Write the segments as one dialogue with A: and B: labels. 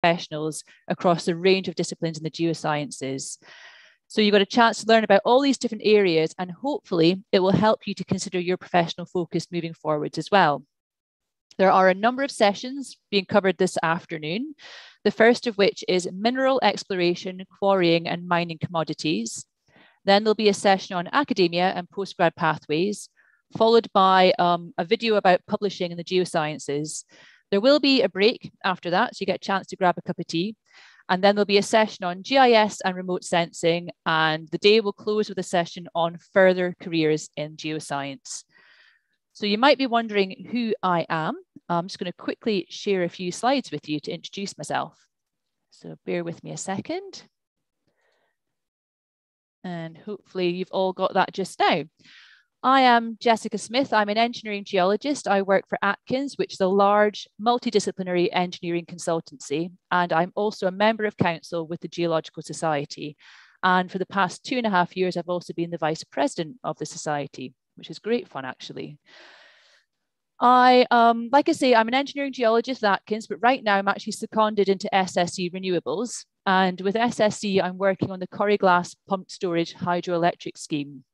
A: professionals across a range of disciplines in the geosciences. So you've got a chance to learn about all these different areas and hopefully it will help you to consider your professional focus moving forwards as well. There are a number of sessions being covered this afternoon, the first of which is mineral exploration, quarrying and mining commodities. Then there'll be a session on academia and postgrad pathways, followed by um, a video about publishing in the geosciences. There will be a break after that, so you get a chance to grab a cup of tea. And then there'll be a session on GIS and remote sensing, and the day will close with a session on further careers in geoscience. So you might be wondering who I am. I'm just going to quickly share a few slides with you to introduce myself. So bear with me a second. And hopefully you've all got that just now. I am Jessica Smith. I'm an engineering geologist. I work for Atkins, which is a large multidisciplinary engineering consultancy. And I'm also a member of council with the Geological Society. And for the past two and a half years, I've also been the vice president of the society, which is great fun, actually. I, um, like I say, I'm an engineering geologist at Atkins, but right now I'm actually seconded into SSE Renewables. And with SSE, I'm working on the Coire Glas pumped storage hydroelectric scheme.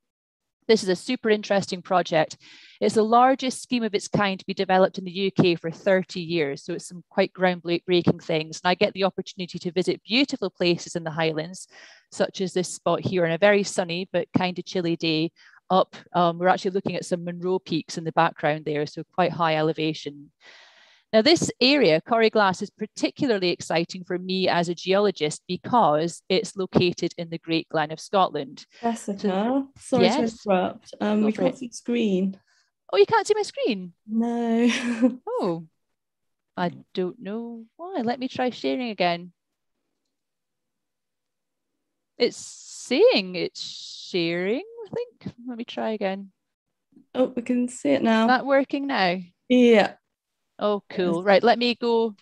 A: This is a super interesting project. It's the largest scheme of its kind to be developed in the UK for 30 years. So it's some quite groundbreaking things. And I get the opportunity to visit beautiful places in the Highlands, such as this spot here on a very sunny but kind of chilly day up. Um, we're actually looking at some Munro peaks in the background there, so quite high elevation. Now, this area, Coire Glas, is particularly exciting for me as a geologist because it's located in the Great Glen of Scotland.
B: Jessica, so, sorry yes. to interrupt. Um, we can't it. see screen.
A: Oh, you can't see my screen?
B: No.
A: oh, I don't know why. Let me try sharing again. It's saying it's sharing, I think. Let me try again.
B: Oh, we can see it now.
A: Is that working now?
B: Yeah.
A: Oh, cool. Right, let me go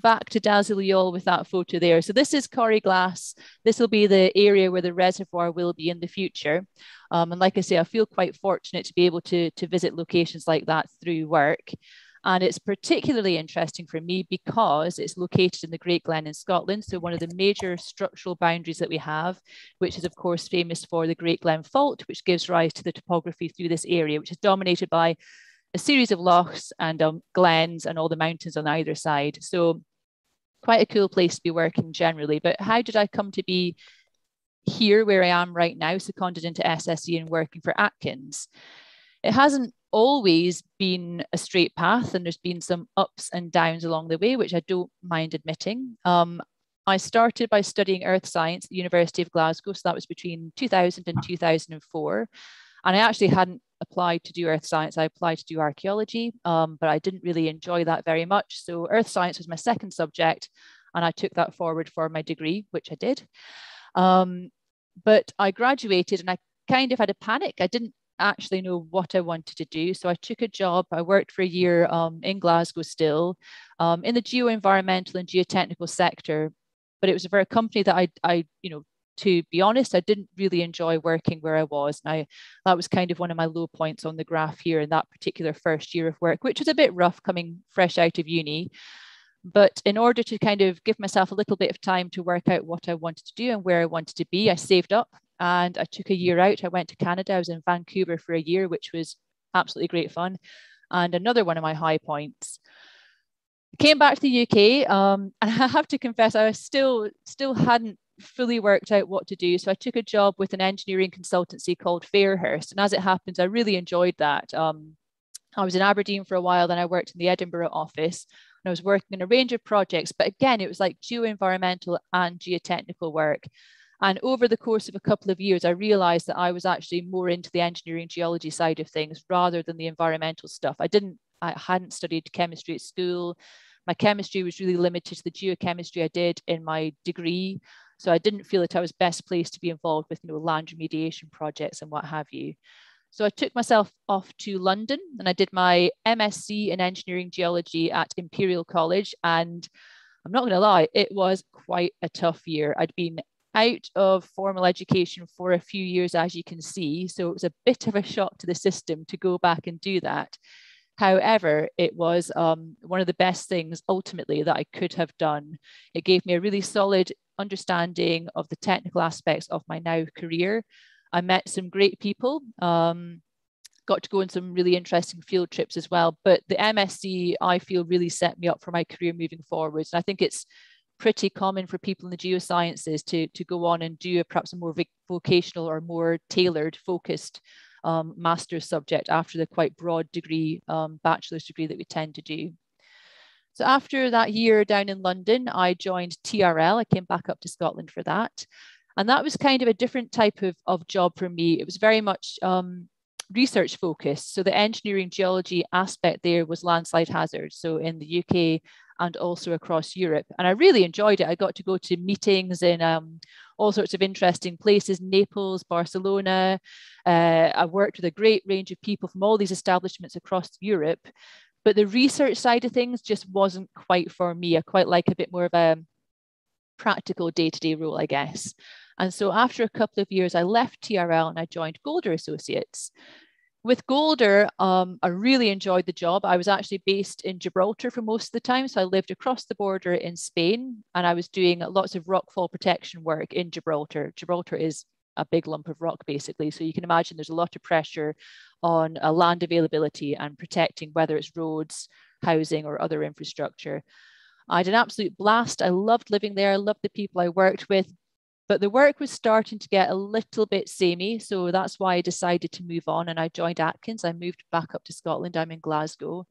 A: back to dazzle you all with that photo there. So this is Coire Glas. This will be the area where the reservoir will be in the future. Um, and like I say, I feel quite fortunate to be able to, to visit locations like that through work. And it's particularly interesting for me because it's located in the Great Glen in Scotland. So one of the major structural boundaries that we have, which is of course famous for the Great Glen Fault, which gives rise to the topography through this area, which is dominated by a series of lochs and um, glens and all the mountains on either side. So quite a cool place to be working generally. But how did I come to be here where I am right now, seconded into SSE and working for Atkins? It hasn't always been a straight path and there's been some ups and downs along the way, which I don't mind admitting. Um, I started by studying earth science at the University of Glasgow. So that was between 2000 and 2004. And I actually hadn't applied to do earth science. I applied to do archaeology, um, but I didn't really enjoy that very much. So earth science was my second subject, and I took that forward for my degree, which I did. Um, but I graduated and I kind of had a panic. I didn't actually know what I wanted to do. So I took a job. I worked for a year um, in Glasgow still um, in the geo-environmental and geotechnical sector. But it was for a company that I, I, you know, to be honest, I didn't really enjoy working where I was. I, that was kind of one of my low points on the graph here in that particular first year of work, which was a bit rough coming fresh out of uni. But in order to kind of give myself a little bit of time to work out what I wanted to do and where I wanted to be, I saved up and I took a year out. I went to Canada. I was in Vancouver for a year, which was absolutely great fun. And another one of my high points. came back to the UK, um, and I have to confess, I still still hadn't fully worked out what to do. So I took a job with an engineering consultancy called Fairhurst. And as it happens, I really enjoyed that. Um, I was in Aberdeen for a while, then I worked in the Edinburgh office and I was working on a range of projects. But again, it was like geoenvironmental and geotechnical work. And over the course of a couple of years, I realized that I was actually more into the engineering geology side of things rather than the environmental stuff. I didn't, I hadn't studied chemistry at school. My chemistry was really limited to the geochemistry I did in my degree. So I didn't feel that I was best placed to be involved with you know, land remediation projects and what have you. So I took myself off to London and I did my MSc in engineering geology at Imperial College. And I'm not going to lie, it was quite a tough year. I'd been out of formal education for a few years, as you can see. So it was a bit of a shock to the system to go back and do that. However, it was um, one of the best things ultimately that I could have done. It gave me a really solid understanding of the technical aspects of my now career. I met some great people, um, got to go on some really interesting field trips as well. But the MSc, I feel, really set me up for my career moving forwards. And I think it's pretty common for people in the geosciences to, to go on and do a, perhaps a more vocational or more tailored, focused um, master's subject after the quite broad degree, um, bachelor's degree that we tend to do. So after that year down in London, I joined TRL. I came back up to Scotland for that. And that was kind of a different type of, of job for me. It was very much um, research focused. So the engineering geology aspect there was landslide hazards. So in the UK and also across Europe. And I really enjoyed it. I got to go to meetings in um, all sorts of interesting places, Naples, Barcelona. Uh, I worked with a great range of people from all these establishments across Europe. But the research side of things just wasn't quite for me. I quite like a bit more of a practical day-to-day role, I guess. And so after a couple of years, I left TRL and I joined Golder Associates. With Golder, um, I really enjoyed the job. I was actually based in Gibraltar for most of the time. So I lived across the border in Spain and I was doing lots of rockfall protection work in Gibraltar. Gibraltar is a big lump of rock, basically. So you can imagine there's a lot of pressure on uh, land availability and protecting whether it's roads, housing, or other infrastructure. I had an absolute blast. I loved living there. I loved the people I worked with. But the work was starting to get a little bit samey. So that's why I decided to move on and I joined Atkins. I moved back up to Scotland. I'm in Glasgow.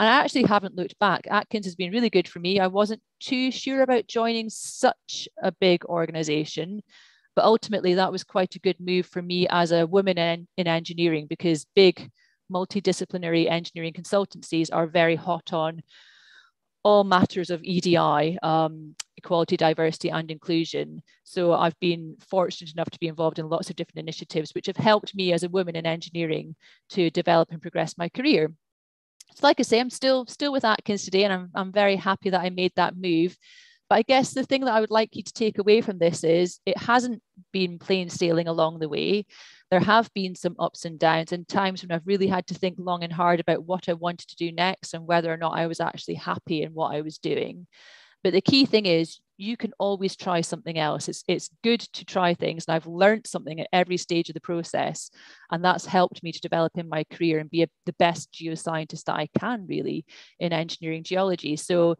A: And I actually haven't looked back. Atkins has been really good for me. I wasn't too sure about joining such a big organization, but ultimately that was quite a good move for me as a woman in, in engineering because big multidisciplinary engineering consultancies are very hot on all matters of EDI, um, equality, diversity, and inclusion. So I've been fortunate enough to be involved in lots of different initiatives, which have helped me as a woman in engineering to develop and progress my career. So like I say, I'm still still with Atkins today, and I'm, I'm very happy that I made that move. But I guess the thing that I would like you to take away from this is it hasn't been plain sailing along the way there have been some ups and downs and times when I've really had to think long and hard about what I wanted to do next and whether or not I was actually happy in what I was doing. But the key thing is you can always try something else. It's, it's good to try things. And I've learned something at every stage of the process. And that's helped me to develop in my career and be a, the best geoscientist that I can really in engineering geology. So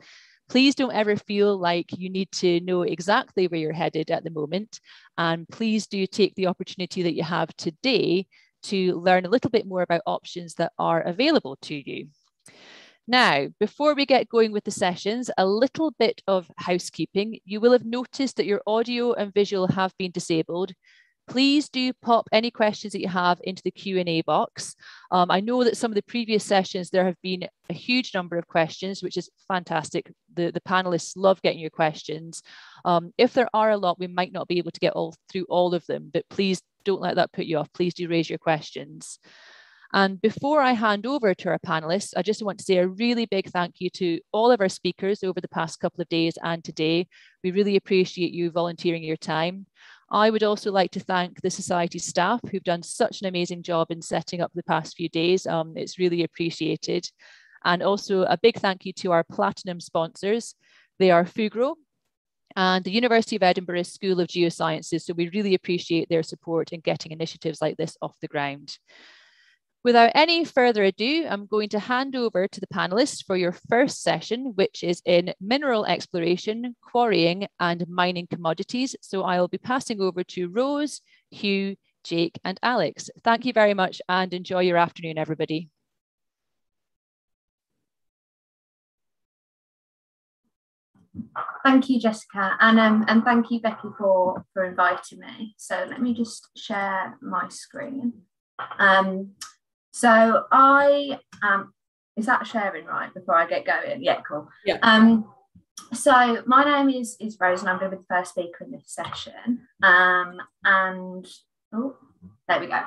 A: Please don't ever feel like you need to know exactly where you're headed at the moment. And please do take the opportunity that you have today to learn a little bit more about options that are available to you. Now, before we get going with the sessions, a little bit of housekeeping. You will have noticed that your audio and visual have been disabled please do pop any questions that you have into the Q&A box. Um, I know that some of the previous sessions, there have been a huge number of questions, which is fantastic. The, the panelists love getting your questions. Um, if there are a lot, we might not be able to get all through all of them, but please don't let that put you off. Please do raise your questions. And before I hand over to our panelists, I just want to say a really big thank you to all of our speakers over the past couple of days and today. We really appreciate you volunteering your time. I would also like to thank the Society staff who've done such an amazing job in setting up the past few days. Um, it's really appreciated. And also a big thank you to our platinum sponsors. They are Fugro and the University of Edinburgh School of Geosciences. So we really appreciate their support in getting initiatives like this off the ground. Without any further ado, I'm going to hand over to the panelists for your first session, which is in mineral exploration, quarrying and mining commodities. So I'll be passing over to Rose, Hugh, Jake and Alex. Thank you very much and enjoy your afternoon, everybody.
C: Thank you, Jessica, and um, and thank you, Becky, for for inviting me. So let me just share my screen. Um, so I um is that sharing right before I get going? Yeah, cool.
B: Yeah.
C: Um so my name is is Rose and I'm going to be the first speaker in this session. Um and oh there we go.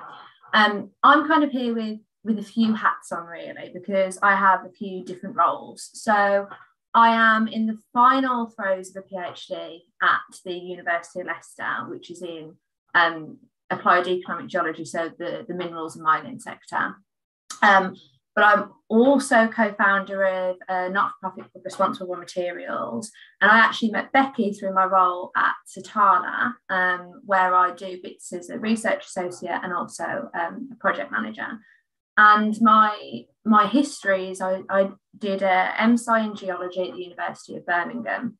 C: Um I'm kind of here with with a few hats on really because I have a few different roles. So I am in the final throes of a PhD at the University of Leicester, which is in um, applied economic geology, so the, the minerals and mining sector. Um, but I'm also co-founder of a not-for-profit called Responsible Raw Materials. And I actually met Becky through my role at Satarla, um, where I do bits as a research associate and also um, a project manager. And my my history is I, I did a MSci in geology at the University of Birmingham,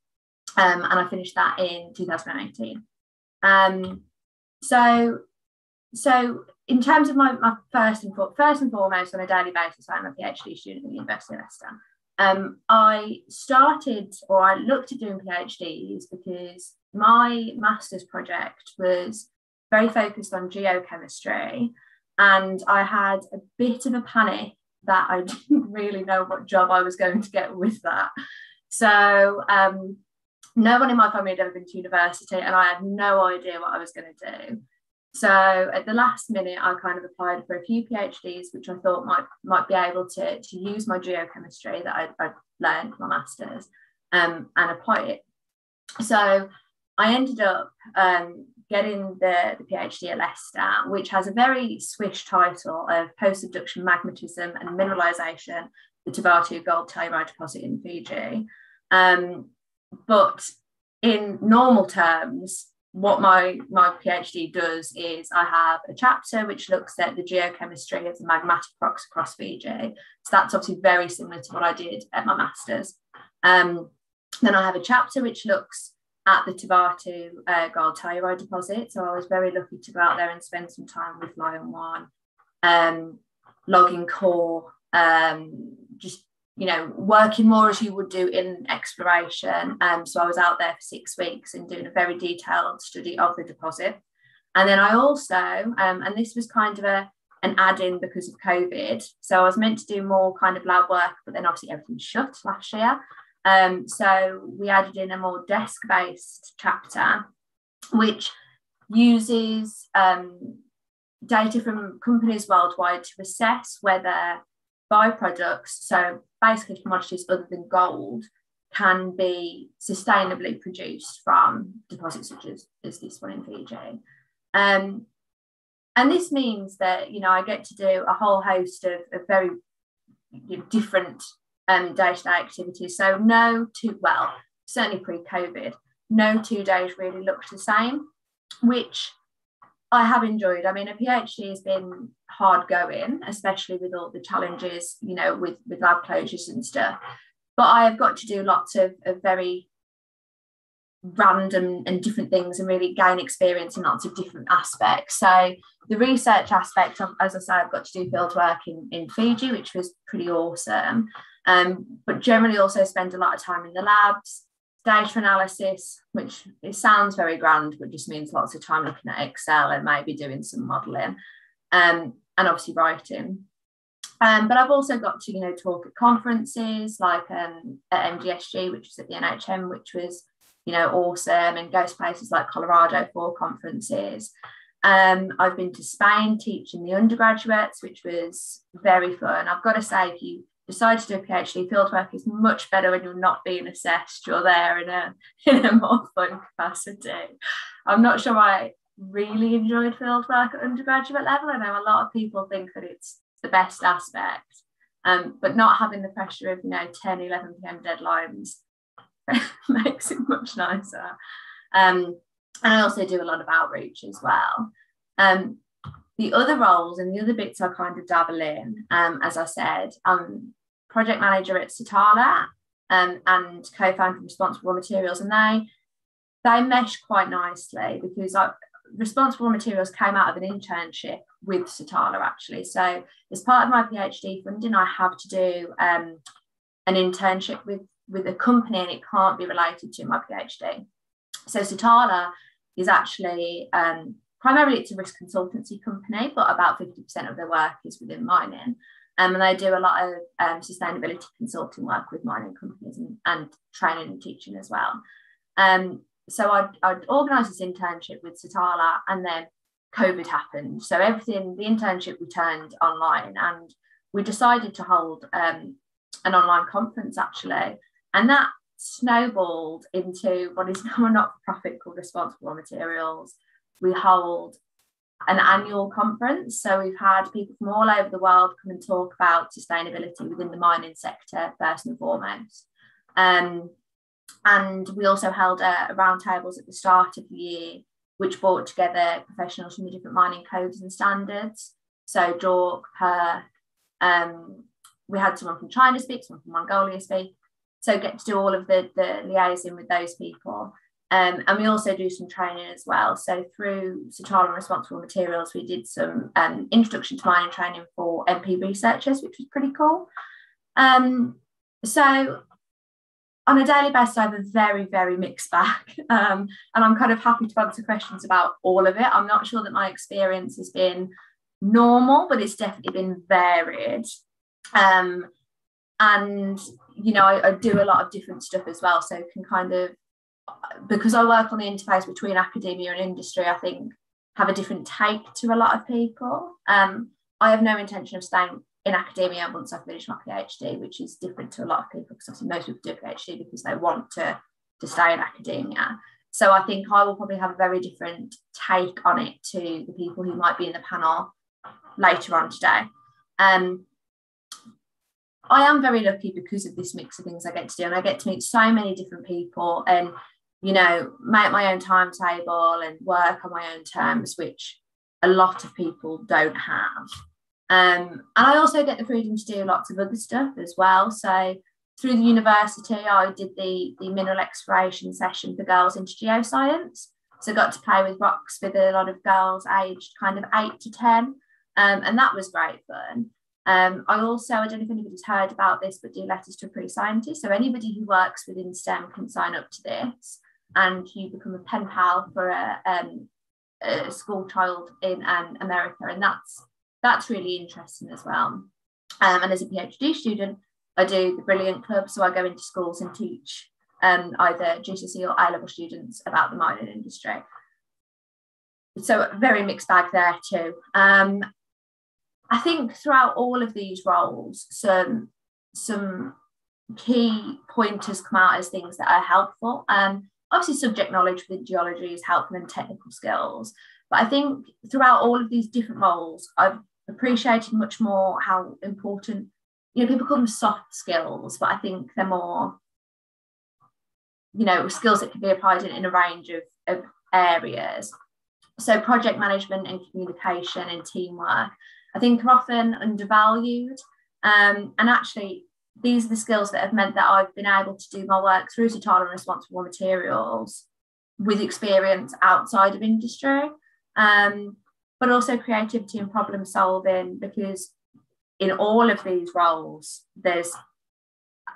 C: um, and I finished that in 2018. Um, so so in terms of my, my first and for, first and foremost on a daily basis, I'm a PhD student at the University of Leicester. Um, I started or I looked at doing PhDs because my master's project was very focused on geochemistry, and I had a bit of a panic that I didn't really know what job I was going to get with that. So um, no one in my family had ever been to university, and I had no idea what I was going to do. So at the last minute, I kind of applied for a few PhDs, which I thought might might be able to, to use my geochemistry that I'd, I'd learned my masters um, and apply it. So I ended up um, getting the, the PhD at Leicester, which has a very swish title of post-subduction magmatism and mineralisation, the Te gold telluride deposit in Fiji. Um, but in normal terms, what my, my PhD does is I have a chapter which looks at the geochemistry of the magmatic rocks across Fiji. So that's obviously very similar to what I did at my master's. Um, then I have a chapter which looks at the Tuvatu uh, gold telluride deposit. So I was very lucky to go out there and spend some time with Lion One, um, logging core, um, just you know, working more as you would do in exploration. Um, so I was out there for six weeks and doing a very detailed study of the deposit. And then I also, um, and this was kind of a an add-in because of COVID. So I was meant to do more kind of lab work, but then obviously everything shut last year. Um, so we added in a more desk-based chapter, which uses um, data from companies worldwide to assess whether byproducts, so basically commodities other than gold, can be sustainably produced from deposits such as, as this one in Fiji. Um, and this means that you know I get to do a whole host of, of very you know, different um, day-to-day activities. So no two well, certainly pre-COVID, no two days really looked the same, which I have enjoyed. I mean, a PhD has been hard going, especially with all the challenges, you know, with, with lab closures and stuff. But I have got to do lots of, of very random and different things and really gain experience in lots of different aspects. So the research aspect, of, as I say, I've got to do field work in, in Fiji, which was pretty awesome. Um, but generally also spend a lot of time in the labs data analysis, which it sounds very grand, but just means lots of time looking at Excel and maybe doing some modelling, um, and obviously writing. Um, but I've also got to, you know, talk at conferences like um, at MDSG, which is at the NHM, which was, you know, awesome, and to places like Colorado for conferences. Um, I've been to Spain teaching the undergraduates, which was very fun. I've got to say, if you decide to do a PhD, fieldwork is much better when you're not being assessed. You're there in a in a more fun capacity. I'm not sure I really enjoyed fieldwork at undergraduate level. I know a lot of people think that it's the best aspect, um, but not having the pressure of you know 10, 11 p.m. deadlines makes it much nicer. Um, and I also do a lot of outreach as well. Um, the other roles and the other bits I kind of dabble in, um, as I said, I'm project manager at Satarla um, and co-founder of Responsible Materials, and they they mesh quite nicely because I, Responsible Materials came out of an internship with Satarla actually. So as part of my PhD funding, I have to do um, an internship with with a company, and it can't be related to my PhD. So Satarla is actually um, primarily it's a risk consultancy company, but about 50% of their work is within mining. Um, and I do a lot of um, sustainability consulting work with mining companies and, and training and teaching as well. Um, so I'd, I'd organised this internship with Satarla and then COVID happened. So everything, the internship returned online and we decided to hold um, an online conference actually. And that snowballed into what is now a not for profit called Responsible Materials we hold an annual conference. So we've had people from all over the world come and talk about sustainability within the mining sector, first and foremost. Um, and we also held a, a roundtables at the start of the year, which brought together professionals from the different mining codes and standards. So JORC, Per, um, we had someone from China speak, someone from Mongolia speak. So get to do all of the, the liaising with those people. Um, and we also do some training as well. So through Satarla Responsible Materials, we did some um, introduction to mining training for MP researchers, which was pretty cool. Um, so on a daily basis, I have a very, very mixed bag. Um, and I'm kind of happy to answer questions about all of it. I'm not sure that my experience has been normal, but it's definitely been varied. Um, and, you know, I, I do a lot of different stuff as well. So can kind of because I work on the interface between academia and industry, I think have a different take to a lot of people. Um, I have no intention of staying in academia once I finish my PhD, which is different to a lot of people because obviously most people do a PhD because they want to, to stay in academia. So I think I will probably have a very different take on it to the people who might be in the panel later on today. Um, I am very lucky because of this mix of things I get to do, and I get to meet so many different people and you know, make my own timetable and work on my own terms, which a lot of people don't have. Um, and I also get the freedom to do lots of other stuff as well. So through the university, I did the, the mineral exploration session for girls into geoscience. So I got to play with rocks with a lot of girls aged kind of eight to 10. Um, and that was great fun. Um, I also, I don't know if anybody's heard about this, but do letters to a pre-scientist. So anybody who works within STEM can sign up to this and you become a pen pal for a, um, a school child in um, America, and that's that's really interesting as well. Um, and as a PhD student, I do the Brilliant Club, so I go into schools and teach um, either GCSE or A level students about the mining industry. So very mixed bag there too. Um, I think throughout all of these roles, some some key pointers come out as things that are helpful. Um, obviously subject knowledge within geology is helpful and technical skills. But I think throughout all of these different roles, I've appreciated much more how important, you know, people call them soft skills, but I think they're more, you know, skills that can be applied in, in a range of, of areas. So project management and communication and teamwork, I think are often undervalued. Um, and actually, these are the skills that have meant that I've been able to do my work through Satarla and Responsible Materials with experience outside of industry, um, but also creativity and problem solving because in all of these roles, there's,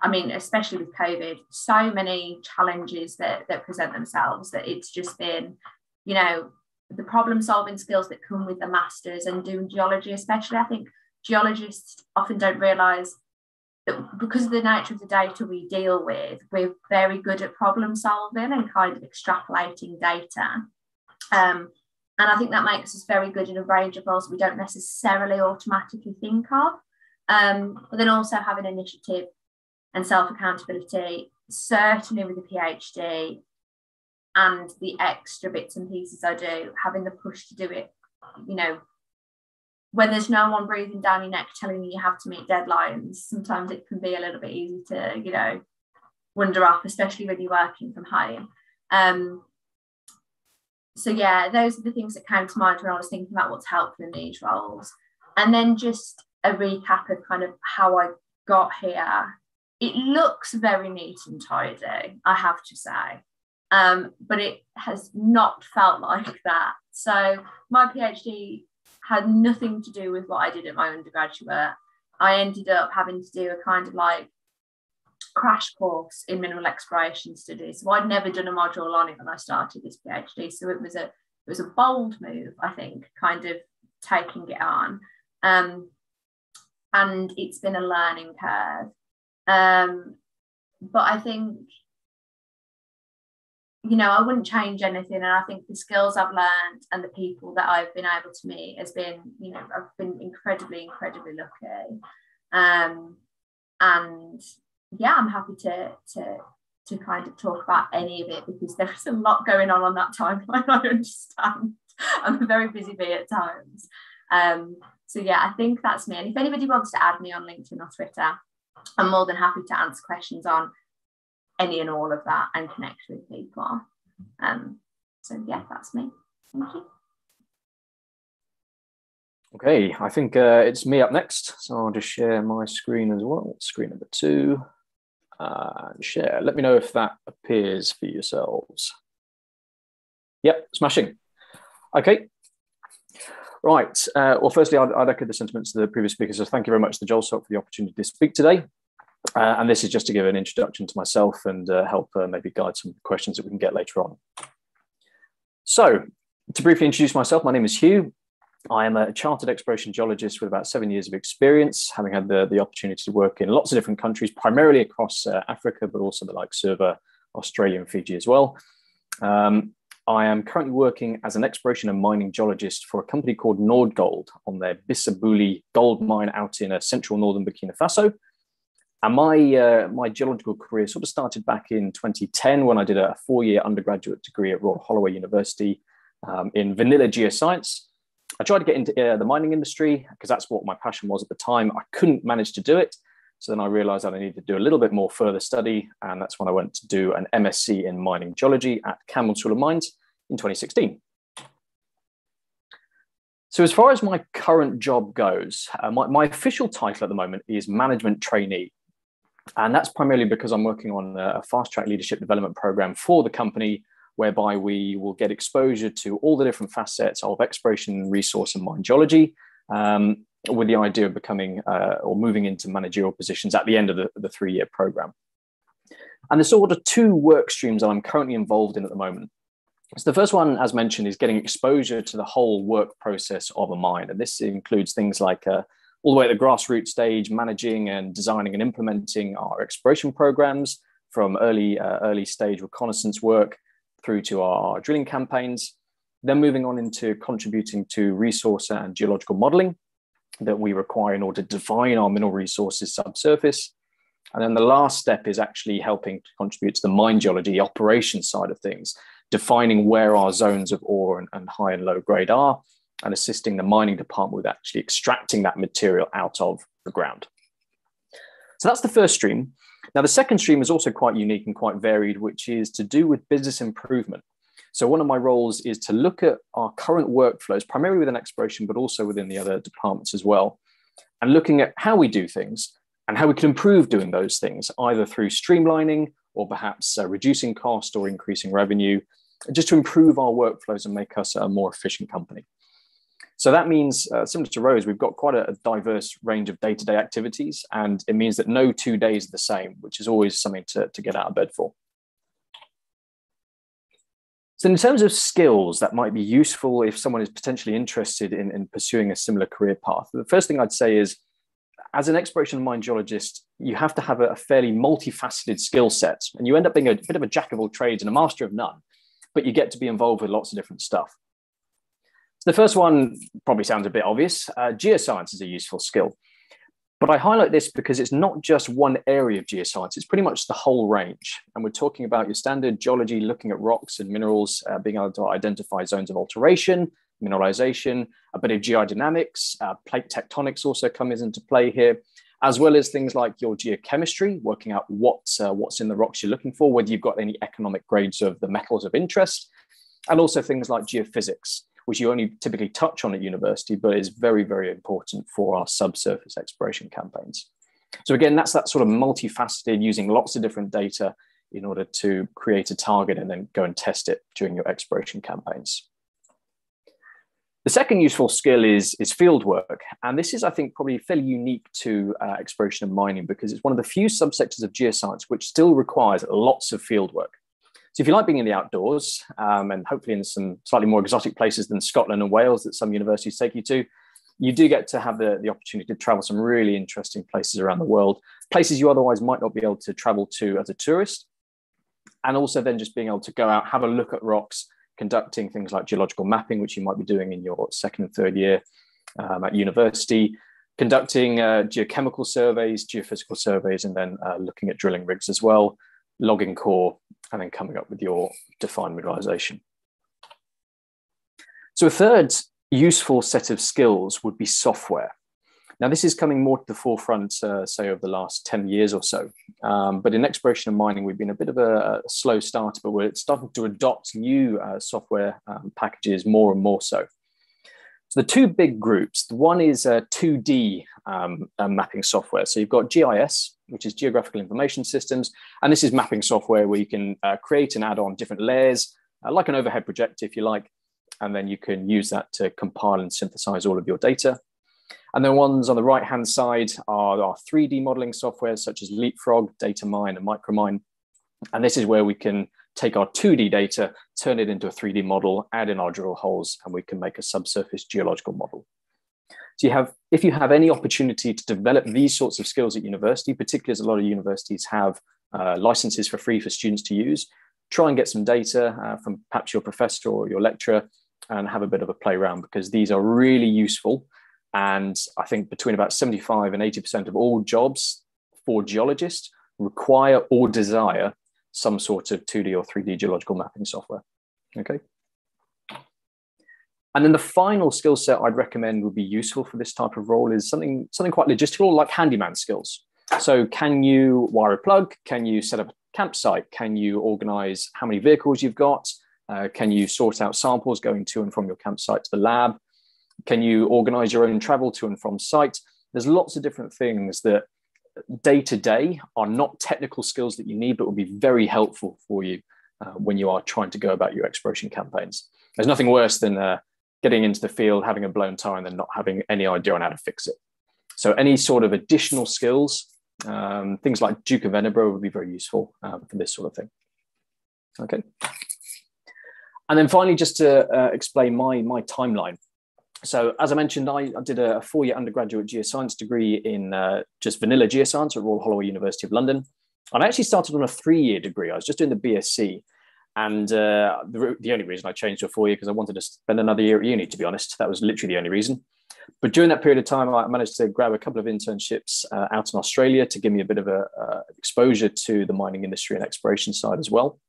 C: I mean, especially with COVID, so many challenges that, that present themselves that it's just been, you know, the problem solving skills that come with the masters and doing geology, especially. I think geologists often don't realize because of the nature of the data we deal with, we're very good at problem solving and kind of extrapolating data. Um, and I think that makes us very good in a range of roles we don't necessarily automatically think of. Um, but then also having initiative and self accountability, certainly with the PhD and the extra bits and pieces I do, having the push to do it, you know, when there's no one breathing down your neck telling you you have to meet deadlines, sometimes it can be a little bit easy to, you know, wander off, especially when you're working from home. Um, so yeah, those are the things that came to mind when I was thinking about what's helpful in these roles. And then just a recap of kind of how I got here. It looks very neat and tidy, I have to say. Um, but it has not felt like that. So my PhD had nothing to do with what I did at my undergraduate. I ended up having to do a kind of like crash course in mineral exploration studies. So I'd never done a module on it when I started this PhD. So it was a it was a bold move, I think, kind of taking it on. Um, and it's been a learning curve. Um, but I think you know, I wouldn't change anything. And I think the skills I've learned and the people that I've been able to meet has been, you know, I've been incredibly, incredibly lucky. Um, and yeah, I'm happy to to to kind of talk about any of it because there's a lot going on on that timeline. I understand. I'm a very busy bee at times. Um, so yeah, I think that's me. And if anybody wants to add me on LinkedIn or Twitter, I'm more than happy to answer questions on any and all of that and connect with people. Um, so yeah, that's me. Thank you.
D: Okay, I think uh, it's me up next. So I'll just share my screen as well. Screen number two. Uh, share. Let me know if that appears for yourselves. Yep, smashing. Okay. Right. Uh, well, firstly, I'd, I'd, echo the sentiments of the previous speakers. So thank you very much to Joel GeolSoc for the opportunity to speak today. Uh, and this is just to give an introduction to myself and uh, help uh, maybe guide some questions that we can get later on. So to briefly introduce myself, my name is Hugh. I am a chartered exploration geologist with about seven years of experience, having had the, the opportunity to work in lots of different countries, primarily across uh, Africa, but also the likes of uh, Australia and Fiji as well. Um, I am currently working as an exploration and mining geologist for a company called Nordgold on their Bissa-Bouly gold mine out in uh, central northern Burkina Faso. And my, uh, my geological career sort of started back in 2010 when I did a four year undergraduate degree at Royal Holloway University um, in vanilla geoscience. I tried to get into uh, the mining industry because that's what my passion was at the time. I couldn't manage to do it. So then I realized that I needed to do a little bit more further study. And that's when I went to do an MSc in mining geology at Camborne School of Mines in 2016. So as far as my current job goes, uh, my, my official title at the moment is management trainee. And that's primarily because I'm working on a fast track leadership development program for the company whereby we will get exposure to all the different facets of exploration, resource, and mine geology, um, with the idea of becoming uh, or moving into managerial positions at the end of the, the three year program. And there's sort of two work streams that I'm currently involved in at the moment. So the first one, as mentioned, is getting exposure to the whole work process of a mine. And this includes things like uh, all the way at the grassroots stage, managing and designing and implementing our exploration programs from early, uh, early stage reconnaissance work through to our drilling campaigns, then moving on into contributing to resource and geological modeling that we require in order to define our mineral resources subsurface. And then the last step is actually helping to contribute to the mine geology operation side of things, defining where our zones of ore and, and high and low grade are, and assisting the mining department with actually extracting that material out of the ground. So that's the first stream. Now, the second stream is also quite unique and quite varied, which is to do with business improvement. So, one of my roles is to look at our current workflows, primarily within exploration, but also within the other departments as well, and looking at how we do things and how we can improve doing those things, either through streamlining or perhaps uh, reducing cost or increasing revenue, just to improve our workflows and make us a more efficient company. So that means, uh, similar to Rose, we've got quite a, a diverse range of day to day activities, and it means that no two days are the same, which is always something to, to get out of bed for. So, in terms of skills that might be useful if someone is potentially interested in, in pursuing a similar career path, the first thing I'd say is as an exploration mine geologist, you have to have a, a fairly multifaceted skill set, and you end up being a bit of a jack of all trades and a master of none, but you get to be involved with lots of different stuff. The first one probably sounds a bit obvious. Uh, geoscience is a useful skill. But I highlight this because it's not just one area of geoscience, it's pretty much the whole range. And we're talking about your standard geology, looking at rocks and minerals, uh, being able to identify zones of alteration, mineralization, a bit of geodynamics, uh, plate tectonics also comes into play here, as well as things like your geochemistry, working out what's, uh, what's in the rocks you're looking for, whether you've got any economic grades of the metals of interest, and also things like geophysics which you only typically touch on at university, but is very, very important for our subsurface exploration campaigns. So again, that's that sort of multifaceted, using lots of different data in order to create a target and then go and test it during your exploration campaigns. The second useful skill is, is field work. And this is, I think, probably fairly unique to uh, exploration and mining because it's one of the few subsectors of geoscience which still requires lots of field work. So if you like being in the outdoors, um, and hopefully in some slightly more exotic places than Scotland and Wales that some universities take you to, you do get to have the, the opportunity to travel some really interesting places around the world, places you otherwise might not be able to travel to as a tourist. And also then just being able to go out, have a look at rocks, conducting things like geological mapping, which you might be doing in your second and third year um, at university, conducting uh, geochemical surveys, geophysical surveys, and then uh, looking at drilling rigs as well, logging core, and then coming up with your defined mineralization. So a third useful set of skills would be software. Now, this is coming more to the forefront, uh, say, over the last 10 years or so. Um, but in exploration and mining, we've been a bit of a, a slow start, but we're starting to adopt new uh, software um, packages more and more so. So the two big groups, one is uh, 2D um, mapping software. So you've got GIS, which is Geographical Information Systems, and this is mapping software where you can uh, create and add on different layers, uh, like an overhead projector, if you like, and then you can use that to compile and synthesize all of your data. And then ones on the right hand side are our 3D modeling software such as Leapfrog, Datamine, and Micromine. And this is where we can take our 2D data, turn it into a 3D model, add in our drill holes, and we can make a subsurface geological model. So you have, if you have any opportunity to develop these sorts of skills at university, particularly as a lot of universities have uh, licenses for free for students to use, try and get some data uh, from perhaps your professor or your lecturer and have a bit of a play around because these are really useful and I think between about 75 and 80% of all jobs for geologists require or desire some sort of 2D or 3D geological mapping software. Okay. And then the final skill set I'd recommend would be useful for this type of role is something, something quite logistical, like handyman skills. So, can you wire a plug? Can you set up a campsite? Can you organize how many vehicles you've got? Uh, can you sort out samples going to and from your campsite to the lab? Can you organize your own travel to and from site? There's lots of different things that day to day are not technical skills that you need, but will be very helpful for you uh, when you are trying to go about your exploration campaigns. There's nothing worse than uh, getting into the field, having a blown tire, and then not having any idea on how to fix it. So, any sort of additional skills, um, things like Duke of Edinburgh would be very useful um, for this sort of thing. Okay. And then finally, just to uh, explain my, my timeline so as I mentioned, I, I did a four-year undergraduate geoscience degree in uh, just vanilla geoscience at Royal Holloway University of London. And I actually started on a three-year degree. I was just doing the BSc. And uh, the, the, only reason I changed to a four-year because I wanted to spend another year at uni, to be honest. That was literally the only reason. But during that period of time, I managed to grab a couple of internships uh, out in Australia to give me a bit of a, uh, exposure to the mining industry and exploration side as well.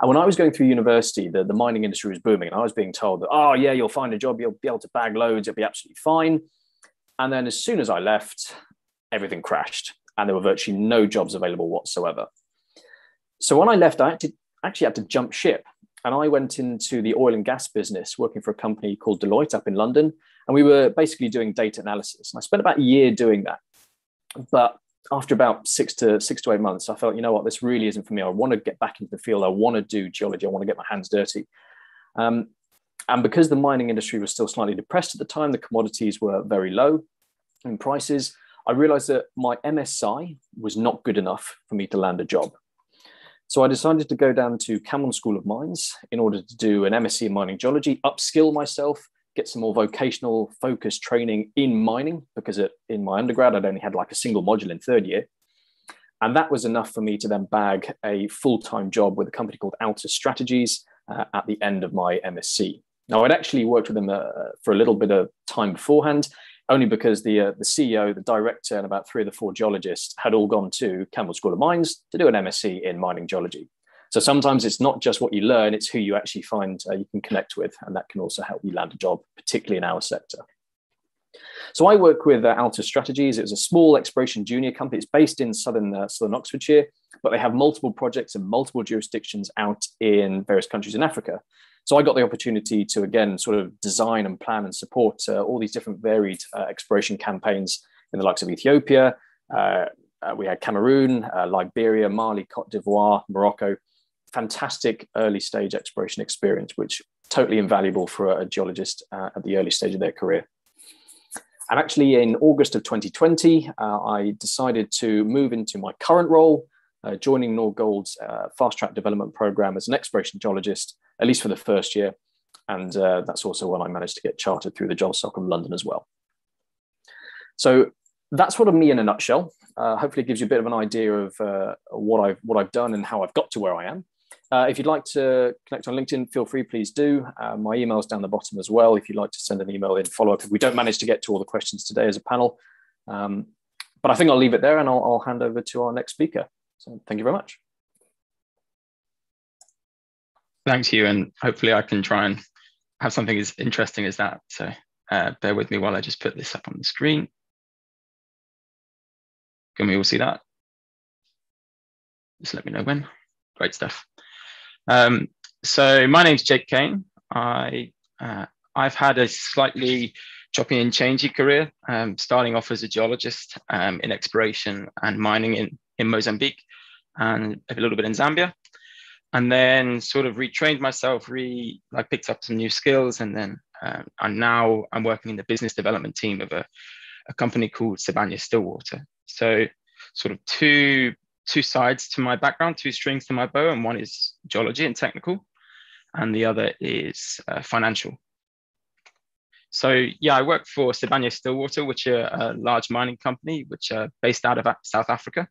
D: And when I was going through university, the, the mining industry was booming. And I was being told that, oh, yeah, you'll find a job, you'll be able to bag loads, it'll be absolutely fine. And then as soon as I left, everything crashed and there were virtually no jobs available whatsoever. So when I left, I to, actually had to jump ship. And I went into the oil and gas business working for a company called Deloitte up in London. And we were basically doing data analysis. And I spent about a year doing that. But after about six to six to eight months, I felt, you know what, this really isn't for me. I want to get back into the field. I want to do geology. I want to get my hands dirty. Um, and because the mining industry was still slightly depressed at the time, the commodities were very low in prices. I realized that my MSci was not good enough for me to land a job. So I decided to go down to Camborne School of Mines in order to do an MSc in mining geology, upskill myself, get some more vocational focused training in mining because it, in my undergrad, I'd only had like a single module in third year. And that was enough for me to then bag a full time job with a company called Altus Strategies uh, at the end of my MSc. Now, I'd actually worked with them uh, for a little bit of time beforehand, only because the, uh, the CEO, the director, and about three of the four geologists had all gone to Camborne School of Mines to do an MSc in mining geology. So sometimes it's not just what you learn, it's who you actually find uh, you can connect with. And that can also help you land a job, particularly in our sector. So I work with uh, Altus Strategies. It was a small exploration junior company. It's based in southern, uh, southern Oxfordshire, but they have multiple projects in multiple jurisdictions out in various countries in Africa. So I got the opportunity to, again, sort of design and plan and support uh, all these different varied uh, exploration campaigns in the likes of Ethiopia. Uh, uh, we had Cameroon, Liberia, Mali, Cote d'Ivoire, Morocco, fantastic early stage exploration experience, which totally invaluable for a geologist uh, at the early stage of their career. And actually, in August of 2020, uh, I decided to move into my current role, uh, joining Nordgold's uh, fast track development program as an exploration geologist, at least for the first year. And uh, that's also when I managed to get chartered through the GeolSoc of London as well. So that's what of me in a nutshell. Uh, hopefully, it gives you a bit of an idea of what I've what I've done and how I've got to where I am. Uh, if you'd like to connect on LinkedIn, feel free, please do. Uh, my email's down the bottom as well. If you'd like to send an email in follow up, if we don't manage to get to all the questions today as a panel. Um, but I think I'll leave it there and I'll, I'll hand over to our next speaker. So thank Hugh very much.
E: Thanks, you. And hopefully I can try and have something as interesting as that. So uh, bear with me while I just put this up on the screen. Can we all see that? Just let me know when. Great stuff. Um, so my name's Jake Kane. I uh, I've had a slightly choppy and changey career, um, starting off as a geologist um, in exploration and mining in, in Mozambique and a little bit in Zambia. And then sort of retrained myself, re I picked up some new skills, and then um, and now I'm working in the business development team of a, a company called Sibanye Stillwater. So sort of two two sides to my background, two strings to my bow, and one is geology and technical, and the other is uh, financial. So yeah, I work for Sibanye Stillwater, which are a large mining company, which are based out of South Africa.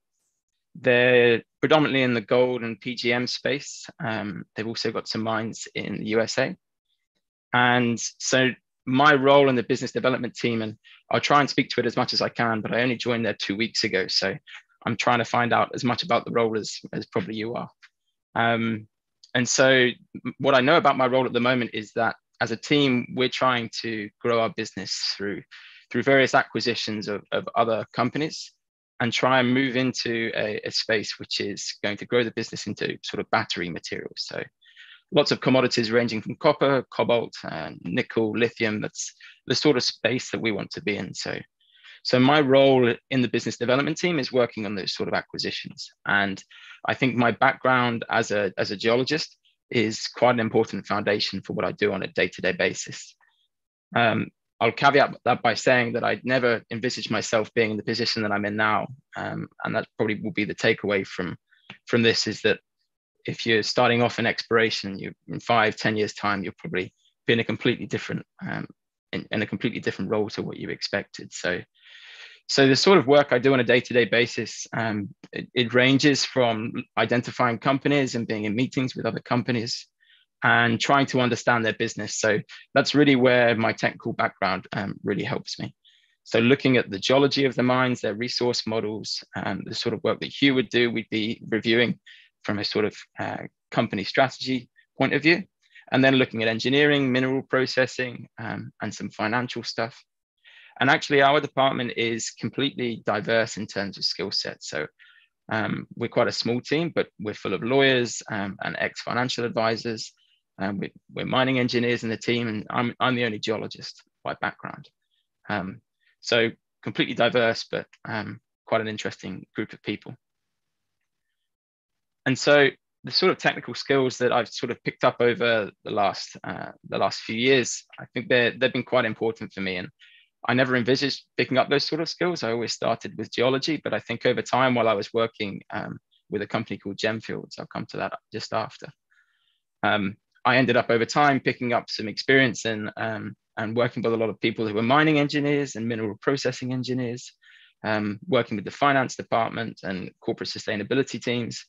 E: They're predominantly in the gold and PGM space. Um, they've also got some mines in the USA. And so my role in the business development team, and I'll try and speak to it as much as I can, but I only joined there two weeks ago. So I'm trying to find out as much about the role as, as probably you are. Um, and so what I know about my role at the moment is that as a team, we're trying to grow our business through through various acquisitions of, of other companies and try and move into a, a, space which is going to grow the business into sort of battery materials. So lots of commodities ranging from copper, cobalt, and nickel, lithium. That's the sort of space that we want to be in. So so my role in the business development team is working on those sort of acquisitions. And I think my background as a, as a geologist is quite an important foundation for what I do on a day-to-day basis. Um, I'll caveat that by saying that I'd never envisaged myself being in the position that I'm in now. Um, and that probably will be the takeaway from, from this is that if you're starting off in exploration, you in five, ten years time, you'll probably be in a completely different, um, in, in a completely different role to what you expected. So so the sort of work I do on a day-to-day basis, um, it, it, ranges from identifying companies and being in meetings with other companies and trying to understand their business. So that's really where my technical background um, really helps me. So looking at the geology of the mines, their resource models, the sort of work that Hugh would do, we'd be reviewing from a sort of uh, company strategy point of view. And then looking at engineering, mineral processing, um, and some financial stuff. And actually, our department is completely diverse in terms of skill sets. So um, we're quite a small team, but we're full of lawyers um, and ex-financial advisors. Um, we, are mining engineers in the team, and I'm, I'm the only geologist by background. Um, so completely diverse, but um, quite an interesting group of people. And so the sort of technical skills that I've sort of picked up over the last uh, the last few years, I think they're, they've been quite important for me. And I never envisaged picking up those sort of skills. I always started with geology, but I think over time, while I was working um, with a company called Gemfields, I'll come to that just after. Um, I ended up over time picking up some experience in, um, and working with a lot of people who were mining engineers and mineral processing engineers, um, working with the finance department and corporate sustainability teams.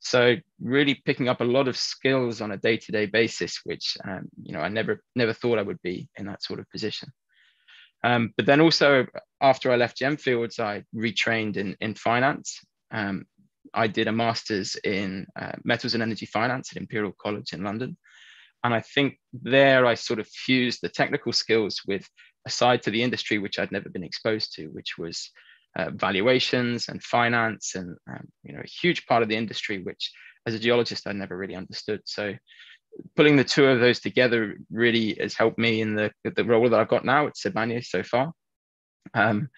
E: So really picking up a lot of skills on a day-to-day basis, which um, you know I never never thought I would be in that sort of position. Um, but then also after I left Gemfields, I retrained in, in finance. Um, I did a master's in uh, metals and energy finance at Imperial College in London. And I think there I sort of fused the technical skills with a side to the industry which I'd never been exposed to, which was uh, valuations and finance and um, you know a huge part of the industry which as a geologist I never really understood. So pulling the two of those together really has helped me in the the role that I've got now at Sibanye so far. Um,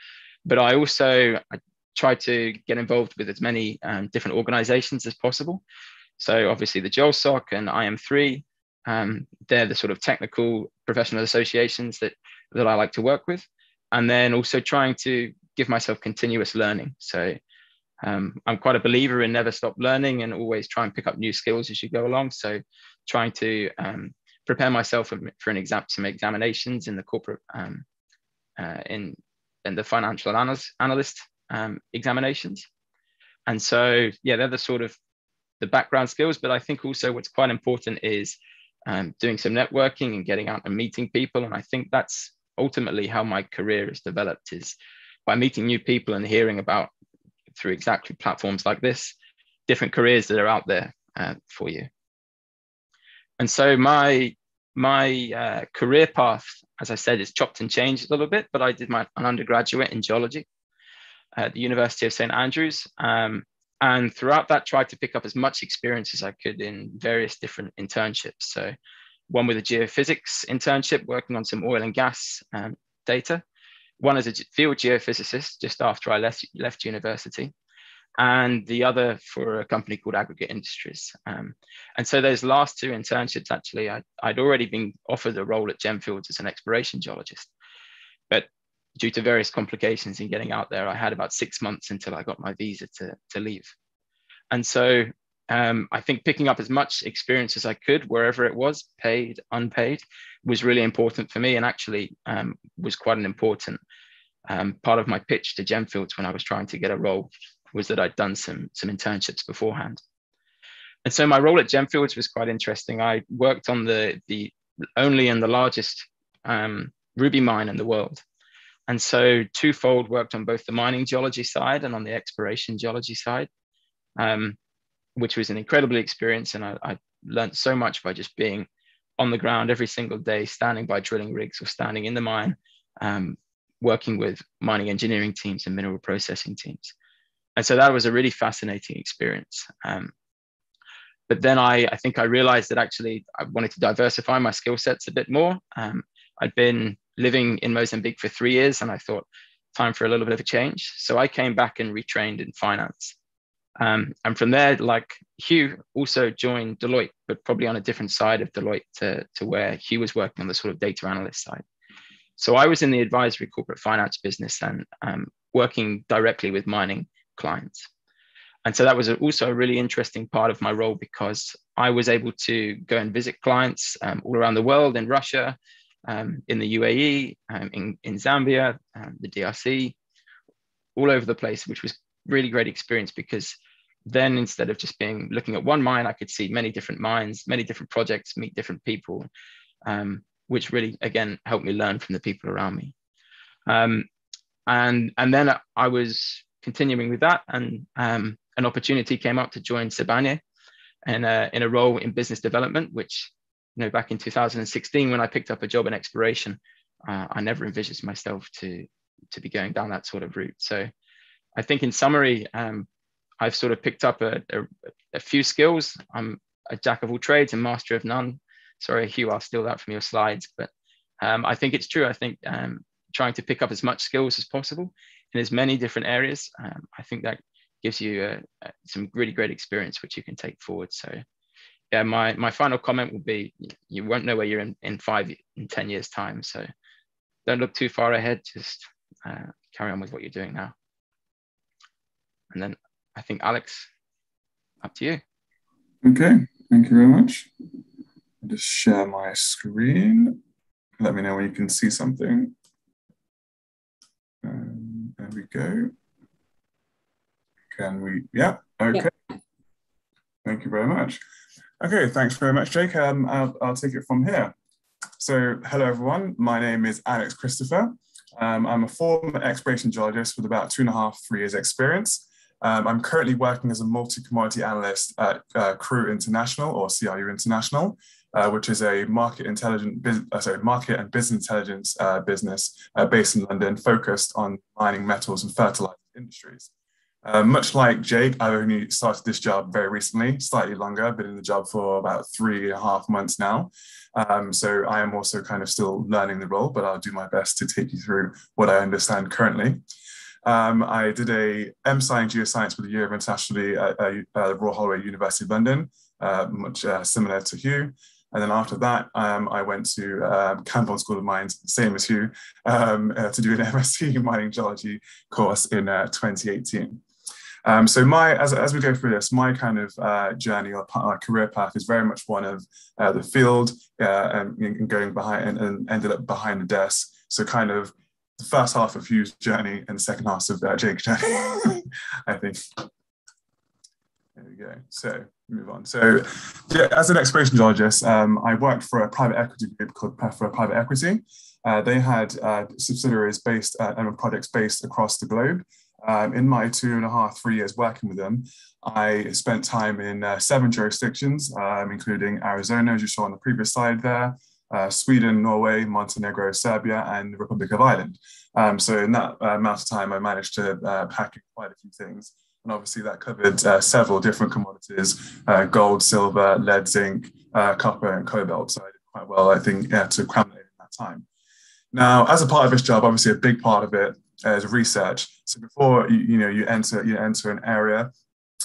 E: but I also I try to get involved with as many um, different organizations as possible. So obviously the GeolSoc and IM3, um, they're the sort of technical professional associations that that I like to work with, and then also trying to give myself continuous learning. So um, I'm quite a believer in never stop learning and always try and pick up new skills as you go along. So trying to um, prepare myself for, for, an exam, some examinations in the corporate, um, uh, in, in the financial analyst, analyst um, examinations. And so, yeah, they're the sort of the background skills, but I think also what's quite important is um, doing some networking and getting out and meeting people. And I think that's ultimately how my career has developed is by meeting new people and hearing about through exactly platforms like this, different careers that are out there uh, for you. And so my my uh, career path, as I said, is chopped and changed a little bit, but I did my an undergraduate in geology at the University of St Andrews. Um, and throughout that, tried to pick up as much experience as I could in various different internships. So one with a geophysics internship, working on some oil and gas um, data. One as a field geophysicist just after I left, left university and the other for a company called Aggregate Industries. Um, and so those last two internships, actually, I, would already been offered a role at Gemfields as an exploration geologist. Due to various complications in getting out there, I had about six months until I got my visa to, to leave. And so um, I think picking up as much experience as I could, wherever it was, paid, unpaid, was really important for me and actually um, was quite an important um, part of my pitch to Gemfields when I was trying to get a role was that I'd done some, some internships beforehand. And so my role at Gemfields was quite interesting. I worked on the, the only and the largest um, ruby mine in the world. And so twofold worked on both the mining geology side and on the exploration geology side, um, which was an incredible experience. And I, I learned so much by just being on the ground every single day, standing by drilling rigs or standing in the mine, um, working with mining engineering teams and mineral processing teams and so that was a really fascinating experience. Um, but then I, I think I realized that actually I wanted to diversify my skill sets a bit more. Um, I'd been living in Mozambique for three years, and I thought time for a little bit of a change. So I came back and retrained in finance. Um, and from there, like Hugh also joined Deloitte, but probably on a different side of Deloitte to, to where Hugh was working on the sort of data analyst side. So I was in the advisory corporate finance business and um, working directly with mining clients. And so that was also a really interesting part of my role because I was able to go and visit clients um, all around the world in Russia, um, in the UAE, um, in, in Zambia, um, the DRC, all over the place, which was really great experience because then instead of just being looking at one mine, I could see many different mines, many different projects, meet different people, um, which really, again, helped me learn from the people around me. Um, and, and then I was continuing with that, and um, an opportunity came up to join Sibanye in a, in a role in business development, which, you know, back in 2016, when I picked up a job in exploration, uh, I never envisaged myself to, to be going down that sort of route. So I think in summary, um, I've sort of picked up a, a, a, few skills. I'm a jack of all trades and master of none. Sorry, Hugh, I'll steal that from your slides, but um, I think it's true. I think um, trying to pick up as much skills as possible in as many different areas, um, I think that gives you uh, uh, some really great experience which you can take forward. So yeah, my, my final comment would be you won't know where you're in, in five, in 10 years time. So don't look too far ahead, just uh, carry on with what you're doing now. And then I think Alex, up to you.
F: Okay, thank you very much. I'll just share my screen. Let me know when you can see something. Um, there we go. Can we, yeah, okay. Yeah. Thank you very much. Okay, thanks very much, Jake. Um, I'll, I'll take it from here. So, hello everyone. My name is Alex Christopher. Um, I'm a former exploration geologist with about two and a half, three years experience. Um, I'm currently working as a multi-commodity analyst at uh, CRU International or CRU International, uh, which is a market intelligent, uh, sorry, market and business intelligence uh, business uh, based in London, focused on mining, metals, and fertilizer industries. Uh, much like Jake, I've only started this job very recently, slightly longer. I've been in the job for about three and a half months now. Um, so I am also kind of still learning the role, but I'll do my best to take Hugh through what I understand currently. Um, I did a MSci in geoscience with the Year of Internationally at uh, Royal Holloway University of London, uh, much uh, similar to Hugh. And then after that, um, I went to um, Camborne School of Mines, same as you, um, uh, to do an MSc mining geology course in uh, 2018. Um, so my, as, as we go through this, my kind of uh, journey or my career path is very much one of uh, the field uh, and, and, going behind and, and, ended up behind the desk. So kind of the first half of Hugh's journey and the second half of uh, Jake's journey, I think. There we go. So move on. So, yeah, as an exploration geologist, um, I worked for a private equity group called Plethora Private Equity. Uh, they had uh, subsidiaries based uh, and projects based across the globe. Um, in my two and a half, three years working with them, I spent time in uh, seven jurisdictions, um, including Arizona, as you saw on the previous slide there, uh, Sweden, Norway, Montenegro, Serbia, and the Republic of Ireland. Um, so in that uh, amount of time, I managed to uh, pack quite a few things. And obviously that covered uh, several different commodities, gold, silver, lead, zinc, copper, and cobalt. So I did quite well, I think, yeah, to cram it in that time. Now, as a part of this job, obviously a big part of it is research. So before you, you know you enter you enter an area,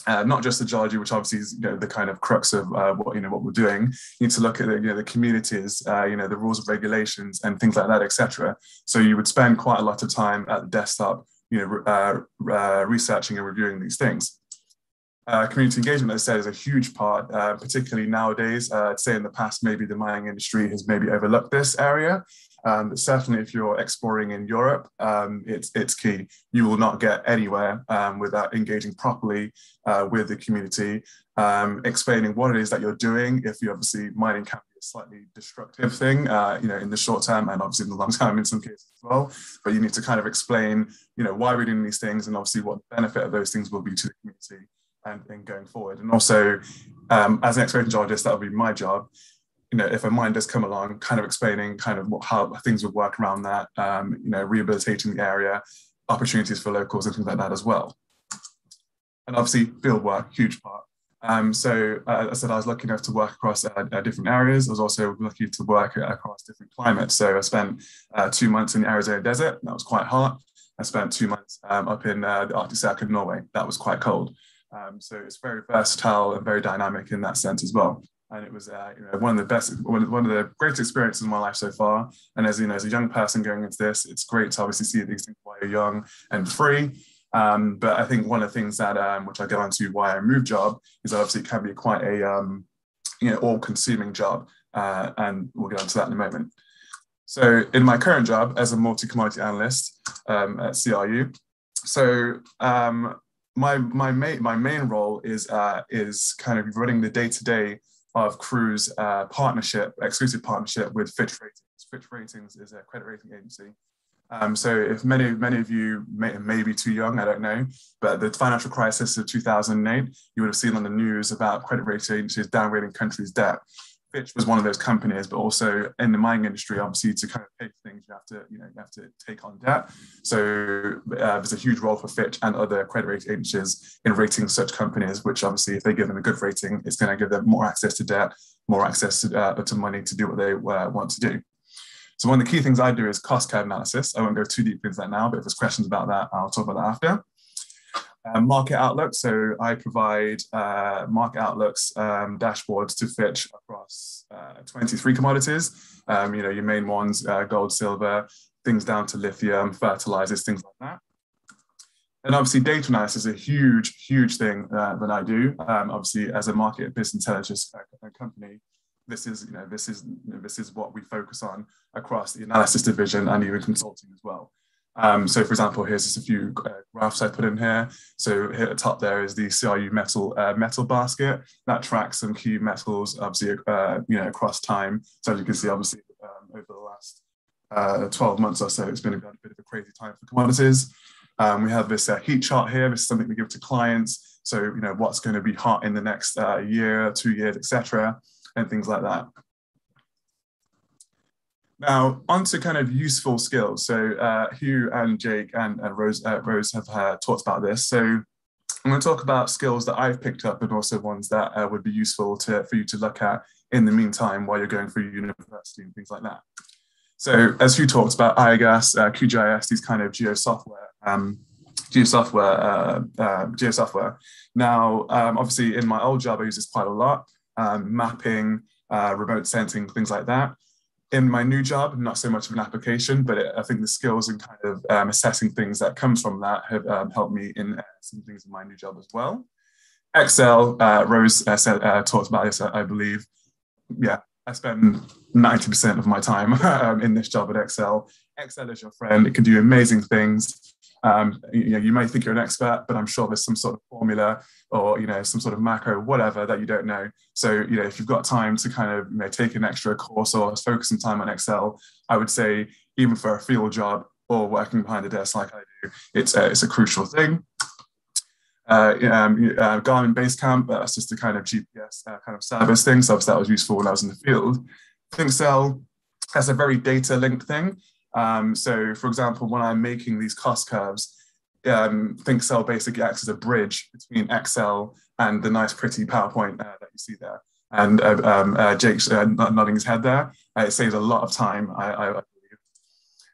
F: uh, not just the geology, which obviously is you know, the kind of crux of uh, what you know what we're doing. You need to look at the, you know the communities, uh, you know the rules of regulations and things like that, etc. So you would spend quite a lot of time at the desktop, you know, uh, uh, researching and reviewing these things. Uh, community engagement, as I said, is a huge part, particularly nowadays. I'd say in the past, maybe the mining industry has maybe overlooked this area. Um, certainly, if you're exploring in Europe, um, it's, it's key. You will not get anywhere um, without engaging properly uh, with the community, um, explaining what it is that you're doing. If you obviously mining can be a slightly destructive thing, uh, you know, in the short term and obviously in the long term in some cases as well. But you need to kind of explain, you know, why we're doing these things and obviously what the benefit of those things will be to the community and, and going forward. And also, um, as an exploration geologist, that would be my job you know, if a mine does come along, kind of explaining kind of what, how things would work around that, um, you know, rehabilitating the area, opportunities for locals and things like that as well. And obviously field work, huge part. Um, so uh, I said I was lucky enough to work across uh, uh, different areas. I was also lucky to work across different climates. So I spent uh, two months in the Arizona desert. That was quite hot. I spent two months um, up in uh, the Arctic Circle in Norway. That was quite cold. Um, so it's very versatile and very dynamic in that sense as well and it was uh, you know, one of the best, one of, the greatest experiences of my life so far. And as you know, as a young person going into this, it's great to obviously see these things while you're young and free. Um, but I think one of the things that, um, which I get onto why I moved job, is obviously it can be quite a, um, you know, all-consuming job, uh, and we'll get onto that in a moment. So in my current job as a multi-commodity analyst um, at CRU, so um, my my main my main role is uh, is kind of running the day-to-day of CRU's uh, partnership, exclusive partnership with Fitch Ratings. Fitch Ratings is a credit rating agency. Um, so if many, many of you may, may be too young, I don't know, but the financial crisis of 2008, you would have seen on the news about credit rating agencies downgrading countries' debt. Fitch was one of those companies, but also in the mining industry, obviously to kind of pay for things, you have to, you know, you have to take on debt. So uh, there's a huge role for Fitch and other credit rating agencies in rating such companies, which obviously if they give them a good rating, it's going to give them more access to debt, more access to, uh, to money to do what they uh, want to do. So one of the key things I do is cost curve analysis. I won't go too deep into that now, but if there's questions about that, I'll talk about that after. Uh, market outlook. So I provide uh, market outlooks um, dashboards to Fitch across uh, 23 commodities. Um, you know, your main ones, uh, gold, silver, things down to lithium, fertilizers, things like that. And obviously data analysis is a huge, huge thing uh, that I do. Um, obviously as a market business intelligence company, this is, you know, this is, you know, this is what we focus on across the analysis division and even consulting as well. Um, so for example, here's just a few uh, graphs I put in here. So here at the top there is the CRU metal uh, metal basket that tracks some key metals, obviously, uh, you know, across time. So as you can see, obviously, um, over the last uh, 12 months or so, it's been a bit of a crazy time for commodities. Um, we have this uh, heat chart here. This is something we give to clients. So, you know, what's going to be hot in the next uh, year, two years, etc., and things like that. Now, onto kind of useful skills. So uh, Hugh and Jake and, and Rose, uh, Rose have uh, talked about this. So I'm going to talk about skills that I've picked up and also ones that uh, would be useful to, for you to look at in the meantime while you're going through university and things like that. So as Hugh talked about ArcGIS, uh, QGIS, these kind of geo software, um, geo software, uh, uh, geo software. Now, um, obviously in my old job, I use this quite a lot, um, mapping, remote sensing, things like that in my new job, not so much of an application, but it, I think the skills and kind of um, assessing things that comes from that have um, helped me in uh, some things in my new job as well. Excel, uh, Rose uh, said, uh, talked about this, I believe. Yeah, I spend 90% of my time um, in this job at Excel. Excel is your friend. It can do amazing things. Um, you, know, you may think you're an expert, but I'm sure there's some sort of formula or you know some sort of macro, whatever that you don't know. So you know, if you've got time to kind of you know take an extra course or focus some time on Excel, I would say even for a field job or working behind a desk like I do, it's a, it's a crucial thing. Uh, um, uh, Garmin Basecamp, that's just a kind of GPS uh, kind of service thing. So that was useful when I was in the field. ThinkCell, that's a very data linked thing. Um, so for example, when I'm making these cost curves, um, ThinkCell basically acts as a bridge between Excel and the nice pretty PowerPoint uh, that you see there. And uh, um, uh, Jake's uh, nodding his head there. Uh, it saves a lot of time, I, I believe.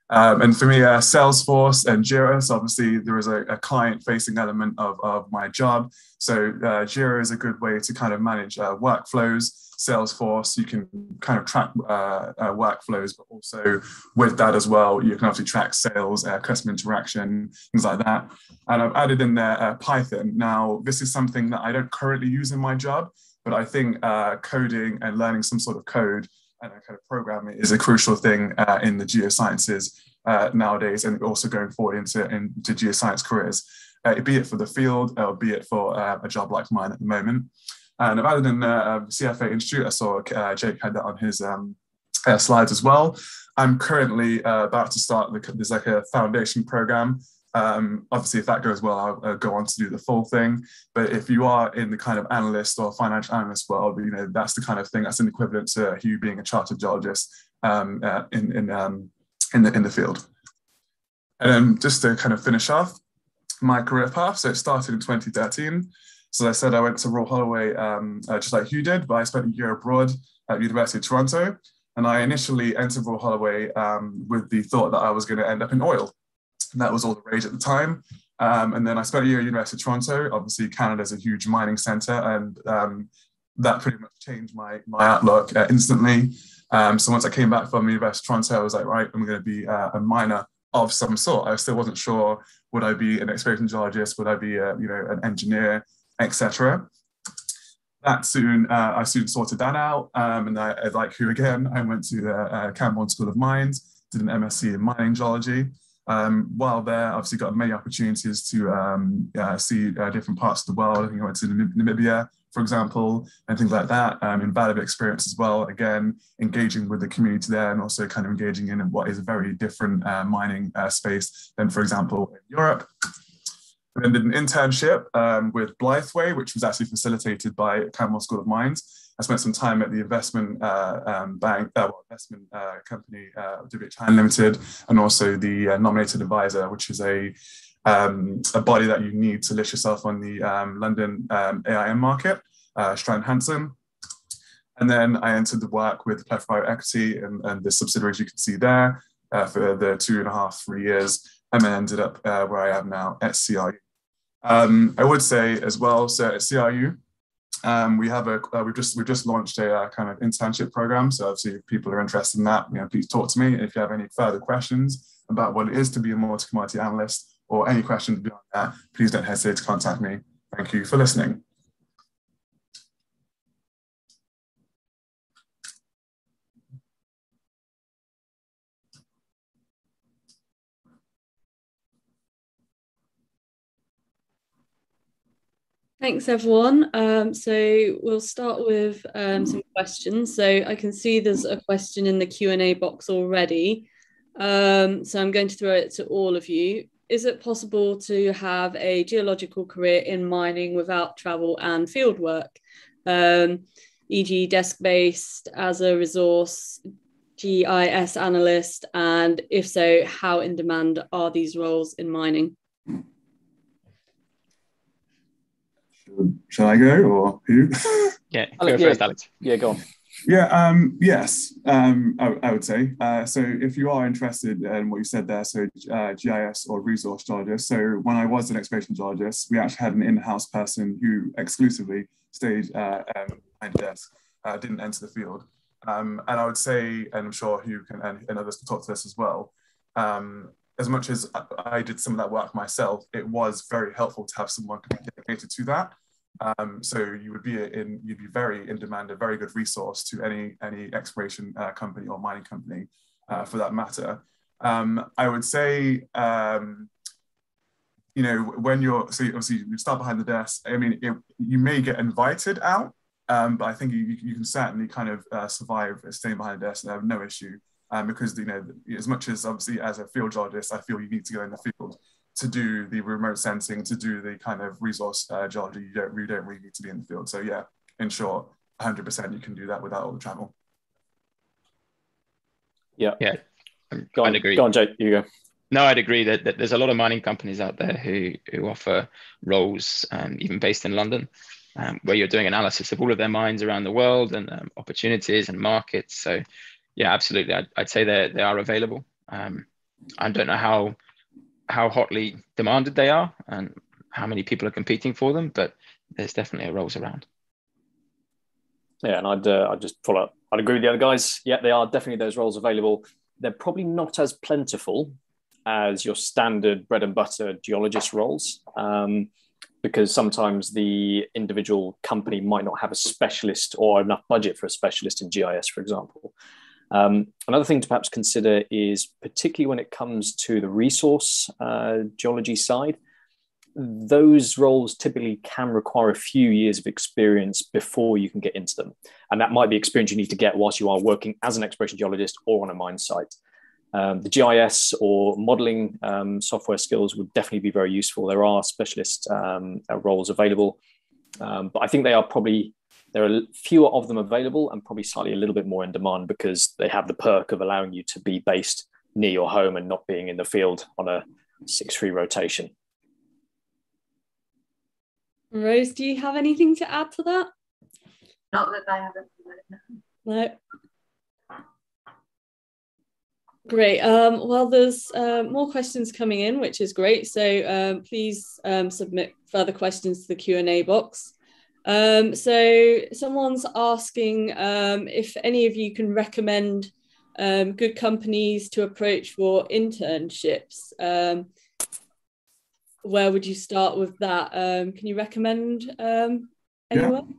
F: Um, and for me, uh, Salesforce and Jira, so obviously there is a, a client-facing element of, of my job. So Jira is a good way to kind of manage workflows Salesforce, you can kind of track uh, uh, workflows, but also with that as well, you can obviously track sales, uh, customer interaction, things like that. And I've added in there uh, Python. Now, this is something that I don't currently use in my job, but I think uh, coding and learning some sort of code and kind of programming is a crucial thing uh, in the geosciences nowadays, and also going forward into, into geoscience careers. be it for the field or be it for a job like mine at the moment. And I've added in uh, CFA Institute. I saw uh, Jake had that on his um, uh, slides as well. I'm currently uh, about to start, the, there's like a foundation program. Um, obviously, if that goes well, I'll uh, go on to do the full thing. But if you are in the kind of analyst or financial analyst world, you know, that's the kind of thing that's an equivalent to you being a chartered geologist um, uh, in, in, um, in, the, in the field. And then just to kind of finish off, my career path. So it started in 2013. So I said I went to Royal Holloway um, uh, just like you did, but I spent a year abroad at the University of Toronto. And I initially entered Royal Holloway um, with the thought that I was going to end up in oil. And that was all the rage at the time. Um, and then I spent a year at the University of Toronto. Obviously, Canada is a huge mining center, and um, that pretty much changed my, my outlook uh, instantly. Um, so once I came back from the University of Toronto, I was like, right, I'm going to be uh, a miner of some sort. I still wasn't sure would I be an exploration geologist, would I be a, you know an engineer, etc. That soon, uh, I soon sorted that out. Um, and I, like Hugh again, I went to the uh, Camborne School of Mines, did an MSc in mining geology. Um, while there, obviously got many opportunities to um, uh, see uh, different parts of the world. I think I went to Namibia, for example, and things like that. Um, invaluable experience as well. Again, engaging with the community there and also kind of engaging in what is a very different uh, mining uh, space than, for example, in Europe. And then did an internship um, with Blytheweigh, which was actually facilitated by Camborne School of Mines. I spent some time at the investment uh, um, bank, uh, well, investment uh, company, uh, WH Ireland, and also the uh, nominated advisor, which is a um, a body that you need to list yourself on the um, London um, AIM market, uh, Strand Hanson. And then I entered the work with Plethora Equity and, and the subsidiaries you can see there uh, for the two and a half, three years and then ended up uh, where I am now at CRU. Um, I would say as well, so at CRU, um, we have a uh, we've just we've just launched a uh, kind of internship program. So obviously, if people are interested in that, you know, please talk to me. If you have any further questions about what it is to be a multi-commodity analyst or any questions beyond that, please don't hesitate to contact me. Thank you for listening.
B: Thanks, everyone. Um, so we'll start with um, some questions. So I can see there's a question in the Q&A box already. Um, so I'm going to throw it to all of you. Is it possible to have a geological career in mining without travel and field work, um, e.g. desk-based as a resource GIS analyst? And if so, how in demand are these roles in mining?
F: Shall I go or who?
E: Yeah, I'll go Alex, first,
D: yeah,
E: Alex.
D: Yeah, go on.
F: Yeah, um, yes, um, I, I, would say. Uh, so if you are interested in what you said there, so uh, GIS or resource geologist. So when I was an exploration geologist, we actually had an in-house person who exclusively stayed uh, um, behind the desk, uh, didn't enter the field. Um, and I would say, and I'm sure Hugh can, and, and others can talk to this as well, um, as much as I did some of that work myself, it was very helpful to have someone dedicated to that. Um, so you would be in, you'd be very in demand, a very good resource to any any exploration uh, company or mining company, uh, for that matter. Um, I would say, um, you know, when you're so obviously you start behind the desk. I mean, it, you may get invited out, um, but I think you, you can certainly kind of uh, survive staying behind the desk and have no issue um, because you know as much as obviously as a field geologist, I feel you need to go in the field to do the remote sensing, to do the kind of resource uh, geology. You don't, you don't really need to be in the field. So yeah, in short, 100% you can do that without all the travel.
D: Yeah.
E: Yeah.
D: Go on,
E: I'd agree.
D: Go on, Jake. You go.
E: No, I'd agree that, that there's a lot of mining companies out there who who offer roles, um, even based in London, um, where you're doing analysis of all of their mines around the world and um, opportunities and markets. So, yeah, absolutely, I'd, I'd say they they are available. Um, I don't know how how hotly demanded they are and how many people are competing for them, but there's definitely a roles around.
D: Yeah, and I'd uh, I'd just follow up. I'd agree with the other guys. Yeah, they are definitely those roles available. They're probably not as plentiful as your standard bread and butter geologist roles, um, because sometimes the individual company might not have a specialist or enough budget for a specialist in GIS, for example. Um, another thing to perhaps consider is particularly when it comes to the resource uh, geology side, those roles typically can require a few years of experience before you can get into them. And that might be experience you need to get whilst you are working as an exploration geologist or on a mine site. Um, the GIS or modeling um, software skills would definitely be very useful. There are specialist um, roles available, um, but I think they are probably there are fewer of them available and probably slightly a little bit more in demand because they have the perk of allowing you to be based near your home and not being in the field on a six-three rotation.
B: Rose, do you have anything to add to that?
C: Not that I haven't.
B: No. Great. Um, well, there's uh, more questions coming in, which is great. So um, please um, submit further questions to the Q&A box. Um, so someone's asking um, if any of you can recommend um, good companies to approach for internships. where would you start with that? can you recommend anyone?
F: Yeah.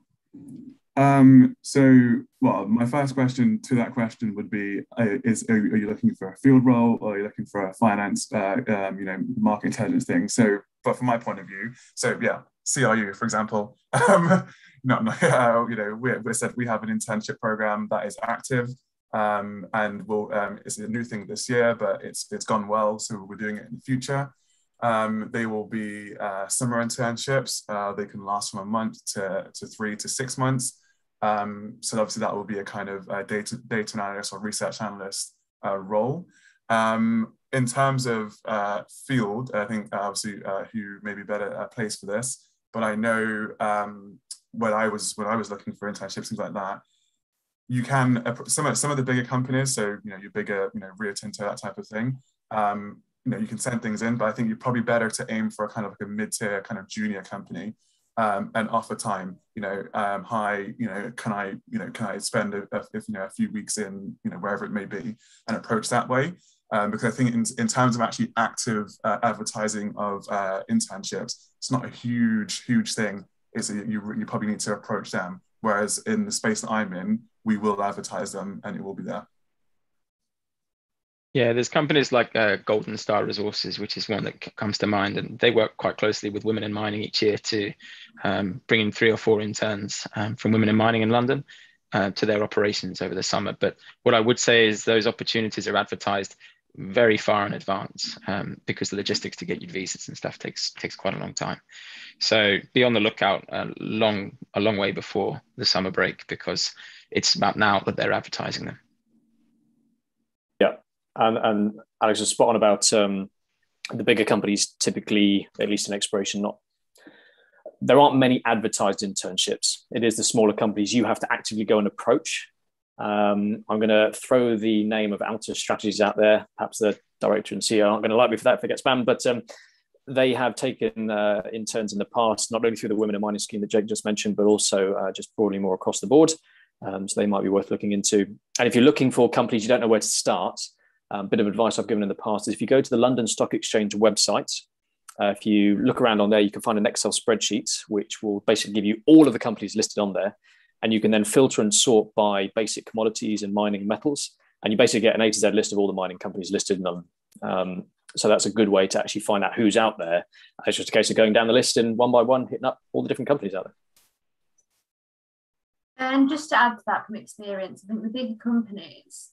F: Um, so, well, my first question to that question would be: uh, Is are, you looking for a field role, or are you looking for a finance, uh, um, you know, market intelligence thing? So, but from my point of view, so yeah, CRU, for example, um, not, uh, you know, we, we said we have an internship program that is active, um, and we'll, um, it's a new thing this year, but it's it's gone well, so we're doing it in the future. Um, they will be uh, summer internships. Uh, they can last from a month to, to three to six months. Um, so obviously that will be a kind of uh, data, data analyst or research analyst uh, role. Um, in terms of uh, field, I think uh, obviously Hugh may be better placed for this, but I know um, when I was when I was looking for internships, things like that, you can some of some of the bigger companies, so you know your bigger you know Rio Tinto that type of thing. Um, you know you can send things in, but I think you're probably better to aim for a kind of like a mid-tier kind of junior company um, and offer time. You know, um, hi, you know, can I, you know, can I spend a, a, if, you know a few weeks in, you know, wherever it may be, and approach that way. Um, because I think in, in terms of actually active uh, advertising of uh, internships, it's not a huge, huge thing. It's a, you, you probably need to approach them. Whereas in the space that I'm in, we will advertise them and it will be there.
E: Yeah, there's companies like uh, Golden Star Resources, which is one that c- comes to mind, and they work quite closely with Women in Mining each year to um, bring in three or four interns um, from Women in Mining in London uh, to their operations over the summer. But what I would say is those opportunities are advertised very far in advance um, because the logistics to get your visas and stuff takes takes quite a long time. So be on the lookout a long a long way before the summer break because it's about now that they're advertising them.
D: Yeah, and, and Alex was spot on about um, the bigger companies typically, at least in exploration, not there aren't many advertised internships. It is the smaller companies you have to actively go and approach. Um, I'm going to throw the name of Altus Strategies out there. Perhaps the director and CEO aren't going to like me for that if they get spammed, but um, they have taken uh, interns in the past, not only through the Women in Mining scheme that Jake just mentioned, but also uh, just broadly more across the board. Um, so they might be worth looking into. And if you're looking for companies you don't know where to start, um, bit of advice I've given in the past is if you go to the London Stock Exchange website, uh, if you look around on there, you can find an Excel spreadsheet which will basically give you all of the companies listed on there. And you can then filter and sort by basic commodities and mining metals. And you basically get an A to Z list of all the mining companies listed in them. Um, so that's a good way to actually find out who's out there. It's just a case of going down the list and one by one hitting up all the different companies out there.
C: And just to add to that from experience, I think the bigger companies,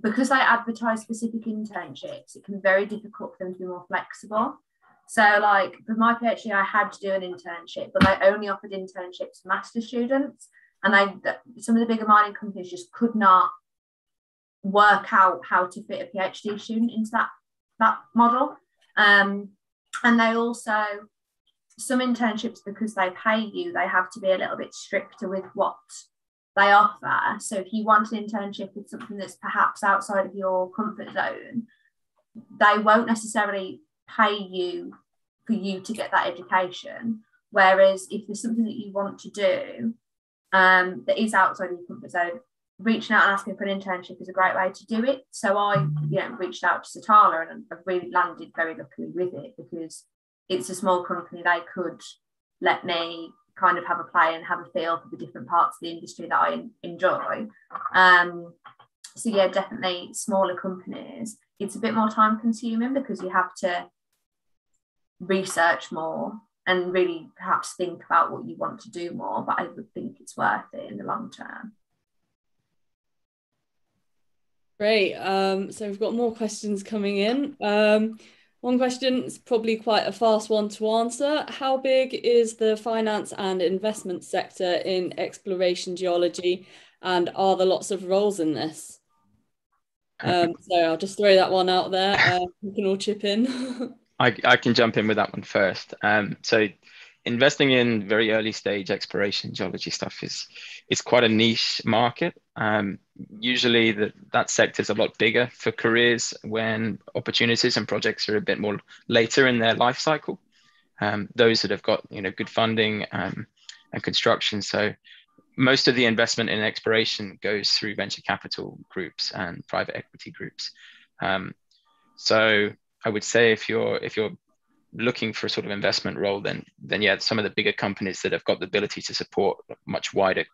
C: because they advertise specific internships, it can be very difficult for them to be more flexible. So, like for my PhD, I had to do an internship, but they only offered internships for master students, and they some of the bigger mining companies just could not work out how to fit a PhD student into that that model. Um, and they also some internships because they pay you, they have to be a little bit stricter with what they offer. So if you want an internship with something that's perhaps outside of your comfort zone, they won't necessarily pay you for you to get that education. Whereas if there's something that you want to do um, that is outside of your comfort zone, reaching out and asking for an internship is a great way to do it. So I, you know, reached out to Satarla and I've really landed very luckily with it because it's a small company. They could let me kind of have a play and have a feel for the different parts of the industry that I enjoy. Um, so yeah, definitely smaller companies. It's a bit more time consuming because you have to research more and really perhaps think about what you want to do more. But I would think it's worth it in the long term.
B: Great. Um, so we've got more questions coming in. Um, one question is probably quite a fast one to answer. How big is the finance and investment sector in exploration geology, and are there lots of roles in this? Um, so I'll just throw that one out there. Uh, you can all chip in.
E: I, I can jump in with that one first. Um, so investing in very early stage exploration geology stuff is is quite a niche market. Um, usually that that sector is a lot bigger for careers when opportunities and projects are a bit more later in their life cycle. Um, those that have got you know good funding um, and construction. So most of the investment in exploration goes through venture capital groups and private equity groups. Um, so I would say if you're if you're looking for a sort of investment role, then then yeah, some of the bigger companies that have got the ability to support much wider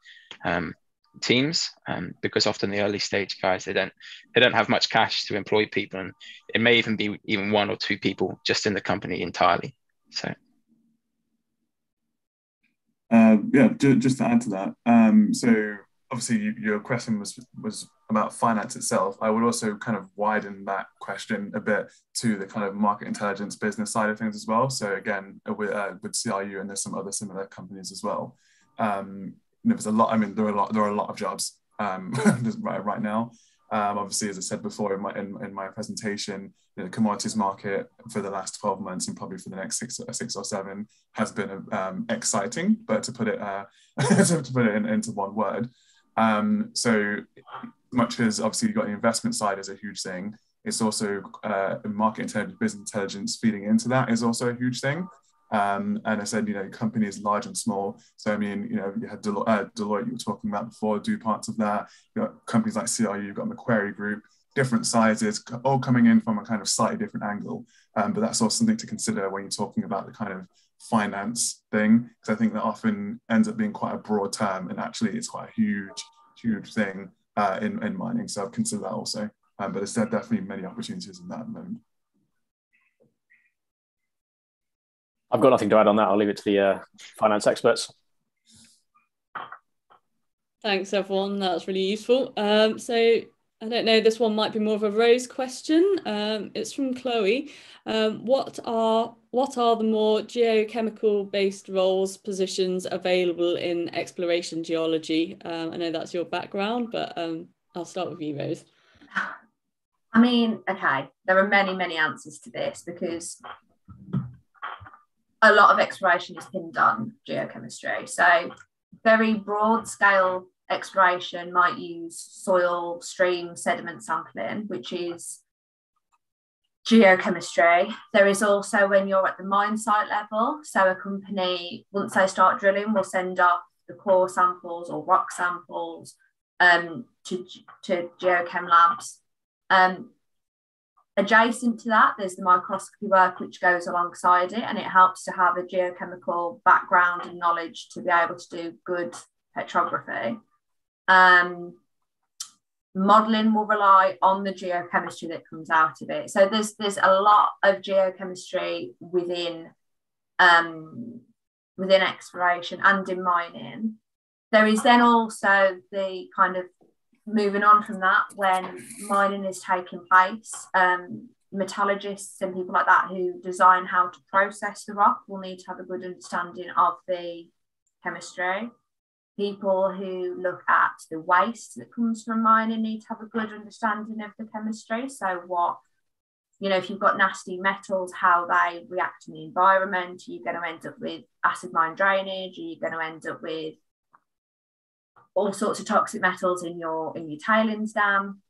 E: um, teams, um, because often the early stage guys they don't they don't have much cash to employ people, and it may even be even one or two people just in the company entirely. So.
F: Uh, yeah, just to add to that, um, so obviously your question was was about finance itself. I would also kind of widen that question a bit to the kind of market intelligence business side of things as well. So again, with, uh, with CRU and there's some other similar companies as well. Um, there's a lot. I mean, there are a lot. There are a lot of jobs um, right right now. Um, obviously, as I said before in my in, in my presentation, the commodities market for the last 12 months and probably for the next six, six or seven has been um, exciting. But to put it uh, to put it in, into one word, um, so much as obviously you've got the investment side is a huge thing, it's also uh, market intelligence, business intelligence feeding into that is also a huge thing. Um, and I said, you know, companies large and small. So I mean, you know, you had Deloitte, uh, Deloitte you were talking about before, do parts of that. You got companies like CRU, you've got Macquarie Group, different sizes, all coming in from a kind of slightly different angle. Um, but that's also something to consider when you're talking about the kind of finance thing because I think that often ends up being quite a broad term and actually it's quite a huge, huge thing uh, in, in mining. So I've considered that also. Um, but there's definitely many opportunities in that moment.
D: I've got nothing to add on that. I'll leave it to the uh, finance experts.
B: Thanks, everyone. That's really useful. Um, so I don't know, this one might be more of a Rose question. Um, it's from Chloe. Um, what are what are the more geochemical based roles positions available in exploration geology? Um, I know that's your background, but um, I'll start with you, Rose.
C: I mean, okay, there are many, many answers to this because a lot of exploration is pinned on geochemistry. So very broad scale exploration might use soil, stream, sediment sampling, which is geochemistry. There is also when you're at the mine site level. So a company, once they start drilling, will send off the core samples or rock samples um, to, to geochem labs. Um, adjacent to that, there's the microscopy work which goes alongside it, and it helps to have a geochemical background and knowledge to be able to do good petrography. Um, modeling will rely on the geochemistry that comes out of it. So there's there's a lot of geochemistry within um, within exploration and in mining. There is then also the kind of moving on from that when mining is taking place. Um, metallurgists and people like that who design how to process the rock will need to have a good understanding of the chemistry. People who look at the waste that comes from mining need to have a good understanding of the chemistry. So, what, you know, if you've got nasty metals, how they react in the environment, are you going to end up with acid mine drainage? Are you going to end up with all sorts of toxic metals in your in your tailings dam?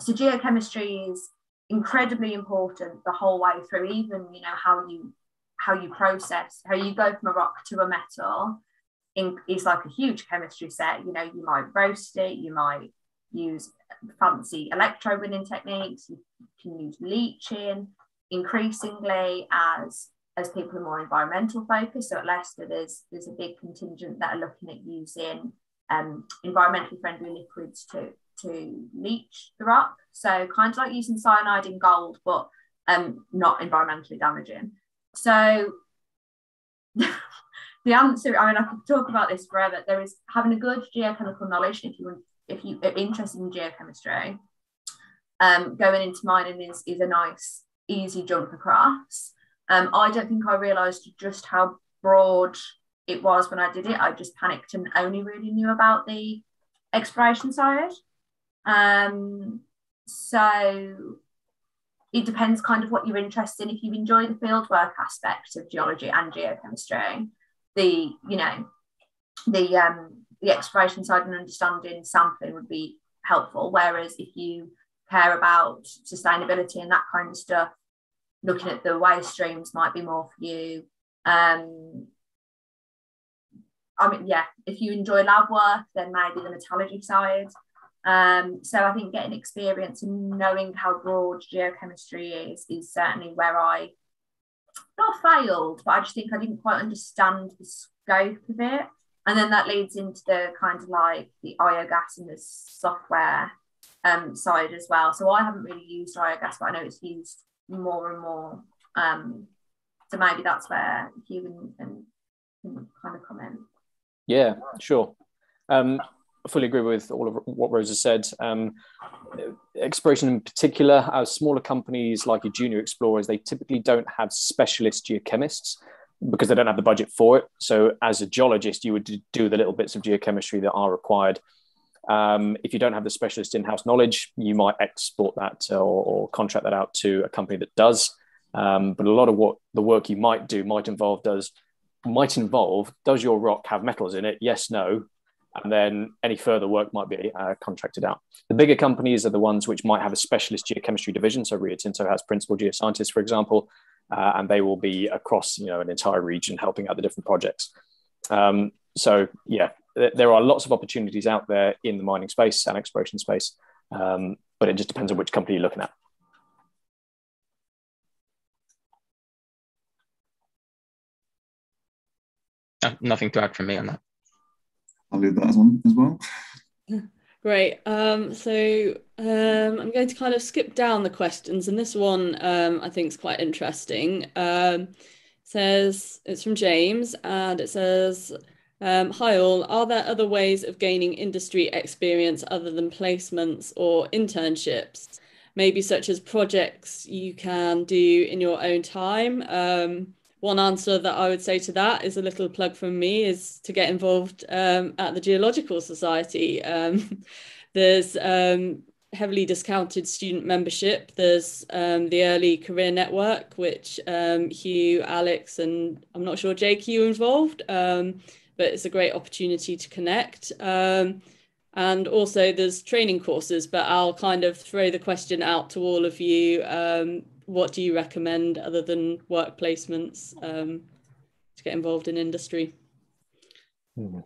C: So, geochemistry is incredibly important the whole way through, even you know how you how you process, how you go from a rock to a metal in, is like a huge chemistry set. You know, you might roast it, you might use fancy electro winning techniques, you can use leaching increasingly as as people are more environmental focused. So at Leicester, there's there's a big contingent that are looking at using um, environmentally friendly liquids to to leach the rock. So kind of like using cyanide in gold, but um, not environmentally damaging. So the answer, I mean, I could talk about this forever. There is having a good geochemical knowledge if you if you are interested in geochemistry. Um, going into mining is is a nice easy jump across. Um, I don't think I realised just how broad it was when I did it. I just panicked and only really knew about the exploration side. Um, so it depends kind of what you're interested in. If you enjoy the fieldwork aspect of geology and geochemistry, the you know the um, the exploration side and understanding sampling would be helpful. Whereas if you care about sustainability and that kind of stuff, looking at the waste streams might be more for you. Um, I mean, yeah, if you enjoy lab work, then maybe the metallurgy side. Um, so I think getting experience and knowing how broad geochemistry is is certainly where I not failed, but I just think I didn't quite understand the scope of it. And then that leads into the kind of like the ioGAS and the software um, side as well. So I haven't really used ioGAS, but I know it's used more and more. Um, so maybe that's where you can, kind of comment.
D: Yeah, sure. Um, I fully agree with all of what Rosa said. Um, exploration in particular, as smaller companies like your junior explorers, they typically don't have specialist geochemists because they don't have the budget for it. So, as a geologist, you would do the little bits of geochemistry that are required. Um, if you don't have the specialist in-house knowledge, you might export that or, or contract that out to a company that does. Um, but a lot of what the work you might do might involve does might involve does your rock have metals in it? Yes, no and then any further work might be uh, contracted out. The bigger companies are the ones which might have a specialist geochemistry division. So Rio Tinto has principal geoscientists, for example, uh, and they will be across you know an entire region helping out the different projects. Um, so yeah, th- there are lots of opportunities out there in the mining space and exploration space, um, but it just depends on which company you're looking at.
E: Nothing to add from me on that.
F: I'll leave that as one as well.
B: Great. Um, so um, I'm going to kind of skip down the questions, and this one um, I think is quite interesting. Um, says it's from James, and it says, um, "Hi all. Are there other ways of gaining industry experience other than placements or internships? Maybe such as projects you can do in your own time." One answer that I would say to that is a little plug from me is to get involved um, at the Geological Society. Um, there's um, heavily discounted student membership. There's um, the Early Career Network, which um, Hugh, Alex, and I'm not sure Jake, you involved, um, but it's a great opportunity to connect. and also there's training courses, but I'll kind of throw the question out to all of you what do you recommend other than work placements um, to get involved in industry?
D: Hmm.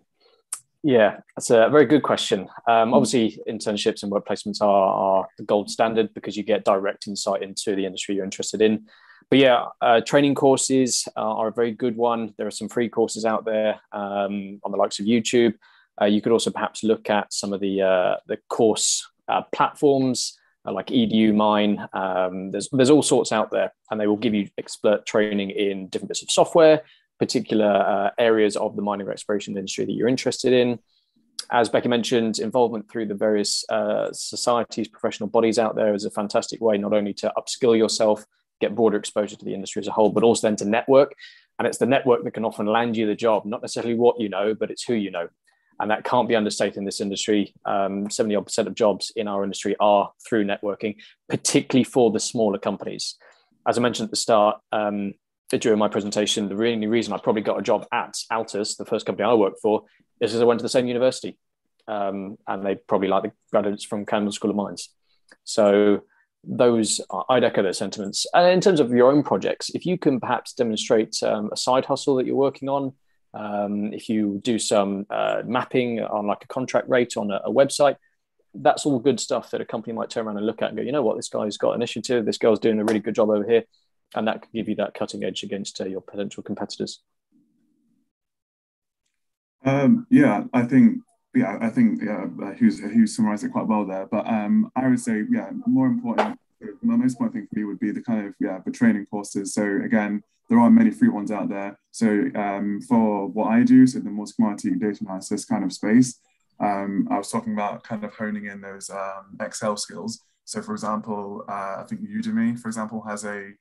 D: Yeah, that's a very good question. Um, obviously, internships and work placements are, are, the gold standard because you get direct insight into the industry you're interested in. But yeah, uh, training courses are a very good one. There are some free courses out there um, on the likes of YouTube. Uh, you could also perhaps look at some of the uh, the course uh, platforms uh, like EduMine. Um, there's there's all sorts out there, and they will give you expert training in different bits of software, particular uh, areas of the mining or exploration industry that you're interested in. As Becky mentioned, involvement through the various uh, societies, professional bodies out there is a fantastic way not only to upskill yourself, get broader exposure to the industry as a whole, but also then to network. And it's the network that can often land you the job, not necessarily what you know, but it's who you know. And that can't be understated in this industry. Um, 70 odd percent of jobs in our industry are through networking, particularly for the smaller companies. As I mentioned at the start, um, during my presentation, the only reason I probably got a job at Altus, the first company I worked for, is because I went to the same university. Um, and they probably like the graduates from Camborne School of Mines. So those I'd echo those sentiments. And in terms of your own projects, if you can perhaps demonstrate um, a side hustle that you're working on, um, if you do some uh, mapping on like a contract rate on a, a, website, that's all good stuff that a company might turn around and look at and go, you know what, this guy's got initiative, this girl's doing a really good job over here, and that could give you that cutting edge against uh, your potential competitors.
F: Um, yeah, I think yeah, I think yeah, Hugh's, Hughes summarized it quite well there. But um, I would say, yeah, more important, the most important thing for me would be the kind of yeah, the training courses. So again, there aren't many free ones out there. So um, for what I do, so the multi-commodity data analysis kind of space, um, I was talking about kind of honing in those um, Excel skills. So for example, uh, I think Udemy, for example, has a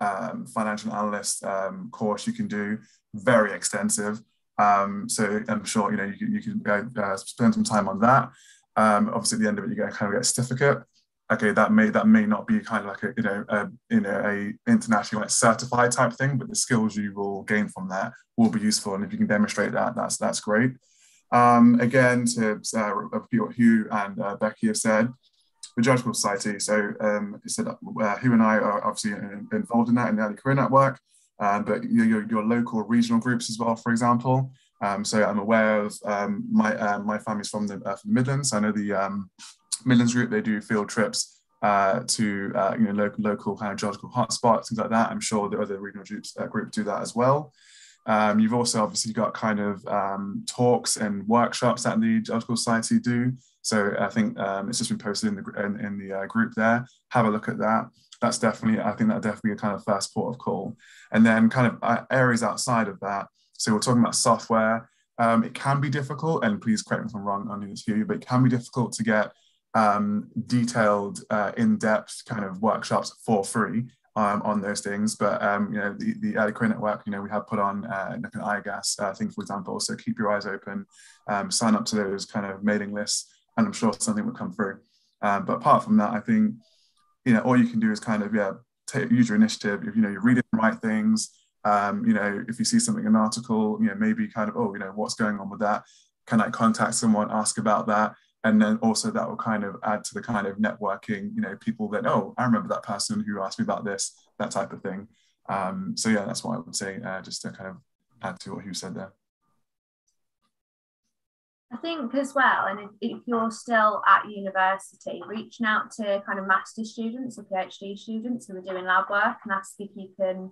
F: um, financial analyst um, course you can do, very extensive. Um, so I'm sure you know you can, you can uh, spend some time on that. Obviously, at the end of it, you get kind of get a certificate. Okay, that may that may not be kind of like a you know a, you know a internationally like certified type thing, but the skills you will gain from that will be useful, and if you can demonstrate that, that's that's great. Um, again, to uh, repeat what Hugh and uh, Becky have said, the Geological Society. So um, said uh, Hugh and I are obviously involved in that in the Early Career Network um, but your, your, your, local regional groups as well, for example. Um, so I'm aware of um, my uh, my family's from the, uh, from the Midlands. I know the um, Midlands group they do field trips uh, to uh, you know local, local geological hotspots, things like that. I'm sure the other regional groups uh, groups do that as well. Um, you've also obviously got kind of um, talks and workshops that the Geological Society do. So I think um, it's just been posted in the in, in the uh, group there. Have a look at that that's definitely I think that definitely a kind of first port of call. And then kind of uh, areas outside of that. So we're talking about software. Um, it can be difficult, and please correct me if I'm wrong on this here, but it can be difficult to get um, detailed, uh, in-depth kind of workshops for free um, on those things. But um, you know, the, the Early Network, you know, we have put on uh, like an ioGAS uh, thing, for example. So keep your eyes open, um, sign up to those kind of mailing lists, and I'm sure something will come through. Um, but apart from that, I think you know, all you can do is kind of, yeah, take, use your initiative. If, you know, you're reading the right things, um, you know, if you see something in an article, you know, maybe kind of, oh, you know, what's going on with that? Can I contact someone, ask about that? And then also that will kind of add to the kind of networking, you know, people that, oh, I remember that person who asked me about this, that type of thing. Um, so yeah, that's what I would say, uh, just to kind of add to what you said there.
C: I think as well, and if, you're still at university, reaching out to kind of master students or PhD students who are doing lab work and ask if you can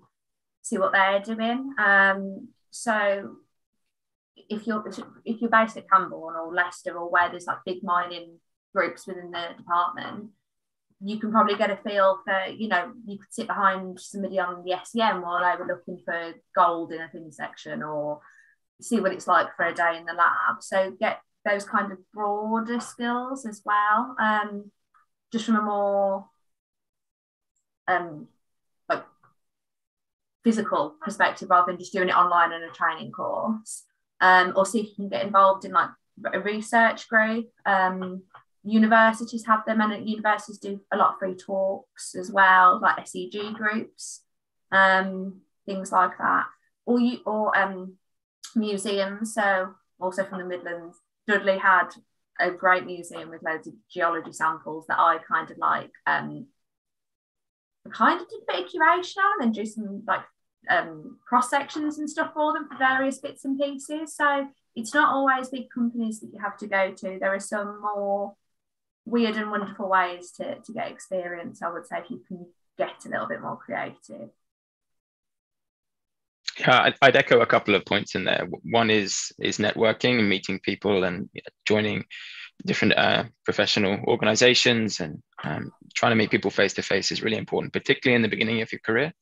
C: see what they're doing. Um, so if you're if you're based at Camborne or Leicester or where there's like big mining groups within the department, you can probably get a feel for, you know, you could sit behind somebody on the SEM while they were looking for gold in a thin section or see what it's like for a day in the lab. So get those kind of broader skills as well, um, just from a more um, like physical perspective rather than just doing it online in a training course. Um, or see if you can get involved in like a research group. Um, universities have them, and universities do a lot of free talks as well, like SEG groups, um, things like that. Or you or um, museums. So also from the Midlands, Dudley had a great museum with loads of geology samples that I kind of like. Um, kind of did a bit of curation on and do some like um, cross sections and stuff for them for various bits and pieces. So it's not always big companies that you have to go to. There are some more weird and wonderful ways to, to get experience. I would say if you can get a little bit more creative.
E: Yeah, I'd echo a couple of points in there. One is is networking and meeting people and joining different uh, professional organizations and um, trying to meet people face to face is really important, particularly in the beginning of your career.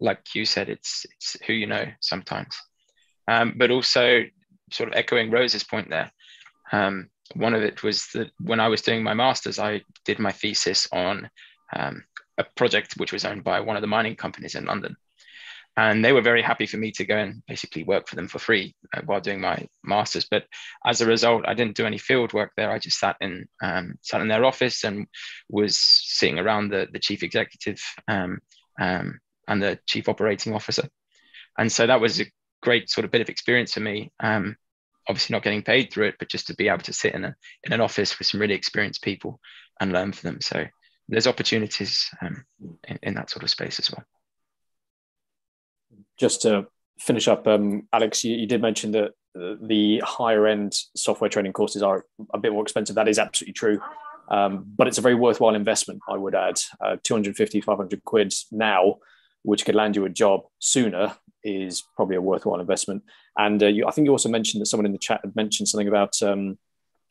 E: Like you said, it's it's who you know sometimes, um, but also sort of echoing Rose's point there. Um, one of it was that when I was doing my masters, I did my thesis on um, a project which was owned by one of the mining companies in London and they were very happy for me to go and basically work for them for free uh, while doing my masters. But as a result, I didn't do any field work there. I just sat in um, sat in their office and was sitting around the the chief executive um, um, and the chief operating officer, and so that was a great sort of bit of experience for me. Um, obviously, not getting paid through it, but just to be able to sit in a in an office with some really experienced people and learn from them. So there's opportunities um, in, in that sort of space as well
D: just to finish up, um, Alex, you, you, did mention that the higher end software training courses are a bit more expensive. That is absolutely true. Um, but it's a very worthwhile investment, I would add. Uh, 250, 500 quid now, which could land you a job sooner, is probably a worthwhile investment. And uh, you, I think you also mentioned that someone in the chat had mentioned something about um,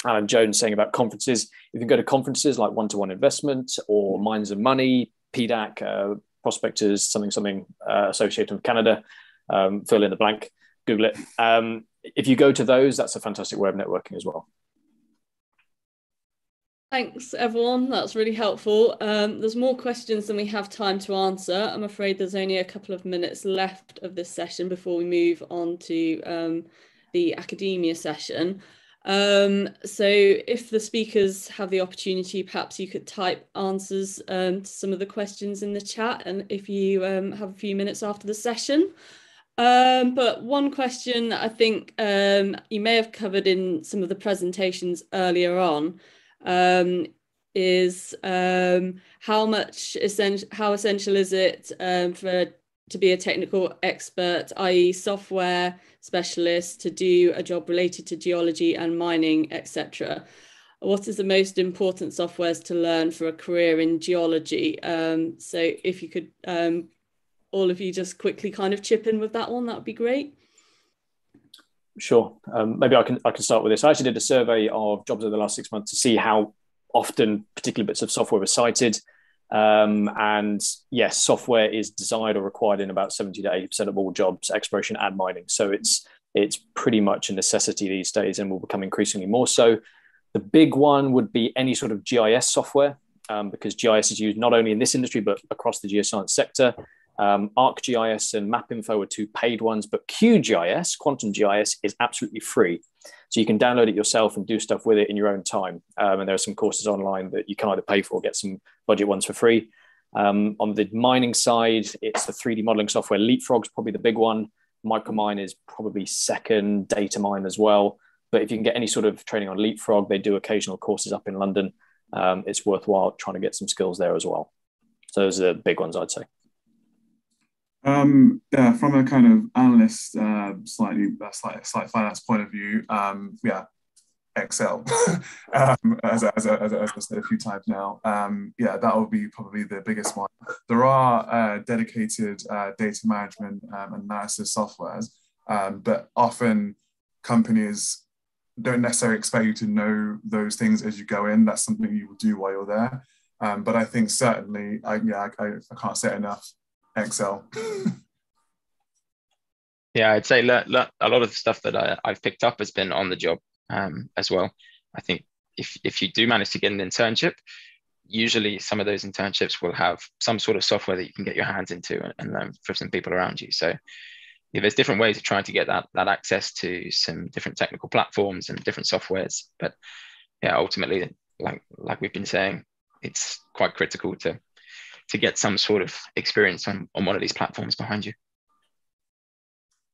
D: Alan Jones saying about conferences. If you go to conferences like One to One Investment or Mines and Money, PDAC, uh, prospectors, something something uh, associated with Canada. Um, fill in the blank, Google it. Um, if you go to those, that's a fantastic way of networking as well.
B: Thanks, everyone. That's really helpful. Um, there's more questions than we have time to answer. I'm afraid there's only a couple of minutes left of this session before we move on to um, the academia session. Um, so if the speakers have the opportunity, perhaps you could type answers um, to some of the questions in the chat and if you um, have a few minutes after the session. Um, but one question I think um, you may have covered in some of the presentations earlier on um, is how much essential, how essential is it for to be a technical expert, i.e. software specialist, to do a job related to geology and mining, etc. What is the most important softwares to learn for a career in geology? Um, so if you could, um, all of you just quickly kind of chip in with that one, that would be great.
D: Sure. Um, maybe I can I can start with this. I actually did a survey of jobs over the last six months to see how often particular bits of software were cited. Um, and yes, software is desired or required in about 70 to 80% of all jobs, exploration and mining. So it's it's pretty much a necessity these days and will become increasingly more so. The big one would be any sort of GIS software, um, because GIS is used not only in this industry, but across the geoscience sector. Um, ArcGIS and MapInfo are two paid ones, but QGIS, Quantum GIS, is absolutely free. So you can download it yourself and do stuff with it in your own time. Um, and there are some courses online that you can either pay for or get some budget ones for free. Um, on the mining side, it's the 3D modeling software. Leapfrog's probably the big one. Micromine is probably second, Datamine as well. But if you can get any sort of training on Leapfrog, they do occasional courses up in London. Um, it's worthwhile trying to get some skills there as well. So those are the big ones, I'd say.
F: Um, yeah, from a kind of analyst, uh, slightly uh, slight, slight finance point of view, um, yeah, Excel, um, as, as, as, as, I said a few times now. Um, yeah, that will be probably the biggest one. There are uh, dedicated uh, data management um, analysis softwares, um, but often companies don't necessarily expect you to know those things as you go in. That's something you will do while you're there. Um, but I think certainly, I, yeah, I, I can't say enough Excel.
E: yeah, I'd say a lot of the stuff that I, have picked up has been on the job um, as well. I think if, if you do manage to get an internship, usually some of those internships will have some sort of software that you can get your hands into and, and learn from some people around you. So yeah, there's different ways of trying to get that, that access to some different technical platforms and different softwares. But yeah, ultimately, like like we've been saying, it's quite critical to to get some sort of experience on, on one of these platforms behind you.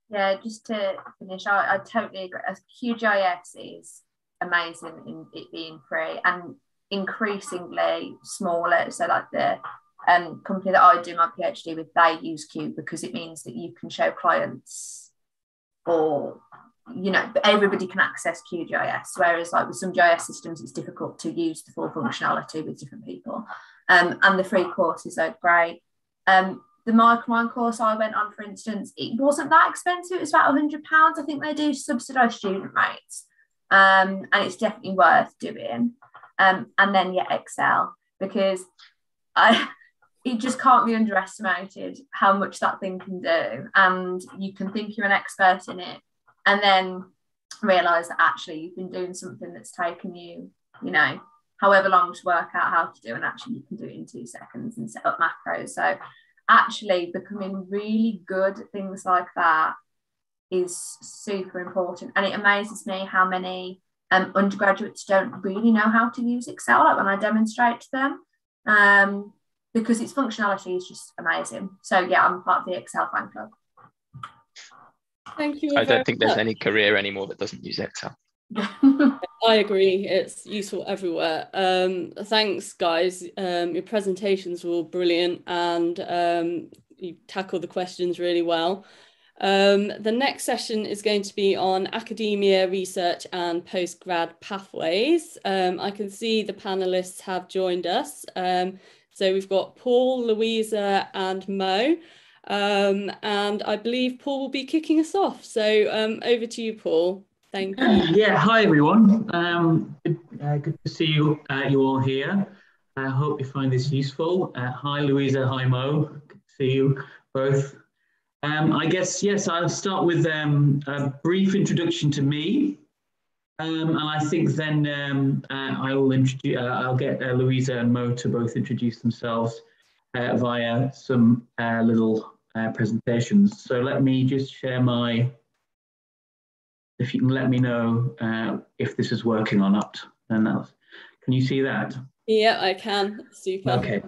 C: Yeah, just to finish, I, I totally agree. QGIS is amazing in it being free and increasingly smaller. So, like the um, company that I do my PhD with, they use Q because it means that you can show clients or you know everybody can access QGIS. Whereas like with some GIS systems, it's difficult to use the full functionality with different people. Um, and the free courses are great. Um, the Micromine course I went on, for instance, it wasn't that expensive. It was about £100. I think they do subsidise student rates. Um, and it's definitely worth doing. Um, and then, yeah, Excel, because I, it just can't be underestimated how much that thing can do. And you can think you're an expert in it and then realise that actually you've been doing something that's taken you, you know, however long to work out how to do, and actually you can do it in two seconds and set up macros. So actually becoming really good at things like that is super important. And it amazes me how many um, undergraduates don't really know how to use Excel like when I demonstrate to them. Um, because its functionality is just amazing. So yeah, I'm part of the Excel fan club.
B: Thank you.
E: I don't think there's any career anymore that doesn't use Excel.
B: I agree. It's useful everywhere. Um, thanks, guys. Um, your presentations were all brilliant and um, you tackled the questions really well. Um, the next session is going to be on academia, research and postgrad pathways. Um, I can see the panelists have joined us. Um, so we've got Paul, Louisa and Mo. And I believe Paul will be kicking us off. So over to you, Paul. Thank you.
G: Yeah, hi everyone. Um, good, uh, good to see you, uh, you all here. I hope you find this useful. Uh, hi Louisa, hi Mo. Good to see you both. Um, I guess, yes, I'll start with um, a brief introduction to me. Um, and I think then um, uh, I'll, introduce, uh, I'll get uh, Louisa and Mo to both introduce themselves uh, via some uh, little uh, presentations. So let me just share my, if you can let me know if this is working or not. And can you see that?
B: Yeah, I can. Super.
G: Okay.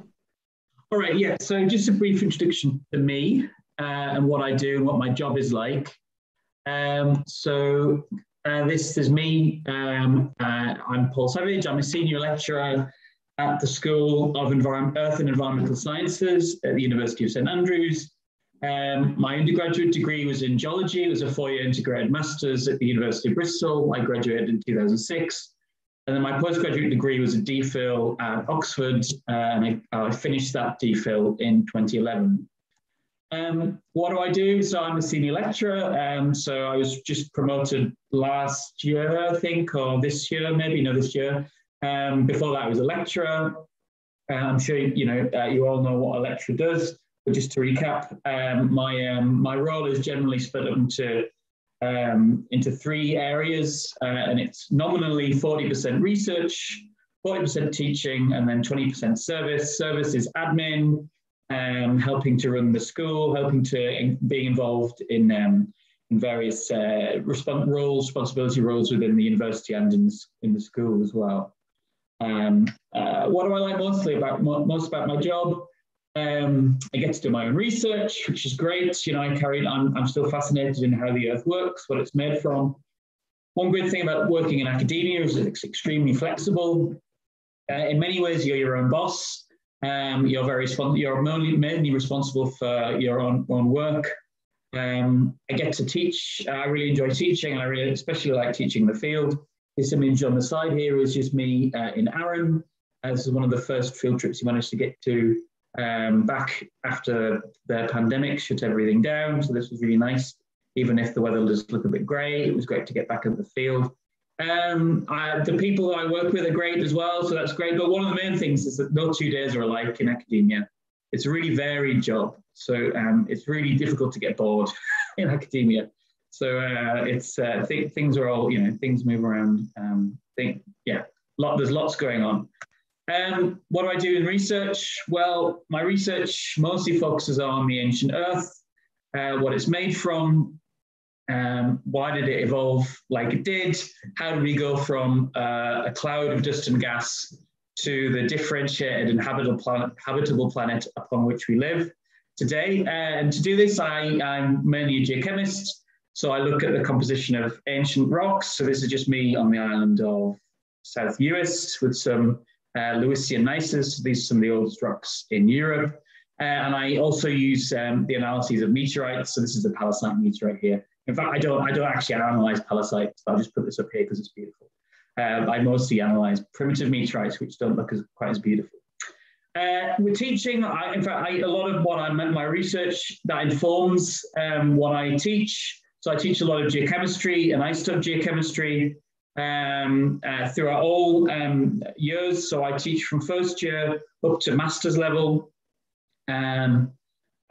G: All right, yeah, so just a brief introduction to me uh, and what I do and what my job is like. Um, so uh, this is me. Um, uh, I'm Paul Savage. I'm a senior lecturer at the School of Environment, Earth and Environmental Sciences at the University of St Andrews. Um, my undergraduate degree was in geology. It was a four-year integrated master's at the University of Bristol. I graduated in 2006. And then my postgraduate degree was a DPhil at Oxford, uh, and I, I, finished that DPhil in 2011. Um, what do I do? So I'm a senior lecturer. Um, so I was just promoted last year, I think, or this year, maybe no, this year. Um, before that, I was a lecturer. Uh, I'm sure you know uh, you all know what a lecturer does. Just to recap, um, my um, my role is generally split up into um, into three areas, uh, and it's nominally 40% research, 40% teaching, and then 20% service. Service is admin, um, helping to run the school, helping to in, being involved in um, in various uh, roles, responsibility roles within the university and in the, in the school as well. Um, uh, what do I like mostly about most about my job? Um, I get to do my own research, which is great. You know, I carried on. I'm still fascinated in how the Earth works, what it's made from. One good thing about working in academia is it's extremely flexible. Uh, in many ways, you're your own boss. Um, you're very you're mainly, mainly responsible for your own, own work. Um, I get to teach. I really enjoy teaching, and I really especially like teaching the field. This image on the side here is just me uh, in Arran. This is one of the first field trips you managed to get to um, back after the pandemic shut everything down. So this was really nice. Even if the weather does look a bit grey, it was great to get back in the field. Um, I, the people I work with are great as well, so that's great. But one of the main things is that no two days are alike in academia. It's a really varied job, so um, it's really difficult to get bored in academia. So uh, it's uh, th- things are all you know things move around. Um, think yeah, lot there's lots going on. Um, what do I do in research? Well, my research mostly focuses on the ancient Earth, uh, what it's made from, um, why did it evolve like it did? How did we go from uh, a cloud of dust and gas to the differentiated and habitable planet, habitable planet upon which we live today? And to do this, I, I'm mainly a geochemist. So I look at the composition of ancient rocks. So this is just me on the island of South Uist with some uh, Lewisian gneisses. These are some of the oldest rocks in Europe. Uh, and I also use um, the analyses of meteorites. So this is the Pallasite meteorite here. In fact, I don't, I don't actually analyze Pallasite. I'll just put this up here because it's beautiful. Um, I mostly analyze primitive meteorites, which don't look as quite as beautiful. Uh, with teaching, I, in fact, I, a lot of what I my research that informs um, what I teach. So I teach a lot of geochemistry and isotope geochemistry um, uh, throughout all um, years. So I teach from first year up to master's level. Um,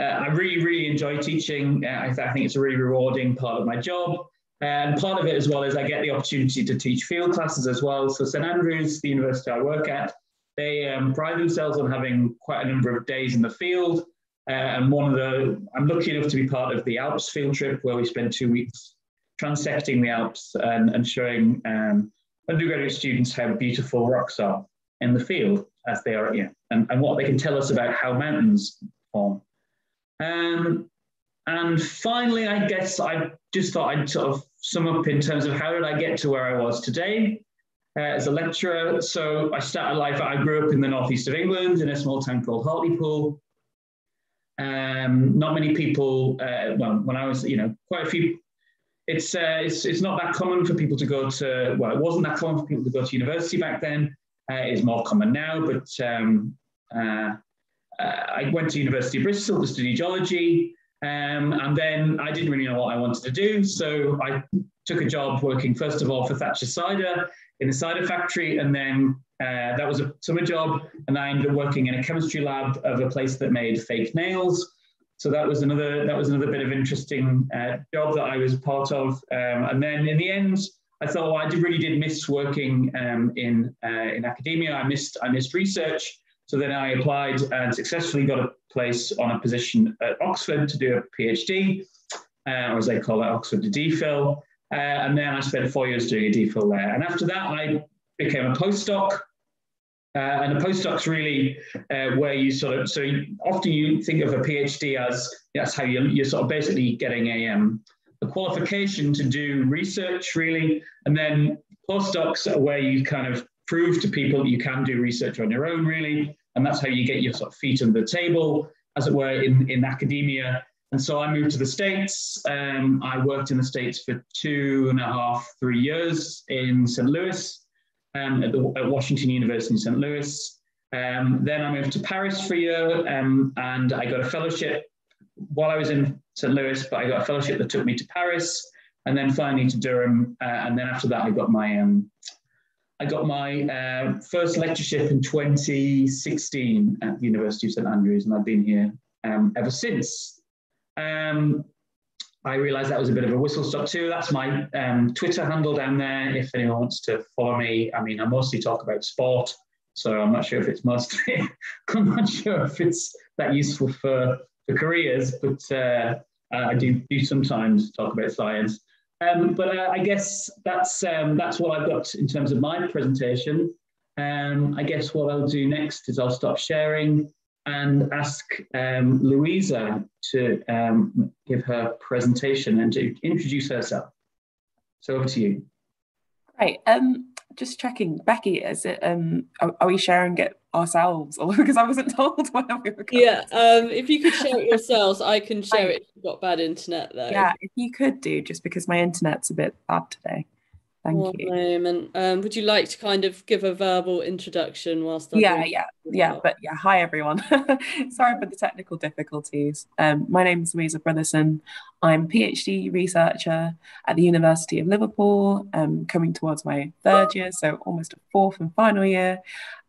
G: uh, I really, really enjoy teaching. Uh, I, th- I, think it's a really rewarding part of my job. And part of it as well is I get the opportunity to teach field classes as well. So St Andrews, the university I work at, they um, pride themselves on having quite a number of days in the field. Uh, and one of the, I'm lucky enough to be part of the Alps field trip where we spent two weeks transecting the Alps and, and showing um, undergraduate students how beautiful rocks are in the field as they are, yeah, and, and what they can tell us about how mountains form. Um, and finally, I guess I just thought I'd sort of sum up in terms of how did I get to where I was today uh, as a lecturer. So I started life, I grew up in the northeast of England in a small town called Hartlepool. Um, not many people, uh, well, when I was, you know, quite a few, it's, uh, it's, it's not that common for people to go to, well, it wasn't that common for people to go to university back then. Uh, it's more common now, but um, uh, uh, I went to University of Bristol to study geology. Um, and then I didn't really know what I wanted to do. So I took a job working, first of all, for Thatcher Cider in a cider factory. And then uh, that was a summer job. And I ended up working in a chemistry lab of a place that made fake nails. So that was another that was another bit of interesting uh, job that I was part of. Um, and then in the end, I thought well, I did, really did miss working um, in uh, in academia. I missed I missed research. So then I applied and successfully got a place on a position at Oxford to do a PhD, uh, or as they call it, Oxford a DPhil. Uh, and then I spent four years doing a DPhil there. And after that, I became a postdoc. Uh, and a postdoc's really uh, where you sort of, so often you think of a PhD as that's how you, you're sort of basically getting a, um, a qualification to do research, really. And then postdocs are where you kind of prove to people that you can do research on your own, really. And that's how you get your sort of feet under the table, as it were, in, in academia. And so I moved to the States. Um, I worked in the States for two and a half, three years in St. Louis, um, at, the, at Washington University in St. Louis. Um, then I moved to Paris for a year um, and I got a fellowship while I was in St. Louis, but I got a fellowship that took me to Paris and then finally to Durham. Uh, and then after that, I got my um, I got my uh, first lectureship in 2016 at the University of St Andrews, and I've been here um, ever since. Um, I realized that was a bit of a whistle stop too. That's my um, Twitter handle down there. If anyone wants to follow me, I mean, I mostly talk about sport, so I'm not sure if it's mostly, I'm not sure if it's that useful for, for careers, but uh, I do, do sometimes talk about science. Um, but uh, I guess that's um, that's what I've got in terms of my presentation. Um, I guess what I'll do next is I'll stop sharing and ask um, Louisa to um, give her presentation and to introduce herself. So over to you.
H: Right. Um, just checking, Becky, is it? Um, are, are we sharing it ourselves, or because I wasn't told where we were
B: going? Yeah. Um, if you could share it yourselves, I can share it. If you've got bad internet though.
H: Yeah, if you could do, just because my internet's a bit bad today. Thank
B: One
H: you.
B: Moment. Um, would you like to kind of give a verbal introduction whilst?
H: I'm yeah, yeah, yeah. But yeah, hi everyone. Sorry for the technical difficulties. Um, my name is Louisa Brotherson. I'm PhD researcher at the University of Liverpool. Um, coming towards my third year, so almost a fourth and final year.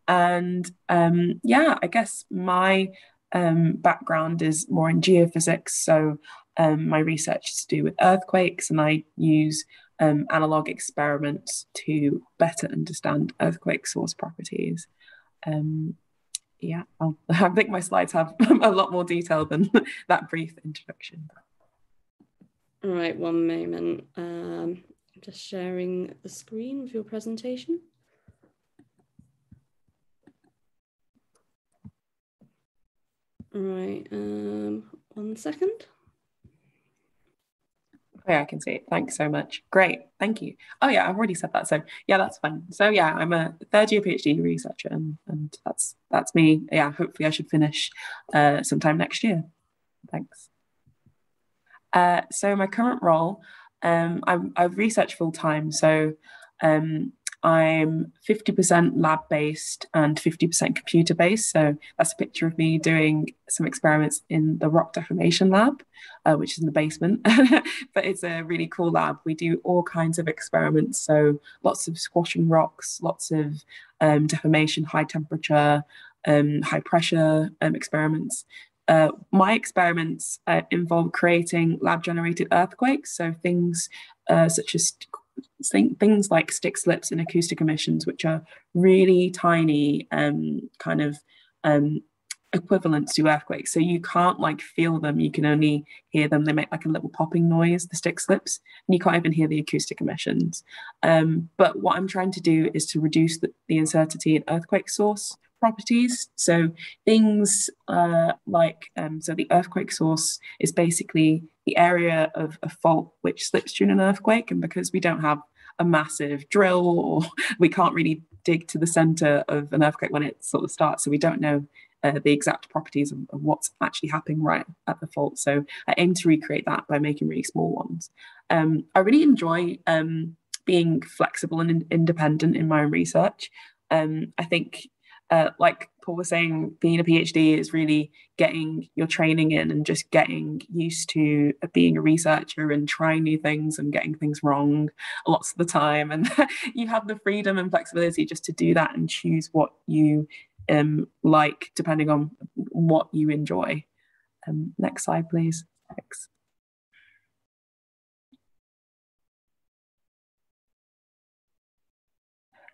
H: And um, yeah, I guess my um, background is more in geophysics. So um, my research is to do with earthquakes, and I use um, analog experiments to better understand earthquake source properties. Um, yeah, I'll, I think my slides have a lot more detail than that brief introduction.
B: All right, one moment. Um, just sharing the screen with your presentation. All right, um, one second.
H: Yeah, I can see it. Thanks so much. Great. Thank you. Oh yeah, I've already said that. So yeah, that's fine. So yeah, I'm a third year PhD researcher and, and that's that's me. Yeah, hopefully I should finish uh, sometime next year. Thanks. Uh, so my current role, um, I'm, I research full time. So um, I'm 50% lab based and 50% computer based. So that's a picture of me doing some experiments in the rock deformation lab, uh, which is in the basement. but it's a really cool lab. We do all kinds of experiments. So lots of squashing rocks, lots of um, deformation, high temperature, um, high pressure um, experiments. Uh, my experiments uh, involve creating lab generated earthquakes. So things uh, such as things like stick slips and acoustic emissions, which are really tiny, um, kind of um, equivalent to earthquakes. So you can't like feel them, you can only hear them. They make like a little popping noise, the stick slips, and you can't even hear the acoustic emissions. Um, but what I'm trying to do is to reduce the, the uncertainty in earthquake source properties. So things uh, like, um, so the earthquake source is basically the area of a fault which slips during an earthquake. And because we don't have a massive drill or we can't really dig to the center of an earthquake when it sort of starts, so we don't know uh, the exact properties of, of, what's actually happening right at the fault. So I aim to recreate that by making really small ones. Um, I really enjoy um, being flexible and in- independent in my own research. Um, I think uh, like Paul was saying, being a PhD is really getting your training in and just getting used to being a researcher and trying new things and getting things wrong lots of the time. And you have the freedom and flexibility just to do that and choose what you um, like, depending on what you enjoy. Um, next slide, please. Thanks.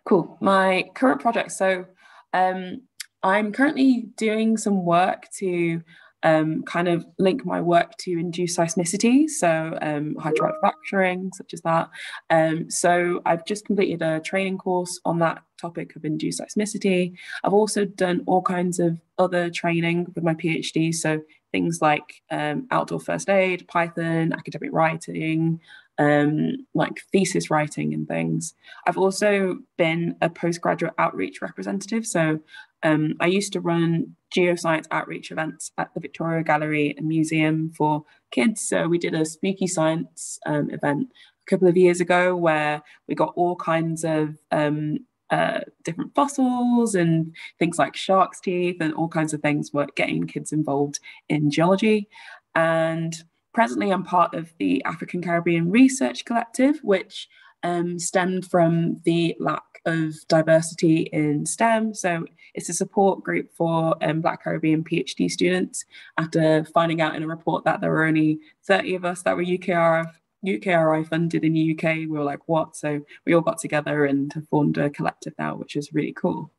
H: Cool. My current project. So um, I'm currently doing some work to um, kind of link my work to induced seismicity, so um, hydraulic fracturing, such as that. Um, so I've just completed a training course on that topic of induced seismicity. I've also done all kinds of other training with my PhD, so things like um, outdoor first aid, Python, academic writing, um, like thesis writing and things. I've also been a postgraduate outreach representative. So um, I used to run geoscience outreach events at the Victoria Gallery and Museum for kids. So we did a spooky science um, event a couple of years ago where we got all kinds of um, uh, different fossils and things like shark's teeth and all kinds of things were getting kids involved in geology. And presently, I'm part of the African Caribbean Research Collective, which um, stemmed from the lack of diversity in STEM. So it's a support group for um, Black Caribbean PhD students after finding out in a report that there were only 30 of us that were UKRI funded in the UK. We were like, what? So we all got together and formed a collective now, which is really cool.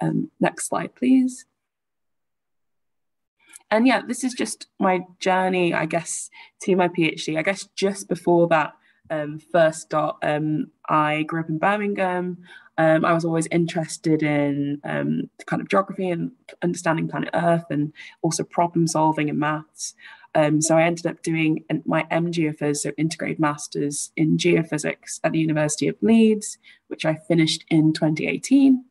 H: Um, next slide, please. And yeah, this is just my journey, I guess, to my PhD. I guess just before that, um, first start, um, I grew up in Birmingham. Um, I was always interested in um, kind of geography and understanding planet Earth and also problem solving and maths. Um, so I ended up doing my MGeoPhys, so integrated masters in geophysics at the University of Leeds, which I finished in 2018.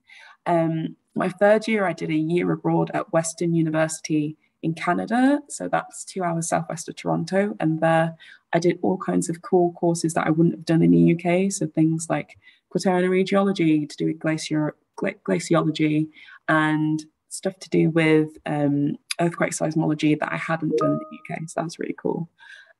H: Um, my third year, I did a year abroad at Western University in Canada. So that's two hours southwest of Toronto. And there I did all kinds of cool courses that I wouldn't have done in the UK. So things like quaternary geology to do with glacier, glaciology and stuff to do with um, earthquake seismology that I hadn't done in the UK. So that's really cool.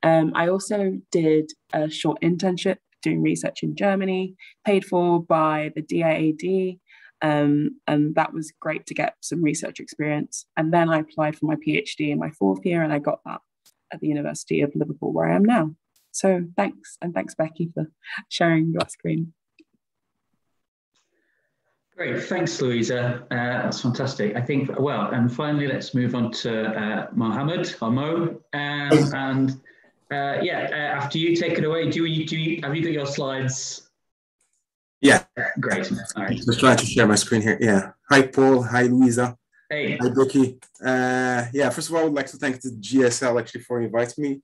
H: Um, I also did a short internship doing research in Germany, paid for by the DAAD, um, and that was great to get some research experience. And then I applied for my PhD in my fourth year, and I got that at the University of Liverpool, where I am now. So thanks, and thanks, Becky, for sharing your screen.
G: Great, thanks, Louisa. Uh, that's fantastic. I think, well, and finally, let's move on to uh, Mohammed, or Mo. Um, and uh, yeah, uh, after you take it away, do you, do you, have you got your slides. Great. All right.
I: Just trying to share my screen here. Yeah. Hi, Paul. Hi, Louisa.
G: Hey.
I: Hi, Becky. Uh, yeah, first of all, I would like to thank the GSL actually for inviting me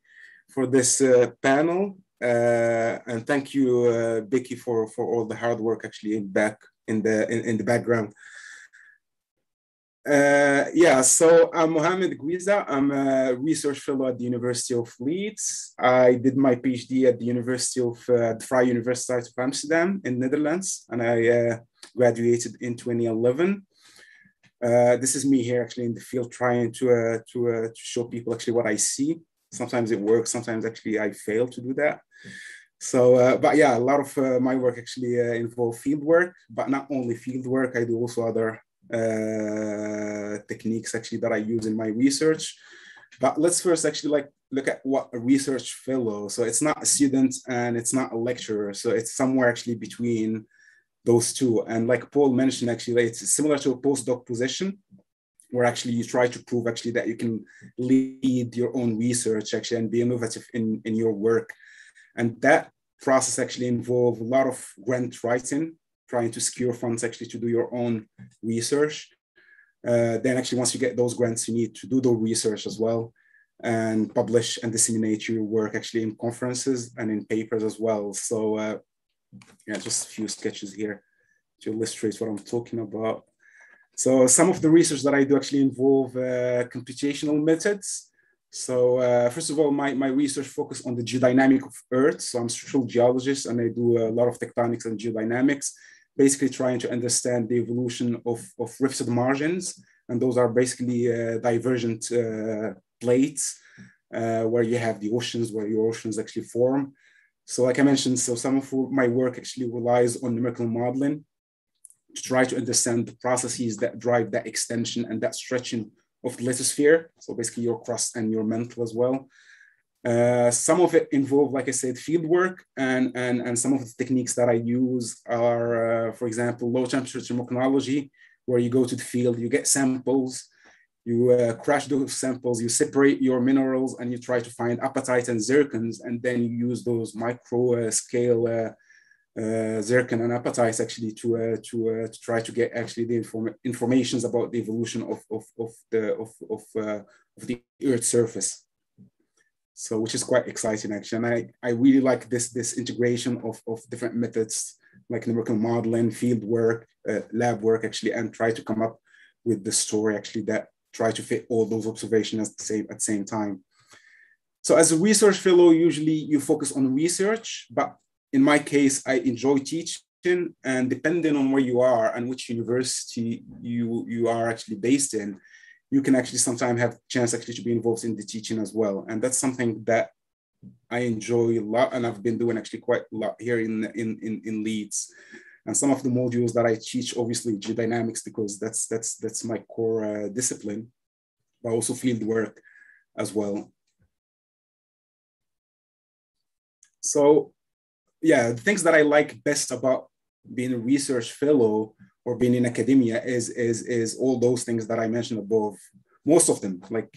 I: for this uh, panel. Uh, and thank you, uh, Becky, for, for all the hard work actually back in the in, in the background. Uh, yeah, so I'm Mohamed Gouiza. I'm a research fellow at the University of Leeds. I did my PhD at the University of uh, the Vrije Universiteit of Amsterdam in Netherlands, and I uh, graduated in 2011. Uh, this is me here actually in the field trying to, uh, to, uh, to show people actually what I see. Sometimes it works, sometimes actually I fail to do that. So, uh, but yeah, a lot of my work actually involve field work, but not only field work, I do also other Uh, techniques actually that I use in my research. But let's first actually like look at what a research fellow. So it's not a student and it's not a lecturer. So it's somewhere actually between those two. And like Paul mentioned, actually, it's similar to a postdoc position. where actually you try to prove actually that you can lead your own research actually and be innovative in, in your work. And that process actually involve a lot of grant writing, trying to secure funds actually to do your own research. Uh, then actually once you get those grants, you need to do the research as well and publish and disseminate your work actually in conferences and in papers as well. So uh, yeah, just a few sketches here to illustrate what I'm talking about. So some of the research that I do actually involve uh, computational methods. So uh, first of all, my, my research focus on the geodynamic of Earth. So I'm a structural geologist and I do a lot of tectonics and geodynamics, basically trying to understand the evolution of, of rifted margins. And those are basically uh, divergent uh, plates uh, where you have the oceans, where your oceans actually form. So like I mentioned, so some of my work actually relies on numerical modeling to try to understand the processes that drive that extension and that stretching of the lithosphere. So basically your crust and your mantle as well. Uh, some of it involve, like I said, field work, and, and, and some of the techniques that I use are, uh, for example, low temperature thermochronology, where you go to the field, you get samples, you uh, crush those samples, you separate your minerals, and you try to find apatite and zircons, and then you use those micro uh, scale uh, zircon and apatites actually to to, to try to get actually the inform informations about the evolution of of, of the of of, of the Earth's surface. So which is quite exciting actually, and I I really like this this integration of of different methods like numerical modeling, field work, uh, lab work actually, and try to come up with the story actually that try to fit all those observations at the same, at the same time. So as a research fellow, usually you focus on research, but in my case, I enjoy teaching and depending on where you are and which university you, you are actually based in, you can actually sometimes have chance actually to be involved in the teaching as well. And that's something that I enjoy a lot and I've been doing actually quite a lot here in, in, in, in Leeds. And some of the modules that I teach, obviously geodynamics, because that's that's that's my core uh, discipline, but also field work as well. So yeah, the things that I like best about being a research fellow or being in academia is is is all those things that I mentioned above. Most of them, like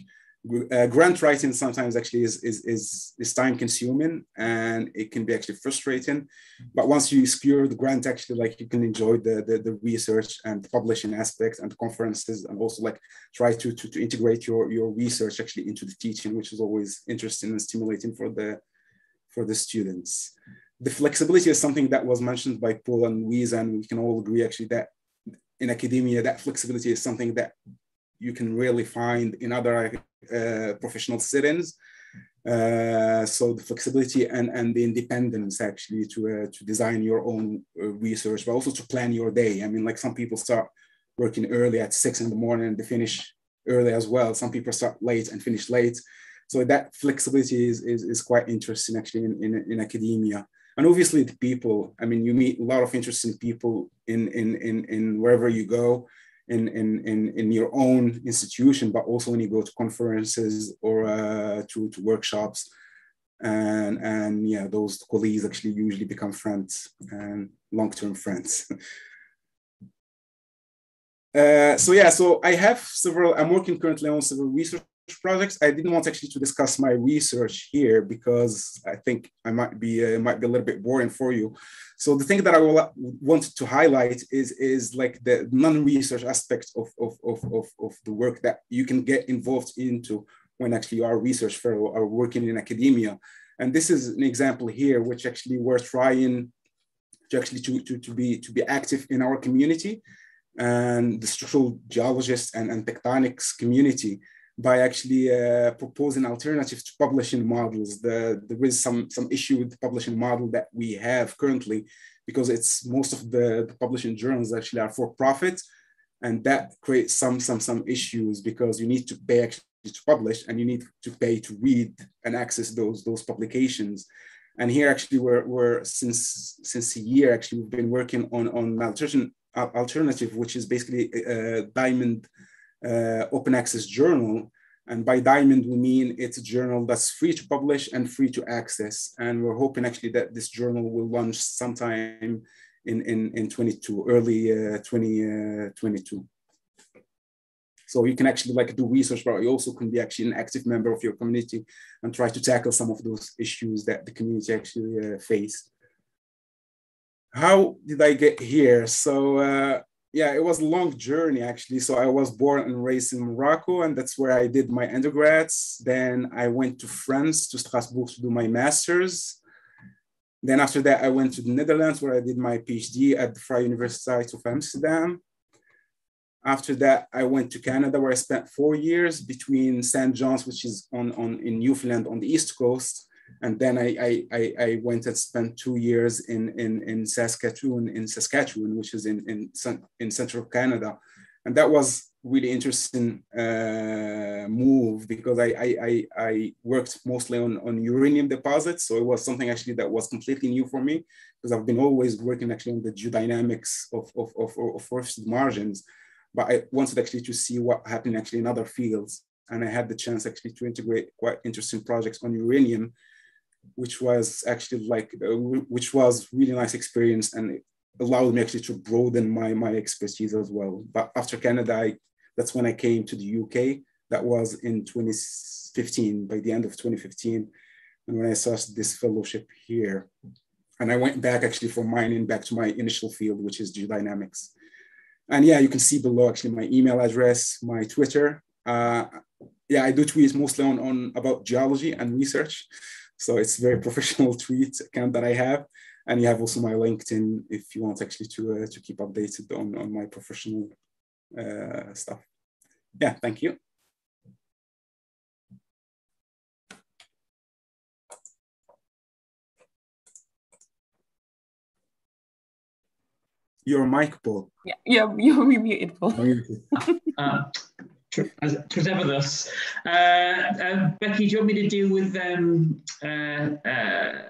I: uh, grant writing sometimes actually is, is, is, is time consuming and it can be actually frustrating. But once you secure the grant, actually like you can enjoy the, the, the research and the publishing aspects and conferences and also like try to, to, to integrate your, your research actually into the teaching, which is always interesting and stimulating for the, for the students. The flexibility is something that was mentioned by Paul and Louise, and we can all agree actually that in academia, that flexibility is something that you can really find in other uh, professional settings. Uh, so the flexibility and, and the independence actually to, uh, to design your own uh, research, but also to plan your day. I mean, like some people start working early at six in the morning and they finish early as well. Some people start late and finish late. So that flexibility is, is, is quite interesting actually in, in, in academia. And obviously the people, I mean, you meet a lot of interesting people in, in, in, in wherever you go in, in, in, in your own institution, but also when you go to conferences or uh, to, to workshops. And, and yeah, those colleagues actually usually become friends and long-term friends. uh, so yeah, so I have several, I'm working currently on several research projects. I didn't want actually to discuss my research here because I think I might be uh, might be a little bit boring for you. So the thing that I will, wanted to highlight is is like the non-research aspect of, of, of, of, of the work that you can get involved into when actually you are a research fellow or working in academia. And this is an example here, which actually we're trying to actually to, to, to be to be active in our community and the structural geologists and, and tectonics community by actually uh, proposing alternatives to publishing models. The, there is some, some issue with the publishing model that we have currently because it's most of the, the publishing journals actually are for profit and that creates some, some, some issues because you need to pay actually to publish and you need to pay to read and access those, those publications. And here actually we're, we're since, since a year actually we've been working on, on an alternative, which is basically a, a diamond uh, open access journal. And by Diamond, we mean it's a journal that's free to publish and free to access. And we're hoping actually that this journal will launch sometime in, in, in 22, early uh, 2022. Uh, So you can actually like do research, but you also can be actually an active member of your community and try to tackle some of those issues that the community actually uh, face. How did I get here? So uh, yeah, it was a long journey actually. So I was born and raised in Morocco, and that's where I did my undergrads. Then I went to France, to Strasbourg to do my master's. Then after that, I went to the Netherlands where I did my PhD at the Vrije Universiteit of Amsterdam. After that, I went to Canada where I spent four years between St. John's, which is on, on in Newfoundland on the East Coast, and then I, I, I, went and spent two years in, in, in Saskatchewan, in Saskatchewan, which is in, in, in central Canada. And that was really interesting uh, move because I, I, I, worked mostly on, on uranium deposits. So it was something actually that was completely new for me because I've been always working actually on the geodynamics of, of, of, of rifted margins. But I wanted actually to see what happened actually in other fields. And I had the chance actually to integrate quite interesting projects on uranium which was actually like uh, which was really nice experience and allowed me actually to broaden my my expertise as well. But after canada I, that's when i came to the uk that was in 2015 by the end of 2015 and when i started this fellowship here. And i went back actually from mining back to my initial field which is geodynamics. And yeah you can see below actually my email address my twitter. Uh, yeah i do tweet mostly on, on about geology and research so it's a very professional tweet account that I have. And you have also my LinkedIn if you want actually to, uh, to keep updated on, on my professional uh, stuff. Yeah, thank you. Your mic, Paul.
H: Yeah, yeah you're muted, Paul.
G: uh, as, as ever thus. Uh, uh, Becky, do you want me to deal with um, uh, uh,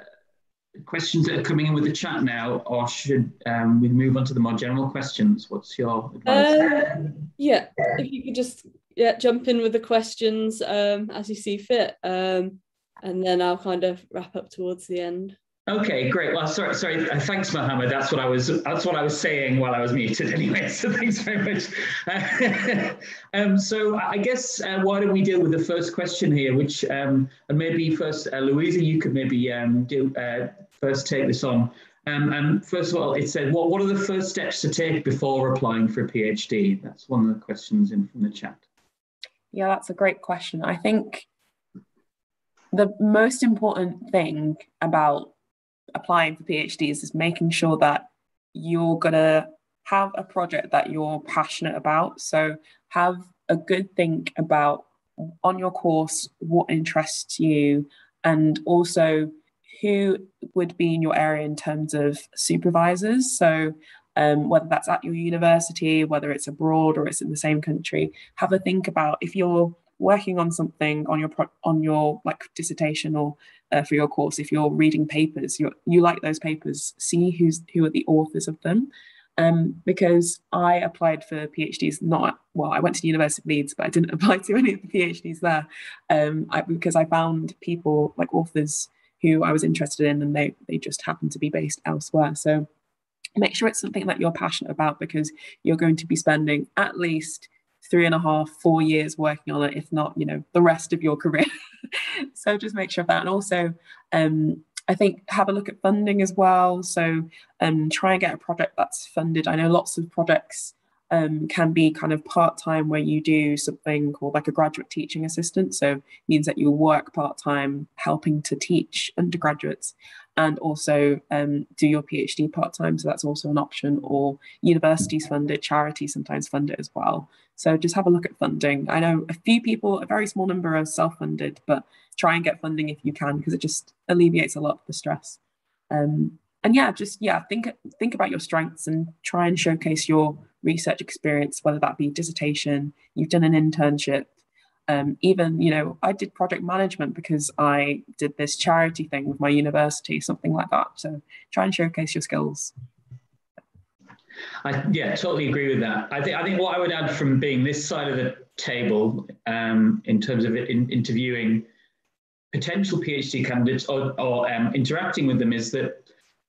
G: questions that are coming in with the chat now, or should um, we move on to the more general questions? What's your advice?
B: Uh, yeah, if you could just yeah jump in with the questions um, as you see fit, um, and then I'll kind of wrap up towards the end.
G: Okay, great. Well, sorry, sorry. Uh, thanks, Mohammed. That's what I was. That's what I was saying while I was muted. Anyway, so thanks very much. Uh, um, so I guess uh, why don't we deal with the first question here, which um, and maybe first, uh, Louisa, you could maybe um, do, first take this on. Um, and first of all, it said, what what are the first steps to take before applying for a PhD? That's one of the questions in from the chat.
H: Yeah, that's a great question. I think the most important thing about applying for PhDs is making sure that you're going to have a project that you're passionate about. So have a good think about on your course what interests you and also who would be in your area in terms of supervisors. So um, whether that's at your university, whether it's abroad or it's in the same country, have a think about if you're working on something on your pro- on your like dissertation or uh, for your course if you're reading papers you you like those papers see who's who are the authors of them. Um, because I applied for PhDs not well I went to the University of Leeds but I didn't apply to any of the PhDs there. Um, I, because I found people like authors who I was interested in and they they just happened to be based elsewhere. So make sure it's something that you're passionate about because you're going to be spending at least three and a half, four years working on it, if not, you know, the rest of your career. so just make sure of that. And also, um, I think have a look at funding as well. So um, try and get a project that's funded. I know lots of projects um, can be kind of part time where you do something called like a graduate teaching assistant. So means that you work part time helping to teach undergraduates and also um, do your PhD part time. So that's also an option. Or universities fund it, charities sometimes fund it as well. So just have a look at funding. I know a few people, a very small number are self funded, but try and get funding if you can because it just alleviates a lot of the stress. Um, and yeah, just yeah, think think about your strengths and try and showcase your research experience, whether that be dissertation, you've done an internship, um, even you know I did project management because I did this charity thing with my university, something like that. So try and showcase your skills.
G: I yeah, totally agree with that. I think I think what I would add from being this side of the table um, in terms of in, interviewing potential PhD candidates or, or um, interacting with them is that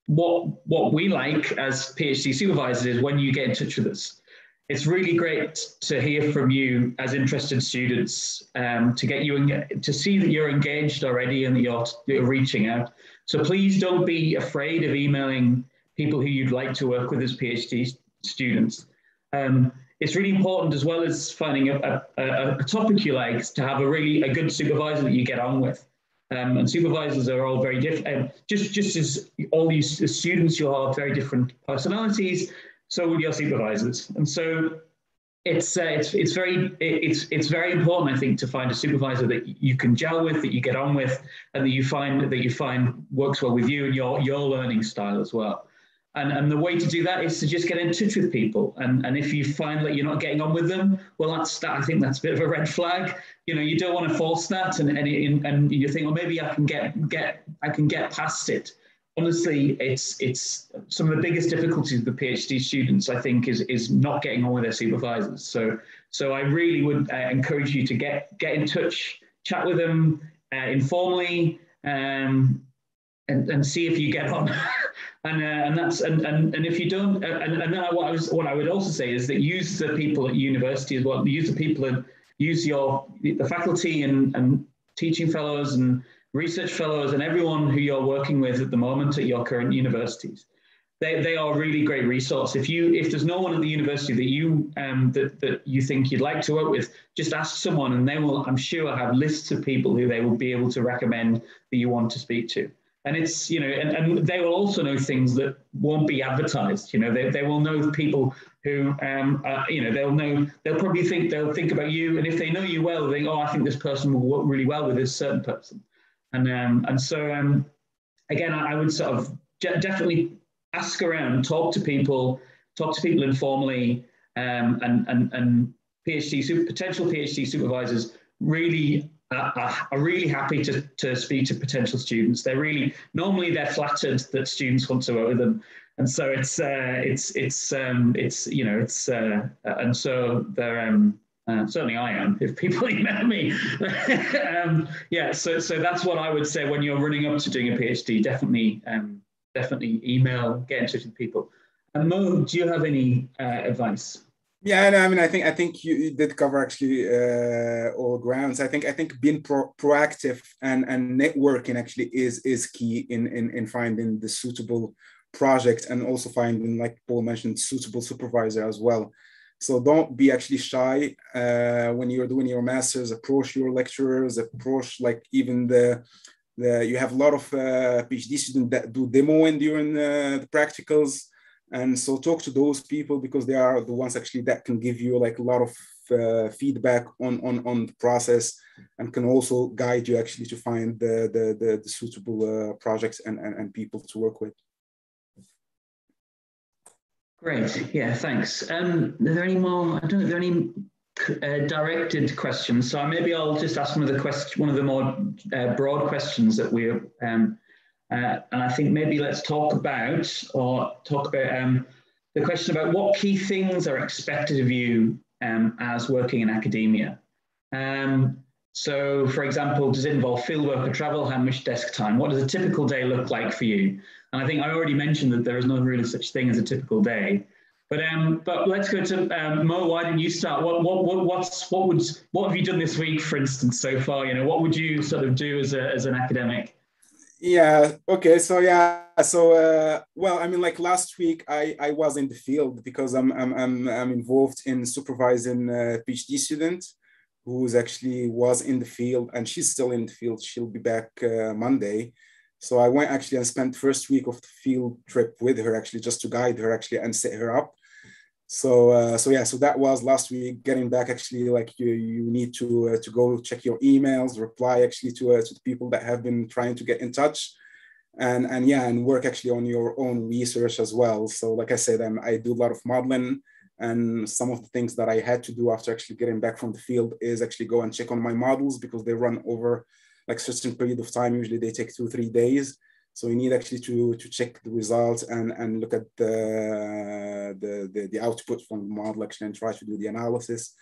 G: what what we like as PhD supervisors is when you get in touch with us. it's really great to hear from you as interested students um, to get you to see that you're engaged already and that you're, you're reaching out. So please don't be afraid of emailing people who you'd like to work with as PhD students. Um, it's really important as well as finding a, a, a, topic you like to have a really a good supervisor that you get on with. Um, and supervisors are all very different. Um, just just as all these students, you have very different personalities so will your supervisors. And so it's uh, it's it's very it's it's very important, I think, to find a supervisor that you can gel with, that you get on with, and that you find that you find works well with you and your your learning style as well. And, and the way to do that is to just get in touch with people. And, and if you find that you're not getting on with them, well, that's that, I think that's a bit of a red flag. You know, you don't want to force that, and and, and you think, well, maybe I can get get I can get past it honestly, it's it's some of the biggest difficulties with the PhD students. I think is is not getting on with their supervisors. So so I really would uh, encourage you to get get in touch, chat with them uh, informally, um, and and see if you get on. and uh, and that's and, and and if you don't, uh, and and what I was what I would also say is that use the people at university as well. Use the people and use your the faculty and and teaching fellows and research fellows and everyone who you're working with at the moment at your current universities. They, they are a really great resource. If you if there's no one at the university that you um, that, that you think you'd like to work with, just ask someone and they will, I'm sure, have lists of people who they will be able to recommend that you want to speak to. And it's, you know, and, and they will also know things that won't be advertised. You know, they, they will know people who, um, uh, you know, they'll know, they'll probably think, they'll think about you. And if they know you well, they think, oh, I think this person will work really well with this certain person. And um, and so um, again, I, I would sort of definitely ask around, talk to people, talk to people informally, um, and and and PhD potential PhD supervisors really are, are really happy to, to speak to potential students. They're really normally they're flattered that students want to work with them, and so it's uh, it's it's um, it's you know it's uh, and so they're um, uh, certainly I am, if people email me. um, yeah, so, so that's what I would say when you're running up to doing a PhD, definitely, um, definitely email, get in touch with people. And Mo, do you have any uh, advice?
I: Yeah, no, I mean, I think I think you did cover actually uh, all grounds. I think I think being pro- proactive and and networking actually is is key in in in finding the suitable project and also finding, like Paul mentioned, suitable supervisor as well. So don't be actually shy uh, when you're doing your masters. Approach your lecturers. Approach like even the the you have a lot of uh, PhD students that do demoing during uh, the practicals, and so talk to those people because they are the ones actually that can give you like a lot of uh, feedback on, on on the process and can also guide you actually to find the the, the, the suitable uh, projects and, and and people to work with.
G: Great. Yeah, thanks. Um, are there any more? I don't know. Are there any uh, directed questions? So maybe I'll just ask one of the question, one of the more uh, broad questions that we're. Um, uh, and I think maybe let's talk about or talk about um, the question about what key things are expected of you um, as working in academia. Um, so, for example, does it involve fieldwork or travel? How much desk time? What does a typical day look like for you? And I think I already mentioned that there is no really such thing as a typical day. But um, but let's go to um, Mo. Why didn't you start? What what what what's what would what have you done this week, for instance, so far? You know, what would you sort of do as a as an academic?
I: Yeah. Okay. So yeah. So uh, well, I mean, like last week, I I was in the field because I'm I'm I'm, I'm involved in supervising a PhD student who's actually was in the field and she's still in the field. She'll be back uh, Monday. So I went actually and spent first week of the field trip with her actually just to guide her actually and set her up. So uh, so yeah, so that was last week. Getting back actually like you you need to uh, to go check your emails, reply actually to uh, to the people that have been trying to get in touch, and and yeah, and work actually on your own research as well. So like I said, I do a lot of modeling. And some of the things that I had to do after actually getting back from the field is actually go and check on my models because they run over like certain period of time. Usually they take two, three days. So you need actually to, to check the results and, and look at the, the, the, the output from the model actually and try to do the analysis.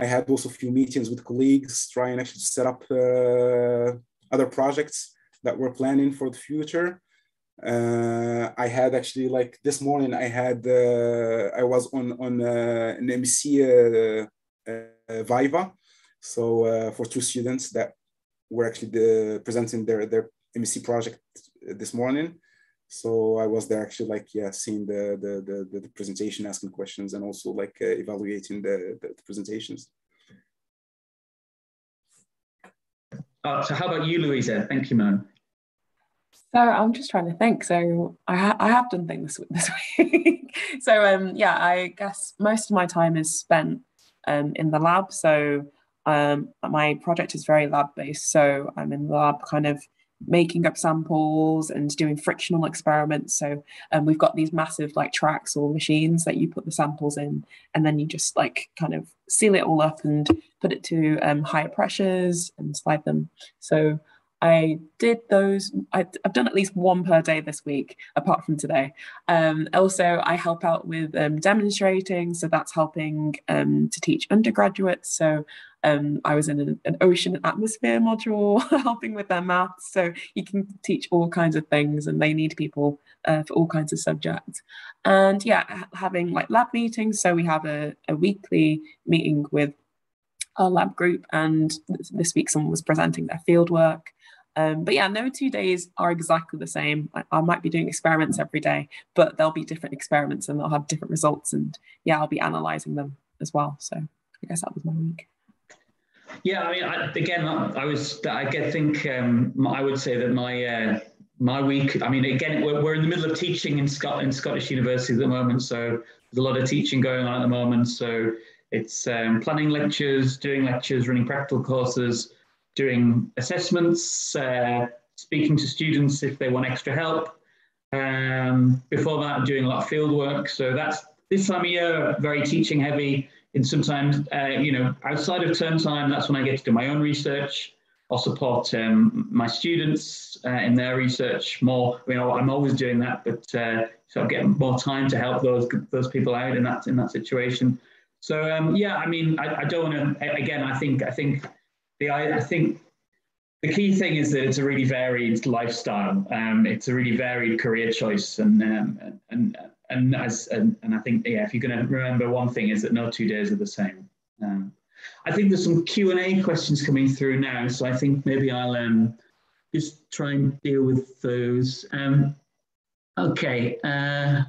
I: I had also a few meetings with colleagues trying actually to set up uh, other projects that we're planning for the future. Uh, I had actually like this morning. I had uh, I was on on uh, an MEC uh, uh, Viva, so for two students that were actually the, presenting their their MEC project this morning. So I was there actually like yeah, seeing the the the, the presentation, asking questions, and also like evaluating the, the, the presentations.
G: so how about you, Louisa? Thank you, man.
H: So I'm just trying to think. So I, ha- I have done things this week. so um, yeah, I guess most of my time is spent um, in the lab. So um, my project is very lab based. So I'm in the lab kind of making up samples and doing frictional experiments. So um, we've got these massive like tracks or machines that you put the samples in, and then you just like kind of seal it all up and put it to um, higher pressures and slide them. So I did those. I, have done at least one per day this week, apart from today. Um, also, I help out with um, demonstrating, so that's helping um, to teach undergraduates. So um, I was in an, an, ocean and atmosphere module, helping with their maths. So you can teach all kinds of things, and they need people uh, for all kinds of subjects. And yeah, having like lab meetings. So we have a, a weekly meeting with our lab group, and this week someone was presenting their fieldwork. Um, but yeah, no two days are exactly the same. I, I, might be doing experiments every day, but there'll be different experiments and they'll have different results. And yeah, I'll be analyzing them as well. So I guess that was my week.
G: Yeah, I mean, I, again, I was, I think um, I would say that my uh, my week. I mean, again, we're, we're in the middle of teaching in Scotland, Scottish University at the moment, so there's a lot of teaching going on at the moment. So it's um, planning lectures, doing lectures, running practical courses, doing assessments, uh, speaking to students if they want extra help. Um, before that, doing a lot of field work. So that's this time of year, very teaching heavy. And sometimes, uh, you know, outside of term time, that's when I get to do my own research. I'll support um, my students uh, in their research more. You know, I'm always doing that, but uh, sort of getting more time to help those those people out in that in that situation. So um, yeah, I mean, I, I don't want to. Again, I think I think the I, I, think the key thing is that it's a really varied lifestyle. Um, it's a really varied career choice, and um, and and as and, and I think yeah, if you're going to remember one thing is that no two days are the same. Um, I think there's some Q and A questions coming through now, so I think maybe I'll um, just try and deal with those. Um, okay. Uh,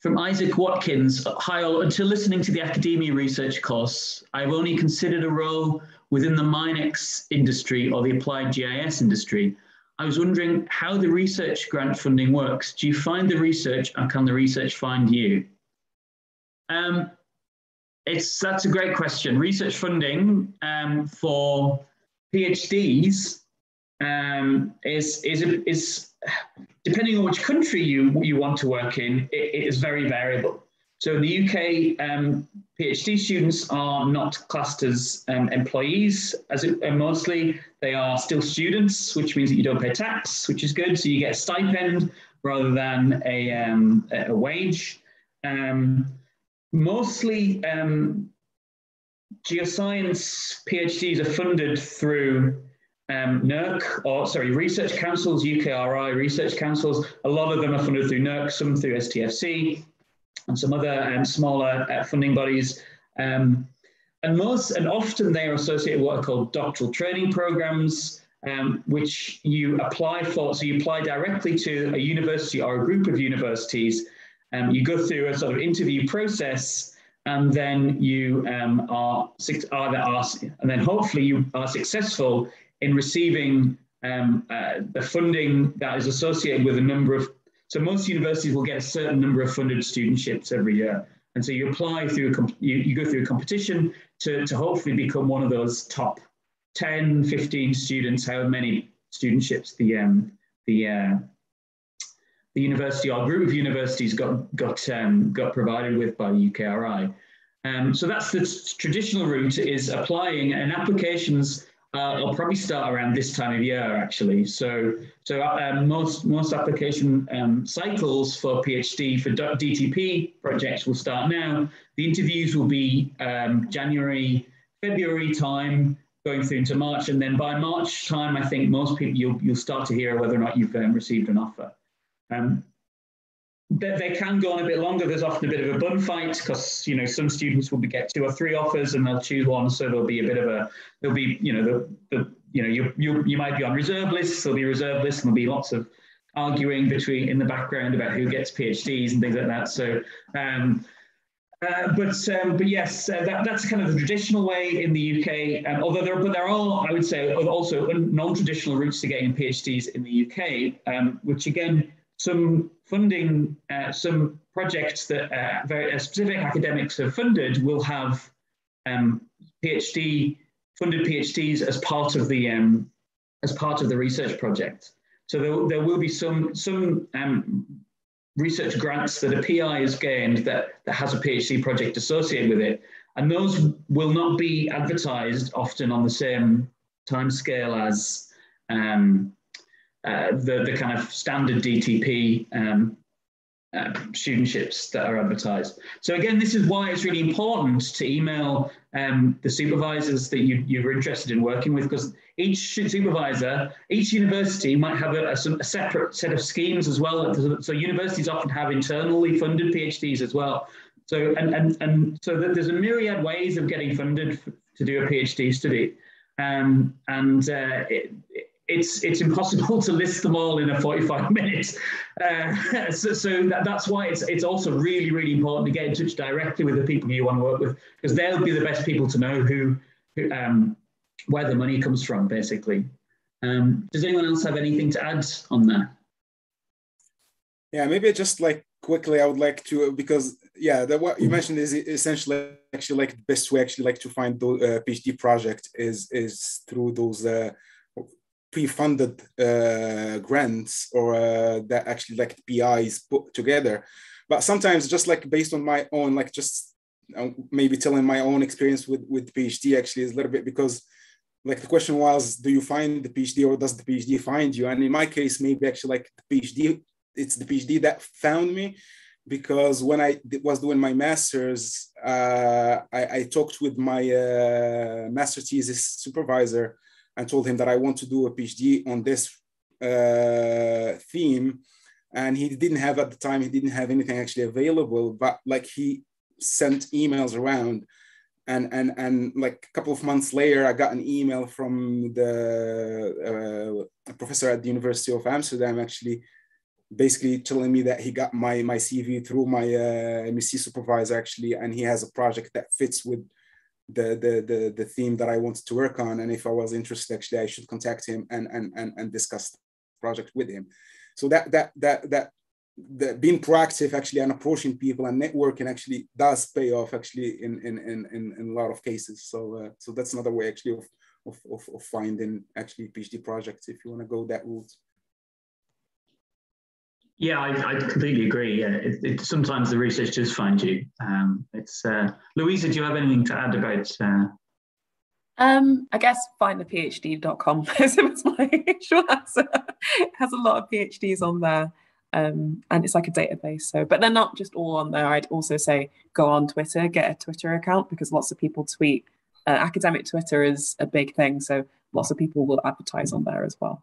G: from Isaac Watkins, hi all. Until listening to the academia research course, I've only considered a role within the Minex industry or the applied GIS industry. I was wondering how the research grant funding works. Do you find the research and can the research find you? Um, it's, that's a great question. Research funding um, for PhDs um, is, is, is, depending on which country you, you want to work in, it, it is very variable. So in the UK, um, PhD students are not classed as um, employees, as it, uh, mostly they are still students, which means that you don't pay tax, which is good. So you get a stipend rather than a, um, a wage. Um, mostly um, geoscience PhDs are funded through um, NERC, or sorry, research councils, UKRI research councils. A lot of them are funded through NERC, some through STFC and some other um, smaller uh, funding bodies. Um, and most and often they are associated with what are called doctoral training programs, um, which you apply for. So you apply directly to a university or a group of universities. Um, you go through a sort of interview process, and then you um, are either asked, and then hopefully you are successful in receiving um, uh, the funding that is associated with a number of so most universities will get a certain number of funded studentships every year. And so you apply through, a, you, you go through a competition to, to hopefully become one of those top 10, 15 students, however many studentships the, um, the, uh, the university or group of universities got, got, um, got provided with by the UKRI. Um, so that's the traditional route is applying and applications uh, it'll probably start around this time of year, actually. So, so um, most most application um, cycles for PhD for DTP projects will start now. The interviews will be um, January, February time, going through into March, and then by March time, I think most people you'll you'll start to hear whether or not you've um, received an offer. They, they can go on a bit longer. There's often a bit of a bun fight because you know some students will get two or three offers and they'll choose one. So there'll be a bit of a there'll be you know the, the you know you you you might be on reserve lists. There'll be reserve lists and there'll be lots of arguing between in the background about who gets PhDs and things like that. So. Um, uh, but um, but yes, uh, that, that's kind of the traditional way in the UK. Um, although there, but there are, I would say, also non-traditional routes to getting PhDs in the UK, um, which again some funding, uh, some projects that uh, very uh, specific academics have funded will have um, PhD funded PhDs as part of the um, as part of the research project. So there, there will be some some um, research grants that a PI has gained that, that has a PhD project associated with it, and those will not be advertised often on the same time scale as um, uh, the, the kind of standard DTP um, uh, studentships that are advertised. So again, this is why it's really important to email um, the supervisors that you, you're interested in working with, because each supervisor, each university might have a, a, a, separate set of schemes as well. So universities often have internally funded PhDs as well. So and and and so that there's a myriad ways of getting funded to do a PhD study, um, and uh, it, it's it's impossible to list them all in a 45 minutes. Uh, so, so that, that's why it's it's also really really important to get in touch directly with the people you want to work with because they'll be the best people to know who, who um, where the money comes from basically. Um, does anyone else have anything to add on that?
I: Yeah, maybe just like quickly, I would like to because yeah, the, what you mentioned is essentially actually like the best way actually like to find the uh, PhD project is is through those. Uh, pre-funded uh, grants or uh, that actually like PIs put together. But sometimes just like based on my own, like just uh, maybe telling my own experience with, with PhD actually is a little bit because like the question was, do you find the PhD or does the PhD find you? And in my case, maybe actually like the PhD, it's the PhD that found me because when I was doing my master's, uh, I, I, talked with my uh, master thesis supervisor and told him that I want to do a PhD on this uh, theme. And he didn't have at the time, he didn't have anything actually available, but like he sent emails around. And, and, and like a couple of months later, I got an email from the uh, professor at the University of Amsterdam actually basically telling me that he got my my CV through my uh, supervisor actually, and he has a project that fits with the, the the the theme that I wanted to work on, and if I was interested, actually, I should contact him and and and, and discuss the project with him. So that that that that the, being proactive actually and approaching people and networking actually does pay off actually in in in in, in a lot of cases. So uh, so that's another way actually of, of of, of finding actually PhD projects if you want to go that route.
G: Yeah, I, I, completely agree. Yeah, it, it, sometimes the research does find you. Um, it's uh, Louisa. Do you have anything to add about? Uh...
H: Um, I guess findaphd.com is my short answer. It has a lot of PhDs on there, um, and it's like a database. So, but they're not just all on there. I'd also say go on Twitter, get a Twitter account because lots of people tweet. Uh, academic Twitter is a big thing, so lots of people will advertise on there as well.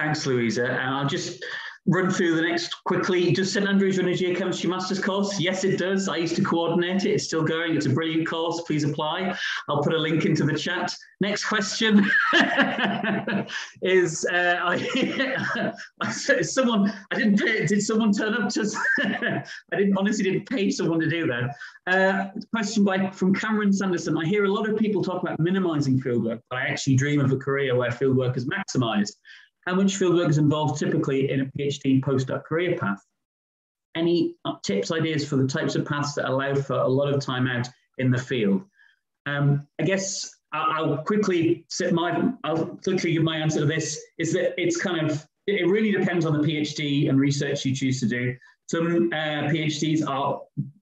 G: Thanks, Louisa. And I'll just run through the next quickly. Does St Andrews run a geochemistry master's course? Yes, it does. I used to coordinate it. It's still going. It's a brilliant course. Please apply. I'll put a link into the chat. Next question is uh, I, someone I didn't pay, did someone turn up to I didn't honestly didn't pay someone to do that. Uh, question by from Cameron Sanderson. I hear a lot of people talk about minimizing fieldwork, but I actually dream of a career where fieldwork is maximized. How much fieldwork is involved typically in a PhD postdoc career path? Any tips, ideas for the types of paths that allow for a lot of time out in the field? Um, I guess I'll, quickly set my, I'll quickly give my answer to this, is that it's kind of, it really depends on the PhD and research you choose to do. Some uh, PhDs are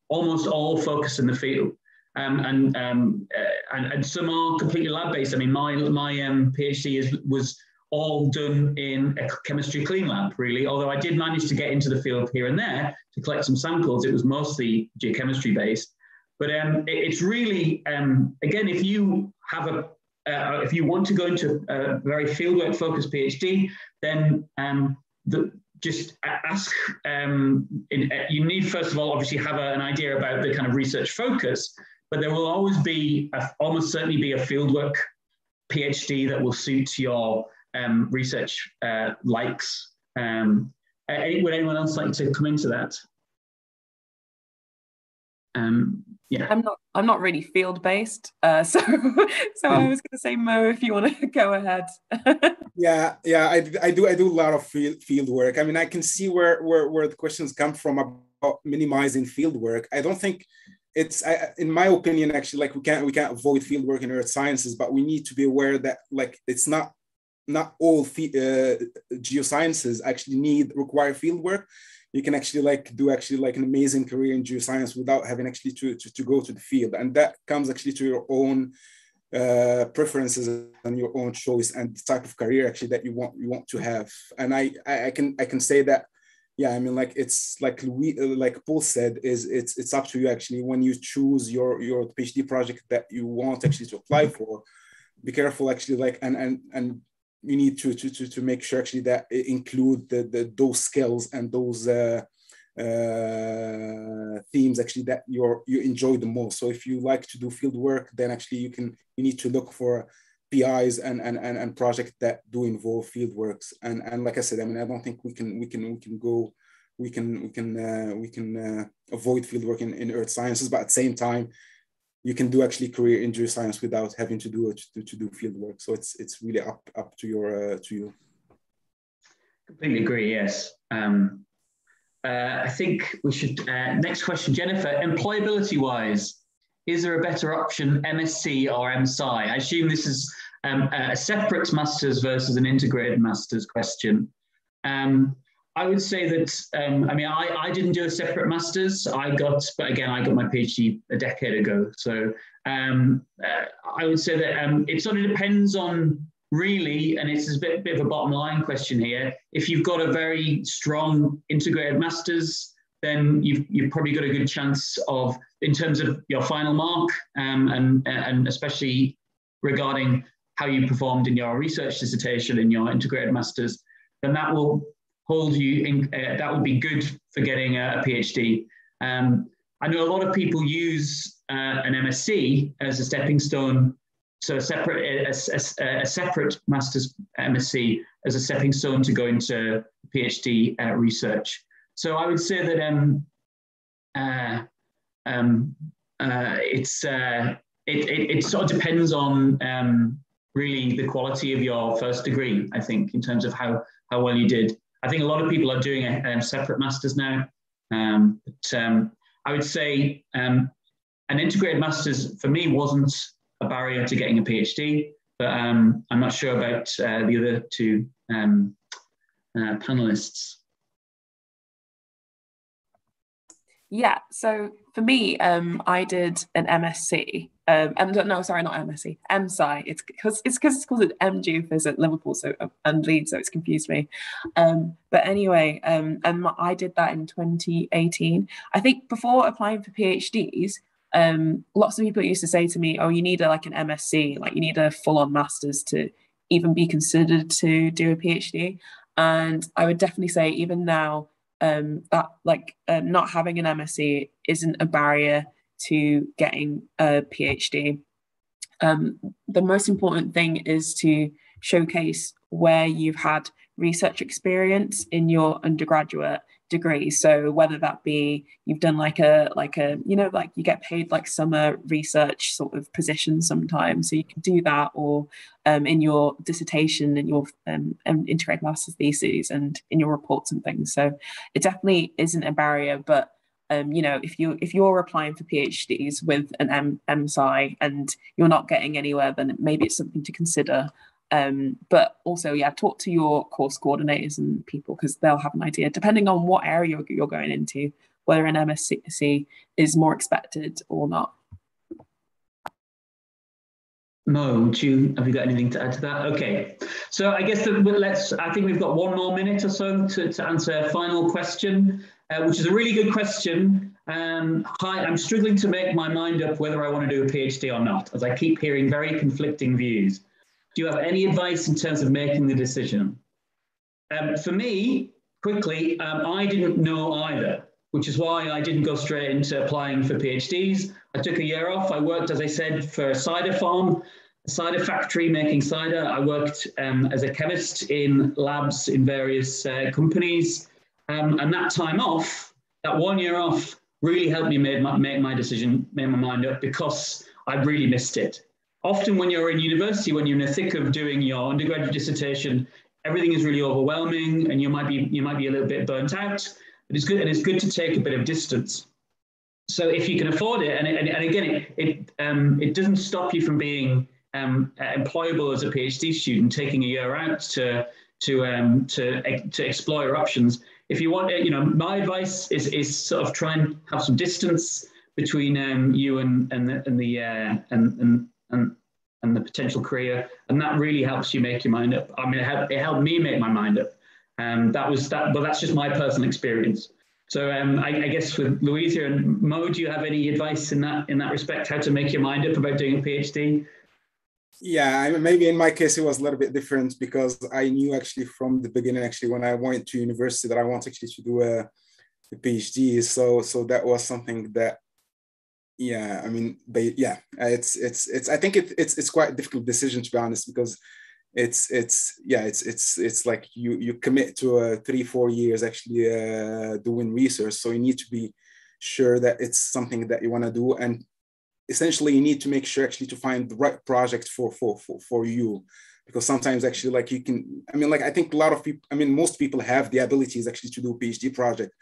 G: almost all focused in the field. Um, and, um, uh, and, and some are completely lab based. I mean, my my um, PhD is was all done in a chemistry clean lab, really. Although I did manage to get into the field here and there to collect some samples, it was mostly geochemistry based. But um, it, it's really, um, again, if you have a, uh, if you want to go into a very fieldwork focused PhD, then um, the, just ask. Um, in, uh, you need first of all, obviously, have a, an idea about the kind of research focus, but there will always be, a, almost certainly, be a fieldwork PhD that will suit your um, research uh, likes. Um, would anyone else like to come into that? Um, yeah.
H: I'm not. I'm not really field based, uh, so so I was going to say Mo, if you want to go ahead.
I: yeah, yeah, I, I do. I do a lot of field field work. I mean, I can see where where where the questions come from about minimizing field work. I don't think it's I, in my opinion actually like we can't we can't avoid field work in earth sciences but we need to be aware that like it's not not all uh, geosciences actually need require field work. You can actually like do actually like an amazing career in geoscience without having actually to, to, to go to the field. And that comes actually to your own uh, preferences and your own choice and the type of career actually that you want you want to have. And I, I i can i can say that yeah i mean like it's like we like paul said is it's it's up to you actually when you choose your your phd project that you want actually to apply for. Be careful actually like and and and you need to to to, to make sure actually that include the, the those skills and those uh, uh, themes actually that you're you enjoy the most. So if you like to do field work, then actually you can you need to look for PIs and and and, and projects that do involve field works. And and like I said, I mean I don't think we can we can we can go we can we can uh, we can uh, avoid field work in, in earth sciences, but at the same time you can do actually career in geoscience without having to do it to, to do field work. So it's it's really up up to your uh, to you.
G: Completely agree. Yes. Um, uh, I think we should. Uh, next question, Jennifer. Employability wise, is there a better option, MSc or MSci? I assume this is um, a separate masters versus an integrated masters question. Um, I would say that, um, I mean, I, I didn't do a separate master's. I got, but again, I got my PhD a decade ago. So um, uh, I would say that um, it sort of depends on really, and it's a bit, bit of a bottom line question here. If you've got a very strong integrated master's, then you've, you've probably got a good chance of, in terms of your final mark, um, and, and especially regarding how you performed in your research dissertation in your integrated master's, then that will hold you in, uh, that would be good for getting a, a PhD. Um, I know a lot of people use uh, an MSc as a stepping stone, so a separate a, a, a, separate master's MSc as a stepping stone to go into PhD uh, research. So I would say that um, uh, um, uh, it's uh, it, it, it, sort of depends on um, really the quality of your first degree. I think in terms of how how well you did. I think a lot of people are doing a, a separate masters now. Um, but um, I would say um, an integrated masters for me wasn't a barrier to getting a PhD, but um, I'm not sure about uh, the other two um, uh, panelists.
H: Yeah, so for me, um, I did an MSc um, M, no, sorry, not MSc, MSci. It's because it's because it's called an MGeophys at Liverpool, so and Leeds, so it's confused me. Um, but anyway, um, and I did that in 2018. I think before applying for PhDs, um, lots of people used to say to me, "Oh, you need a, like an MSc, like you need a full-on master's to even be considered to do a PhD." And I would definitely say, even now, um, that like uh, not having an MSc isn't a barrier to getting a PhD. Um, the most important thing is to showcase where you've had research experience in your undergraduate degree so whether that be you've done like a like a you know like you get paid like summer research sort of position sometimes so you can do that or um, in your dissertation and your um, integrated master's theses and in your reports and things so it definitely isn't a barrier but um, you know, if you if you're applying for PhDs with an M- MSci and you're not getting anywhere, then maybe it's something to consider. Um, but also, yeah, talk to your course coordinators and people because they'll have an idea, depending on what area you're going into, whether an MSc is more expected or not.
G: Mo, would you have you got anything to add to that? Okay, so I guess that let's. I think we've got one more minute or so to, to answer a final question uh, which is a really good question. Um, hi, I'm struggling to make my mind up whether I want to do a PhD or not, as I keep hearing very conflicting views. Do you have any advice in terms of making the decision? Um, for me, quickly, um, I didn't know either, which is why I didn't go straight into applying for PhDs. I took a year off. I worked, as I said, for a cider farm, a cider factory making cider. I worked um, as a chemist in labs in various uh, companies. Um, and that time off, that one year off, really helped me make my, make my decision, make my mind up because I really missed it. Often when you're in university, when you're in the thick of doing your undergraduate dissertation, everything is really overwhelming and you might be, you might be a little bit burnt out, but it's good, and it's good to take a bit of distance. So if you can afford it, and, and, and again, it, it, um, it doesn't stop you from being um, employable as a PhD student, taking a year out to, to, um, to, to explore your options if you want, you know, my advice is is sort of try and have some distance between um, you and and the and the uh, and, and and and the potential career, and that really helps you make your mind up. I mean, it helped, it helped me make my mind up. Um, that was that, but that's just my personal experience. So um, I, I, guess with Louisa and Mo, do you have any advice in that in that respect? How to make your mind up about doing a PhD?
I: yeah I mean, maybe in my case it was a little bit different because i knew actually from the beginning actually when i went to university that i want actually to do a, a phd so so that was something that yeah i mean but yeah it's it's it's i think it, it's it's quite a difficult decision to be honest because it's it's yeah it's it's it's like you you commit to a three four years actually uh, doing research so you need to be sure that it's something that you want to do and essentially you need to make sure actually to find the right project for for for, for you because sometimes actually like you can i mean like i think a lot of people i mean most people have the abilities actually to do phd project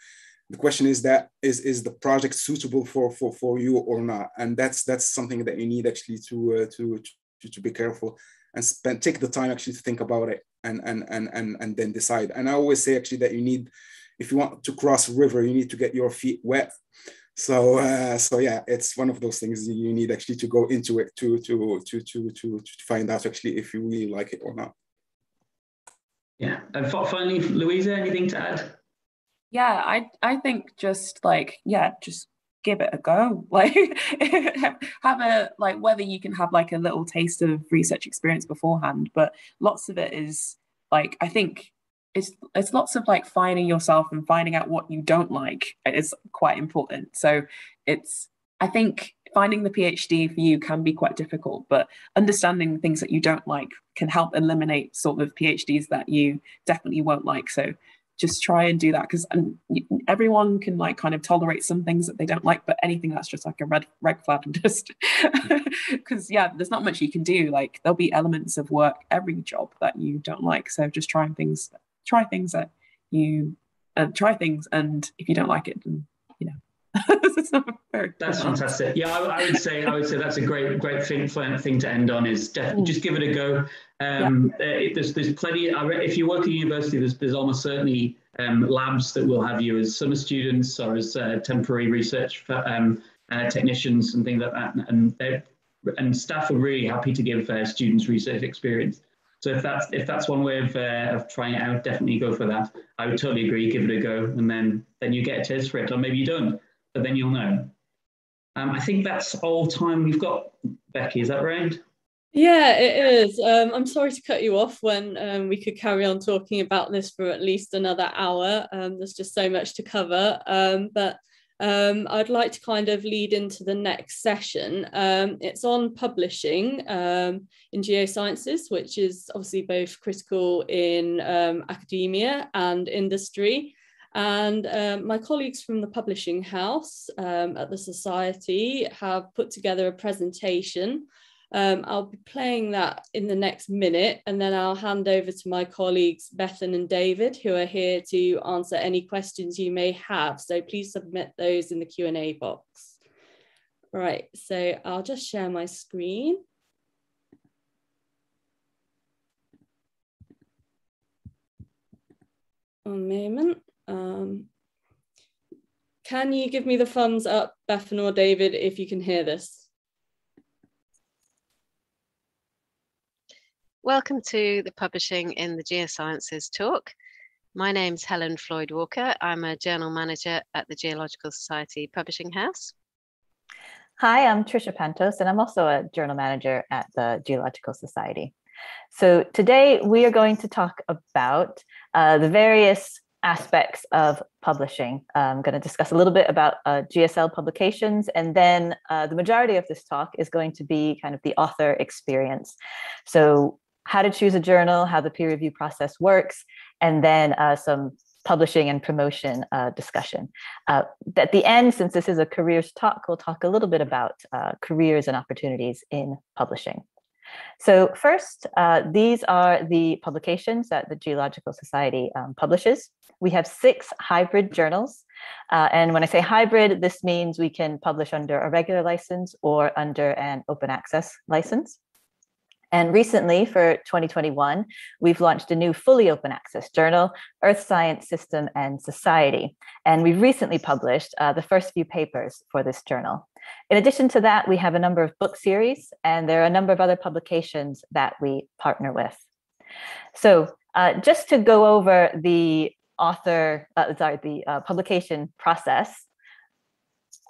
I: the question is that is is the project suitable for for for you or not? And that's that's something that you need actually to uh, to, to to be careful and spend take the time actually to think about it and and and and and then decide. And i always say actually that you need if you want to cross river you need to get your feet wet. So uh, so yeah it's one of those things you need actually to go into it to to to to to, to find out actually if you really like it or not.
G: Yeah. And finally louisa anything to add
H: yeah i i think just like yeah just give it a go. Like have a like whether you can have like a little taste of research experience beforehand but lots of it is like i think it's it's lots of like finding yourself and finding out what you don't like is quite important. So it's i think finding the phd for you can be quite difficult but understanding things that you don't like can help eliminate sort of phds that you definitely won't like. So just try and do that because everyone can like kind of tolerate some things that they don't like but anything that's just like a red red flag and just because yeah there's not much you can do like there'll be elements of work every job that you don't like so just trying things try things that you uh, try things, and if you don't like it, then.
G: That's fantastic. Yeah, I, I, would say I would say that's a great great thing thing to end on is definitely mm. just give it a go. Um, yeah. uh, there's there's plenty. If you work at university, there's there's almost certainly um, labs that will have you as summer students or as uh, temporary research um, uh, technicians and things like that, and and staff are really happy to give uh, students research experience. So if that's if that's one way of, uh, of trying it out, definitely go for that. I would totally agree. Give it a go, and then then you get a taste for it, or maybe you don't, but then you'll know. Um, I think that's all time we've got. Becky, is that right?
B: Yeah, it is. Um, I'm sorry to cut you off when um, we could carry on talking about this for at least another hour. Um, there's just so much to cover. Um, but um, I'd like to kind of lead into the next session. It's on publishing in geosciences, which is obviously both critical in academia and industry. And um, my colleagues from the publishing house um, at the Society have put together a presentation um, I'll be playing that in the next minute and then I'll hand over to my colleagues Bethan and David who are here to answer any questions you may have. So please submit those in the Q&A box. Right, so I'll just share my screen. One moment. Um, can you give me the thumbs up, Bethan or David, if you can hear this?
J: Welcome to the Publishing in the Geosciences talk. My name's Helen Floyd Walker. I'm a journal manager at the Geological Society Publishing House.
K: Hi, I'm Trisha Pantos, and I'm also a journal manager at the Geological Society. So today we are going to talk about uh, the various aspects of publishing. I'm going to discuss a little bit about uh, GSL publications, and then uh, the majority of this talk is going to be kind of the author experience. So how to choose a journal, how the peer review process works, and then uh, some publishing and promotion uh, discussion. Uh, at the end, since this is a careers talk, we'll talk a little bit about uh, careers and opportunities in publishing. So first, uh, these are the publications that the Geological Society um, publishes. We have six hybrid journals. Uh, and when I say hybrid, this means we can publish under a regular license or under an open access license. And recently, for 2021, we've launched a new fully open access journal, Earth Science System and Society. And we've recently published uh, the first few papers for this journal. In addition to that, we have a number of book series, and there are a number of other publications that we partner with. So uh, just to go over the author, uh, sorry, the uh, publication process,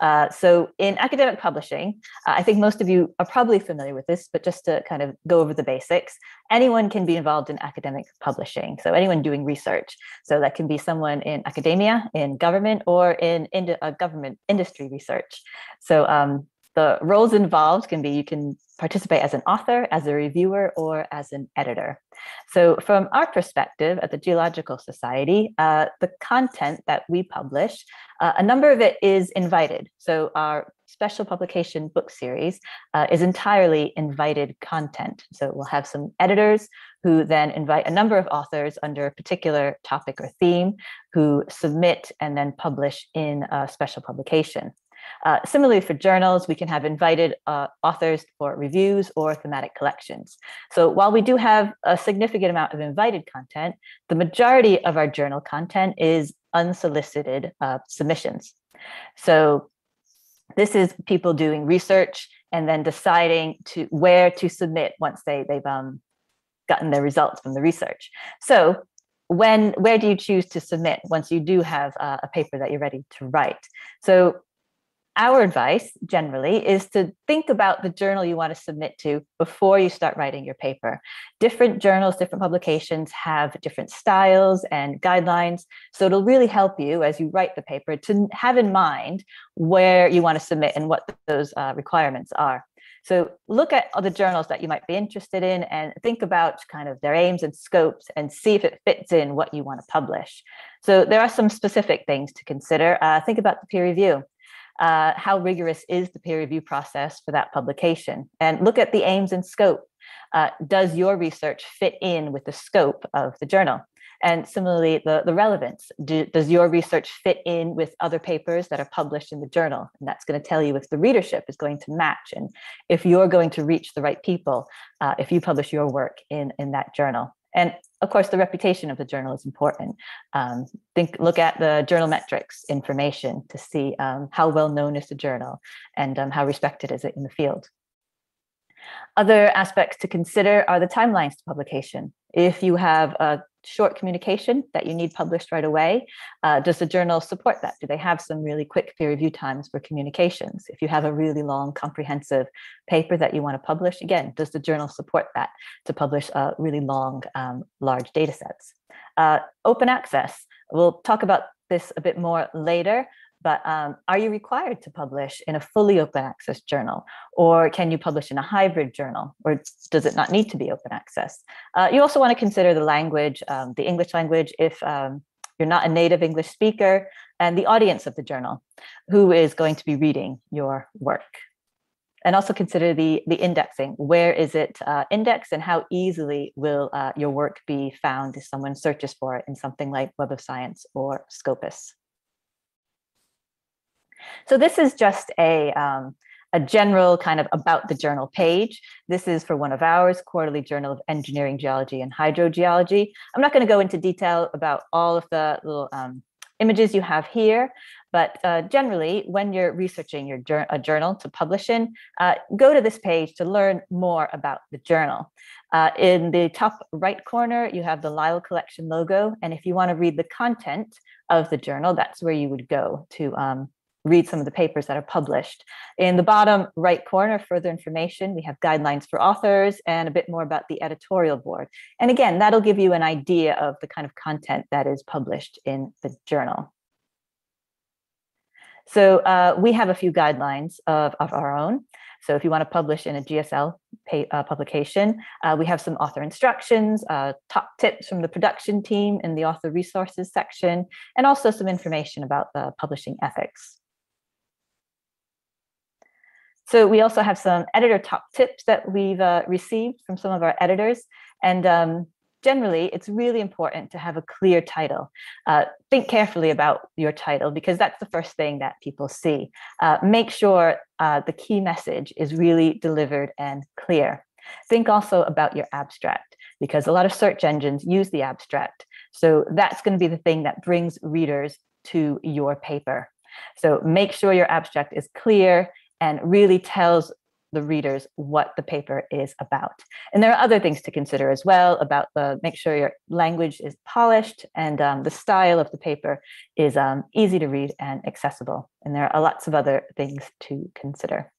K: uh, so in academic publishing, uh, I think most of you are probably familiar with this, but just to kind of go over the basics, anyone can be involved in academic publishing. So anyone doing research. So that can be someone in academia, in government, or in, in uh, government industry research. So um, the roles involved can be you can participate as an author, as a reviewer, or as an editor. So, from our perspective at the Geological Society, uh, the content that we publish, uh, a number of it is invited. So, our special publication book series uh, is entirely invited content. So, we'll have some editors who then invite a number of authors under a particular topic or theme who submit and then publish in a special publication. Uh, similarly, for journals, we can have invited uh, authors for reviews or thematic collections. So while we do have a significant amount of invited content, the majority of our journal content is unsolicited uh, submissions. So this is people doing research and then deciding to where to submit once they, they've um, gotten their results from the research. So when where do you choose to submit once you do have uh, a paper that you're ready to write so our advice generally is to think about the journal you want to submit to before you start writing your paper. Different journals, different publications have different styles and guidelines. So it'll really help you as you write the paper to have in mind where you want to submit and what those uh, requirements are. So look at the journals that you might be interested in and think about kind of their aims and scopes and see if it fits in what you want to publish. So there are some specific things to consider. Uh, think about the peer review uh, how rigorous is the peer review process for that publication? And look at the aims and scope. Uh, does your research fit in with the scope of the journal? And similarly the, the relevance. Do, does your research fit in with other papers that are published in the journal? And that's going to tell you if the readership is going to match and if you're going to reach the right people uh, if you publish your work in in that journal and of course, the reputation of the journal is important. Um, think, look at the journal metrics information to see um, how well known is the journal and um, how respected is it in the field. Other aspects to consider are the timelines to publication. If you have a short communication that you need published right away, uh, does the journal support that? Do they have some really quick peer review times for communications? If you have a really long, comprehensive paper that you want to publish, again, does the journal support that to publish uh, really long, um, large data sets? Uh, open access, we'll talk about this a bit more later, but um, are you required to publish in a fully open access journal or can you publish in a hybrid journal or does it not need to be open access uh, you also want to consider the language um, the english language if um, you're not a native english speaker and the audience of the journal who is going to be reading your work and also consider the, the indexing. Where is it uh, indexed and how easily will uh, your work be found if someone searches for it in something like Web of Science or Scopus? So this is just a, um, a general kind of about the journal page. This is for one of ours, Quarterly Journal of Engineering Geology and Hydrogeology. I'm not going to go into detail about all of the little um, images you have here, but uh, generally, when you're researching your a journal to publish in, uh, go to this page to learn more about the journal. Uh, in the top right corner, you have the Lyell Collection logo. And if you want to read the content of the journal, that's where you would go to um, read some of the papers that are published. In the bottom right corner, further information, we have guidelines for authors and a bit more about the editorial board. And again, that'll give you an idea of the kind of content that is published in the journal. So uh, we have a few guidelines of, of our own. So if you want to publish in a GSL pay, uh, publication, uh, we have some author instructions, uh, top tips from the production team in the author resources section, and also some information about the publishing ethics. So we also have some editor top tips that we've uh, received from some of our editors. And um, generally, it's really important to have a clear title. Uh, think carefully about your title because that's the first thing that people see. Uh, make sure uh, the key message is really delivered and clear. Think also about your abstract because a lot of search engines use the abstract. So that's going to be the thing that brings readers to your paper. So make sure your abstract is clear and really tells the readers what the paper is about. And there are other things to consider as well about the make sure your language is polished and um, the style of the paper is um, easy to read and accessible. And there are lots of other things to consider.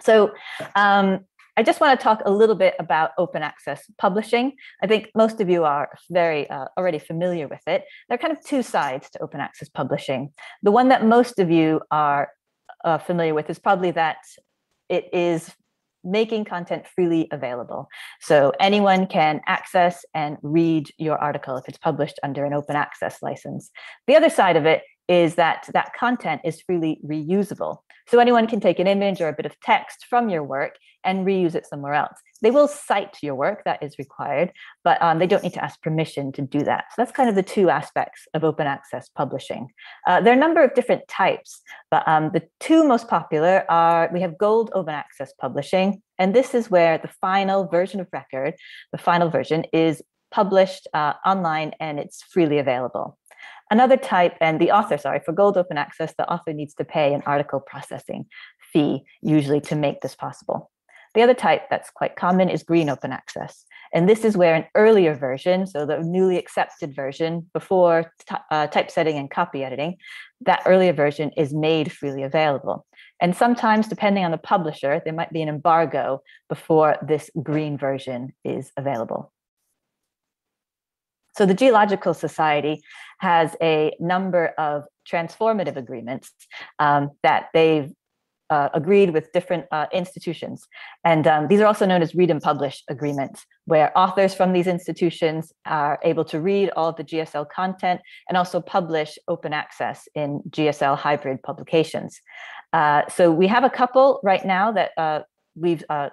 K: So um, I just want to talk a little bit about open access publishing. I think most of you are very uh, already familiar with it. There are kind of two sides to open access publishing. The one that most of you are uh, familiar with is probably that it is making content freely available. So anyone can access and read your article if it's published under an open access license. The other side of it is that that content is freely reusable. So anyone can take an image or a bit of text from your work and reuse it somewhere else. They will cite your work, that is required, but um, they don't need to ask permission to do that. So that's kind of the two aspects of open access publishing. Uh, there are a number of different types, but um, the two most popular are we have gold open access publishing, and this is where the final version of record, the final version, is published uh, online and it's freely available. Another type, and the author, sorry, for gold open access, the author needs to pay an article processing fee, usually to make this possible. The other type that's quite common is green open access. And this is where an earlier version, so the newly accepted version before uh, typesetting and copy editing, that earlier version is made freely available. And sometimes, depending on the publisher, there might be an embargo before this green version is available. So the Geological Society has a number of transformative agreements um, that they've uh, agreed with different uh, institutions. And um, these are also known as read and publish agreements, where authors from these institutions are able to read all of the GSL content and also publish open access in GSL hybrid publications. Uh, so we have a couple right now that uh, we've uh,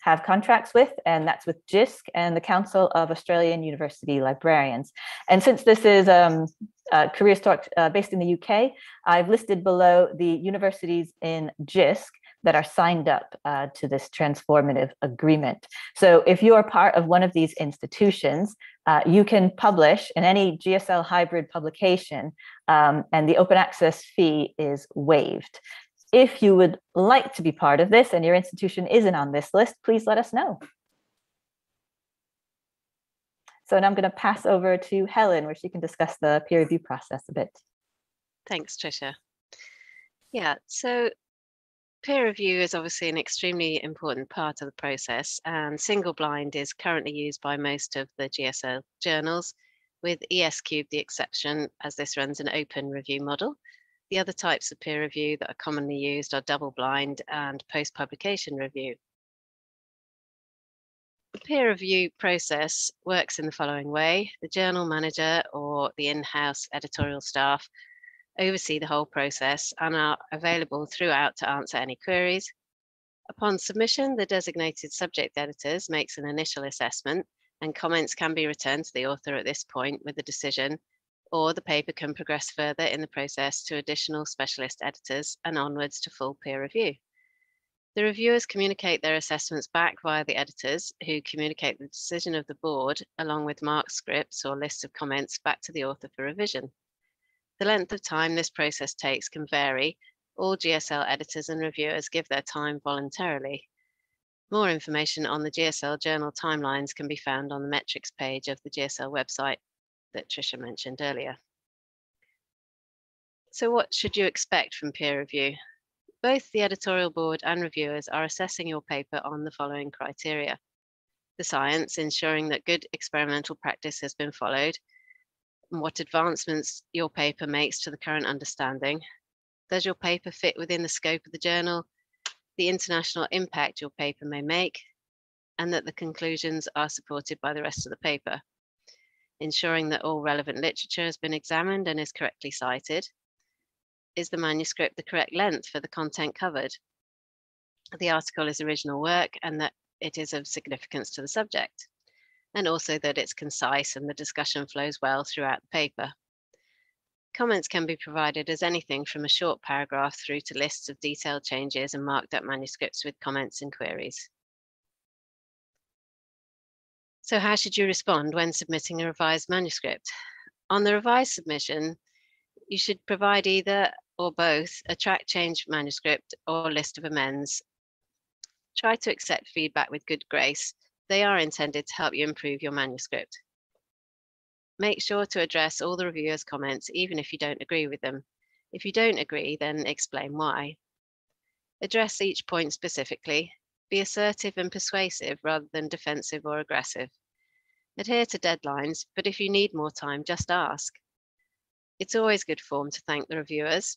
K: have contracts with, and that's with JISC and the Council of Australian University Librarians. And since this is um, uh, Careers Talk uh, based in the UK, I've listed below the universities in JISC that are signed up uh, to this transformative agreement. So if you're part of one of these institutions, uh, you can publish in any GSL hybrid publication um, and the open access fee is waived. If you would like to be part of this and your institution isn't on this list, please let us know. So now I'm going to pass over to Helen, where she can discuss the peer review process a bit.
J: Thanks, Tricia. Yeah, so peer review is obviously an extremely important part of the process, and single blind is currently used by most of the GSL journals, with ESCube the exception, as this runs an open review model. The other types of peer review that are commonly used are double blind and post publication review. The peer review process works in the following way the journal manager or the in house editorial staff oversee the whole process and are available throughout to answer any queries. Upon submission, the designated subject editors makes an initial assessment and comments can be returned to the author at this point with a decision or the paper can progress further in the process to additional specialist editors and onwards to full peer review. The reviewers communicate their assessments back via the editors, who communicate the decision of the board along with marked scripts or lists of comments back to the author for revision. The length of time this process takes can vary. All GSL editors and reviewers give their time voluntarily. More information on the GSL journal timelines can be found on the metrics page of the GSL website that Tricia mentioned earlier. So what should you expect from peer review? Both the editorial board and reviewers are assessing your paper on the following criteria. The science, ensuring that good experimental practice has been followed, and what advancements your paper makes to the current understanding. Does your paper fit within the scope of the journal, the international impact your paper may make, and that the conclusions are supported by the rest of the paper. Ensuring that all relevant literature has been examined and is correctly cited, is the manuscript the correct length for the content covered? The article is original work and that it is of significance to the subject, and also that it's concise and the discussion flows well throughout the paper. Comments can be provided as anything from a short paragraph through to lists of detailed changes and marked up manuscripts with comments and queries. So how should you respond when submitting a revised manuscript? On the revised submission, you should provide either or both a track change manuscript or list of amends. Try to accept feedback with good grace. They are intended to help you improve your manuscript. Make sure to address all the reviewer's comments, even if you don't agree with them. If you don't agree, then explain why. Address each point specifically. Be assertive and persuasive rather than defensive or aggressive. Adhere to deadlines, but if you need more time, just ask. It's always good form to thank the reviewers.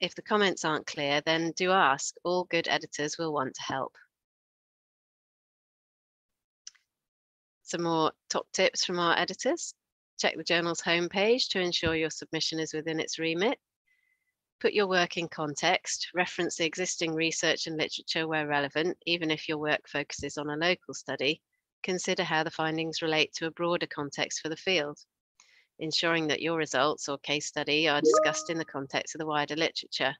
J: If the comments aren't clear, then do ask. All good editors will want to help. Some more top tips from our editors. Check the journal's homepage to ensure your submission is within its remit. Put your work in context, reference the existing research and literature where relevant, even if your work focuses on a local study. Consider how the findings relate to a broader context for the field ensuring that your results or case study are discussed in the context of the wider literature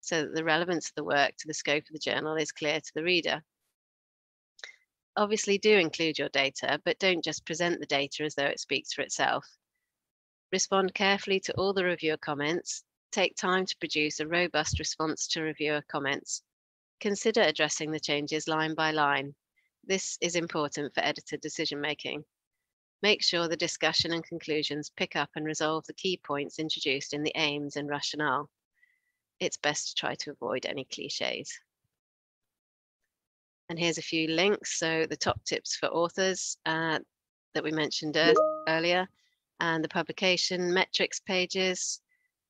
J: so that the relevance of the work to the scope of the journal is clear to the reader. Obviously do include your data, but don't just present the data as though it speaks for itself. Respond carefully to all the reviewer comments. Take time to produce a robust response to reviewer comments. Consider addressing the changes line by line. This is important for editor decision making. Make sure the discussion and conclusions pick up and resolve the key points introduced in the aims and rationale. It's best to try to avoid any cliches. And here's a few links. So the top tips for authors uh, that we mentioned earlier, and the publication metrics pages,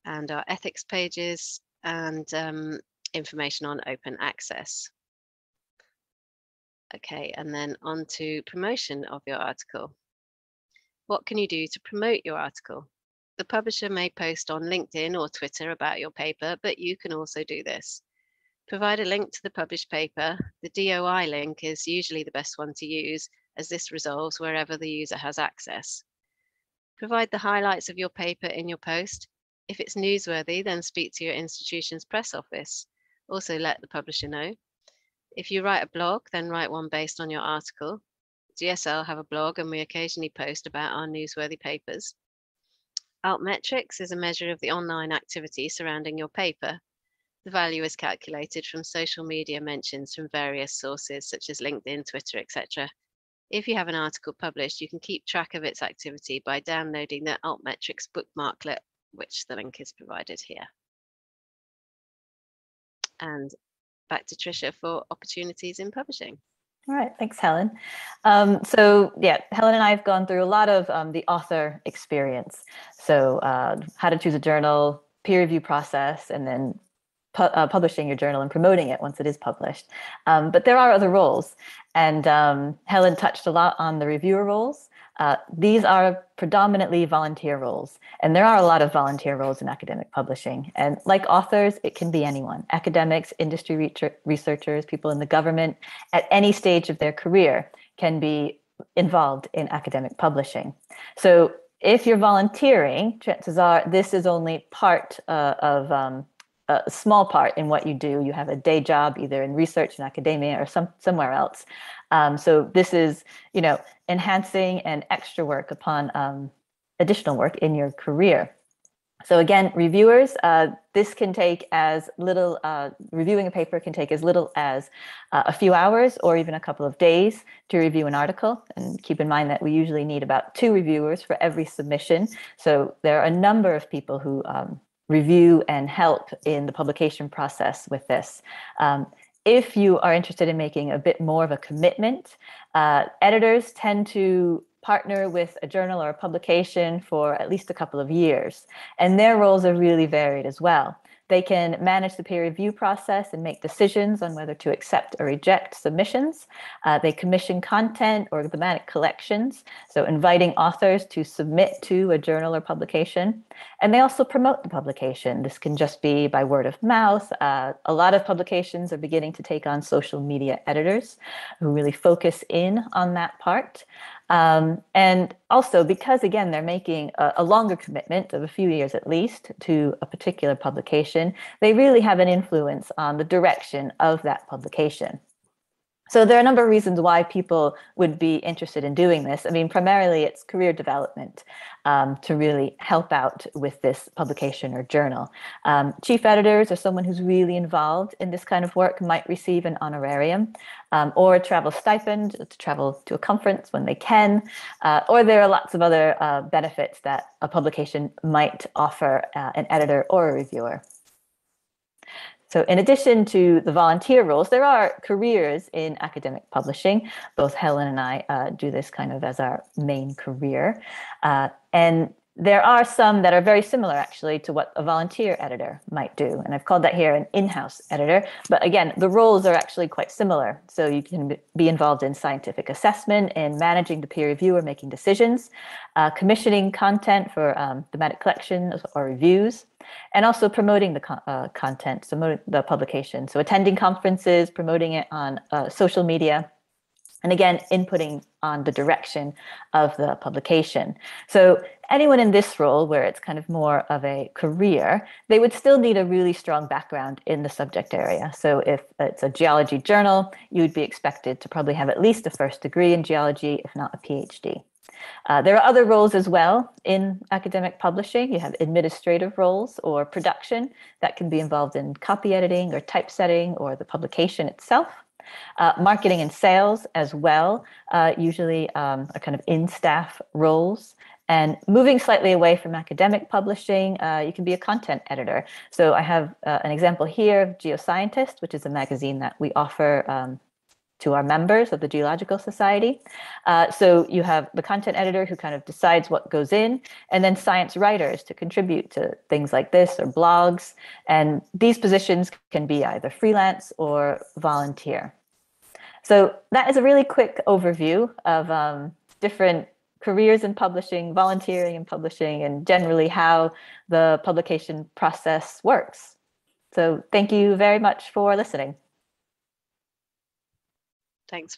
J: and our ethics pages, and um, information on open access. Okay, and then on to promotion of your article. What can you do to promote your article? The publisher may post on LinkedIn or Twitter about your paper, but you can also do this. Provide a link to the published paper. The DOI link is usually the best one to use as this resolves wherever the user has access. Provide the highlights of your paper in your post. If it's newsworthy, then speak to your institution's press office. Also let the publisher know. If you write a blog, then write one based on your article. GSL have a blog and we occasionally post about our newsworthy papers. Altmetrics is a measure of the online activity surrounding your paper. The value is calculated from social media mentions from various sources such as LinkedIn, Twitter, etc. If you have an article published, you can keep track of its activity by downloading the Altmetrics bookmarklet, which the link is provided here. And back to Tricia for opportunities in publishing.
K: All right, thanks, Helen. Um, so yeah, Helen and I have gone through a lot of um, the author experience. So uh, how to choose a journal, peer review process, and then pu uh, publishing your journal and promoting it once it is published. Um, but there are other roles, and um, Helen touched a lot on the reviewer roles. Uh, these are predominantly volunteer roles, and there are a lot of volunteer roles in academic publishing. And like authors, it can be anyone academics, industry researchers, people in the government at any stage of their career can be involved in academic publishing. So if you're volunteering, chances are this is only part uh, of um, a small part in what you do. You have a day job either in research and academia or some somewhere else. Um, so this is, you know, enhancing and extra work upon um, additional work in your career. So again, reviewers, uh, this can take as little, uh, reviewing a paper can take as little as uh, a few hours or even a couple of days to review an article. And keep in mind that we usually need about two reviewers for every submission. So there are a number of people who um, review and help in the publication process with this. Um, if you are interested in making a bit more of a commitment, uh, editors tend to partner with a journal or a publication for at least a couple of years. And their roles are really varied as well. They can manage the peer review process and make decisions on whether to accept or reject submissions. Uh, they commission content or thematic collections, so inviting authors to submit to a journal or publication. And they also promote the publication. This can just be by word of mouth. Uh, a lot of publications are beginning to take on social media editors who really focus in on that part. Um, and also because again, they're making a, a, longer commitment of a few years at least to a particular publication, they really have an influence on the direction of that publication. So there are a number of reasons why people would be interested in doing this. I mean, primarily it's career development um, to really help out with this publication or journal. Um, chief editors or someone who's really involved in this kind of work might receive an honorarium um, or a travel stipend to travel to a conference when they can. Uh, or there are lots of other uh, benefits that a publication might offer uh, an editor or a reviewer. So in addition to the volunteer roles, there are careers in academic publishing. Both Helen and I uh, do this kind of as our main career. Uh, and there are some that are very similar actually to what a volunteer editor might do. And I've called that here an in-house editor. But again, the roles are actually quite similar. So you can be involved in scientific assessment and managing the peer review or making decisions, uh, commissioning content for um, thematic collections or reviews, and also promoting the co uh, content, so the publication. So attending conferences, promoting it on uh, social media, and again, inputting on the direction of the publication. So anyone in this role, where it's kind of more of a career, they would still need a really strong background in the subject area. So if it's a geology journal, you would be expected to probably have at least a first degree in geology, if not a PhD. Uh, there are other roles as well in academic publishing. You have administrative roles or production that can be involved in copy editing or typesetting or the publication itself. Uh, marketing and sales as well, uh, usually um, are kind of in-staff roles. And moving slightly away from academic publishing, uh, you can be a content editor. So I have uh, an example here of Geoscientist, which is a magazine that we offer um, to our members of the Geological Society. Uh, so you have the content editor who kind of decides what goes in, and then science writers to contribute to things like this or blogs. And these positions can be either freelance or volunteer. So that is a really quick overview of um, different careers in publishing, volunteering in publishing, and generally how the publication process works. So thank you very much for listening.
J: Thanks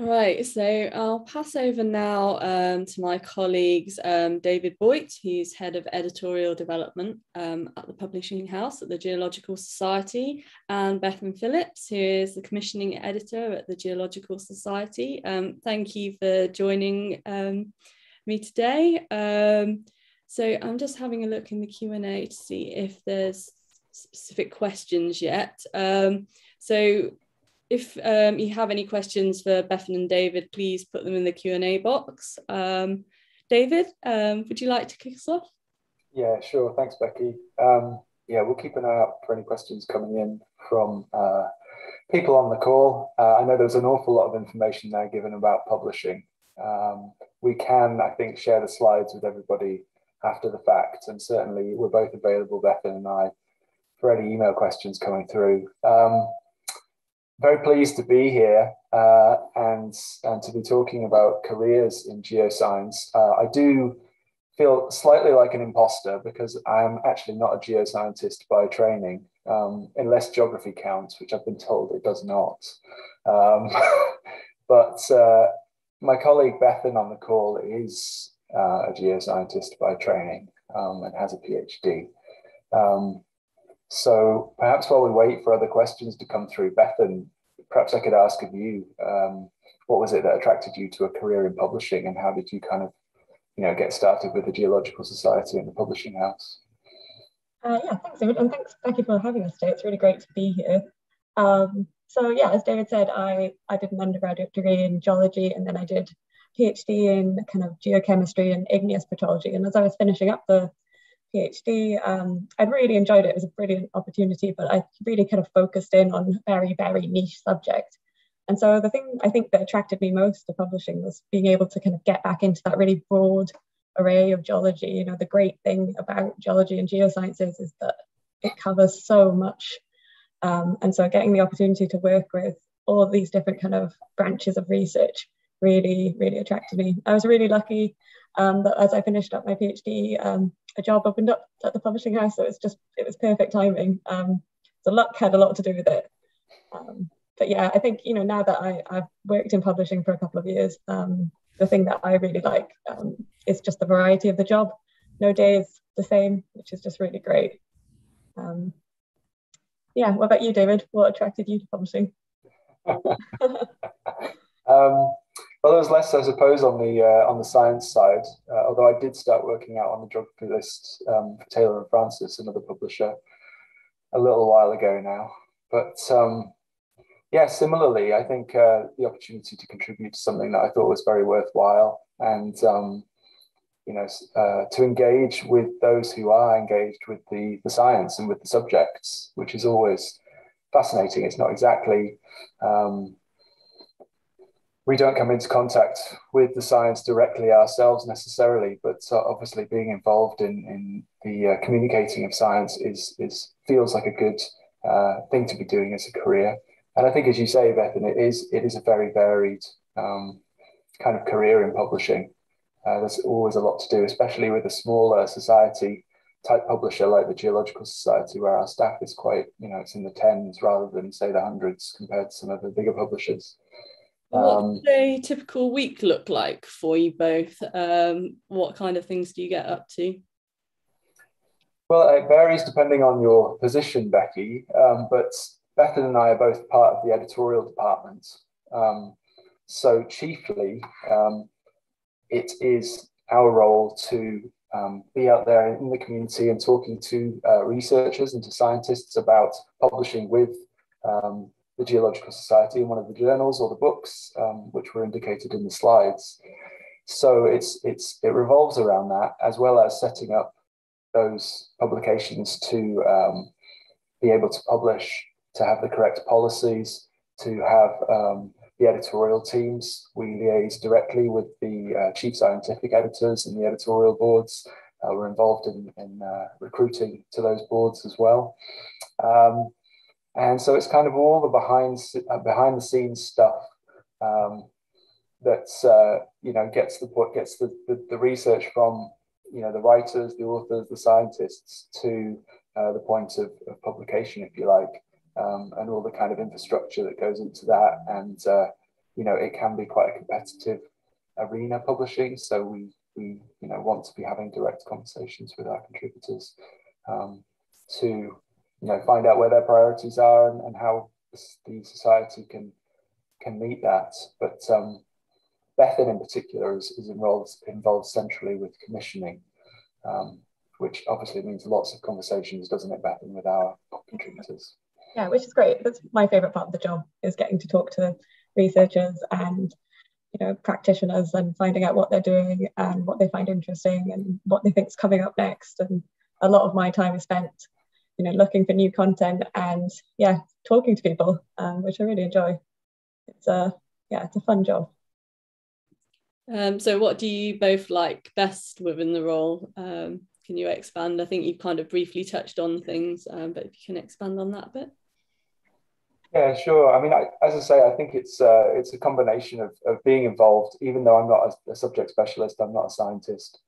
B: All right, so I'll pass over now um, to my colleagues, um, David Boyt, who's head of editorial development um, at the publishing house at the Geological Society, and Bethan Phillips, who is the commissioning editor at the Geological Society. Um, thank you for joining um, me today. Um, so I'm just having a look in the Q&A to see if there's specific questions yet. so if um, you have any questions for Bethan and David, please put them in the Q&A box. Um, David, um, would you like to kick us off?
L: Yeah, sure. Thanks, Becky. Um, yeah, we'll keep an eye out for any questions coming in from uh, people on the call. Uh, I know there's an awful lot of information there given about publishing. Um, we can, I think, share the slides with everybody after the fact, and certainly we're both available, Bethan and I, for any email questions coming through. Um, very pleased to be here uh, and and to be talking about careers in geoscience. Uh, I do feel slightly like an imposter because I am actually not a geoscientist by training, um, unless geography counts, which I've been told it does not. Um, but uh, my colleague Bethan on the call is uh, a geoscientist by training um, and has a PhD. Um, so perhaps while we wait for other questions to come through, Bethan, perhaps I could ask of you, um, what was it that attracted you to a career in publishing and how did you kind of, you know, get started with the Geological Society and the publishing house?
M: Uh, yeah, thanks, David, and thanks, Becky, for having us today. It's really great to be here. Um, so yeah, as David said, I, I did an undergraduate degree in geology and then I did PhD in kind of geochemistry and igneous petrology. And as I was finishing up the PhD, um, I'd really enjoyed it. It was a brilliant opportunity, but I really kind of focused in on very, very niche subject. And so the thing I think that attracted me most to publishing was being able to kind of get back into that really broad array of geology. You know, the great thing about geology and geosciences is that it covers so much um, and so getting the opportunity to work with all of these different kind of branches of research really, really attracted me. I was really lucky um, that as I finished up my PhD, um, a job opened up at the publishing house. So it's just, it was perfect timing. Um, so luck had a lot to do with it. Um, but yeah, I think, you know, now that I, I've worked in publishing for a couple of years, um, the thing that I really like um, is just the variety of the job. No day is the same, which is just really great. Um, yeah, what about you, David? What attracted you to publishing?
L: um, well, there was less, I suppose, on the uh, on the science side. Uh, although I did start working out on the drug list um, for Taylor and Francis, another publisher, a little while ago now. But um, yeah, similarly, I think uh, the opportunity to contribute to something that I thought was very worthwhile and um, you know, uh, to engage with those who are engaged with the, the science and with the subjects, which is always fascinating. It's not exactly, um, we don't come into contact with the science directly ourselves necessarily, but uh, obviously being involved in, in the uh, communicating of science is, is feels like a good uh, thing to be doing as a career. And I think, as you say, Bethan, it is, it is a very varied um, kind of career in publishing. Uh, there's always a lot to do, especially with a smaller society type publisher like the Geological Society, where our staff is quite, you know, it's in the tens rather than say the hundreds compared to some of the bigger publishers.
B: What um, does a typical week look like for you both? Um, what kind of things do you get up to?
L: Well, it varies depending on your position, Becky. Um, but Bethan and I are both part of the editorial department. Um, so chiefly, um, it is our role to um, be out there in the community and talking to uh, researchers and to scientists about publishing with um, the Geological Society in one of the journals or the books, um, which were indicated in the slides. So it's, it's, it revolves around that, as well as setting up those publications to um, be able to publish, to have the correct policies, to have um, the editorial teams. We liaise directly with the uh, chief scientific editors and the editorial boards. Uh, we're involved in, in uh, recruiting to those boards as well. Um, and so it's kind of all the behind, uh, behind the scenes stuff um, that's, uh, you know, gets the, gets the, the, the, research from, you know, the writers, the authors, the scientists to uh, the point of, of publication, if you like um, and all the kind of infrastructure that goes into that. And uh, you know, it can be quite a competitive arena publishing. So we we you know want to be having direct conversations with our contributors um, to you know find out where their priorities are and, and how the society can can meet that. But um, Bethan in particular is, is involved involved centrally with commissioning. Um, which obviously means lots of conversations, doesn't it, Bethan, with our contributors?
M: yeah which is great that's my favorite part of the job is getting to talk to researchers and you know practitioners and finding out what they're doing and what they find interesting and what they think is coming up next and a lot of my time is spent you know looking for new content and yeah talking to people um, which i really enjoy. It's a yeah it's a fun job.
B: Um, so what do you both like best within the role? Um, can you expand? I think you've kind of briefly touched on things um, but if you can expand on that a bit.
L: Yeah, sure. I mean, I, as I say, I think it's uh, it's a combination of, of being involved, even though I'm not a, a subject specialist, I'm not a scientist.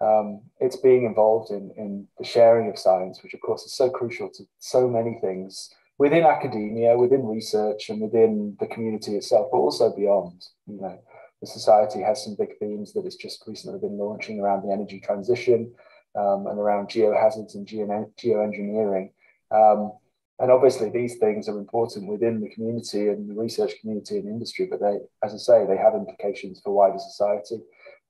L: Um, it's being involved in, in the sharing of science, which of course is so crucial to so many things within academia, within research, and within the community itself, but also beyond. You know, the society has some big themes that it's just recently been launching around the energy transition um, and around geohazards and geo geoengineering. Um, and obviously, these things are important within the community and the research community and industry, but they, as I say, they have implications for wider society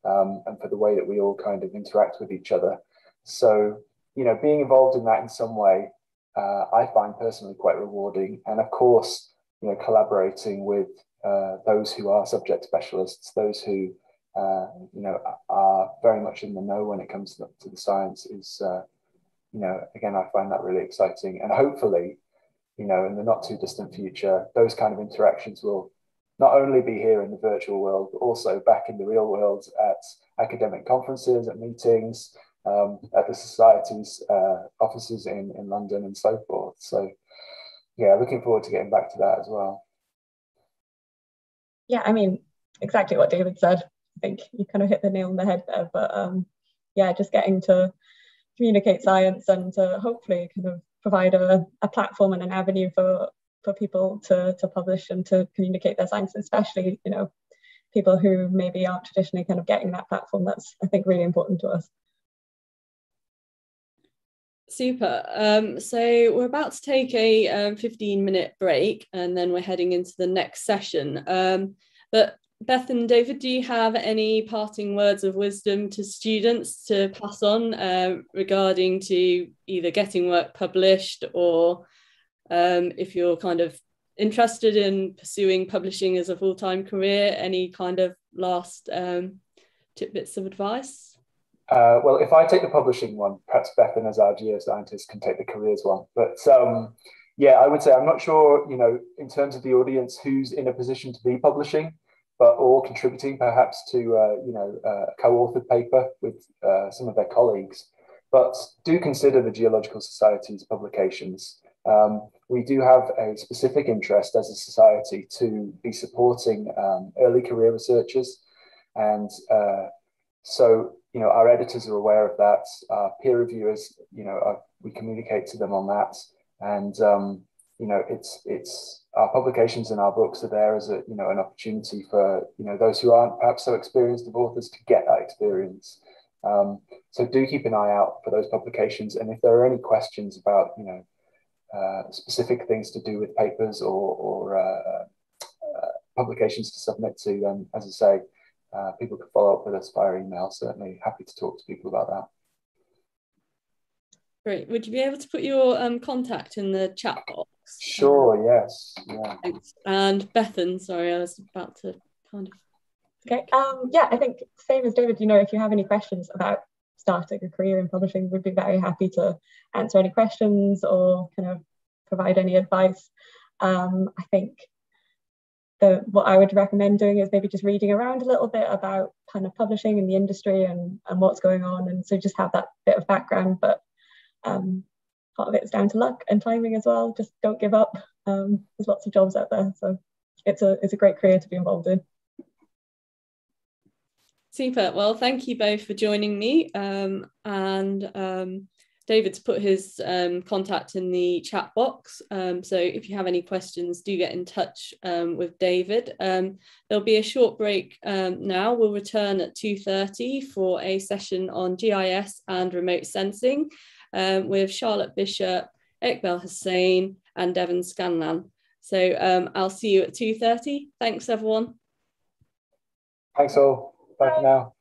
L: um, and for the way that we all kind of interact with each other. So, you know, being involved in that in some way, uh, I find personally quite rewarding. And of course, you know, collaborating with uh, those who are subject specialists, those who, uh, you know, are very much in the know when it comes to, to the science is, uh, you know, again, I find that really exciting. And hopefully, you know, in the not too distant future, those kind of interactions will not only be here in the virtual world, but also back in the real world at academic conferences, at meetings, um, at the society's uh, offices in, in London and so forth. So, yeah, looking forward to getting back to that as well.
M: Yeah, I mean, exactly what David said. I think you kind of hit the nail on the head there. But um, yeah, just getting to communicate science and to hopefully kind of provide a, a platform and an avenue for for people to to publish and to communicate their science, especially you know people who maybe aren't traditionally kind of getting that platform. That's I think really important to us.
B: Super. Um, so we're about to take a um, 15 minute break and then we're heading into the next session. Um, but Beth and David, do you have any parting words of wisdom to students to pass on uh, regarding to either getting work published or um, if you're kind of interested in pursuing publishing as a full-time career, any kind of last um, tidbits of advice?
L: Uh, well, if I take the publishing one, perhaps Bethan as our geoscientist can take the careers one. But um, yeah, I would say I'm not sure, you know, in terms of the audience, who's in a position to be publishing, but or contributing perhaps to, uh, you know, a co-authored paper with uh, some of their colleagues. But do consider the Geological Society's publications. Um, we do have a specific interest as a society to be supporting um, early career researchers. And uh, so you know, our editors are aware of that. Our peer reviewers, you know, are, we communicate to them on that, and um, you know, it's it's our publications and our books are there as a you know an opportunity for you know those who aren't perhaps so experienced of authors to get that experience. Um, so do keep an eye out for those publications, and if there are any questions about you know uh, specific things to do with papers or, or uh, uh, publications to submit to, then as I say uh, people can follow up with us via email. Certainly happy to talk to people about that.
B: Great. Would you be able to put your um, contact in the chat box?
L: Sure, yes. Yeah.
B: Thanks. And Bethan, sorry, I was about to kind of.
M: Okay. Um, yeah, I think same as David, you know, if you have any questions about starting a career in publishing, we'd be very happy to answer any questions or kind of provide any advice. Um, I think the, what I would recommend doing is maybe just reading around a little bit about kind of publishing in the industry and, and what's going on. And so just have that bit of background, but um, part of it is down to luck and timing as well. Just don't give up. Um, there's lots of jobs out there. So it's a, it's a great career to be involved in.
B: Super. Well, thank you both for joining me. Um, and um, David's put his um, contact in the chat box. Um, so if you have any questions, do get in touch um, with David. Um, there'll be a short break now. We'll return at 2.30 for a session on GIS and remote sensing with Charlotte Bishop, Ekbal Hussain and Devon Scanlan. So I'll see you at 2.30. Thanks, everyone.
L: Thanks all. Bye for now.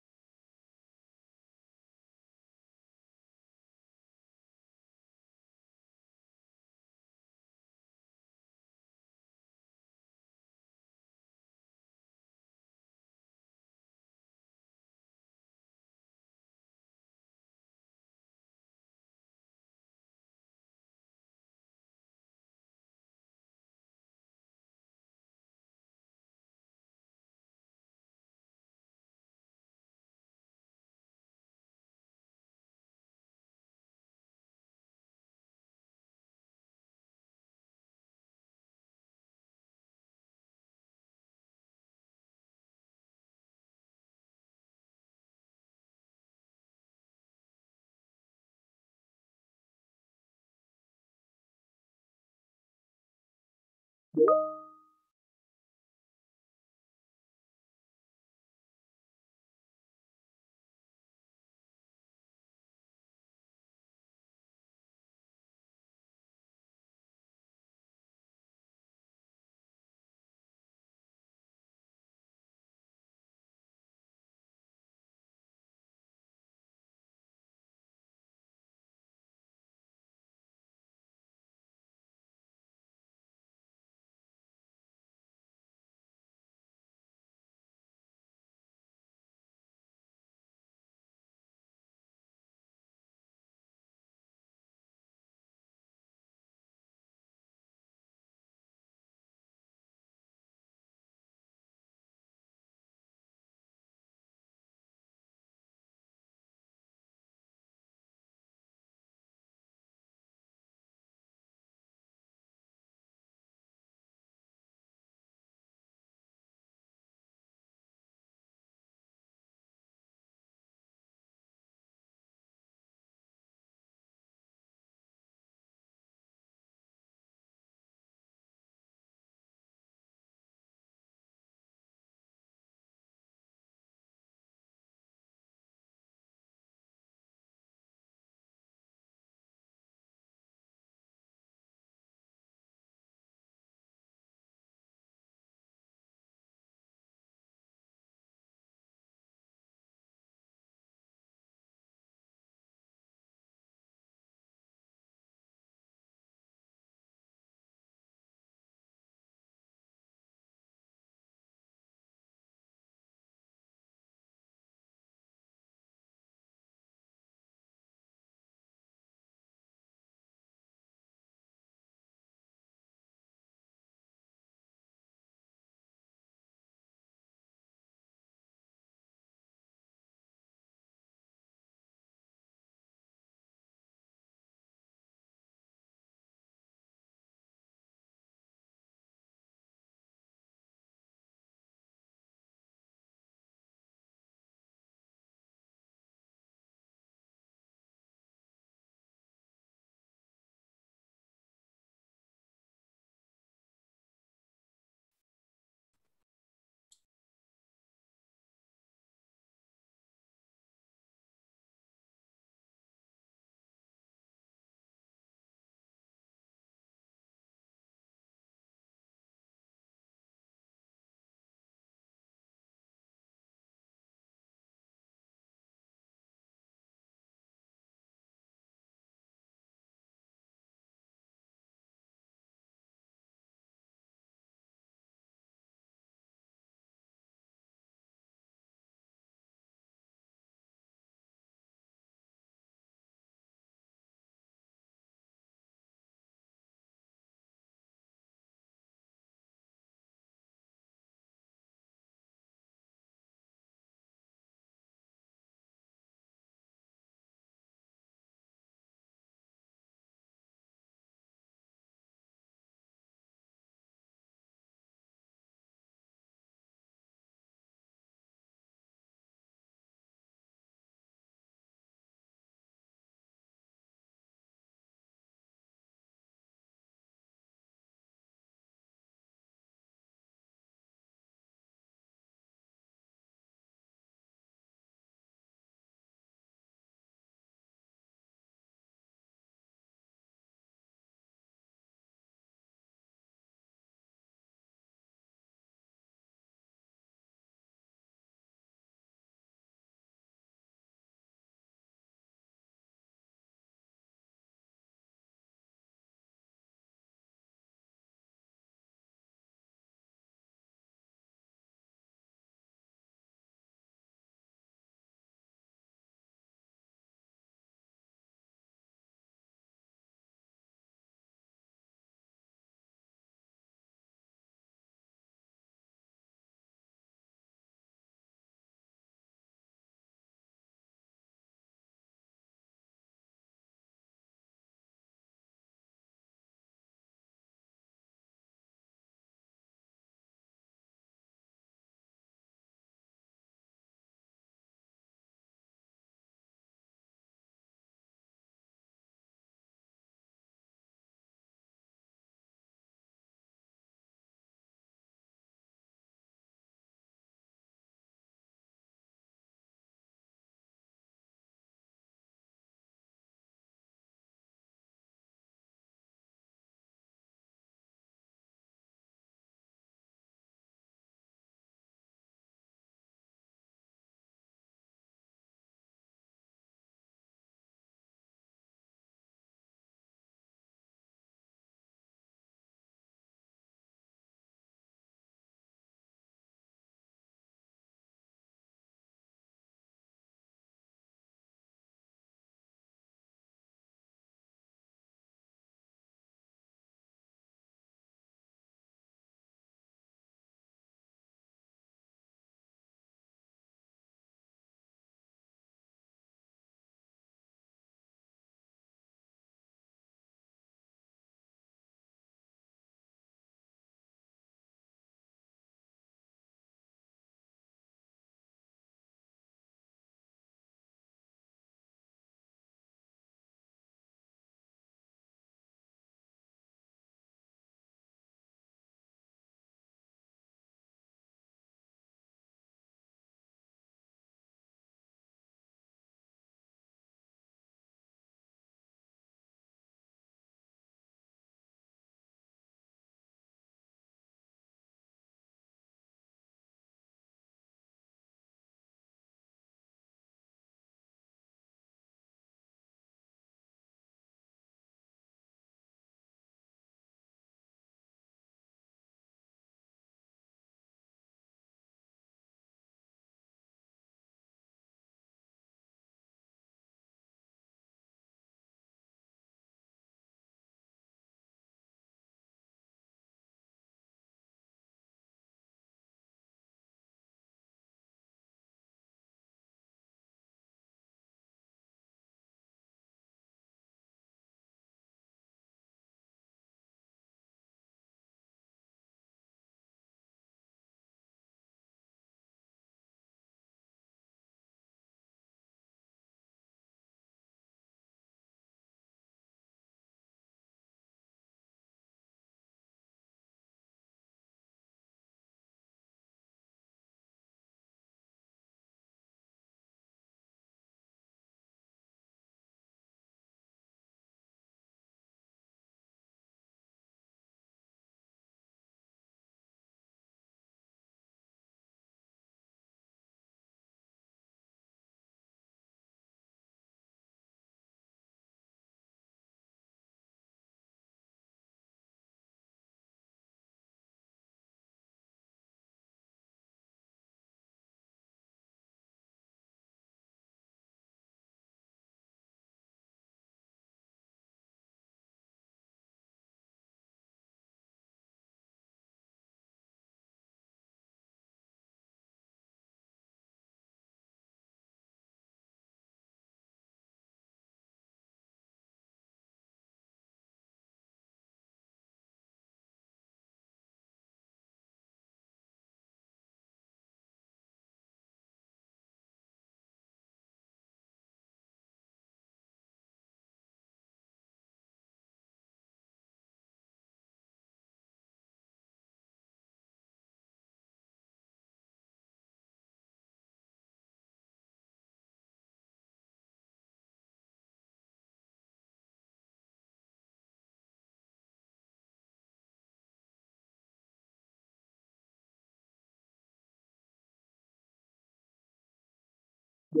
B: Hi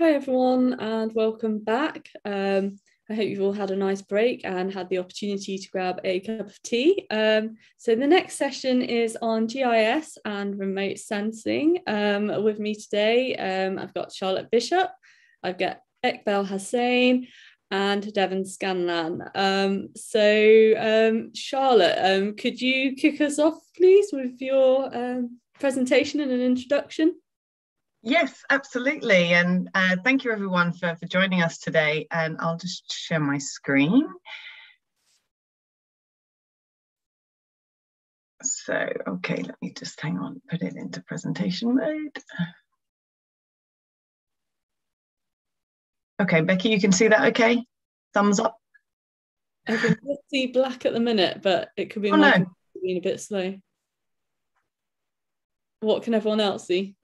B: everyone and welcome back. Um, I hope you've all had a nice break and had the opportunity to grab a cup of tea. Um, so the next session is on GIS and remote sensing. Um, with me today, um, I've got Charlotte Bishop, I've got Ekbal Hussain and Devon Scanlan. Um, so um, Charlotte, could you kick us off please with your presentation and an introduction?
N: Yes, absolutely. And uh, thank you everyone for, for joining us today. And I'll just share my screen. So, okay, let me just hang on, put it into presentation mode. Okay, Becky, you can see that okay? Thumbs up.
B: I can see black at the minute, but it could be
N: oh, no.
B: being a bit slow. What can everyone else see?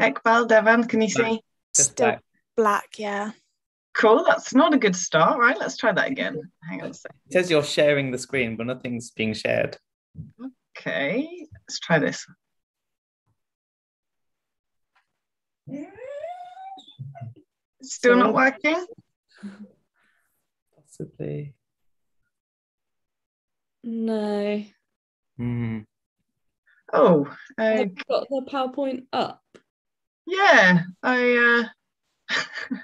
N: Ekbal, Devon, can you see?
O: Still black. black, yeah.
N: Cool, that's not a good start, right? Let's try that again. Hang on a second.
P: It says you're sharing the screen, but nothing's being shared.
N: Okay, let's try this. Still not working?
P: Possibly.
B: No.
P: Hmm.
N: Oh, uh,
B: I've got the PowerPoint up.
N: Yeah, I. Uh...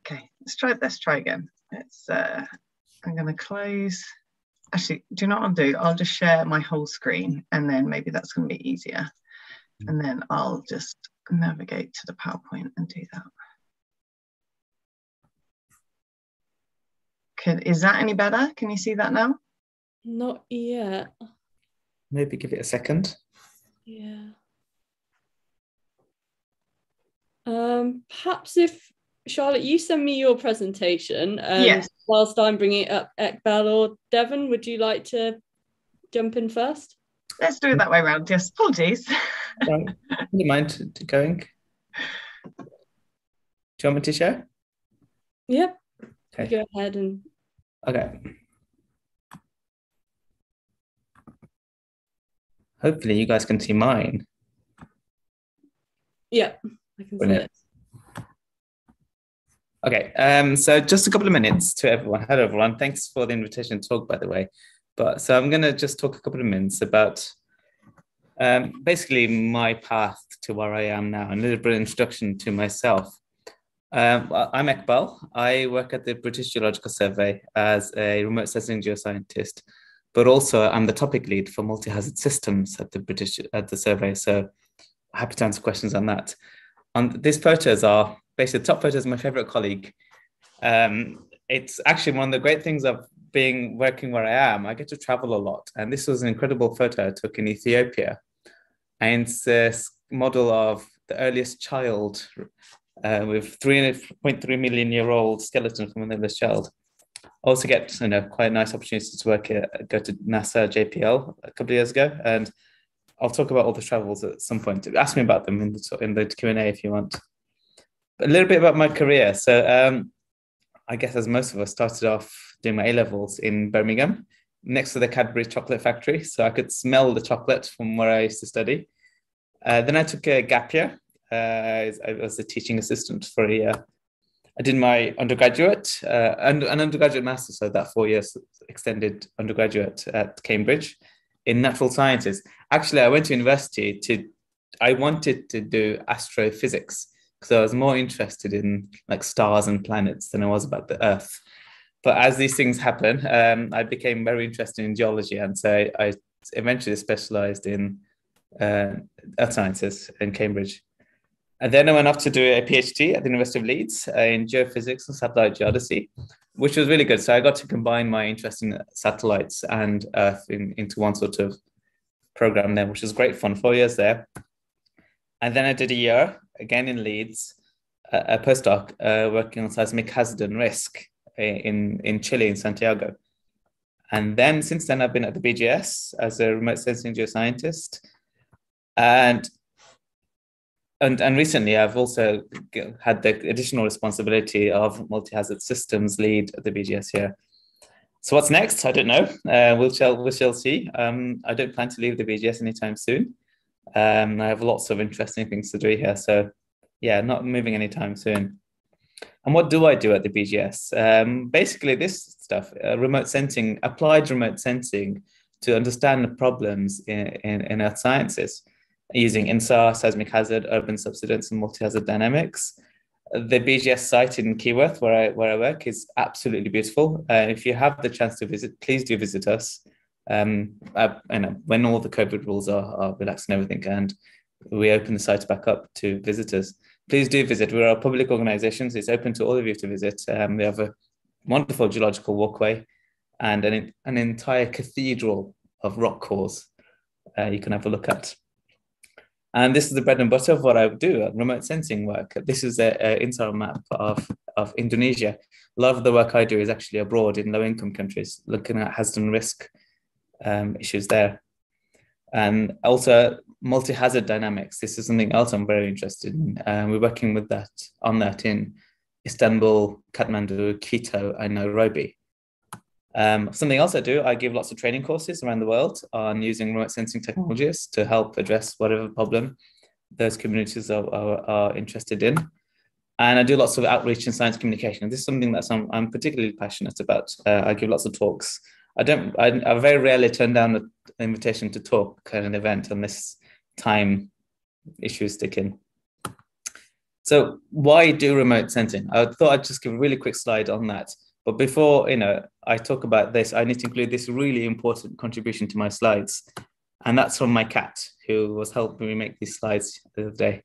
N: okay, let's try. Let's try again. Let's. Uh, I'm going to close. Actually, do you know what I'll do? I'll just share my whole screen, and then maybe that's going to be easier. And then I'll just navigate to the PowerPoint and do that. Can, is that any better? Can you see that now?
B: Not yet.
P: Maybe give it a second.
B: Yeah. Um, perhaps if Charlotte, you send me your presentation. Um,
N: yes.
B: Whilst I'm bringing up Ekbal or Devon, would you like to jump in first?
N: Let's do it that way around. Yes, apologies.
P: right. Do you mind going? Do you want me to share?
B: Yep.
P: Okay.
B: Go ahead and.
P: Okay. Hopefully, you guys can see mine.
B: Yeah. I can see it.
P: Okay, um, so just a couple of minutes to everyone. Hello, everyone. Thanks for the invitation to talk, by the way. But so I'm going to just talk a couple of minutes about um, basically my path to where I am now, and a little bit of introduction to myself. Um, I'm Ekbal. I work at the British Geological Survey as a remote sensing geoscientist, but also I'm the topic lead for multi-hazard systems at the British at the survey. So happy to answer questions on that on these photos are basically the top photos of my favorite colleague. Um, it's actually one of the great things of being working where I am. I get to travel a lot, and this was an incredible photo I took in Ethiopia, and it's a model of the earliest child uh, with 3.3 million year old skeleton from an earliest child. Also get you know quite a nice opportunity to work at, go to NASA JPL a couple of years ago, and I'll talk about all the travels at some point. Ask me about them in the in the Q and A if you want. A little bit about my career. So um, I guess as most of us started off doing my A levels in Birmingham, next to the Cadbury chocolate factory, so I could smell the chocolate from where I used to study. Uh, then I took a gap year. Uh, I was a teaching assistant for a year. I did my undergraduate uh, and an undergraduate master, so that four years extended undergraduate at Cambridge in natural sciences. Actually, I went to university to, I wanted to do astrophysics because I was more interested in like stars and planets than I was about the Earth. But as these things happen, um, I became very interested in geology, and so I eventually specialized in uh, earth sciences in Cambridge. And then I went off to do a PhD at the University of Leeds uh, in geophysics and satellite geodesy, which was really good. So I got to combine my interest in satellites and Earth in, into one sort of program there, which was great fun. Four years there, and then I did a year again in Leeds, a, a postdoc uh, working on seismic hazard and risk in, in Chile, in Santiago. And then since then, I've been at the BGS as a remote sensing geoscientist. And and, and recently, I've also had the additional responsibility of multi-hazard systems lead at the BGS here. So what's next? I don't know. Uh, we shall we shall see. Um, I don't plan to leave the BGS anytime soon. Um, I have lots of interesting things to do here. So yeah, not moving anytime soon. And what do I do at the BGS? Um, basically, this stuff, uh, remote sensing, applied remote sensing to understand the problems in, in, in earth sciences using INSAR, seismic hazard, urban subsidence, and multi-hazard dynamics. The BGS site in Keyworth, where I where I work, is absolutely beautiful. Uh, if you have the chance to visit, please do visit us. Um, I, when all the COVID rules are, are relaxed and everything, and we open the site back up to visitors. Please do visit. We're a public organisation, so it's open to all of you to visit. Um, we have a wonderful geological walkway and an, an entire cathedral of rock cores uh, you can have a look at. And this is the bread and butter of what I do, remote sensing work. This is an INSAR map of, of Indonesia. A lot of the work I do is actually abroad in low income countries, looking at hazard and risk um, issues there. And also multi-hazard dynamics. This is something else I'm very interested in. Um, we're working with that on that in Istanbul, Kathmandu, Quito, and Nairobi. Um, something else I do, I give lots of training courses around the world on using remote sensing technologies to help address whatever problem those communities are, are, are interested in. And I do lots of outreach and science communication. This is something that I'm, I'm particularly passionate about. Uh, I give lots of talks. I don't, I, I very rarely turn down the invitation to talk at an event unless time issues stick in. So why do remote sensing? I thought I'd just give a really quick slide on that. But before you know, I talk about this, I need to include this really important contribution to my slides. And that's from my cat, who was helping me make these slides the other day.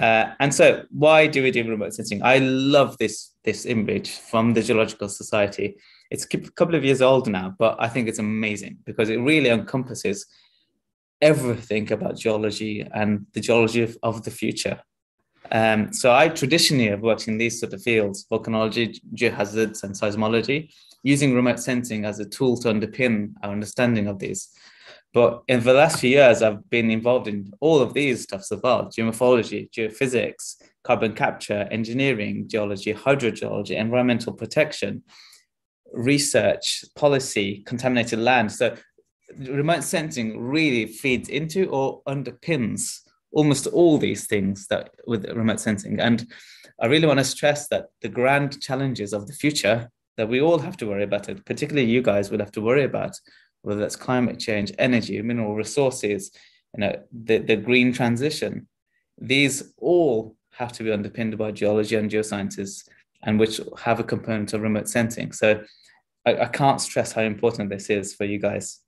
P: Uh, and so why do we do remote sensing? I love this, this image from the Geological Society. It's a couple of years old now, but I think it's amazing because it really encompasses everything about geology and the geology of, of the future. Um, so I traditionally have worked in these sort of fields, volcanology, geohazards, and seismology, using remote sensing as a tool to underpin our understanding of these. But in the last few years, I've been involved in all of these stuffs as well, geomorphology, geophysics, carbon capture, engineering, geology, hydrogeology, environmental protection, research, policy, contaminated land. So remote sensing really feeds into or underpins almost all these things that with remote sensing. And I really want to stress that the grand challenges of the future that we all have to worry about, it, particularly you guys will have to worry about, whether that's climate change, energy, mineral resources, you know, the, the green transition. These all have to be underpinned by geology and geosciences, and which have a component of remote sensing. So I, I can't stress how important this is for you guys.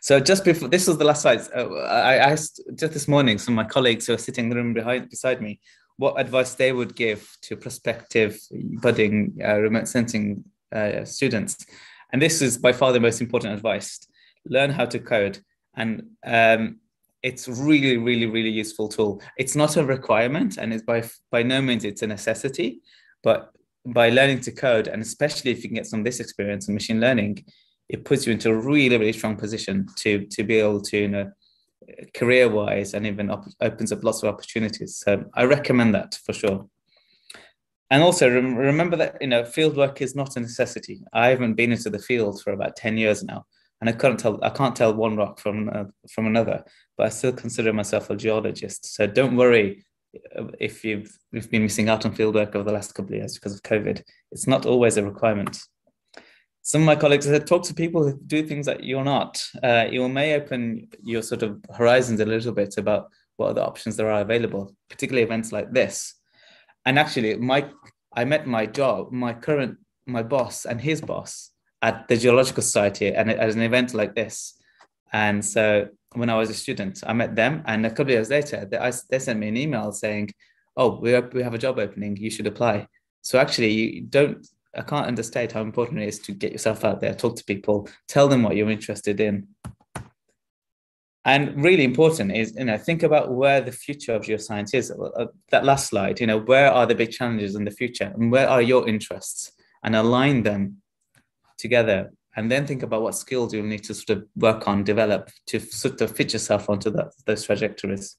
P: So just before this was the last slide, uh, I asked just this morning some of my colleagues who are sitting in the room behind beside me what advice they would give to prospective budding uh, remote sensing uh, students, and this is by far the most important advice: learn how to code, and um, it's really, really, really useful tool. It's not a requirement, and it's by by no means it's a necessity, but by learning to code, and especially if you can get some of this experience in machine learning, it puts you into a really really strong position to to be able to you know career wise and even op- opens up lots of opportunities. So i recommend that for sure. And also rem- remember that you know field work is not a necessity. I haven't been into the field for about 10 years now and i can't tell i can't tell one rock from uh, from another but i still consider myself a geologist. So don't worry if you've, you've been missing out on field work over the last couple of years because of covid. It's not always a requirement some of my colleagues said talk to people who do things that you're not. Uh, you may open your sort of horizons a little bit about what other options there are available, particularly events like this. And actually, my I met my job, my current my boss and his boss at the Geological Society and at an event like this. And so when I was a student, I met them, and a couple of years later, they, I, they sent me an email saying, "Oh, we have, we have a job opening. You should apply." So actually, you don't I can't understate how important it is to get yourself out there, talk to people, tell them what you're interested in. and really important is you know think about where the future of geoscience is. Uh, that last slide you know where are the big challenges in the future and where are your interests? And align them together. And then think about what skills you'll need to sort of work on develop to sort of fit yourself onto that, those trajectories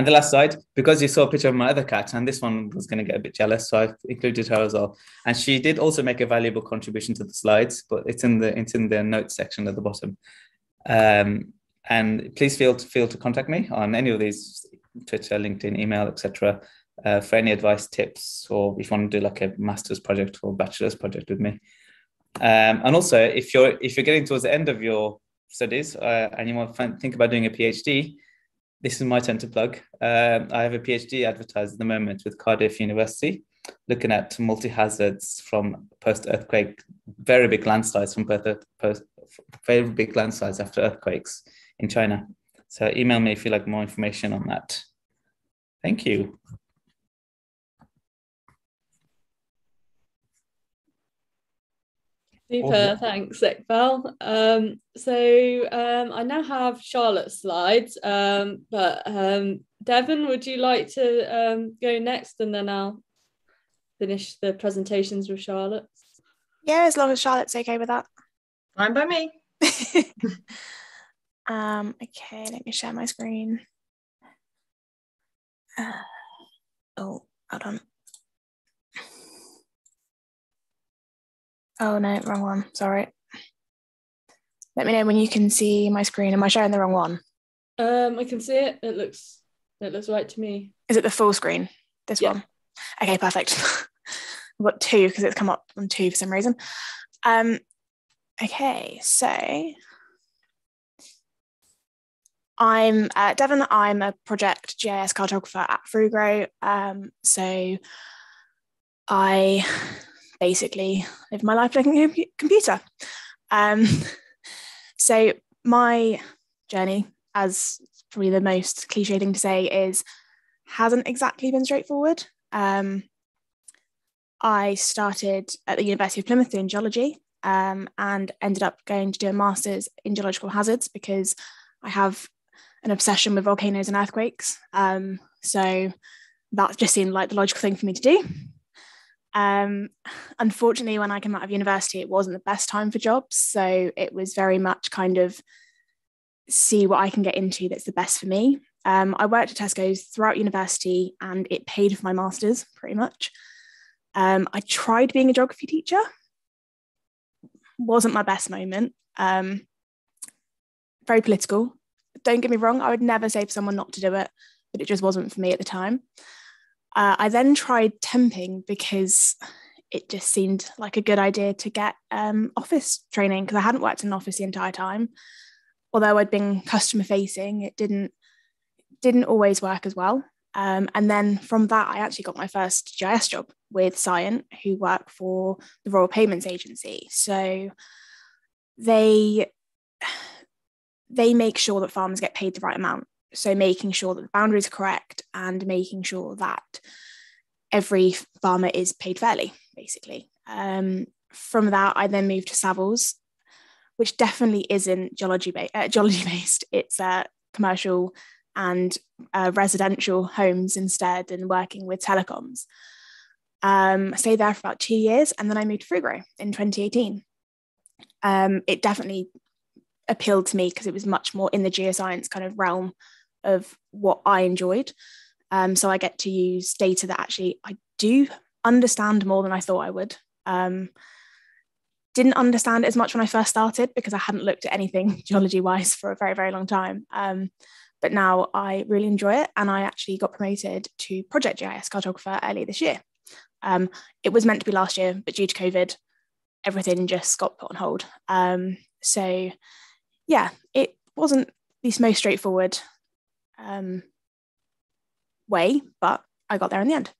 P: and the last slide, because you saw a picture of my other cat, and this one was going to get a bit jealous, so I included her as well. And she did also make a valuable contribution to the slides, but it's in the it's in the notes section at the bottom. Um, and please feel to feel to contact me on any of these Twitter, LinkedIn, email, etc. Uh, for any advice, tips, or if you want to do like a master's project or bachelor's project with me. Um, and also, if you're if you're getting towards the end of your studies uh, and you want to think about doing a PhD, this is my turn to plug. Um, I have a PhD advertised at the moment with Cardiff University, looking at multi hazards from post earthquake, very big landslides from both earthquake post, very big landslides after earthquakes in China. So email me if you like more information on that. Thank you.
B: Super, thanks, Ekbal. Um, so um, I now have Charlotte's slides, um, but um, Devon, would you like to um, go next and then I'll finish the presentations with Charlotte?
O: Yeah, as long as Charlotte's okay with that.
N: Fine by me.
O: um, okay, let me share my screen. Uh, oh, hold on. Oh no, wrong one. Sorry. Let me know when you can see my screen. Am I showing the wrong one?
B: Um, I can see it. It looks it looks right to me.
O: Is it the full screen? This yeah. one? Okay, perfect. I've got two because it's come up on two for some reason. Um, okay, so I'm uh, Devon. I'm a project GIS cartographer at Fugro. Um, so I basically live my life like a computer. Um, so my journey, as probably the most cliche thing to say, is hasn't exactly been straightforward. Um, I started at the University of Plymouth in geology um, and ended up going to do a master's in geological hazards because I have an obsession with volcanoes and earthquakes. Um, so that just seemed like the logical thing for me to do. Um, unfortunately, when I came out of university, it wasn't the best time for jobs. So it was very much kind of see what I can get into that's the best for me. Um, I worked at Tesco's throughout university and it paid for my master's pretty much. Um, I tried being a geography teacher, wasn't my best moment. Um, very political. Don't get me wrong, I would never say for someone not to do it, but it just wasn't for me at the time. Uh, I then tried temping because it just seemed like a good idea to get um, office training because I hadn't worked in an office the entire time. Although I'd been customer facing, it didn't didn't always work as well. Um, and then from that, I actually got my first GIS job with Scient, who work for the Rural Payments Agency. So they they make sure that farmers get paid the right amount so making sure that the boundaries are correct and making sure that every farmer is paid fairly, basically. Um, from that, I then moved to Savills, which definitely isn't geology, ba- uh, geology based. It's uh, commercial and uh, residential homes instead, and working with telecoms. Um, I stayed there for about two years, and then I moved to Fugro in 2018. Um, it definitely appealed to me because it was much more in the geoscience kind of realm of what I enjoyed. Um, so I get to use data that actually I do understand more than I thought I would. Um, didn't understand it as much when I first started because I hadn't looked at anything geology wise for a very, very long time. Um, but now I really enjoy it. And I actually got promoted to project GIS cartographer earlier this year. Um, it was meant to be last year, but due to COVID, everything just got put on hold. Um, so, yeah, it wasn't the most straightforward um, way, but I got there in the end.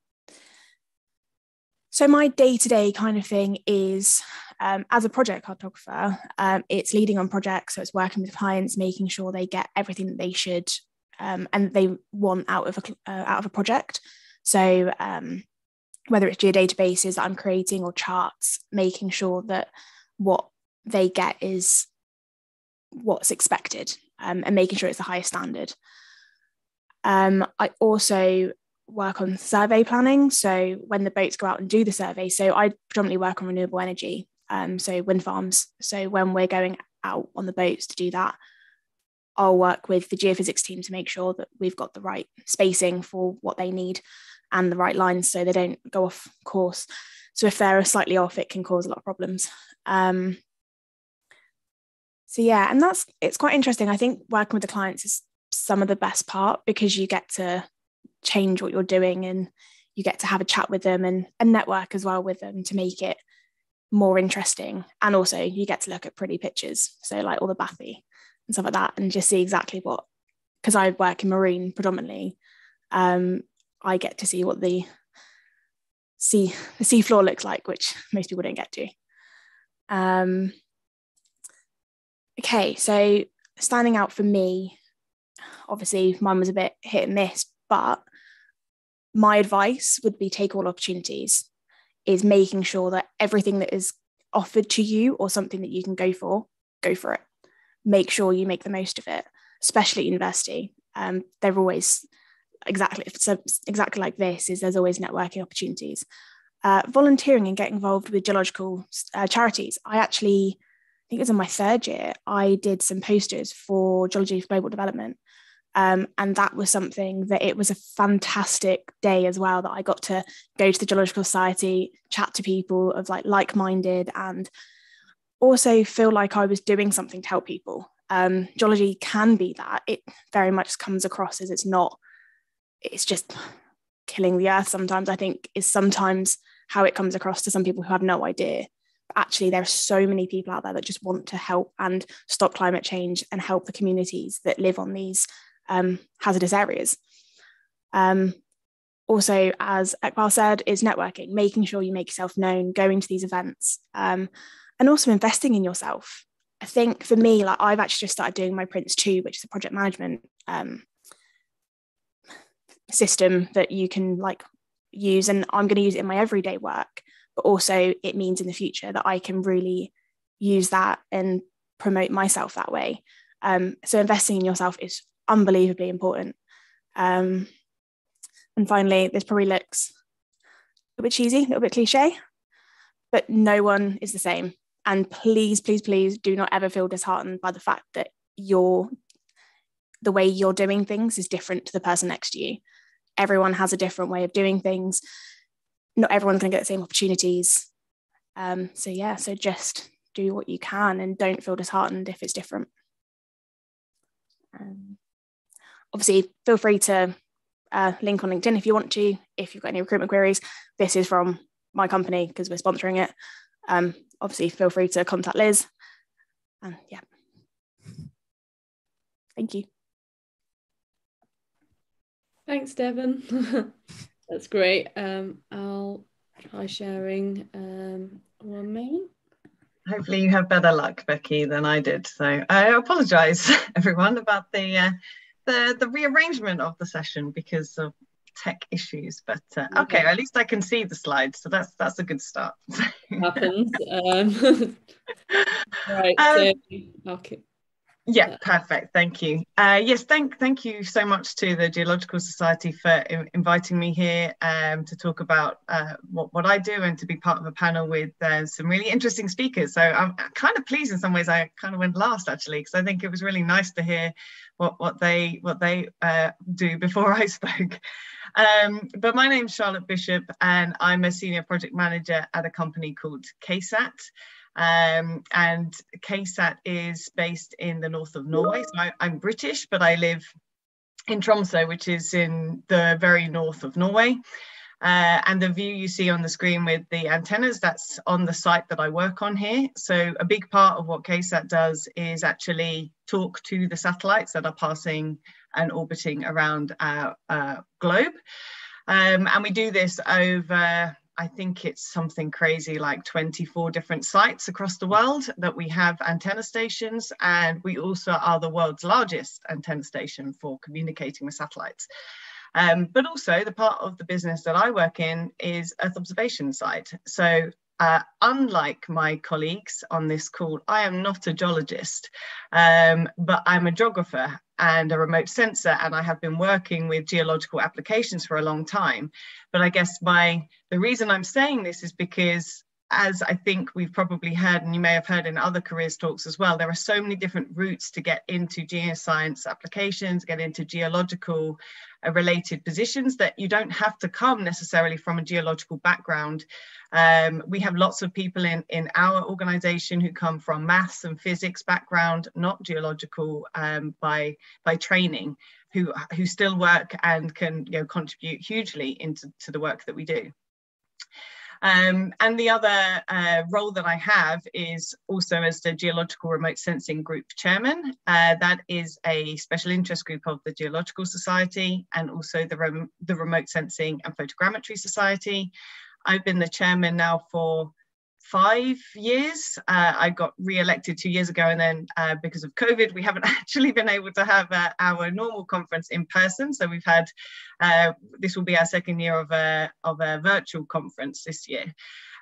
O: So my day-to-day kind of thing is, um, as a project cartographer, um, it's leading on projects, so it's working with clients, making sure they get everything that they should um, and they want out of a uh, out of a project. So um, whether it's geodatabases that I'm creating or charts, making sure that what they get is what's expected um, and making sure it's the highest standard. Um, I also work on survey planning. So when the boats go out and do the survey, so I predominantly work on renewable energy, um, so wind farms. So when we're going out on the boats to do that, I'll work with the geophysics team to make sure that we've got the right spacing for what they need and the right lines so they don't go off course. So if they're slightly off, it can cause a lot of problems. Um, so yeah, and that's it's quite interesting. I think working with the clients is some of the best part because you get to change what you're doing and you get to have a chat with them and, and network as well with them to make it more interesting. And also you get to look at pretty pictures. So like all the bathy and stuff like that and just see exactly what because I work in marine predominantly, um, I get to see what the sea the sea floor looks like, which most people don't get to. Um, okay, so standing out for me, obviously mine was a bit hit and miss, but my advice would be take all opportunities, is making sure that everything that is offered to you or something that you can go for, go for it. Make sure you make the most of it, especially at university. Um, they're always exactly exactly like this is there's always networking opportunities uh, volunteering and getting involved with geological uh, charities i actually i think it was in my third year i did some posters for geology for global development um, and that was something that it was a fantastic day as well that i got to go to the geological society chat to people of like like-minded and also feel like i was doing something to help people. Um, geology can be that. It very much comes across as it's not it's just killing the earth sometimes i think is sometimes how it comes across to some people who have no idea. But actually there are so many people out there that just want to help and stop climate change and help the communities that live on these um, hazardous areas. Um, also as Ekbal said is networking making sure you make yourself known going to these events um, and also investing in yourself. I think for me like i've actually just started doing my prince 2 which is a project management um, system that you can like use and i'm going to use it in my everyday work but also it means in the future that i can really use that and promote myself that way. Um, so investing in yourself is unbelievably important um, and finally this probably looks a bit cheesy a little bit cliche but no one is the same and please please please do not ever feel disheartened by the fact that your the way you're doing things is different to the person next to you everyone has a different way of doing things. Not everyone's going to get the same opportunities. Um, so, yeah, so just do what you can and don't feel disheartened if it's different. Um, obviously, feel free to uh, link on LinkedIn if you want to. If you've got any recruitment queries, this is from my company because we're sponsoring it. Um, obviously, feel free to contact Liz. And yeah, thank you.
B: Thanks, Devon. That's great. Um, I'll try sharing um, one moment.
N: Hopefully you have better luck, Becky, than I did. So I apologise, everyone, about the uh, the the rearrangement of the session because of tech issues. But uh, okay, at least I can see the slides, so that's that's a good start.
B: Happens. Um, right. Um, so, okay.
N: Yeah, perfect. Thank you. Uh, yes, thank thank you so much to the Geological Society for inviting me here um, to talk about uh, what, what I do and to be part of a panel with uh, some really interesting speakers. So I'm kind of pleased in some ways. I kind of went last actually because I think it was really nice to hear what what they what they uh, do before I spoke. Um, but my name's Charlotte Bishop and I'm a senior project manager at a company called KSAT. Um, and KSAT is based in the north of Norway. So I, am British, but I live in Tromsø, which is in the very north of Norway. Uh, and the view you see on the screen with the antennas, that's on the site that I work on here. So a big part of what KSAT does is actually talk to the satellites that are passing and orbiting around our uh, globe. Um, and we do this over I think it's something crazy like 24 different sites across the world that we have antenna stations. And we also are the world's largest antenna station for communicating with satellites. Um, but also the part of the business that I work in is Earth observation site. So uh, unlike my colleagues on this call, I am not a geologist, um, but I'm a geographer and a remote sensor, and I have been working with geological applications for a long time. But I guess my the reason I'm saying this is because as I think we've probably heard, and you may have heard in other careers talks as well, there are so many different routes to get into geoscience applications, get into geological related positions that you don't have to come necessarily from a geological background. Um, we have lots of people in, in our organization who come from maths and physics background, not geological um, by, by training, who, who still work and can you know, contribute hugely into to the work that we do. Um, and the other uh, role that I have is also as the Geological Remote Sensing Group Chairman. Uh, that is a special interest group of the Geological Society and also the, rem the Remote Sensing and Photogrammetry Society. I've been the chairman now for five years. Uh, I got re-elected two years ago, and then uh, because of COVID, we haven't actually been able to have uh, our normal conference in person. So we've had uh, this will be our second year of a of a virtual conference this year.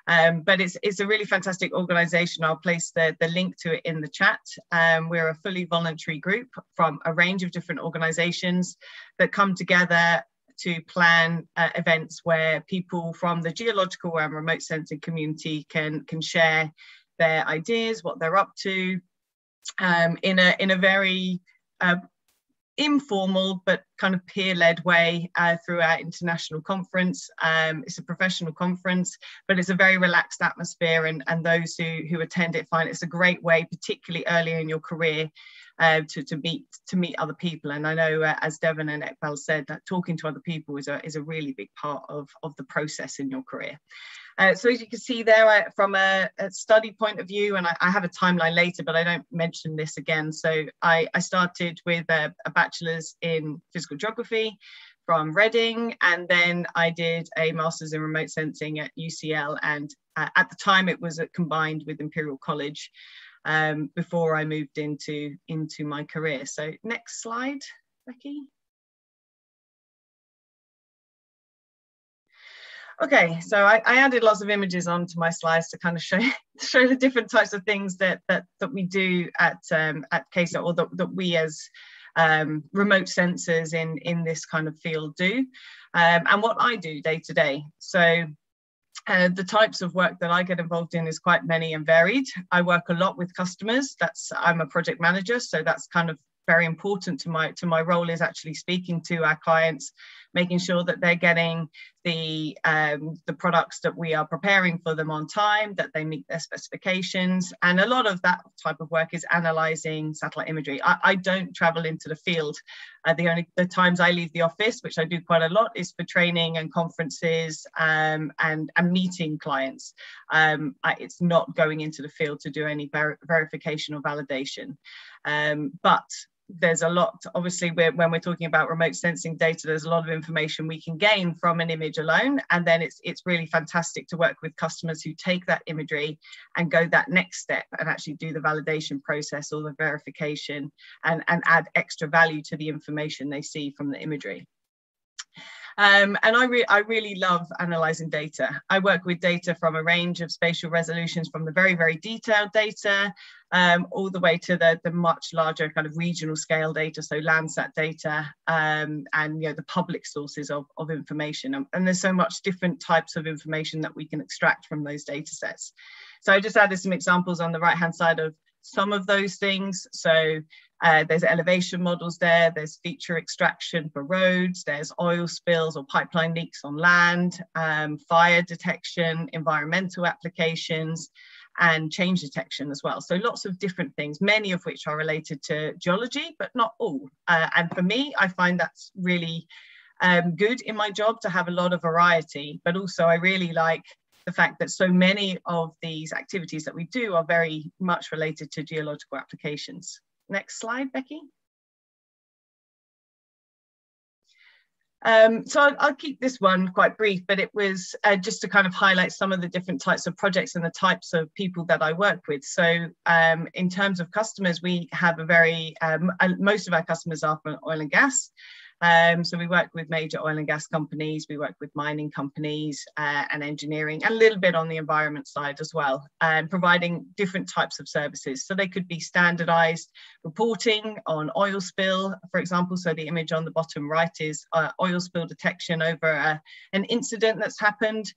N: Um, but it's, it's a really fantastic organization. I'll place the, the link to it in the chat. Um, we're a fully voluntary group from a range of different organizations that come together to plan uh, events where people from the geological and remote sensing community can, can share their ideas, what they're up to, um, in, a, in a very uh, informal but kind of peer-led way uh, through our international conference. Um, it's a professional conference, but it's a very relaxed atmosphere and, and those who, who attend it find it's a great way, particularly early in your career, uh, to, to meet to meet other people. And I know, uh, as Devon and Ekbal said, that talking to other people is a, is a really big part of, of the process in your career. Uh, so as you can see there, uh, from a, a, study point of view, and I, I, have a timeline later, but I don't mention this again. So I, I started with a, a bachelor's in physical geography from Reading, and then I did a master's in remote sensing at UCL, and uh, at the time it was combined with Imperial College um, before I moved into, into my career. So next slide, Becky. Okay, so I, I, added lots of images onto my slides to kind of show show the different types of things that that, that we do at um, at KSAT or that, that we as um, remote sensors in in this kind of field do, um, and what I do day to day. So uh, the types of work that I get involved in is quite many and varied. I work a lot with customers. That's I'm a project manager, so that's kind of very important to my to my role is actually speaking to our clients making sure that they're getting the um, the products that we are preparing for them on time, that they meet their specifications, and a lot of that type of work is analysing satellite imagery. I, I, don't travel into the field. Uh, the only the times I leave the office, which I do quite a lot, is for training and conferences um, and and meeting clients. Um, I, it's not going into the field to do any ver verification or validation, um, but there's a lot obviously we're, when we're talking about remote sensing data there's a lot of information we can gain from an image alone. And then it's it's really fantastic to work with customers who take that imagery and go that next step and actually do the validation process or the verification and and add extra value to the information they see from the imagery um, and I, re I really love analyzing data. I work with data from a range of spatial resolutions from the very, very detailed data um, all the way to the, the much larger kind of regional scale data, so Landsat data um, and you know, the public sources of, of information. And, and there's so much different types of information that we can extract from those data sets. So I just added some examples on the right hand side of some of those things. So uh, there's elevation models there, there's feature extraction for roads, there's oil spills or pipeline leaks on land, um, fire detection, environmental applications, and change detection as well. So lots of different things, many of which are related to geology, but not all. Uh, and for me, I find that's really um, good in my job to have a lot of variety, but also I really like the fact that so many of these activities that we do are very much related to geological applications. Next slide, Becky. Um, so I'll, I'll, keep this one quite brief, but it was uh, just to kind of highlight some of the different types of projects and the types of people that I work with. So um, in terms of customers, we have a very, um, most of our customers are from oil and gas. Um, so we work with major oil and gas companies, we work with mining companies uh, and engineering, and a little bit on the environment side as well, um, providing different types of services. So they could be standardized reporting on oil spill, for example. So the image on the bottom right is uh, oil spill detection over uh, an incident that's happened.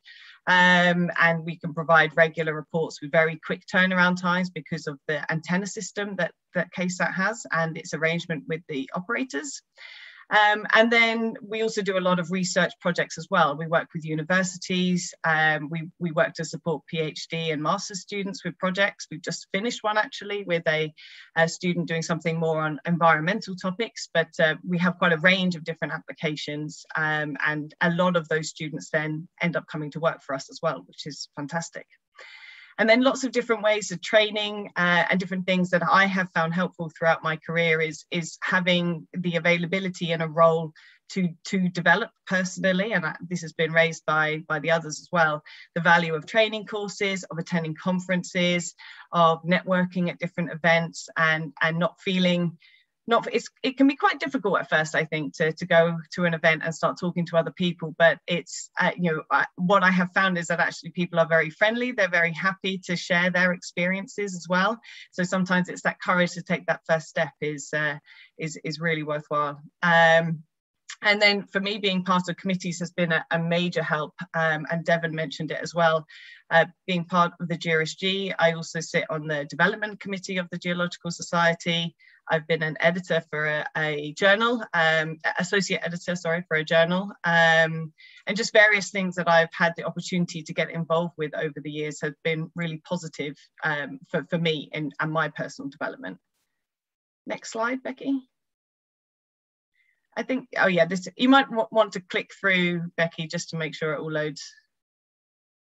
N: Um, and we can provide regular reports with very quick turnaround times because of the antenna system that, that KSAT has and its arrangement with the operators. Um, and then we also do a lot of research projects as well. We work with universities, um, we, we work to support PhD and master's students with projects. We've just finished one actually with a, a student doing something more on environmental topics, but uh, we have quite a range of different applications um, and a lot of those students then end up coming to work for us as well, which is fantastic and then lots of different ways of training uh, and different things that I have found helpful throughout my career is, is having the availability and a role to, to develop personally, and this has been raised by, by the others as well, the value of training courses, of attending conferences, of networking at different events and, and not feeling not it's it can be quite difficult at first i think to, to go to an event and start talking to other people but it's uh, you know I, what i have found is that actually people are very friendly they're very happy to share their experiences as well so sometimes it's that courage to take that first step is uh, is is really worthwhile um, and then for me, being part of committees has been a, a major help. Um, and Devon mentioned it as well. Uh, being part of the GRSG, I also sit on the development committee of the Geological Society. I've been an editor for a, a journal, um, associate editor, sorry, for a journal, um, and just various things that I've had the opportunity to get involved with over the years have been really positive um, for, for me and, and my personal development. Next slide, Becky. I think, oh yeah, this you might want to click through, Becky, just to make sure it all loads.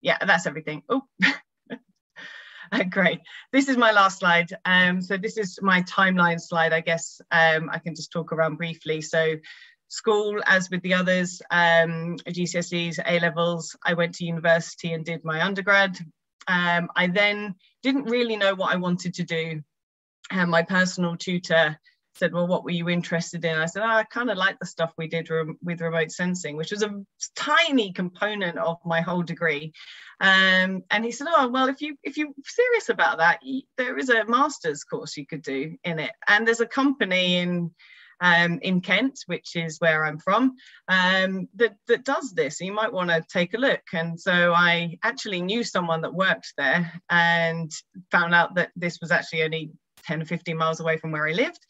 N: Yeah, that's everything. Oh, great. This is my last slide. Um, so this is my timeline slide, I guess um, I can just talk around briefly. So school, as with the others, um, GCSEs, A-levels, I went to university and did my undergrad. Um, I then didn't really know what I wanted to do. And my personal tutor said, well, what were you interested in? I said, oh, I kind of like the stuff we did with remote sensing, which was a tiny component of my whole degree. Um, and he said, oh, well, if you if you're serious about that, there is a master's course you could do in it. And there's a company in um, in Kent, which is where I'm from, um, that, that does this. You might want to take a look. And so I actually knew someone that worked there and found out that this was actually only 10 or 15 miles away from where I lived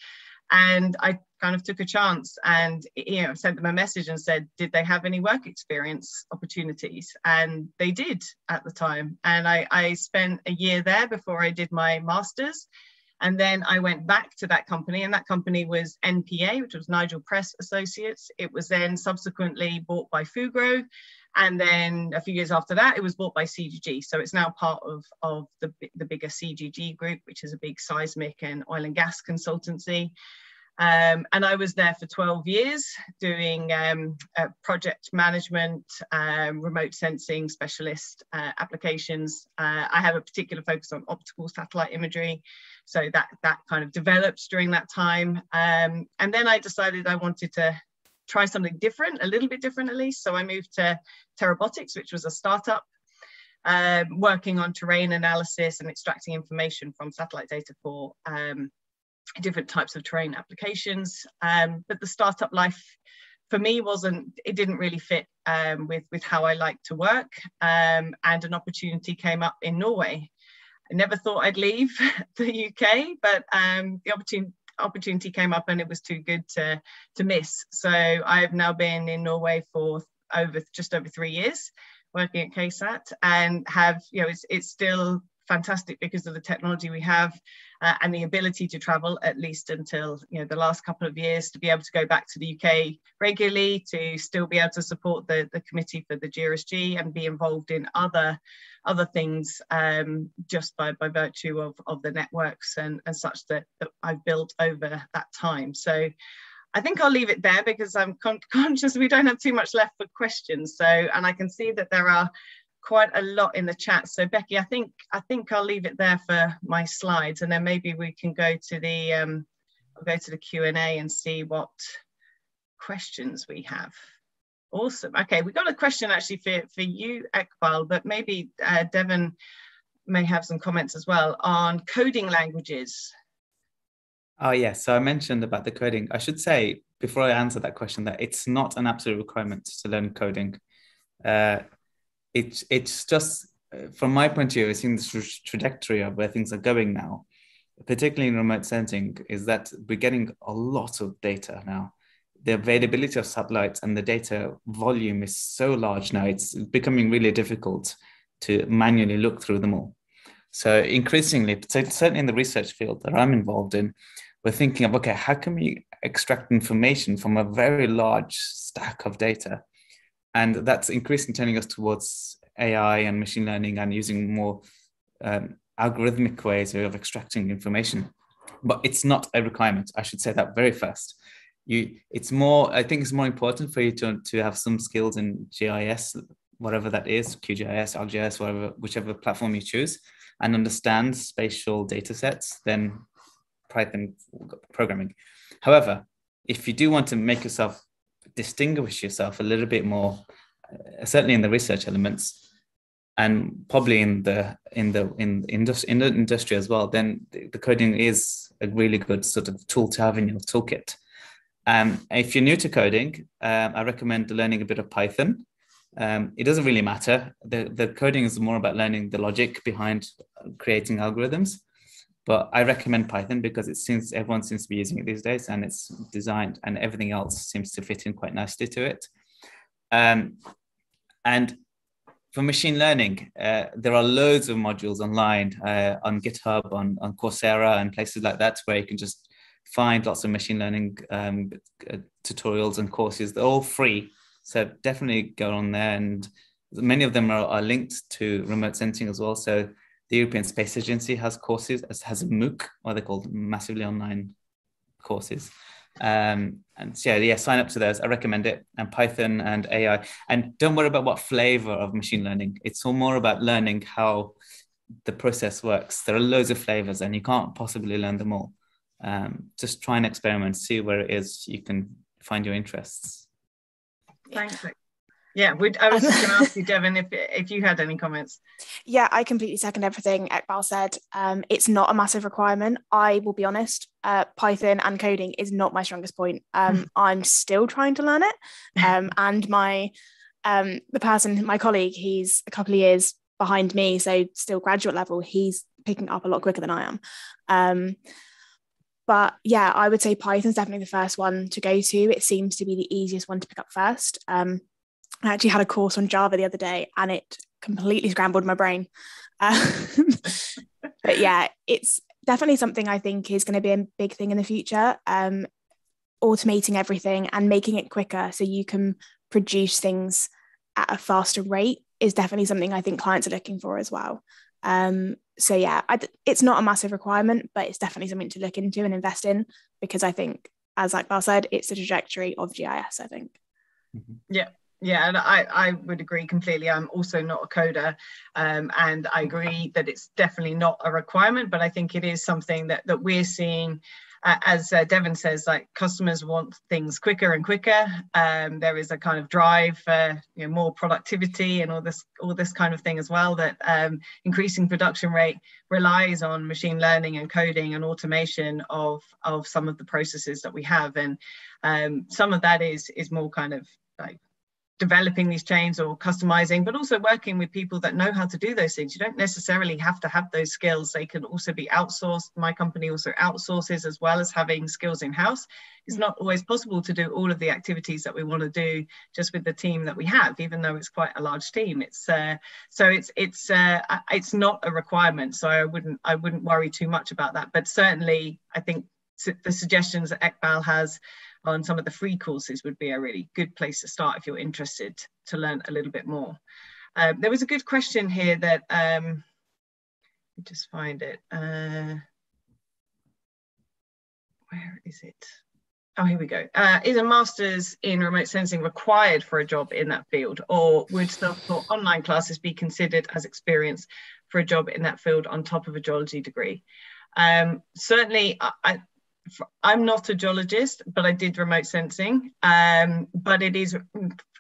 N: and I kind of took a chance and you know sent them a message and said did they have any work experience opportunities and they did at the time and I, I spent a year there before I did my masters and then I went back to that company, and that company was NPA, which was Nigel Press Associates. It was then subsequently bought by Fugro. And then a few years after that, it was bought by CGG. So it's now part of, of the, the bigger CGG group, which is a big seismic and oil and gas consultancy. Um, and I was there for 12 years doing um, uh, project management, um, remote sensing specialist uh, applications. Uh, I have a particular focus on optical satellite imagery. So that, that kind of developed during that time. Um, and then I decided I wanted to try something different, a little bit different at least. So I moved to Terrabotics, which was a startup um, working on terrain analysis and extracting information from satellite data for um, different types of terrain applications. Um, but the startup life for me wasn't, it didn't really fit um, with, with how I like to work. Um, and an opportunity came up in Norway. I never thought I'd leave the UK, but um, the opportunity opportunity came up and it was too good to to miss. So I've now been in Norway for over just over three years working at KSAT and have you know it's it's still fantastic because of the technology we have uh, and the ability to travel at least until you know the last couple of years to be able to go back to the UK regularly to still be able to support the, the committee for the GRSG and be involved in other other things um, just by, by virtue of, of the networks and, and such that, that I've built over that time. So I think I'll leave it there because I'm con conscious we don't have too much left for questions. So, and I can see that there are quite a lot in the chat. So Becky, I think I think I'll leave it there for my slides, and then maybe we can go to the um, I'll go to the Q and A and see what questions we have. Awesome. Okay, we got a question actually for, for you, Ekbal, but maybe uh, Devon may have some comments as well on coding languages.
P: Oh, yeah. So I mentioned about the coding. I should say, before I answer that question, that it's not an absolute requirement to learn coding. Uh, it, it's just, uh, from my point of view, seeing tra trajectory of where things are going now, particularly in remote sensing, is that we're getting a lot of data now. The availability of satellites and the data volume is so large now, it's becoming really difficult to manually look through them all. So increasingly, certainly in the research field that I'm involved in, we're thinking of, okay, how can we extract information from a very large stack of data? And that's increasingly turning us towards AI and machine learning and using more um, algorithmic ways of extracting information. But it's not a requirement. I should say that very first. You, it's more. I think it's more important for you to to have some skills in GIS, whatever that is, QGIS, ArcGIS, whatever, whichever platform you choose, and understand spatial data sets than Python programming. However, if you do want to make yourself distinguish yourself a little bit more, uh, certainly in the research elements, and probably in the in the in industry in the industry as well, then the, coding is a really good sort of tool to have in your toolkit. Um, if you're new to coding, um, I recommend learning a bit of Python. Um, it doesn't really matter. The, the coding is more about learning the logic behind creating algorithms. But I recommend Python because it seems everyone seems to be using it these days and it's designed and everything else seems to fit in quite nicely to it. Um, and for machine learning, uh, there are loads of modules online uh, on GitHub, on, on Coursera, and places like that where you can just find lots of machine learning um, uh, tutorials and courses. They're all free. So definitely go on there. And many of them are, are linked to remote sensing as well. So the European Space Agency has courses, has a MOOC, what they're called, massively online courses. Um, and so yeah, yeah, sign up to those. I recommend it. And Python and AI. And don't worry about what flavor of machine learning. It's all more about learning how the process works. There are loads of flavors, and you can't possibly learn them all. Um, just try and experiment, see where it is you can find your interests.
N: Yeah, I was just going to ask you, Devon, if if you had any comments.
O: Yeah, I completely second everything Ekbal said. Um, it's not a massive requirement. I will be honest, uh, Python and coding is not my strongest point. Um, I'm still trying to learn it, um, and my um, the person, my colleague, he's a couple of years behind me, so still graduate level. He's picking up a lot quicker than I am. Um, but yeah, I would say Python's definitely the first one to go to. It seems to be the easiest one to pick up first. I actually had a course on Java the other day and it completely scrambled my brain. Um, but yeah, it's definitely something I think is going to be a big thing in the future. Um, automating everything and making it quicker so you can produce things at a faster rate is definitely something I think clients are looking for as well. Um, so yeah, I, it's not a massive requirement, but it's definitely something to look into and invest in because I think, as like Ekbal said, it's the trajectory of GIS. I think.
N: Mm-hmm. Yeah, yeah, and I, I would agree completely. I'm also not a coder, um, and I agree that it's definitely not a requirement, but I think it is something that, that we're seeing. Uh, as uh, Devon says, like customers want things quicker and quicker. Um, there is a kind of drive for you know, more productivity and all this, all this kind of thing as well. That um, increasing production rate relies on machine learning and coding and automation of of some of the processes that we have, and um, some of that is is more kind of like developing these chains or customizing, but also working with people that know how to do those things. You don't necessarily have to have those skills. They can also be outsourced. My company also outsources as well as having skills in house. It's not always possible to do all of the activities that we want to do just with the team that we have, even though it's quite a large team. It's uh, so it's it's uh, it's not a requirement. So I wouldn't I wouldn't worry too much about that. But certainly, I think the suggestions that Ekbal has on some of the free courses would be a really good place to start if you're interested to learn a little bit more. Um, there was a good question here that, um, just find it. Uh, where is it? Oh, here we go. Uh, is a master's in remote sensing required for a job in that field, or would self-taught online classes be considered as experience for a job in that field on top of a geology degree? Um, certainly, I, I'm not a geologist, but I did remote sensing. Um, but it is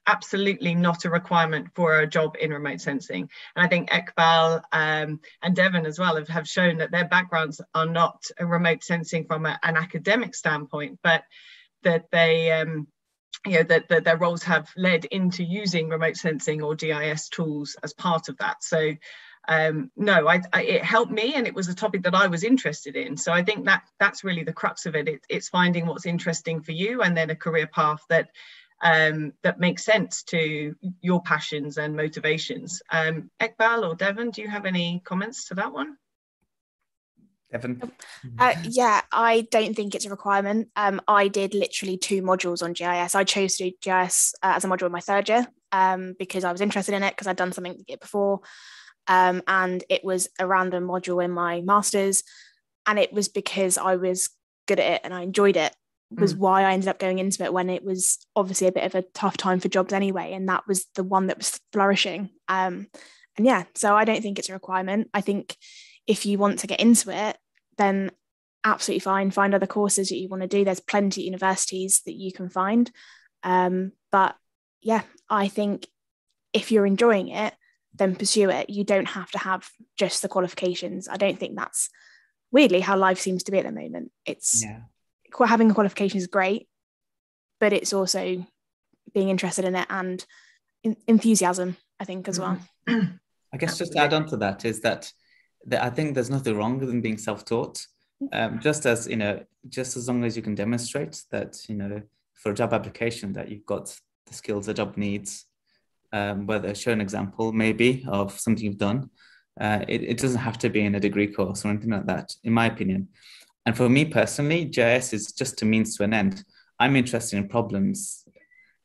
N: absolutely not a requirement for a job in remote sensing. And I think Ekbal um, and Devon as well have, have shown that their backgrounds are not remote sensing from a, an academic standpoint, but that they um, you know that, that their roles have led into using remote sensing or GIS tools as part of that. So um, no, I, I, it helped me, and it was a topic that I was interested in. So I think that that's really the crux of it. it. It's finding what's interesting for you, and then a career path that um, that makes sense to your passions and motivations. Um, Ekbal or Devon, do you have any comments to that one?
P: Devon?
O: Uh, yeah, I don't think it's a requirement. Um, I did literally two modules on GIS. I chose to do GIS uh, as a module in my third year um, because I was interested in it because I'd done something before. Um, and it was a random module in my master's. And it was because I was good at it and I enjoyed it was mm. why I ended up going into it when it was obviously a bit of a tough time for jobs anyway. And that was the one that was flourishing. Um, and yeah, so I don't think it's a requirement. I think if you want to get into it, then absolutely fine. Find other courses that you want to do. There's plenty of universities that you can find. Um, but yeah, I think if you're enjoying it, then pursue it. You don't have to have just the qualifications. I don't think that's weirdly how life seems to be at the moment. It's yeah having a qualification is great, but it's also being interested in it and in, enthusiasm, I think, as well.
P: I guess just to add on to that is that, that I think there's nothing wrong with being self-taught. Um, just as you know, just as long as you can demonstrate that you know for a job application that you've got the skills the job needs, um, whether show an example maybe of something you've done. Uh, it, it doesn't have to be in a degree course or anything like that, in my opinion. And for me personally, GIS is just a means to an end. I'm interested in problems,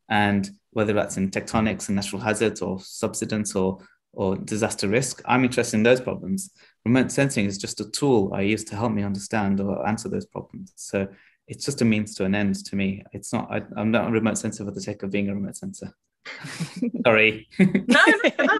P: and whether that's in tectonics and natural hazards or subsidence or or disaster risk, I'm interested in those problems. Remote sensing is just a tool I use to help me understand or answer those problems. So it's just a means to an end to me. It's not. I, am not a remote sensor for the sake of being a remote sensor. Sorry.
N: no, no,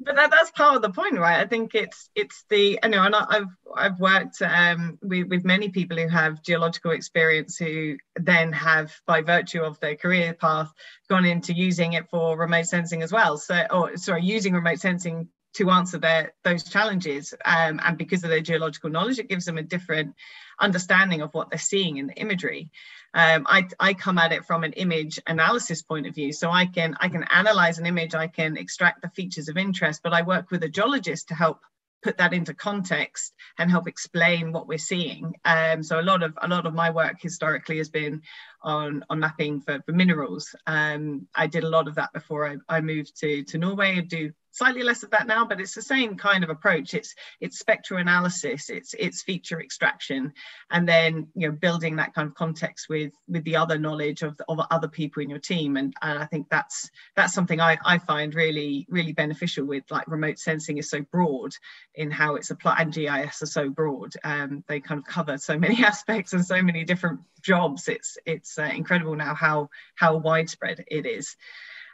N: but that, that's part of the point right? I think it's it's the i know and i've i've worked um, with, with many people who have geological experience who then have by virtue of their career path gone into using it for remote sensing as well. So or sorry using remote sensing to answer their those challenges um, and because of their geological knowledge it gives them a different understanding of what they're seeing in the imagery um, I, I come at it from an image analysis point of view so i can i can analyze an image i can extract the features of interest but i work with a geologist to help put that into context and help explain what we're seeing. Um, so a lot of a lot of my work historically has been on on mapping for, for minerals. Um, I did a lot of that before I, I moved to to Norway. I do slightly less of that now, but it's the same kind of approach. It's it's spectral analysis, it's it's feature extraction, and then you know building that kind of context with with the other knowledge of, of other people in your team. And, and I think that's that's something I, I find really really beneficial with like remote sensing is so broad in how it's applied and GIS are so broad. Um, they kind of cover so many aspects and so many different jobs. It's it's uh, incredible now how how widespread it is.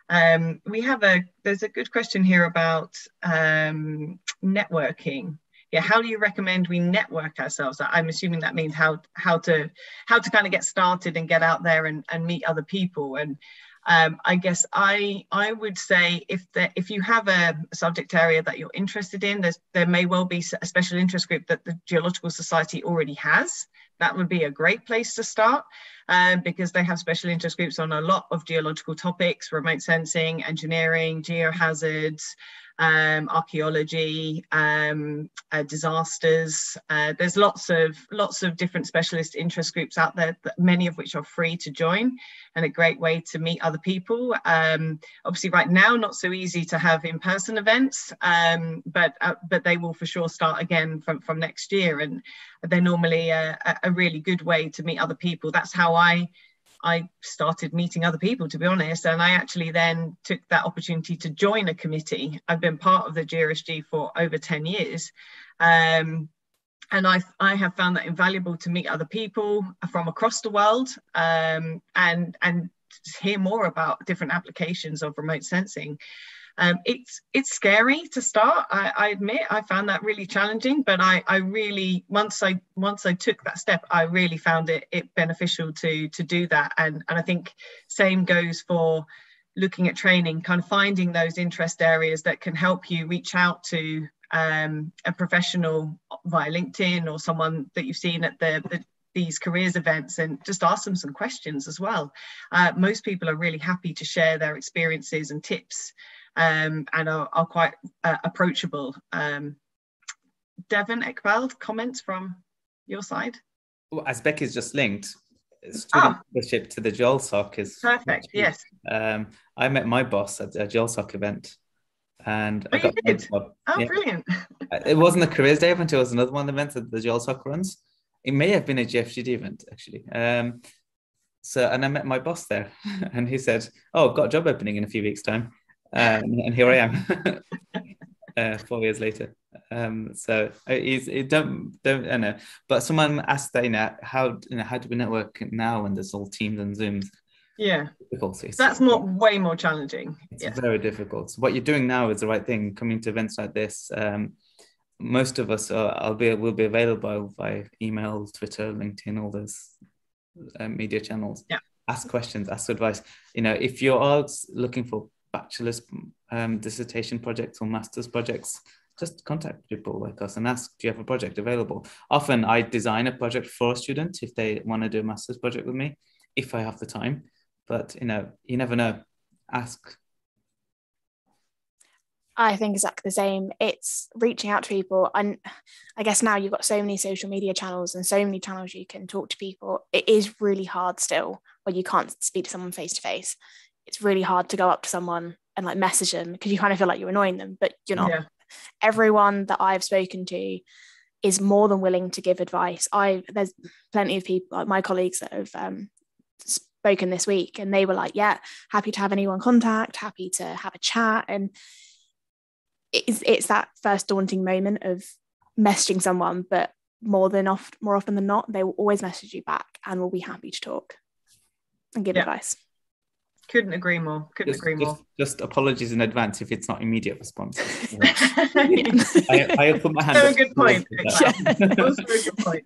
N: Um, we have a, there's a good question here about um, networking. Yeah, how do you recommend we network ourselves? I'm assuming that means how how to how to kind of get started and get out there and, and meet other people. And um, I guess I I would say if the, if you have a subject area that you're interested in, there may well be a special interest group that the Geological Society already has. That would be a great place to start um, because they have special interest groups on a lot of geological topics, remote sensing, engineering, geohazards, um, archaeology, um, uh, disasters. Uh, there's lots of lots of different specialist interest groups out there, many of which are free to join, and a great way to meet other people. Um, obviously, right now, not so easy to have in-person events, um, but uh, but they will for sure start again from from next year, and they're normally a, a really good way to meet other people. That's how I I started meeting other people, to be honest. And I actually then took that opportunity to join a committee. I've been part of the GRSG for over 10 years. Um, and I, I have found that invaluable to meet other people from across the world um, and, and hear more about different applications of remote sensing. Um, it's it's scary to start. I, I, admit I found that really challenging, but I, I really once I once I took that step, I really found it it beneficial to to do that. And and I think same goes for looking at training, kind of finding those interest areas that can help you reach out to um, a professional via LinkedIn or someone that you've seen at the, the these careers events and just ask them some questions as well. Uh, most people are really happy to share their experiences and tips um, and are, are quite uh, approachable. Um, Devon, Ekbal, comments from your side?
P: Well, as Becky's just linked, student ah. to the GeolSoc is
N: perfect. Yes.
P: Um, I met my boss at a GeolSoc event and
N: oh, I got did? Oh, yeah. brilliant.
P: it wasn't a careers day event, it was another one of the events that the GeolSoc runs. It may have been a GFGD event actually. Um, so, and I met my boss there, and he said, "Oh, I've got a job opening in a few weeks' time," um, and here I am, uh, four years later. Um, so uh, he's it don't don't I know. But someone asked that you know how you know how do we network now when there's all Teams and Zooms?
N: Yeah, That's more way more challenging.
P: It's
N: yeah.
P: very difficult. What you're doing now is the right thing. Coming to events like this. Um, most of us are, I'll be will be available by email, Twitter, LinkedIn, all those uh, media channels.
N: Yeah.
P: Ask questions, ask advice. You know, if you're looking for bachelor's um, dissertation projects or master's projects, just contact people like us and ask, do you have a project available? Often I design a project for a student if they want to do a master's project with me, if I have the time. But you know, you never know. Ask
O: I think exactly the same. It's reaching out to people. And I guess now you've got so many social media channels and so many channels you can talk to people. It is really hard still when you can't speak to someone face to face. It's really hard to go up to someone and like message them because you kind of feel like you're annoying them, but you're not. Yeah. Everyone that I've spoken to is more than willing to give advice. I there's plenty of people, like my colleagues that have um, spoken this week, and they were like, "Yeah, happy to have anyone contact, happy to have a chat," and it's, it's that first daunting moment of messaging someone, but more than oft, more often than not, they will always message you back and will be happy to talk and give yeah. advice.
N: Couldn't agree more. Couldn't
P: just,
N: agree more.
P: Just, apologies in advance if it's not immediate response. I, I put my hand.
N: So good point. Also a good point.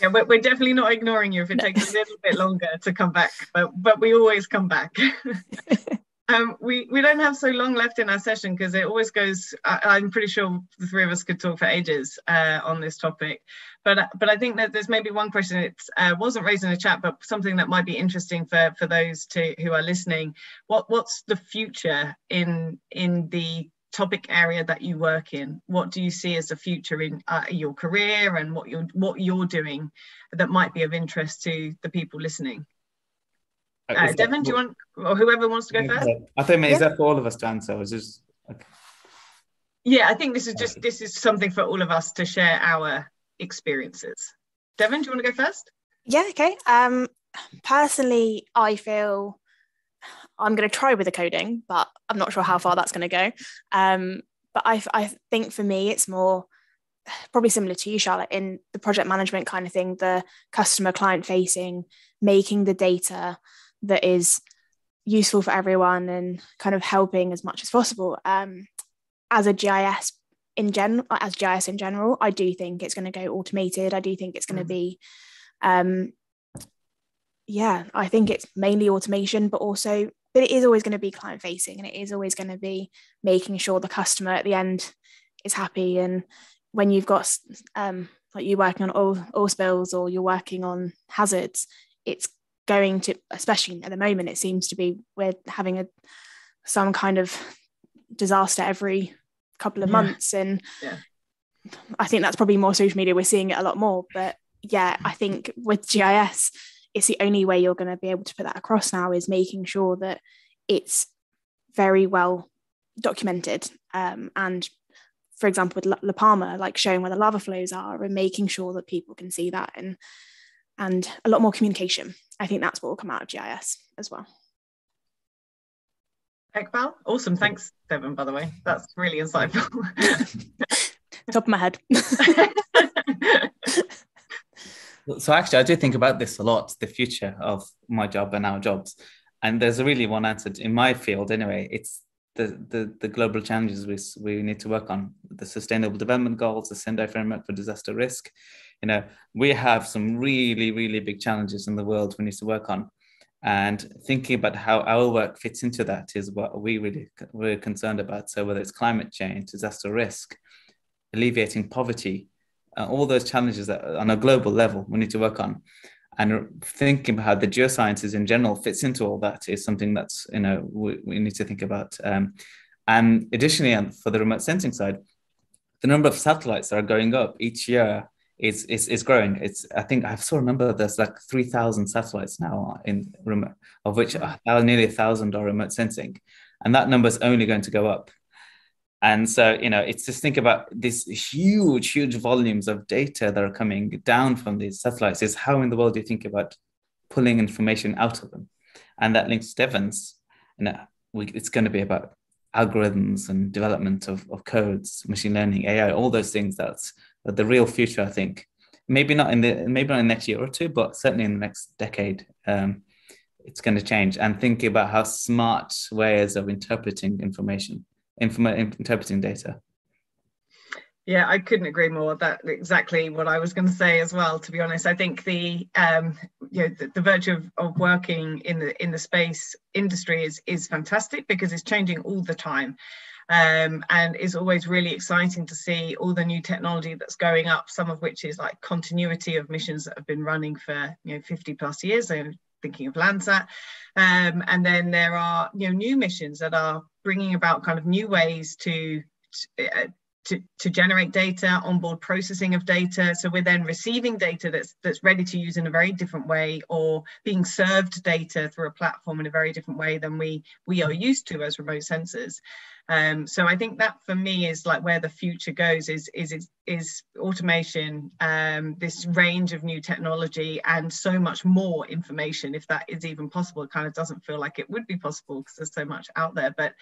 N: yeah, we're, we're definitely not ignoring you if it takes a little bit longer to come back, but but we always come back. Um, we, we don't have so long left in our session because it always goes, I, am pretty sure the three of us could talk for ages uh, on this topic. But, but I think that there's maybe one question that uh, wasn't raised in the chat, but something that might be interesting for, for those to, who are listening. What, what's the future in, in the topic area that you work in? What do you see as the future in uh, your career and what you're, what you're doing that might be of interest to the people listening? Uh, uh Devon, do you want, or whoever wants to go first?
P: I think, yeah. is that for all of us to answer? Or just okay.
N: Yeah, I think this is just this is something for all of us to share our experiences. Devon, do you want to go first?
O: Yeah, okay. Um, personally, I feel I'm going to try with the coding, but I'm not sure how far that's going to go. Um, but I, I think for me, it's more probably similar to you, Charlotte, in the project management kind of thing, the customer client facing, making the data that is useful for everyone and kind of helping as much as possible. Um, as a GIS in general, as GIS in general, I do think it's going to go automated. I do think it's going to mm. be, um, yeah, I think it's mainly automation, but also, but it is always going to be client facing and it is always going to be making sure the customer at the end is happy. And when you've got, um, like you're working on oil, oil spills or you're working on hazards, it's going to especially at the moment it seems to be we're having a some kind of disaster every couple of yeah. months and
N: yeah.
O: i think that's probably more social media we're seeing it a lot more but yeah i think with gis it's the only way you're going to be able to put that across now is making sure that it's very well documented um, and for example with La Palma like showing where the lava flows are and making sure that people can see that and and a lot more communication. I think that's what will come out of GIS as well.
N: Ekbal, awesome. Thanks, Devon, by the way. That's really insightful.
O: Top of my head.
P: so actually, I do think about this a lot, the future of my job and our jobs. And there's really one answer in my field anyway. It's the, the, the global challenges we, we need to work on, the sustainable development goals, the Sendai framework for disaster risk. You know, we have some really, really big challenges in the world we need to work on. And thinking about how our work fits into that is what we really we're concerned about. So whether it's climate change, disaster risk, alleviating poverty, uh, all those challenges that on a global level we need to work on and thinking about how the geosciences in general fits into all that is something that's you know we, we need to think about um, and additionally for the remote sensing side the number of satellites that are going up each year is is, is growing it's i think i still remember there's like 3000 satellites now in remote of which nearly a thousand are remote sensing and that number is only going to go up and so, you know, it's just think about these huge, huge volumes of data that are coming down from these satellites. Is how in the world do you think about pulling information out of them? And that links to Devon's. You know, we, it's going to be about algorithms and development of, of codes, machine learning, AI, all those things. That's the real future, I think. Maybe not in the maybe not in the next year or two, but certainly in the next decade, um, it's going to change. And thinking about how smart ways of interpreting information inform- interpreting data.
N: Yeah, I couldn't agree more. That exactly what I was going to say as well. To be honest, I think the um, you know the, the virtue of, of working in the in the space industry is is fantastic because it's changing all the time. Um, and it's always really exciting to see all the new technology that's going up some of which is like continuity of missions that have been running for you know 50 plus years so thinking of landsat. Um, and then there are you know new missions that are bringing about kind of new ways to, uh, to, to generate data, onboard processing of data. So we're then receiving data that's that's ready to use in a very different way, or being served data through a platform in a very different way than we we are used to as remote sensors. Um, so I think that for me is like where the future goes is is is, is automation, um, this range of new technology, and so much more information, if that is even possible. It kind of doesn't feel like it would be possible because there's so much out there, but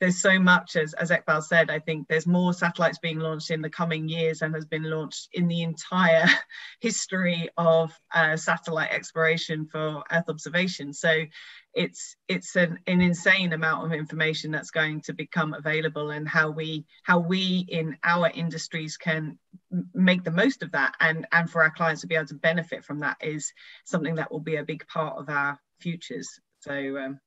N: there's so much as as Ekbal said. I think there's more satellites being launched in the coming years and has been launched in the entire history of uh, satellite exploration for Earth observation. So it's it's an, an insane amount of information that's going to become available and how we how we in our industries can make the most of that and and for our clients to be able to benefit from that is something that will be a big part of our futures so um,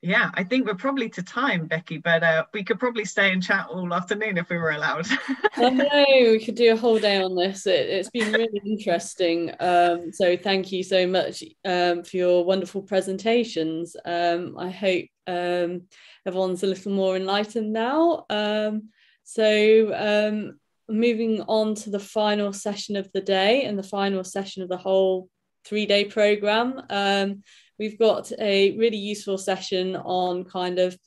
N: yeah, I think we're probably to time, Becky, but uh, we could probably stay and chat all afternoon if we were allowed.
B: I know we could do a whole day on this. It, has been really interesting. Um, so thank you so much um, for your wonderful presentations. Um, I hope um, everyone's a little more enlightened now. Um, so um, moving on to the final session of the day and the final session of the whole three-day program we've got a really useful session on kind of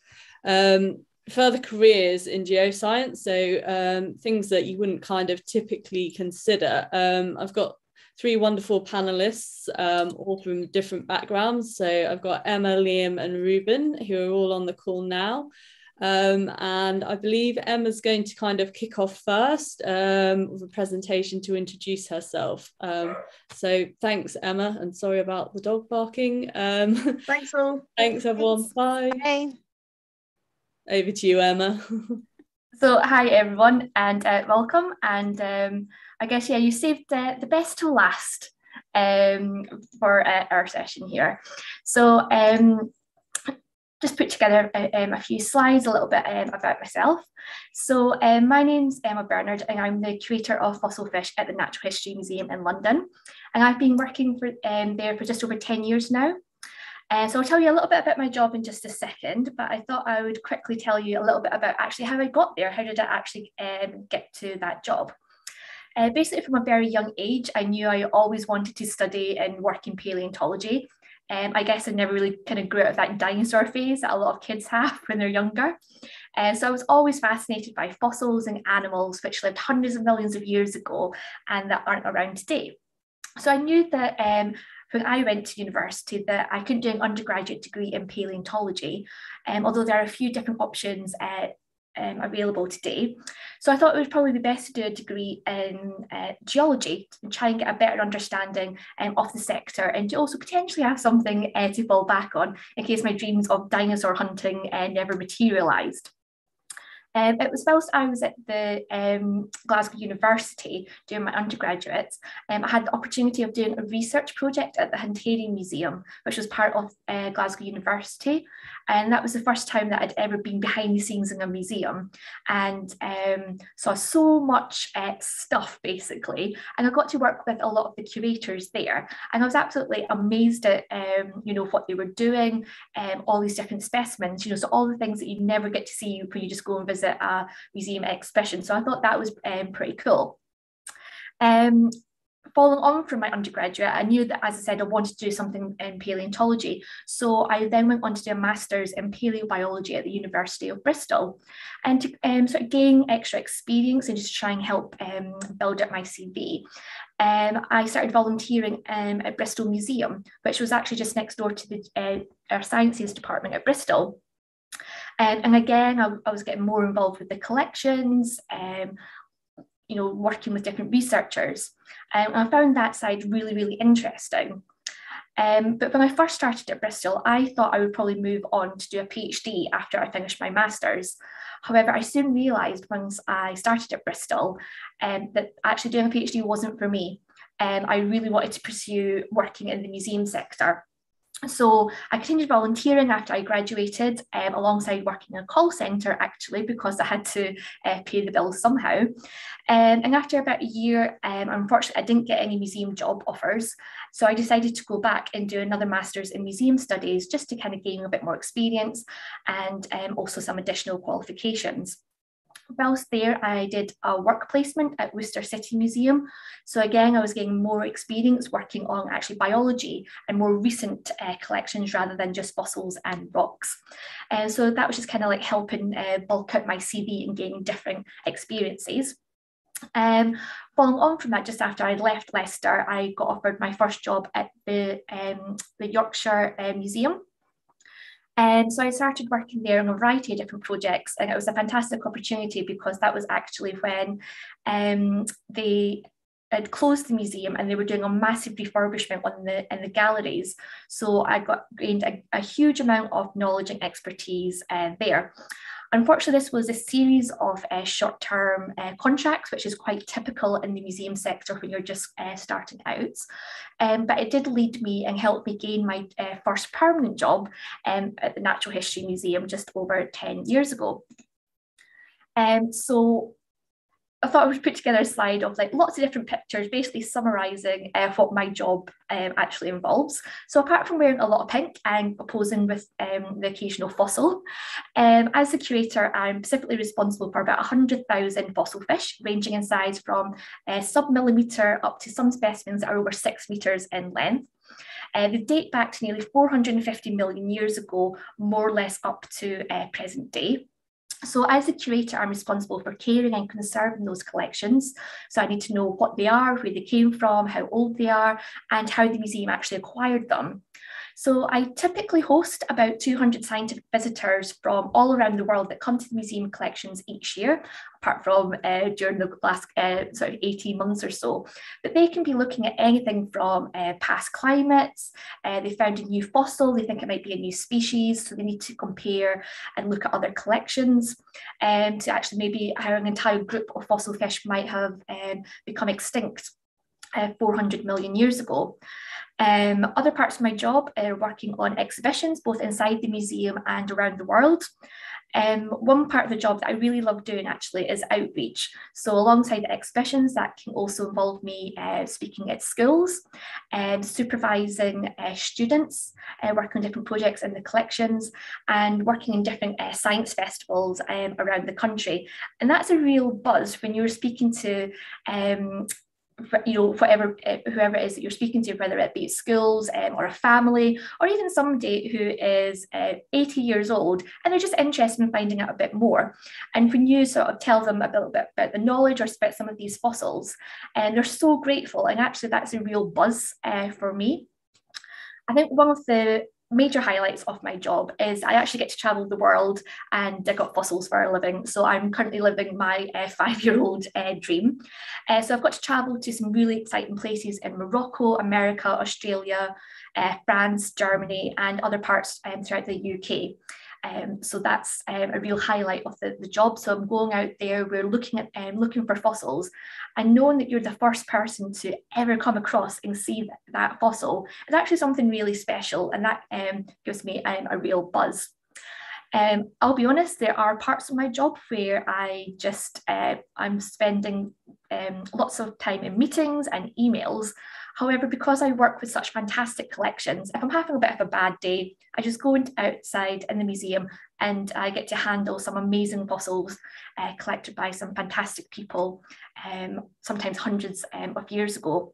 B: um, further careers in geoscience. So um, things that you wouldn't kind of typically consider. Um, I've got three wonderful panelists, um, all from different backgrounds. So I've got Emma, Liam, and Ruben, who are all on the call now. Um, and I believe Emma's going to kind of kick off first um, with a presentation to introduce herself. Um, so thanks, Emma, and sorry about the dog barking. Um,
N: thanks all.
B: thanks, everyone. Thanks. Bye.
Q: Bye.
B: Over to you, Emma.
Q: so hi, everyone, and uh, welcome. And um, I guess, yeah, you saved uh, the best to last um, for uh, our session here. So um, just put together a, uh, um, a few slides, a little bit um, about myself. So um, my name's Emma Bernard and I'm the curator of fossil fish at the Natural History Museum in London. And I've been working for, um, there for just over 10 years now. Uh, so I'll tell you a little bit about my job in just a second, but I thought I would quickly tell you a little bit about actually how I got there. How did I actually um, get to that job? Uh, basically, from a very young age, I knew I always wanted to study and work in paleontology. Um, I guess I never really kind of grew out of that dinosaur phase that a lot of kids have when they're younger. And uh, so I was always fascinated by fossils and animals which lived hundreds of millions of years ago and that aren't around today. So I knew that um, when I went to university that I couldn't do an undergraduate degree in paleontology, um, although there are a few different options uh, um, available today. So I thought it would probably be best to do a degree in uh, geology and try and get a better understanding um, of the sector and to also potentially have something uh, to fall back on in case my dreams of dinosaur hunting uh, never materialised. Um, it was whilst I was at the um, Glasgow University doing my undergraduate, um, I had the opportunity of doing a research project at the Hunterian Museum, which was part of uh, Glasgow University. And that was the first time that I'd ever been behind the scenes in a museum and um, saw so much uh, stuff basically. And I got to work with a lot of the curators there. And I was absolutely amazed at, um, you know, what they were doing, um, all these different specimens, you know, so all the things that you never get to see when you just go and visit a museum exhibition. So I thought that was um, pretty cool. Um, following on from my undergraduate, I knew that, as I said, I wanted to do something in paleontology. So I then went on to do a master's in paleobiology at the University of Bristol. And to um, sort of gain extra experience and just try and help um, build up my CV, um, I started volunteering um, at Bristol Museum, which was actually just next door to the uh, our sciences department at Bristol. Um, and again, I, I, was getting more involved with the collections, um, you know, working with different researchers. Um, I found that side really, really interesting. Um, but when I first started at Bristol, I thought I would probably move on to do a PhD after I finished my master's. However, I soon realised once I started at Bristol um, that actually doing a PhD wasn't for me. Um, I really wanted to pursue working in the museum sector. So I continued volunteering after I graduated, um, alongside working in a call centre actually, because I had to uh, pay the bills somehow. Um, and after about a year, um, unfortunately, I didn't get any museum job offers. So I decided to go back and do another master's in museum studies just to kind of gain a bit more experience and um, also some additional qualifications whilst there, I did a work placement at Worcester City Museum. So again, I was getting more experience working on actually biology and more recent uh, collections rather than just fossils and rocks. And so that was just kind of like helping uh, bulk out my CV and gaining different experiences. Um, following on from that, just after I left Leicester, I got offered my first job at the, um, the Yorkshire uh, Museum. And so I started working there on a variety of different projects, and it was a fantastic opportunity because that was actually when um, they had closed the museum and they were doing a massive refurbishment on the in the galleries. So I got gained a, a huge amount of knowledge and expertise uh, there. Unfortunately, this was a series of uh, short-term uh, contracts, which is quite typical in the museum sector when you're just uh, starting out. Um, but it did lead me and help me gain my uh, first permanent job um, at the Natural History Museum just over 10 years ago. Um, so I thought I would put together a slide of like lots of different pictures, basically summarising uh, what my job um, actually involves. So apart from wearing a lot of pink and posing with um, the occasional fossil, um, as a curator, I'm specifically responsible for about 100,000 fossil fish, ranging in size from uh, sub-millimetre up to some specimens that are over six metres in length. Uh, they date back to nearly 450 million years ago, more or less up to uh, present day. So as a curator, I'm responsible for caring and conserving those collections. So I need to know what they are, where they came from, how old they are, and how the museum actually acquired them. So I typically host about 200 scientific visitors from all around the world that come to the museum collections each year, apart from uh, during the last uh, sort of 18 months or so. But they can be looking at anything from uh, past climates, uh, they found a new fossil, they think it might be a new species, so they need to compare and look at other collections um, to actually maybe how an entire group of fossil fish might have um, become extinct uh, 400 million years ago. Um, other parts of my job are working on exhibitions, both inside the museum and around the world. Um, one part of the job that I really love doing actually is outreach. So alongside the exhibitions, that can also involve me uh, speaking at schools and supervising uh, students, uh, working on different projects in the collections and working in different uh, science festivals um, around the country. And that's a real buzz when you're speaking to um, you know whatever uh, whoever it is that you're speaking to whether it be schools um, or a family or even somebody who is uh, 80 years old and they're just interested in finding out a bit more. And when you sort of tell them a little bit about the knowledge or about some of these fossils and they're so grateful and actually that's a real buzz uh, for me. I think one of the major highlights of my job is I actually get to travel the world and dig up fossils for a living. So I'm currently living my uh, five-year-old uh, dream. Uh, so I've got to travel to some really exciting places in Morocco, America, Australia, uh, France, Germany, and other parts um, throughout the UK. Um, so that's um, a real highlight of the, the job. So I'm going out there, we're looking at um, looking for fossils and knowing that you're the first person to ever come across and see that, that fossil is actually something really special. And that um, gives me um, a real buzz. Um, I'll be honest, there are parts of my job where I just, uh, I'm spending um, lots of time in meetings and emails However, because I work with such fantastic collections, if I'm having a bit of a bad day, I just go outside in the museum and I get to handle some amazing fossils uh, collected by some fantastic people, um, sometimes hundreds um, of years ago.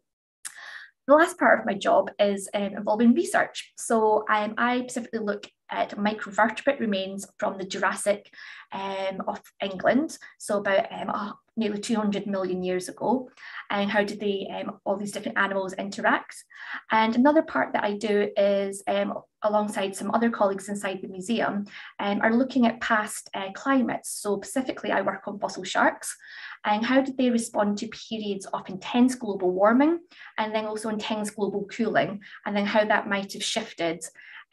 Q: The last part of my job is um, involving research. So um, I specifically look at microvertebrate remains from the Jurassic um, of England, so about um, nearly 200 million years ago, and how did they, um, all these different animals interact. And another part that I do is, um, alongside some other colleagues inside the museum, um, are looking at past uh, climates. So specifically, I work on fossil sharks, and how did they respond to periods of intense global warming, and then also intense global cooling, and then how that might have shifted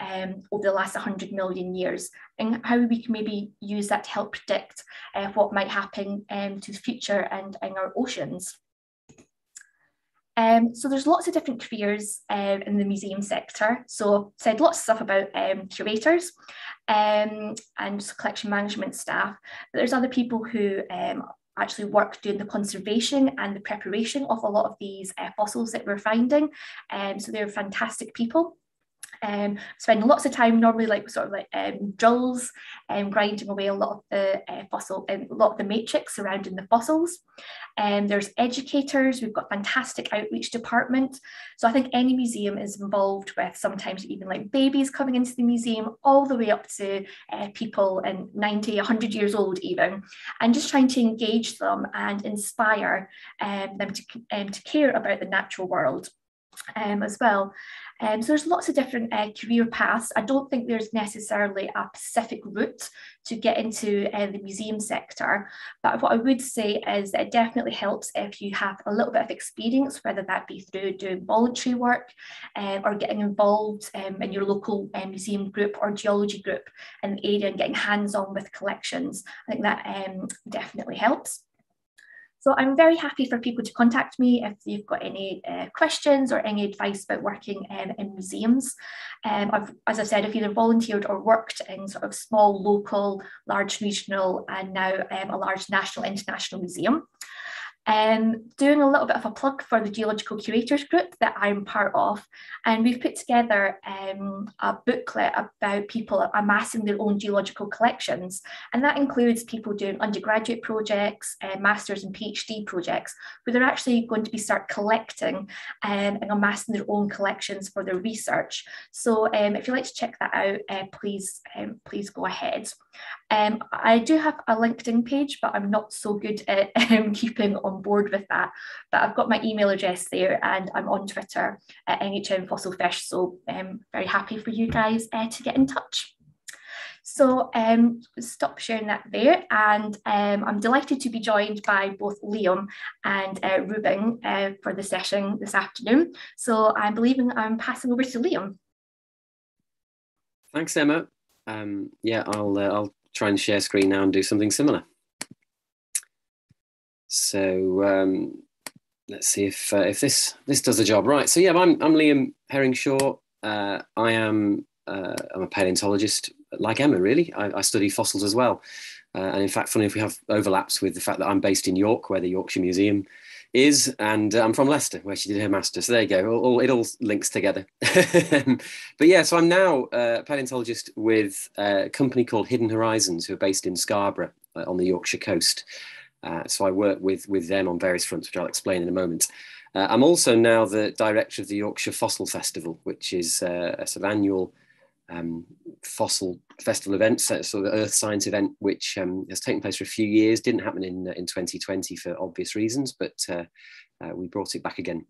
Q: um, over the last 100 million years and how we can maybe use that to help predict uh, what might happen um, to the future and our oceans. Um, so there's lots of different careers um, in the museum sector. So I've said lots of stuff about um, curators um, and collection management staff, but there's other people who um, actually work doing the conservation and the preparation of a lot of these uh, fossils that we're finding. Um, so they're fantastic people um, spending lots of time normally like sort of like um, drills and um, grinding away a lot of the uh, fossil and a lot of the matrix surrounding the fossils. And um, there's educators, we've got fantastic outreach department. So I think any museum is involved with sometimes even like babies coming into the museum all the way up to uh, people in 90, 100 years old even, and just trying to engage them and inspire um, them to, um, to care about the natural world um, as well. Um, so there's lots of different uh, career paths. I don't think there's necessarily a specific route to get into uh, the museum sector, but what I would say is that it definitely helps if you have a little bit of experience, whether that be through doing voluntary work um, or getting involved um, in your local uh, museum group or geology group in the area and getting hands-on with collections. I think that um, definitely helps. So I'm very happy for people to contact me if you've got any uh, questions or any advice about working um, in museums. Um, I've, as I've said, I've either volunteered or worked in sort of small, local, large regional, and now um, a large national, international museum. Um, doing a little bit of a plug for the Geological Curators Group that I'm part of. And we've put together um, a booklet about people amassing their own geological collections. And that includes people doing undergraduate projects, uh, master's and PhD projects, where they're actually going to be start collecting um, and amassing their own collections for their research. So um, if you'd like to check that out, uh, please, um, please go ahead. Um, I do have a LinkedIn page, but I'm not so good at keeping on board with that. But I've got my email address there and I'm on Twitter at NHM Fossil Fish. So I'm um, very happy for you guys uh, to get in touch. So um, stop sharing that there. And um, I'm delighted to be joined by both Liam and uh, Ruben uh, for the session this afternoon. So I'm believing I'm passing over to Liam.
R: Thanks, Emma. Um, yeah, I'll uh, I'll try and share screen now and do something similar. So um, let's see if uh, if this this does the job right. So yeah, I'm I'm Liam Herringshaw. Uh, I am uh, I'm a paleontologist like Emma. Really, I, I study fossils as well. Uh, and in fact, funny if we have overlaps with the fact that I'm based in York, where the Yorkshire Museum is, and I'm from Leicester, where she did her master's. So there you go. All, all, it all links together. but yeah, so I'm now a paleontologist with a company called Hidden Horizons, who are based in Scarborough uh, on the Yorkshire coast. Uh, so I work with with them on various fronts, which I'll explain in a moment. Uh, I'm also now the director of the Yorkshire Fossil Festival, which is uh, a sort of annual um, fossil festival event, so sort of Earth science event, which um, has taken place for a few years. Didn't happen in in 2020 for obvious reasons, but uh, uh, we brought it back again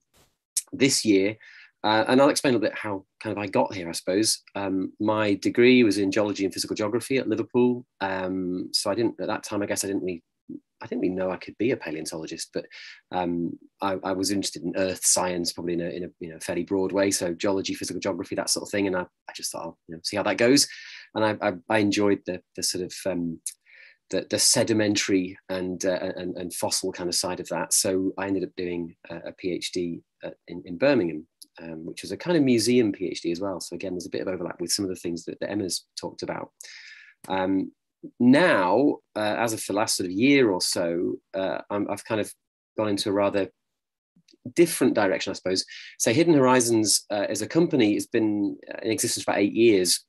R: this year. Uh, and I'll explain a little bit how kind of I got here, I suppose. Um, my degree was in geology and physical geography at Liverpool. Um, so I didn't, at that time, I guess I didn't really, I didn't really know I could be a paleontologist, but um, I, I, was interested in earth science, probably in a, in a you know, fairly broad way. So geology, physical geography, that sort of thing. And I, I just thought, I'll you know, see how that goes. And I, I, I enjoyed the, the sort of, um, the, the sedimentary and, uh, and, and fossil kind of side of that. So I ended up doing a, a PhD at, in, in Birmingham, um, which was a kind of museum PhD as well. So again, there's a bit of overlap with some of the things that, that Emma's talked about. Um, now, uh, as of the last sort of year or so, uh, i have kind of gone into a rather different direction, I suppose. So Hidden Horizons uh, as a company has been in existence for eight years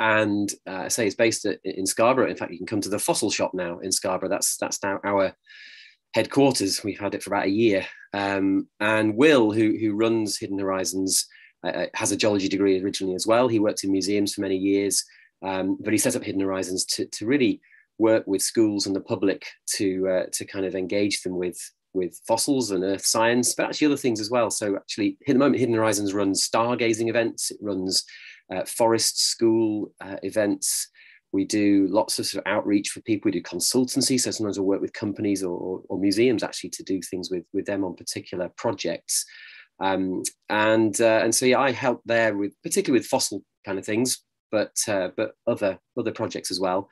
R: and uh, I say it's based in Scarborough. In fact, you can come to the fossil shop now in Scarborough. That's that's now our headquarters. We've had it for about a year. Um, and Will, who who runs Hidden Horizons, uh, uh, has a geology degree originally as well. He worked in museums for many years, um, but he set up Hidden Horizons to to really work with schools and the public to uh, to kind of engage them with with fossils and earth science, but actually other things as well. So actually, at the moment, Hidden Horizons runs stargazing events. It runs uh, forest school uh, events. We do lots of, sort of outreach for people. We do consultancy. So sometimes we'll work with companies or, or, or museums actually to do things with, with them on particular projects. Um, and, uh, and so yeah, I help there with particularly with fossil kind of things, but, uh, but other, other projects as well.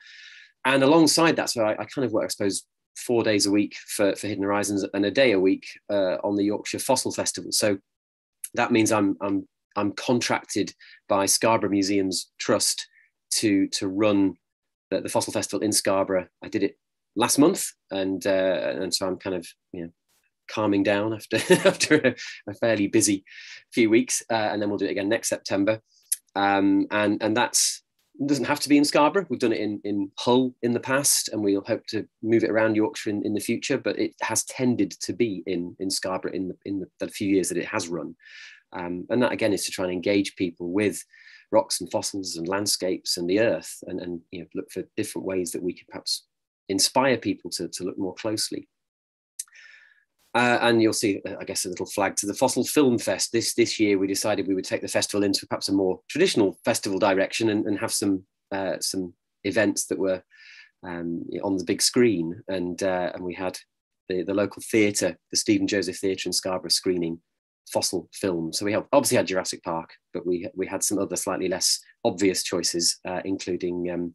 R: And alongside that, so I, I kind of work, I suppose, four days a week for, for Hidden Horizons and a day a week uh, on the Yorkshire Fossil Festival. So that means I'm, I'm I'm contracted by Scarborough Museums Trust to to run the, the, Fossil Festival in Scarborough. I did it last month, and uh, and so I'm kind of you know calming down after after a, fairly busy few weeks, uh, and then we'll do it again next September. Um, and and that's doesn't have to be in Scarborough. We've done it in, in Hull in the past, and we'll hope to move it around Yorkshire in, in the future. But it has tended to be in, in Scarborough in the, in the, the few years that it has run. Um, and that again is to try and engage people with rocks and fossils and landscapes and the earth and, and you know, look for different ways that we can perhaps inspire people to, to look more closely. Uh, and you'll see, uh, I guess, a little flag to the Fossil Film Fest. This this year, we decided we would take the festival into perhaps a more traditional festival direction and, and have some uh, some events that were um, on the big screen. And uh, and we had the, the local theatre, the Stephen Joseph Theatre in Scarborough, screening fossil films. So we have obviously had Jurassic Park, but we we had some other slightly less obvious choices, uh, including um,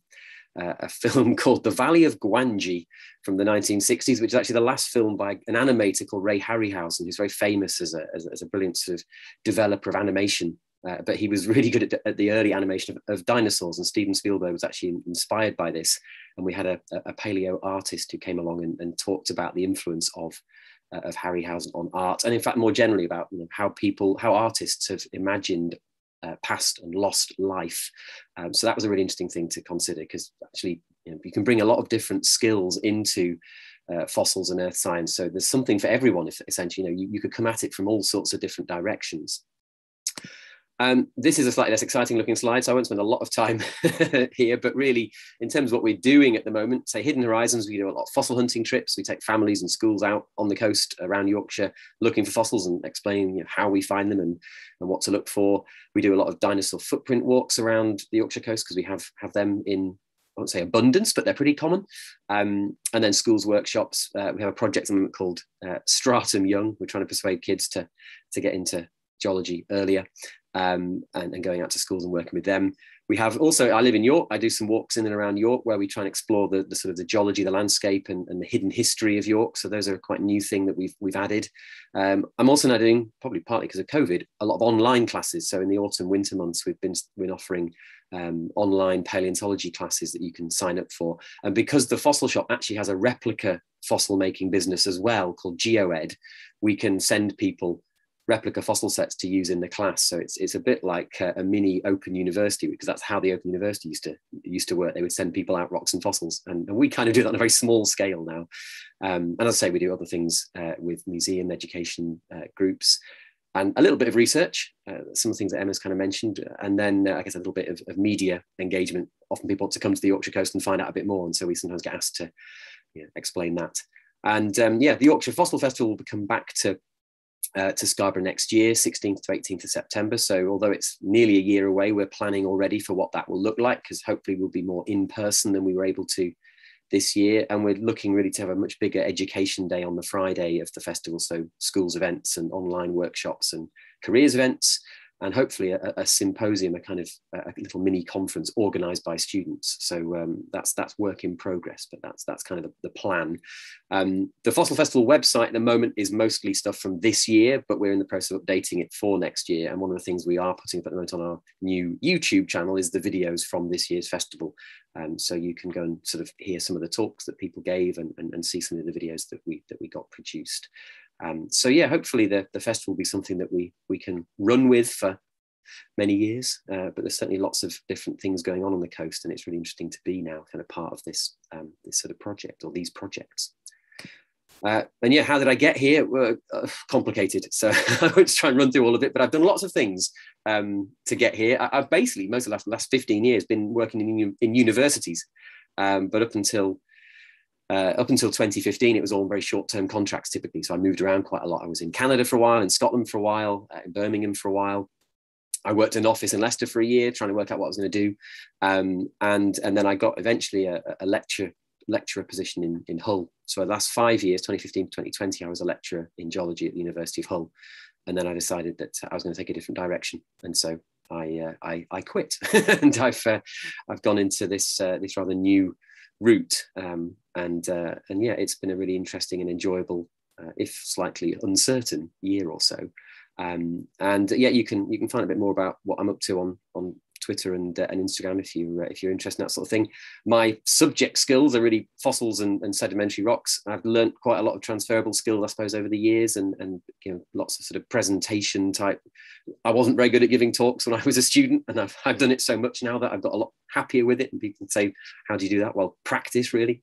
R: uh, a film called The Valley of Gwangi from the 1960s, which is actually the last film by an animator called Ray Harryhausen, who's very famous as a, as, as a brilliant sort of developer of animation. Uh, but he was really good at, at the early animation of, of, dinosaurs, and Steven Spielberg was actually inspired by this. And we had a, a paleo artist who came along and, and talked about the influence of uh, of Harryhausen on art, and in fact more generally about you know, how people, how artists have imagined uh, past and lost life. Um, so that was a really interesting thing to consider because actually you, know, you, can bring a lot of different skills into uh, fossils and earth science. So there's something for everyone. If essentially, you know, you, you could come at it from all sorts of different directions. Um, this is a slightly less exciting looking slide, so I won't spend a lot of time here, but really in terms of what we're doing at the moment, say Hidden Horizons, we do a lot of fossil hunting trips. We take families and schools out on the coast around Yorkshire looking for fossils and explaining you know, how we find them and, and what to look for. We do a lot of dinosaur footprint walks around the Yorkshire coast because we have, have them in I won't say abundance, but they're pretty common. Um, and then schools workshops. Uh, we have a project called uh, Stratum Young. We're trying to persuade kids to, to get into geology earlier um, and, and, going out to schools and working with them. We have also, I live in York, I do some walks in and around York where we try and explore the, the sort of the geology, the landscape and, and, the hidden history of York. So those are quite new thing that we've, we've added. Um, I'm also now doing, probably partly because of COVID, a lot of online classes. So in the autumn, winter months, we've been, been offering um, online paleontology classes that you can sign up for. And because the fossil shop actually has a replica fossil making business as well called GeoEd, we can send people replica fossil sets to use in the class. So it's, it's a bit like a, a, mini open university because that's how the open university used to used to work. They would send people out rocks and fossils, and, and we kind of do that on a very small scale now. Um, and as I say, we do other things uh, with museum education uh, groups and a little bit of research, uh, some of the things that Emma's kind of mentioned, and then uh, I guess a little bit of, of, media engagement. Often people want to come to the Yorkshire coast and find out a bit more, and so we sometimes get asked to you know, explain that. And um, yeah, the Yorkshire Fossil Festival will come back to uh, to Scarborough next year, 16th to 18th of September. So although it's nearly a year away, we're planning already for what that will look like because hopefully we'll be more in person than we were able to this year. And we're looking really to have a much bigger education day on the Friday of the festival. So schools events and online workshops and careers events and hopefully a, a, symposium, a kind of a little mini conference organised by students. So um, that's that's work in progress, but that's that's kind of the, the plan. Um, the Fossil Festival website at the moment is mostly stuff from this year, but we're in the process of updating it for next year. And one of the things we are putting up at the moment on our new YouTube channel is the videos from this year's festival. Um, so you can go and sort of hear some of the talks that people gave and, and, and see some of the videos that we that we got produced. Um, so yeah, hopefully the, the festival will be something that we we can run with for many years. Uh, but there's certainly lots of different things going on on the coast, and it's really interesting to be now kind of part of this um, this sort of project or these projects. Uh, and yeah, how did I get here? Well, uh, complicated. So I won't try and run through all of it, but I've done lots of things um, to get here. I, have basically most of the last, last 15 years been working in, in universities, um, but up until uh, up until 2015, it was all very short-term contracts typically. So I moved around quite a lot. I was in Canada for a while, in Scotland for a while, uh, in Birmingham for a while. I worked in an office in Leicester for a year, trying to work out what I was going to do, um, and and then I got eventually a, a, lecture lecturer position in in Hull. So the last five years, 2015 to 2020, I was a lecturer in geology at the University of Hull, and then I decided that I was going to take a different direction, and so I uh, I, I, quit, and I've uh, I've gone into this uh, this rather new route. Um, and uh, and yeah, it's been a really interesting and enjoyable, uh, if slightly uncertain, year or so. Um, and yeah, you can you can find a bit more about what I'm up to on on Twitter and, uh, and Instagram if you uh, if you're interested in that sort of thing. My subject skills are really fossils and, and, sedimentary rocks. I've learned quite a lot of transferable skills, I suppose, over the years, and and you know lots of sort of presentation type. I wasn't very good at giving talks when I was a student, and I've I've done it so much now that I've got a lot happier with it. And people say, "How do you do that?" Well, practice really,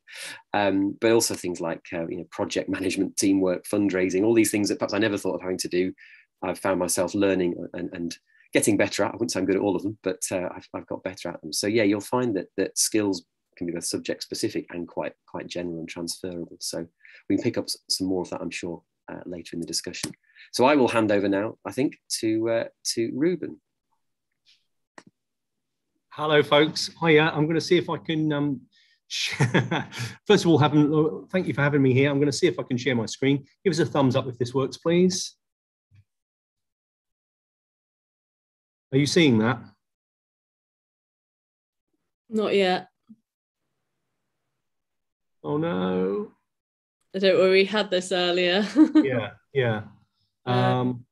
R: um, but also things like uh, you know project management, teamwork, fundraising, all these things that perhaps I never thought of having to do. I've found myself learning and, and getting better at. I wouldn't say I'm good at all of them, but uh, I've, I've got better at them. So yeah, you'll find that that skills can be both subject specific and quite quite general and transferable. So we can pick up some more of that, I'm sure, uh, later in the discussion. So I will hand over now, I think, to uh, to Ruben.
S: Hello, folks. Hiya. I'm going to see if I can. Um, First of all, having, thank you for having me here. I'm going to see if I can share my screen. Give us a thumbs up if this works, please. Are you seeing that?
B: Not yet.
S: Oh no.
B: I don't worry, we had this earlier.
S: yeah, yeah. Um, um,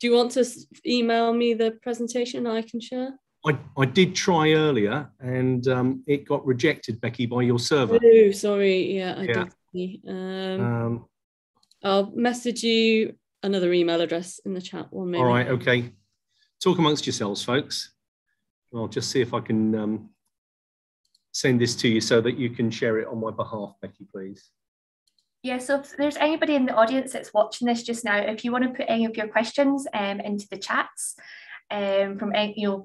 B: do you want to email me the presentation I can share?
S: I, I did try earlier and um, it got rejected, Becky, by your server.
B: Oh, sorry. Yeah, I yeah. did. Um, um, I'll message you another email address in the chat. One minute.
S: All right, okay talk amongst yourselves, folks. I'll just see if I can um, send this to you so that you can share it on my behalf, Becky, please.
Q: Yeah, so if there's anybody in the audience that's watching this just now, if you want to put any of your questions um, into the chats um, from any, you know,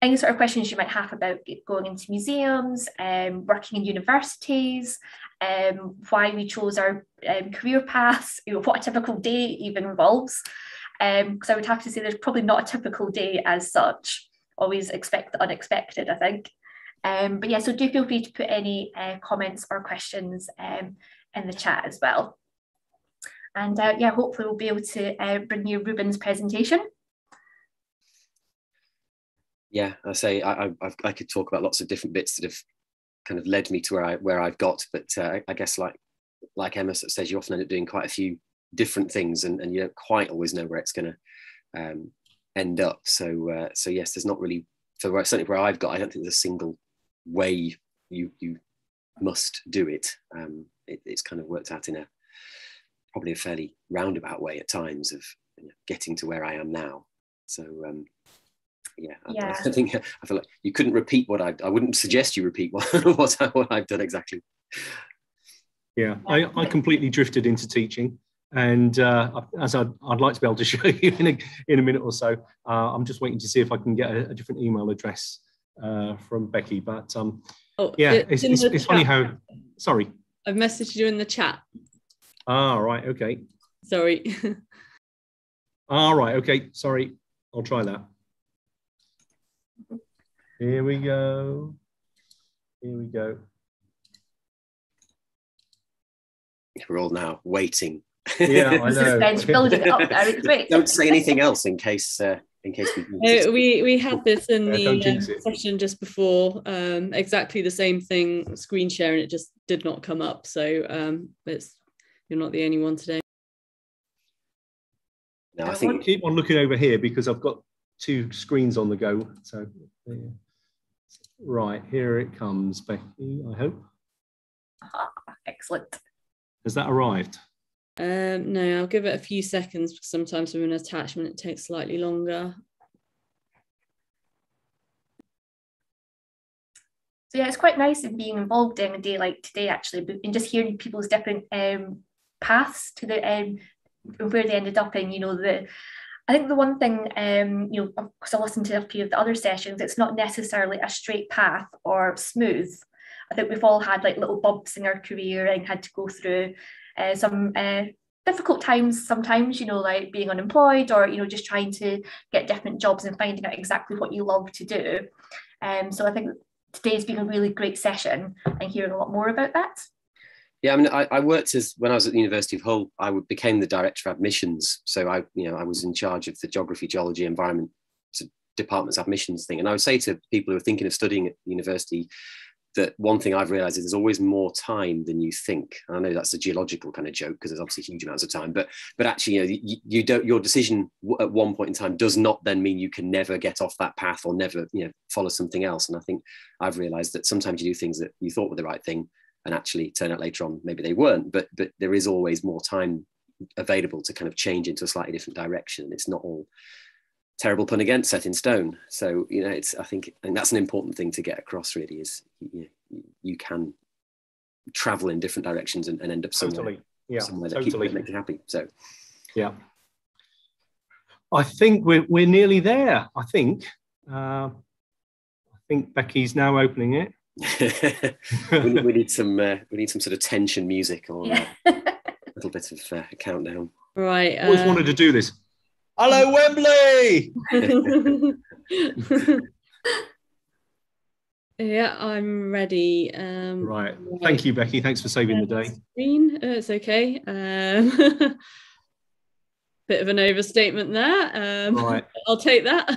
Q: any sort of questions you might have about going into museums, um, working in universities, um, why we chose our um, career paths, you know, what a typical day even involves, because um, I would have to say there's probably not a typical day as such. Always expect the unexpected, I think. Um, but yeah, so do feel free to put any uh, comments or questions um, in the chat as well. And uh, yeah, hopefully we'll be able to uh, bring you Ruben's presentation.
R: Yeah, I say I, I, I, could talk about lots of different bits that have kind of led me to where I where I've got, but uh, I guess like like Emma says, you often end up doing quite a few different things and, and you don't quite always know where it's going to um, end up so uh, so yes there's not really so where, certainly where I've got I don't think there's a single way you you must do it. Um, it it's kind of worked out in a probably a fairly roundabout way at times of you know, getting to where I am now so um, yeah, yeah. I, I, think I feel like you couldn't repeat what I I wouldn't suggest you repeat what what, I, what I've done exactly
S: yeah I, I completely drifted into teaching and uh, as I'd, I'd, like to be able to show you in a, in a minute or so, uh, I'm just waiting to see if I can get a, a different email address uh, from Becky. But um, oh, yeah, it's, it's, it's funny how. Sorry,
B: I've messaged you in the chat.
S: Ah, right, okay.
B: Sorry.
S: All right, okay, sorry, I'll try that. Here we go. Here we go.
R: We're all now waiting.
S: Yeah, I know.
Q: building up there. It's great.
R: Don't say anything else in case uh, in case we.
B: Uh, we we had this in the uh, session just before. Um, exactly the same thing. Screen share and it just did not come up. So um, it's you're not the only one today.
R: No, I
S: I
R: think
S: keep on looking over here because I've got two screens on the go. So, yeah. right here it comes, Becky. I hope ah,
Q: Excellent.
S: has that arrived?
B: Um, no, I'll give it a few seconds because sometimes with an attachment it takes slightly longer.
Q: So yeah, it's quite nice in being involved in a day like today, actually, and just hearing people's different um, paths to the um, where they ended up in. You know, the I think the one thing, um, you know, because I listened to a few of the other sessions, it's not necessarily a straight path or smooth. I think we've all had like little bumps in our career and had to go through uh, some uh, difficult times sometimes, you know, like being unemployed or, you know, just trying to get different jobs and finding out exactly what you love to do. Um, so I think today's been a really great session and hearing a lot more about that.
R: Yeah, I mean, I, I worked as when I was at the University of Hull. I became the director of admissions, so I, you know, I was in charge of the geography, geology, environment departments admissions thing. And I would say to people who are thinking of studying at university that one thing I've realised is there's always more time than you think. I know that's a geological kind of joke because there's obviously huge amounts of time, but but actually, you know, you, you don't your decision at one point in time does not then mean you can never get off that path or never, you know, follow something else. And I think I've realised that sometimes you do things that you thought were the right thing and actually turn out later on maybe they weren't but but there is always more time available to kind of change into a slightly different direction it's not all terrible pun again set in stone so you know it's i think and that's an important thing to get across really is you, know, you can travel in different directions and, and end up somewhere,
S: Totally. Yeah,
R: somewhere that
S: totally.
R: keeps makes you happy so
S: Yeah. I think we're, we're nearly there. I think. Uh, I think Becky's now opening it.
R: we, need, we need some uh, we need some sort of tension music or
Q: Yeah.
R: uh, a little bit of uh, a countdown
B: Right.
S: Always
B: uh,
S: wanted to do this.
P: Hello, Wembley.
B: yeah, I'm ready. Um,
S: Right. Thank you, Becky. Thanks for saving the day.
B: Screen. Uh, it's okay. Um, bit of an overstatement there. Um,
S: Right.
B: I'll take that.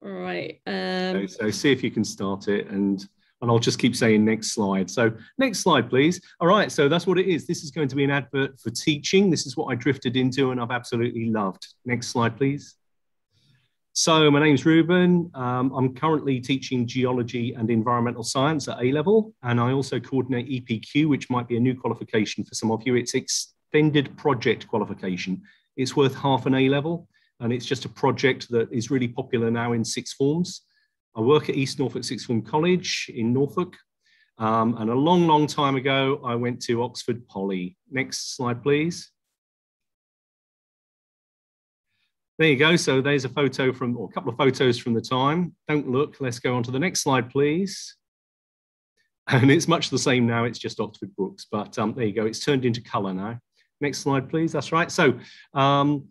B: right. Um,
S: So, so see if you can start it and and I'll just keep saying next slide. So next slide, please. All right, so that's what it is. This is going to be an advert for teaching. This is what I drifted into and I've absolutely loved. Next slide, please. So my name's Ruben. Um, I'm currently teaching geology and environmental science at A level, and I also coordinate EPQ, which might be a new qualification for some of you. It's extended project qualification. It's worth half an A level, and it's just a project that is really popular now in six forms. I work at East Norfolk Sixth Form College in Norfolk, um, and a long, long time ago, I went to Oxford Poly. Next slide, please. There you go. So there's a photo from, or a couple of photos from the time. Don't look. Let's go on to the next slide, please. And it's much the same now. It's just Oxford Brookes, but um, there you go. It's turned into color now. Next slide, please. That's right. So um,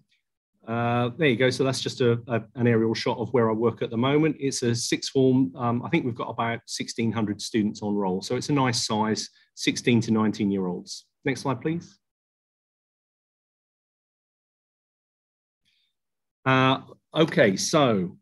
S: uh, there you go. So that's just a, a- an aerial shot of where I work at the moment. It's a sixth form. Um, I think we've got about 1,600 students on roll. So it's a nice size, 16 to 19 year olds. Next slide, please. Uh, okay, so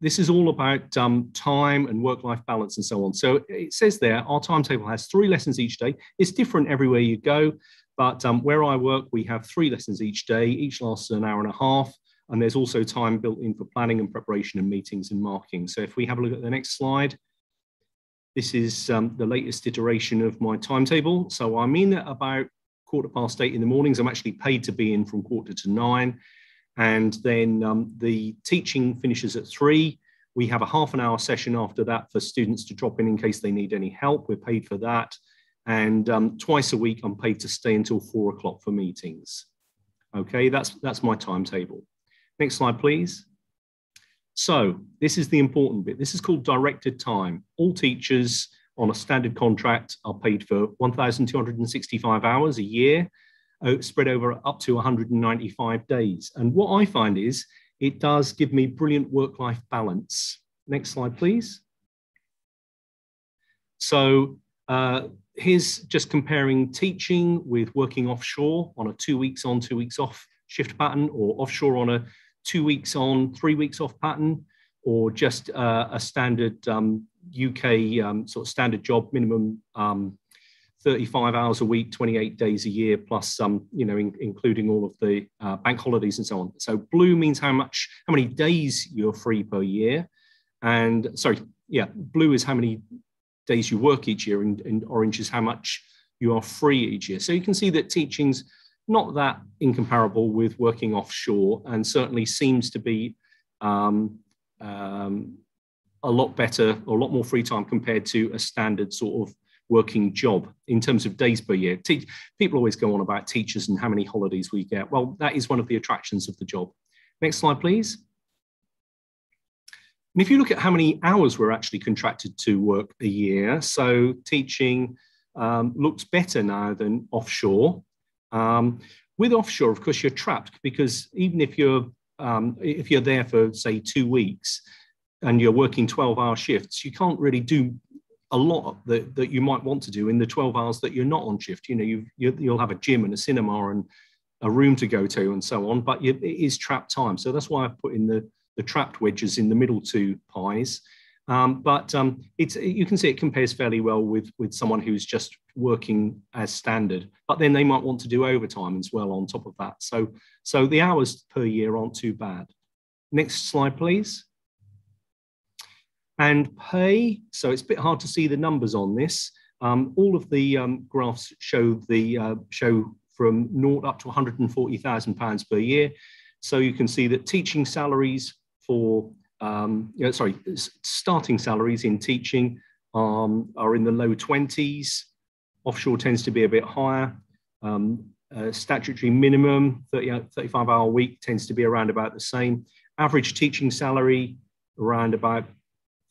S: this is all about um, time and work-life balance and so on. So it says there, our timetable has three lessons each day. It's different everywhere you go, but um, where I work, we have three lessons each day. Each lasts an hour and a half, and there's also time built in for planning and preparation and meetings and marking. So if we have a look at the next slide, this is um, the latest iteration of my timetable. So I'm in at about quarter past eight in the mornings. I'm actually paid to be in from quarter to nine. And then um, the teaching finishes at three. We have a half an hour session after that for students to drop in in case they need any help. We're paid for that. And um, twice a week, I'm paid to stay until four o'clock for meetings. Okay, that's, that's my timetable. Next slide, please. So this is the important bit. This is called directed time. All teachers on a standard contract are paid for 1,265 hours a year. spread over up to 195 days. And what I find is it does give me brilliant work-life balance. Next slide, please. So uh, here's just comparing teaching with working offshore on a two weeks on, two weeks off shift pattern or offshore on a two weeks on, three weeks off pattern or just uh, a standard um, UK um, sort of standard job, minimum um, 35 hours a week, 28 days a year, plus some, you know, in, including all of the uh, bank holidays and so on. So blue means how much, how many days you're free per year. And sorry, yeah, blue is how many days you work each year, and, and orange is how much you are free each year. So you can see that teaching's not that incomparable with working offshore and certainly seems to be um, um, a lot better or a lot more free time compared to a standard sort of working job in terms of days per year. Te- people always go on about teachers and how many holidays we get. Well, that is one of the attractions of the job. Next slide, please. And if you look at how many hours we're actually contracted to work a year, so teaching um, looks better now than offshore. Um, with offshore, of course, you're trapped because even if you're um, if you're there for say two weeks and you're working 12 hour shifts, you can't really do a lot that, that you might want to do in the 12 hours that you're not on shift. You know, you, you will have a gym and a cinema and a room to go to and so on, but you, it is trapped time. So that's why I've put in the, the trapped wedges in the middle two pies. Um, but um, it's you can see it compares fairly well with with someone who's just working as standard. But then they might want to do overtime as well on top of that. So so the hours per year aren't too bad. Next slide, please. And pay. So it's a bit hard to see the numbers on this. Um, all of the um, graphs show the uh, show from naught up to 140,000 pounds per year. So you can see that teaching salaries for um, you know, sorry, starting salaries in teaching um, are in the low 20s. Offshore tends to be a bit higher. Um, uh, statutory minimum, 30, uh, 35 hour week tends to be around about the same. Average teaching salary around about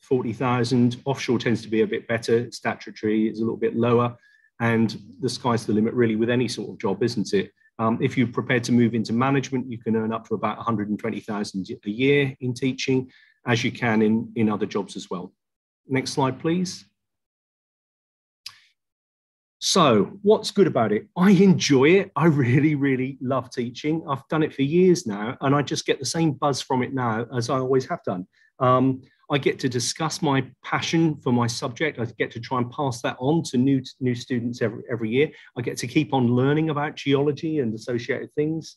S: 40,000. Offshore tends to be a bit better. Statutory is a little bit lower. And the sky's the limit really with any sort of job, isn't it? Um, if you're prepared to move into management, you can earn up to about 120,000 a year in teaching, as you can in, in other jobs as well. Next slide, please. So, what's good about it? I enjoy it. I really, really love teaching. I've done it for years now, and I just get the same buzz from it now as I always have done. Um, I get to discuss my passion for my subject. I get to try and pass that on to new, new students every, every year. I get to keep on learning about geology and associated things.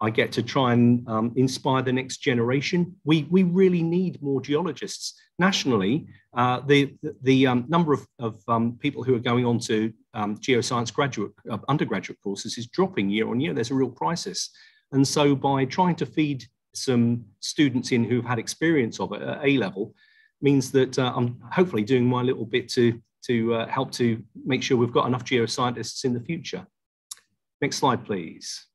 S: I get to try and um, inspire the next generation. We, we really need more geologists. Nationally, uh, the, the um, number of, of um, people who are going on to um, geoscience graduate, uh, undergraduate courses is dropping year on year. There's a real crisis. And so by trying to feed some students in who've had experience of it at A level means that uh, I'm hopefully doing my little bit to, to uh, help to make sure we've got enough geoscientists in the future. Next slide, please.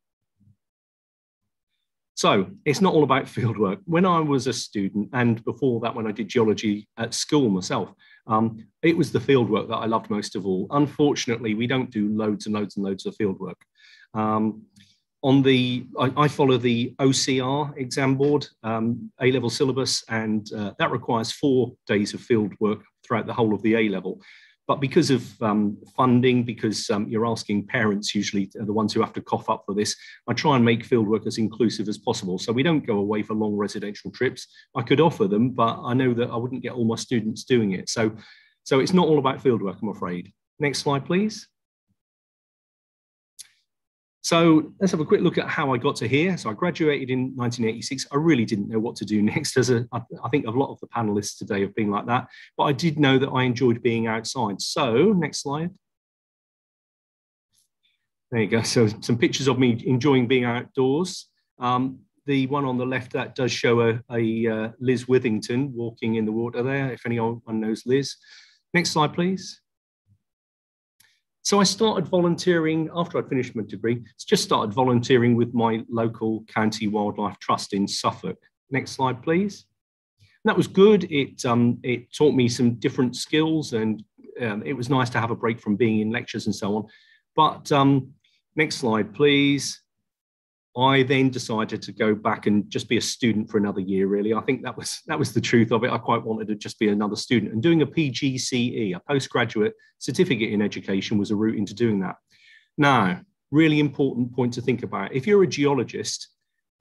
S: So it's not all about fieldwork. When I was a student, and before that, when I did geology at school myself, um, it was the fieldwork that I loved most of all. Unfortunately, we don't do loads and loads and loads of fieldwork. Um, on the, I, I, follow the OCR exam board, um, A-level syllabus, and uh, that requires four days of field work throughout the whole of the A-level. But because of um, funding, because um, you're asking parents usually the ones who have to cough up for this, I try and make fieldwork as inclusive as possible. So we don't go away for long residential trips. I could offer them, but I know that I wouldn't get all my students doing it. So, so it's not all about fieldwork, I'm afraid. Next slide, please. So let's have a quick look at how I got to here. So I graduated in 1986. I really didn't know what to do next. As a, I think a lot of the panelists today have been like that, but I did know that I enjoyed being outside. So next slide. There you go. So some pictures of me enjoying being outdoors. Um, the one on the left that does show a, a uh, Liz Withington walking in the water there. If anyone knows Liz. Next slide, please. So I started volunteering after I'd finished my degree, just started volunteering with my local county wildlife trust in Suffolk. Next slide, please. And that was good. It, um, it taught me some different skills and um, it was nice to have a break from being in lectures and so on. But um, Next slide, please. I then decided to go back and just be a student for another year. Really, I think that was that was the truth of it. I quite wanted to just be another student, and doing a PGCE, a postgraduate certificate in education, was a route into doing that. Now, really important point to think about: if you're a geologist,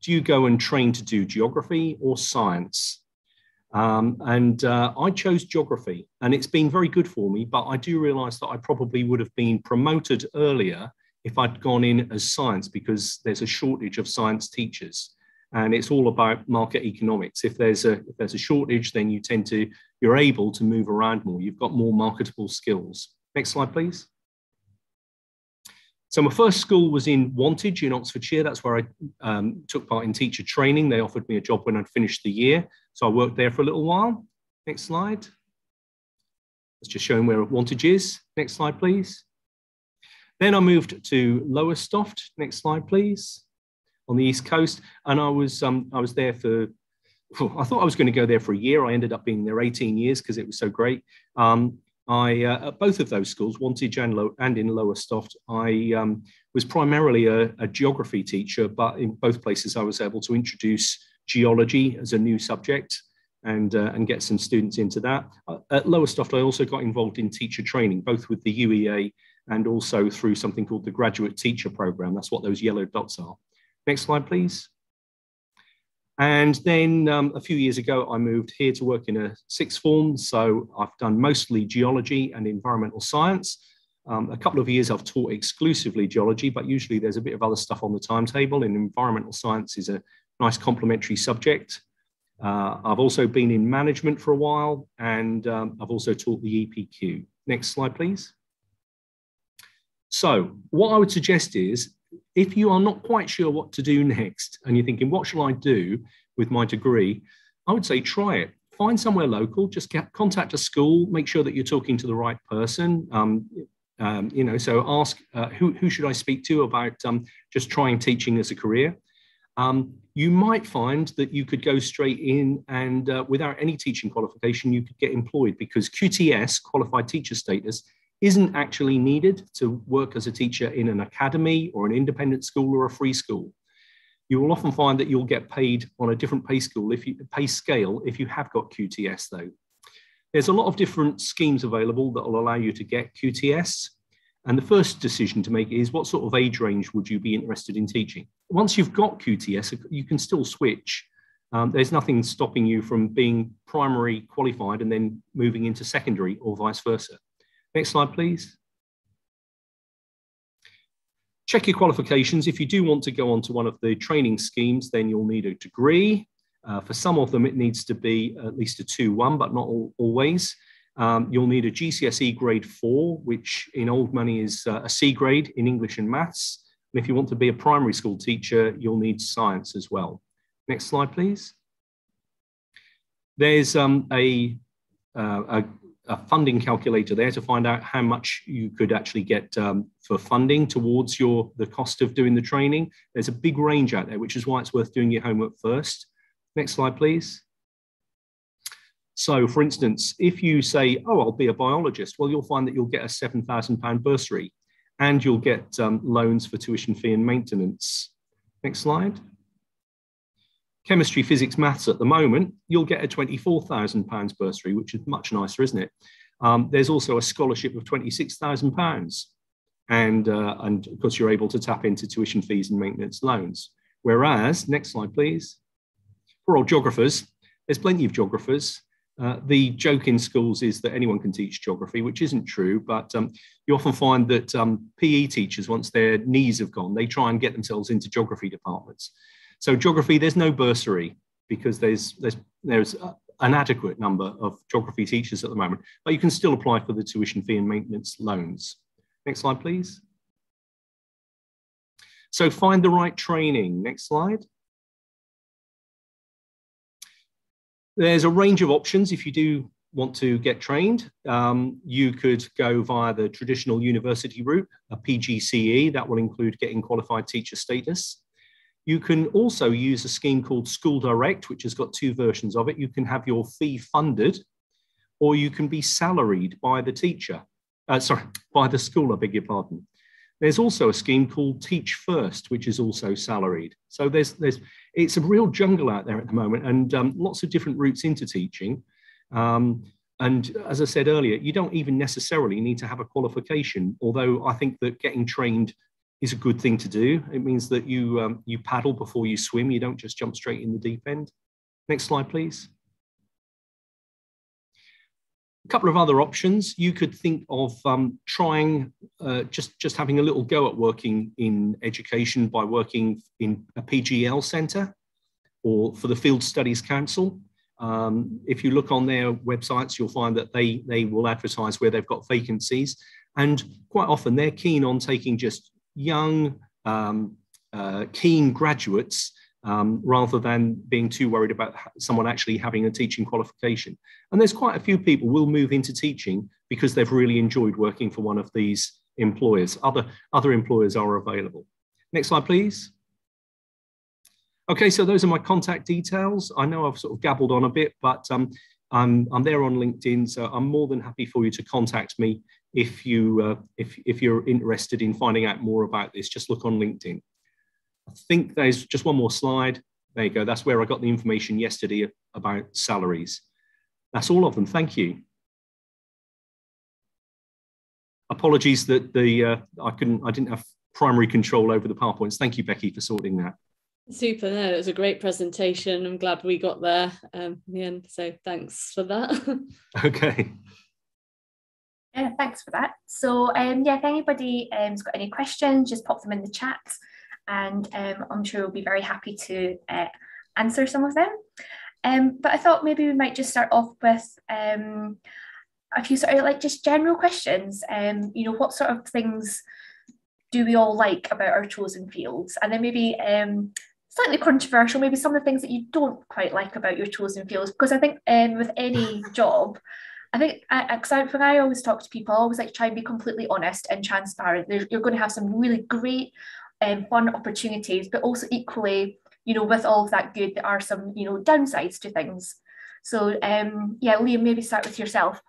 S: do you go and train to do geography or science? Um, and uh, I chose geography, and it's been very good for me. But I do realise that I probably would have been promoted earlier if I'd gone in as science because there's a shortage of science teachers and it's all about market economics. If there's a if there's a shortage, then you tend to you're able to move around more. You've got more marketable skills. Next slide, please. So my first school was in Wantage in Oxfordshire. That's where I um, took part in teacher training. They offered me a job when I'd finished the year. So I worked there for a little while. Next slide. It's just showing where Wantage is. Next slide, please. Then I moved to Lowestoft. Next slide, please. On the east coast, and I was um, I was there for. I thought I was going to go there for a year. I ended up being there 18 years because it was so great. Um, I uh, at both of those schools, Wantage and, Low, and in Lowestoft, I um, was primarily a, a, geography teacher, but in both places I was able to introduce geology as a new subject and uh, and get some students into that. Uh, at Lowestoft, I also got involved in teacher training, both with the UEA and also through something called the Graduate Teacher Program. That's what those yellow dots are. Next slide, please. And then um, a few years ago, I moved here to work in a sixth form. So I've done mostly geology and environmental science. Um, a couple of years I've taught exclusively geology, but usually there's a bit of other stuff on the timetable. And environmental science is a nice complementary subject. Uh, I've also been in management for a while, and um, I've also taught the EPQ. Next slide, please. So what I would suggest is if you are not quite sure what to do next and you're thinking, what shall I do with my degree? I would say try it. Find somewhere local, just get, contact a school, make sure that you're talking to the right person. Um, um, you know, so ask uh, who, who should I speak to about um, just trying teaching as a career. Um, you might find that you could go straight in and uh, without any teaching qualification, you could get employed because QTS, qualified teacher status, isn't actually needed to work as a teacher in an academy or an independent school or a free school. You will often find that you'll get paid on a different pay you pay scale if you have got QTS though. There's a lot of different schemes available that will allow you to get QTS. And the first decision to make is what sort of age range would you be interested in teaching? Once you've got QTS, you can still switch. Um, there's nothing stopping you from being primary qualified and then moving into secondary or vice versa. Next slide, please. Check your qualifications. If you do want to go on to one of the training schemes, then you'll need a degree. Uh, for some of them, it needs to be at least a 2-1, but not all, always. Um, you'll need a GCSE grade 4, which in old money is uh, a C grade in English and maths. And if you want to be a primary school teacher, you'll need science as well. Next slide, please. There's um, a, uh, a a funding calculator there to find out how much you could actually get um, for funding towards your the cost of doing the training. There's a big range out there, which is why it's worth doing your homework first. Next slide, please. So, for instance, if you say, "Oh, I'll be a biologist," well, you'll find that you'll get a seven thousand pound bursary, and you'll get um, loans for tuition fee and maintenance. Next slide chemistry, physics, maths at the moment, you'll get a £24,000 bursary, which is much nicer, isn't it? Um, there's also a scholarship of £26,000. And, uh, and of course, you're able to tap into tuition fees and maintenance loans. Whereas, next slide, please. For all geographers, there's plenty of geographers. Uh, the joke in schools is that anyone can teach geography, which isn't true, but um, you often find that um, PE teachers, once their knees have gone, they try and get themselves into geography departments. So geography, there's no bursary because there's there's there's an adequate number of geography teachers at the moment, but you can still apply for the tuition fee and maintenance loans. Next slide, please. So find the right training. Next slide. There's a range of options if you do want to get trained. Um, you could go via the traditional university route, a PGCE, that will include getting qualified teacher status. You can also use a scheme called School Direct, which has got two versions of it. You can have your fee funded, or you can be salaried by the teacher, uh, sorry, by the school, I beg your pardon. There's also a scheme called Teach First, which is also salaried. So there's there's it's a real jungle out there at the moment, and um, lots of different routes into teaching. Um, and as I said earlier, you don't even necessarily need to have a qualification, although I think that getting trained is a good thing to do. It means that you, um, you paddle before you swim. You don't just jump straight in the deep end. Next slide, please. A couple of other options. You could think of um, trying uh, just, just having a little go at working in education by working in a PGL centre or for the Field Studies Council. Um, if you look on their websites, you'll find that they, they will advertise where they've got vacancies. And quite often they're keen on taking just young, um, uh, keen graduates um, rather than being too worried about someone actually having a teaching qualification. And there's quite a few people will move into teaching because they've really enjoyed working for one of these employers. Other, other employers are available. Next slide, please. Okay, so those are my contact details. I know I've sort of gabbled on a bit, but um, I'm, I'm there on LinkedIn, so I'm more than happy for you to contact me if, you, uh, if, if you're interested in finding out more about this. Just look on LinkedIn. I think there's just one more slide. There you go. That's where I got the information yesterday about salaries. That's all of them. Thank you. Apologies that the uh, I couldn't I didn't have primary control over the PowerPoints. Thank you, Becky, for sorting that.
B: Super. No, it was a great presentation. I'm glad we got there um, in the end. So thanks for that.
S: okay.
Q: Yeah, thanks for that. So um, yeah, if anybody um, has got any questions, just pop them in the chat, and um, I'm sure we'll be very happy to uh, answer some of them. Um, but I thought maybe we might just start off with um, a few sort of like just general questions. Um, you know, what sort of things do we all like about our chosen fields? And then maybe um, slightly controversial, maybe some of the things that you don't quite like about your chosen fields. Because I think um, with any job, I think because I, I, always talk to people, I always like try and be completely honest and transparent. There's, you're going to have some really great, um, fun opportunities, but also equally, you know, with all of that good, there are some, you know, downsides to things. So, um, yeah, Liam, maybe start with yourself.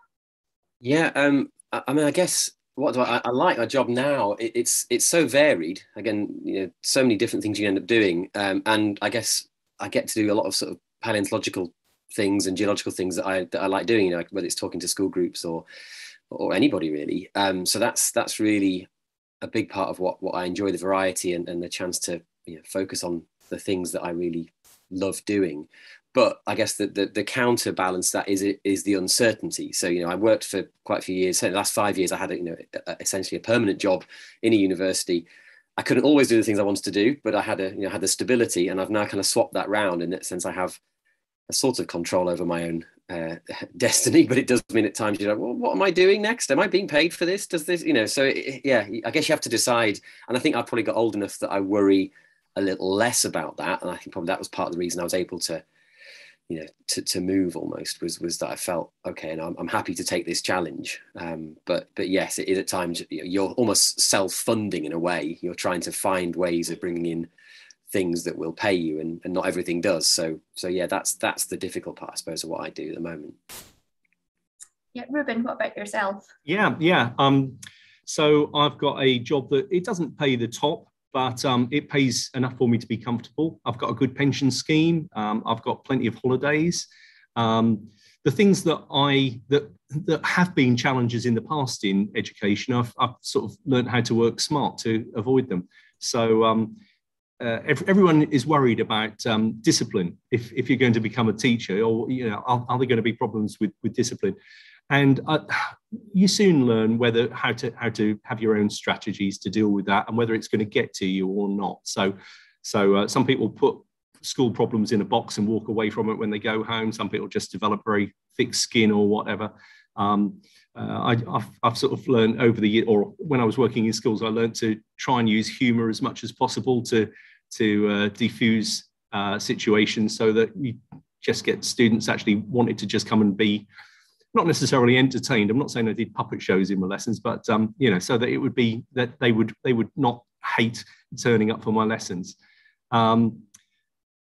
R: Yeah, um, I, I mean, I guess what do I, I like my job now? It, it's it's so varied. Again, you know, so many different things you end up doing, um, and I guess I get to do a lot of sort of paleontological things and geological things that I that I like doing. You know, whether it's talking to school groups or or anybody really. Um, so that's that's really a big part of what what I enjoy the variety and, and the chance to you know, focus on the things that I really love doing but I guess the, the, the counterbalance that is is the uncertainty. So you know, I worked for quite a few years. So the last five years, I had a, you know essentially a permanent job in a university. I couldn't always do the things I wanted to do, but I had a you know had the stability, and I've now kind of swapped that round. In that sense, I have a sort of control over my own uh, destiny, but it does mean at times you're like, well, what am I doing next? Am I being paid for this? Does this, you know? So it, yeah, I guess you have to decide. And I think I probably got old enough that I worry a little less about that, and I think probably that was part of the reason I was able to you know to, to move almost was was that I felt okay and I'm, I'm happy to take this challenge um, but but yes it is at times you're almost self-funding in a way you're trying to find ways of bringing in things that will pay you and, and not everything does so so yeah that's that's the difficult part I suppose of what I do at the moment
Q: yeah Ruben what about yourself
S: yeah yeah um so I've got a job that it doesn't pay the top but um, it pays enough for me to be comfortable. I've got a good pension scheme. Um, I've got plenty of holidays. Um, the things that I that that have been challenges in the past in education, I've, I've sort of learned how to work smart to avoid them. So um, uh, everyone is worried about um, discipline. If, if you're going to become a teacher, or you know, are, are there going to be problems with with discipline? and uh, you soon learn whether how to how to have your own strategies to deal with that and whether it's going to get to you or not. So so uh, some people put school problems in a box and walk away from it when they go home. Some people just develop very thick skin or whatever. Um, uh, I, have I've sort of learned over the year, or when I was working in schools, I learned to try and use humour as much as possible to to uh, diffuse uh, situations, so that you just get students actually wanted to just come and be not necessarily entertained. I'm not saying I did puppet shows in my lessons, but um, you know, so that it would be that they would they would not hate turning up for my lessons. Um,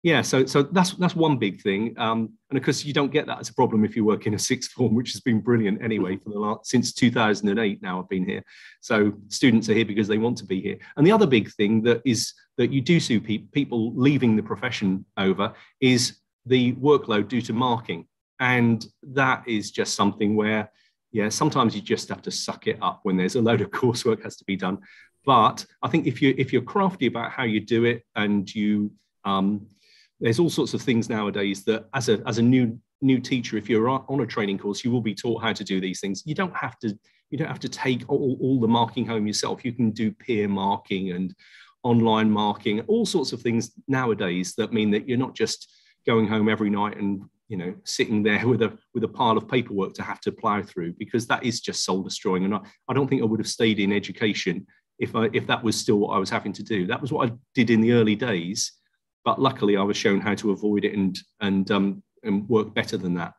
S: yeah, so so that's that's one big thing, um, and of course you don't get that as a problem if you work in a sixth form, which has been brilliant anyway for the last since 2008. Now I've been here, so students are here because they want to be here. And the other big thing that is that you do see pe- people leaving the profession over is the workload due to marking, and that is just something where yeah, sometimes you just have to suck it up when there's a load of coursework has to be done. But I think if you if you're crafty about how you do it and you um, there's all sorts of things nowadays that as a as a new new teacher if you're on a training course you will be taught how to do these things. You don't have to you don't have to take all, all the marking home yourself. You can do peer marking and online marking all sorts of things nowadays that mean that you're not just going home every night and you know sitting there with a with a pile of paperwork to have to plow through because that is just soul destroying. And I, I don't think i would have stayed in education if i if that was still what i was having to do. That was what i did in the early days but luckily, I was shown how to avoid it and and um, and work better than that.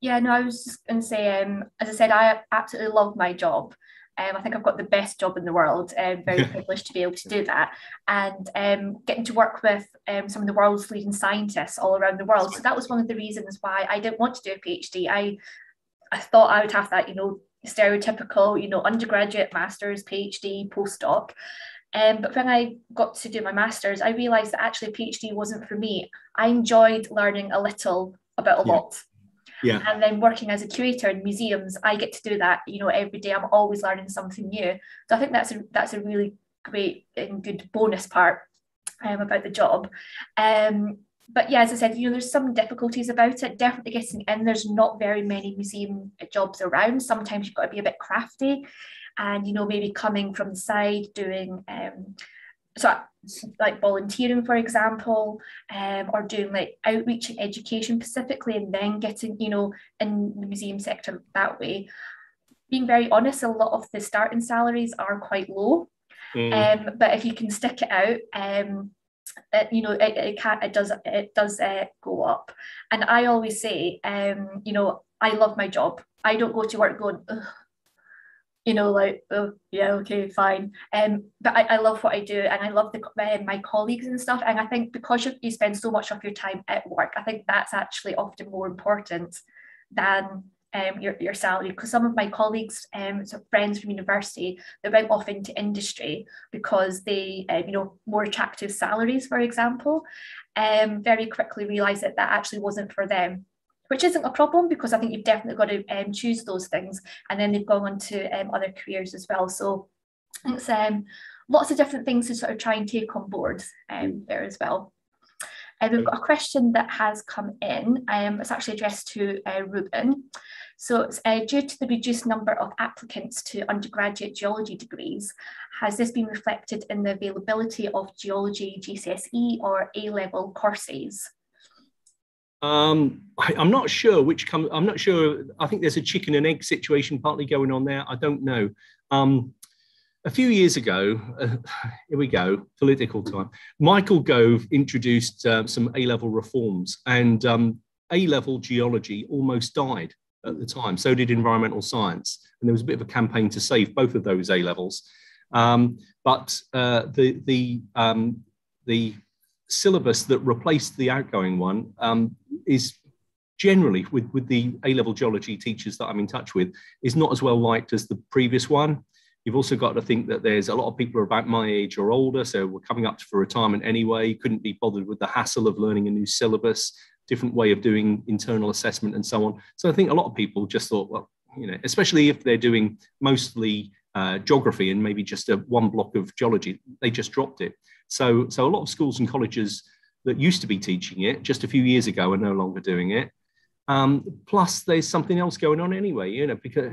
Q: Yeah, no, I was just going to say, um, as I said, I absolutely love my job. Um, I think I've got the best job in the world. I'm very privileged to be able to do that. And um, getting to work with um, some of the world's leading scientists all around the world. So that was one of the reasons why I didn't want to do a PhD. I, I thought I would have that, you know, stereotypical, you know, undergraduate, master's, PhD, postdoc. Um, but when I got to do my master's, I realised that actually a PhD wasn't for me. I enjoyed learning a little about a
S: yeah.
Q: lot.
S: Yeah.
Q: And then working as a curator in museums, I get to do that, you know, every day. I'm always learning something new. So I think that's a that's a really great and good bonus part um, about the job. Um, but yeah, as I said, you know, there's some difficulties about it. Definitely getting in. There's not very many museum jobs around. Sometimes you've got to be a bit crafty and you know maybe coming from the side doing um, so like volunteering for example um, or doing like outreach and education specifically and then getting you know in the museum sector that way. Being very honest a lot of the starting salaries are quite low. Mm. um, but if you can stick it out um, it, you know it, it can it does it does uh, go up. And i always say um, you know i love my job. I don't go to work going you know, like, oh, yeah, okay, fine. Um, but I, I love what I do and I love the, uh, my colleagues and stuff. And I think because you, you spend so much of your time at work, I think that's actually often more important than um, your, your salary. Because some of my colleagues, um, so friends from university, they went off into industry because they, uh, you know, more attractive salaries, for example, um, very quickly realised that that actually wasn't for them which isn't a problem because I think you've definitely got to um, choose those things. And then they've gone on to um, other careers as well. So it's um, lots of different things to sort of try and take on board um, there as well. Uh, we've got a question that has come in. Um, it's actually addressed to uh, Ruben. So it's uh, due to the reduced number of applicants to undergraduate geology degrees, has this been reflected in the availability of geology GCSE or A-level courses?
S: Um, I, am not sure which comes. I'm not sure. I think there's a chicken and egg situation partly going on there. I don't know. Um, a few years ago, uh, here we go, political time. Michael Gove introduced uh, some A-level reforms, and um, A-level geology almost died at the time. So did environmental science, and there was a bit of a campaign to save both of those A levels. Um, but uh, the the um, the syllabus that replaced the outgoing one um, is generally with, with the A-level geology teachers that I'm in touch with is not as well liked as the previous one. You've also got to think that there's a lot of people are about my age or older, so we're coming up for retirement anyway, couldn't be bothered with the hassle of learning a new syllabus, different way of doing internal assessment and so on. So I think a lot of people just thought, well, you know, especially if they're doing mostly uh, geography and maybe just a one block of geology, they just dropped it. So, so a lot of schools and colleges that used to be teaching it just a few years ago are no longer doing it. Um, plus, there's something else going on anyway, you know, because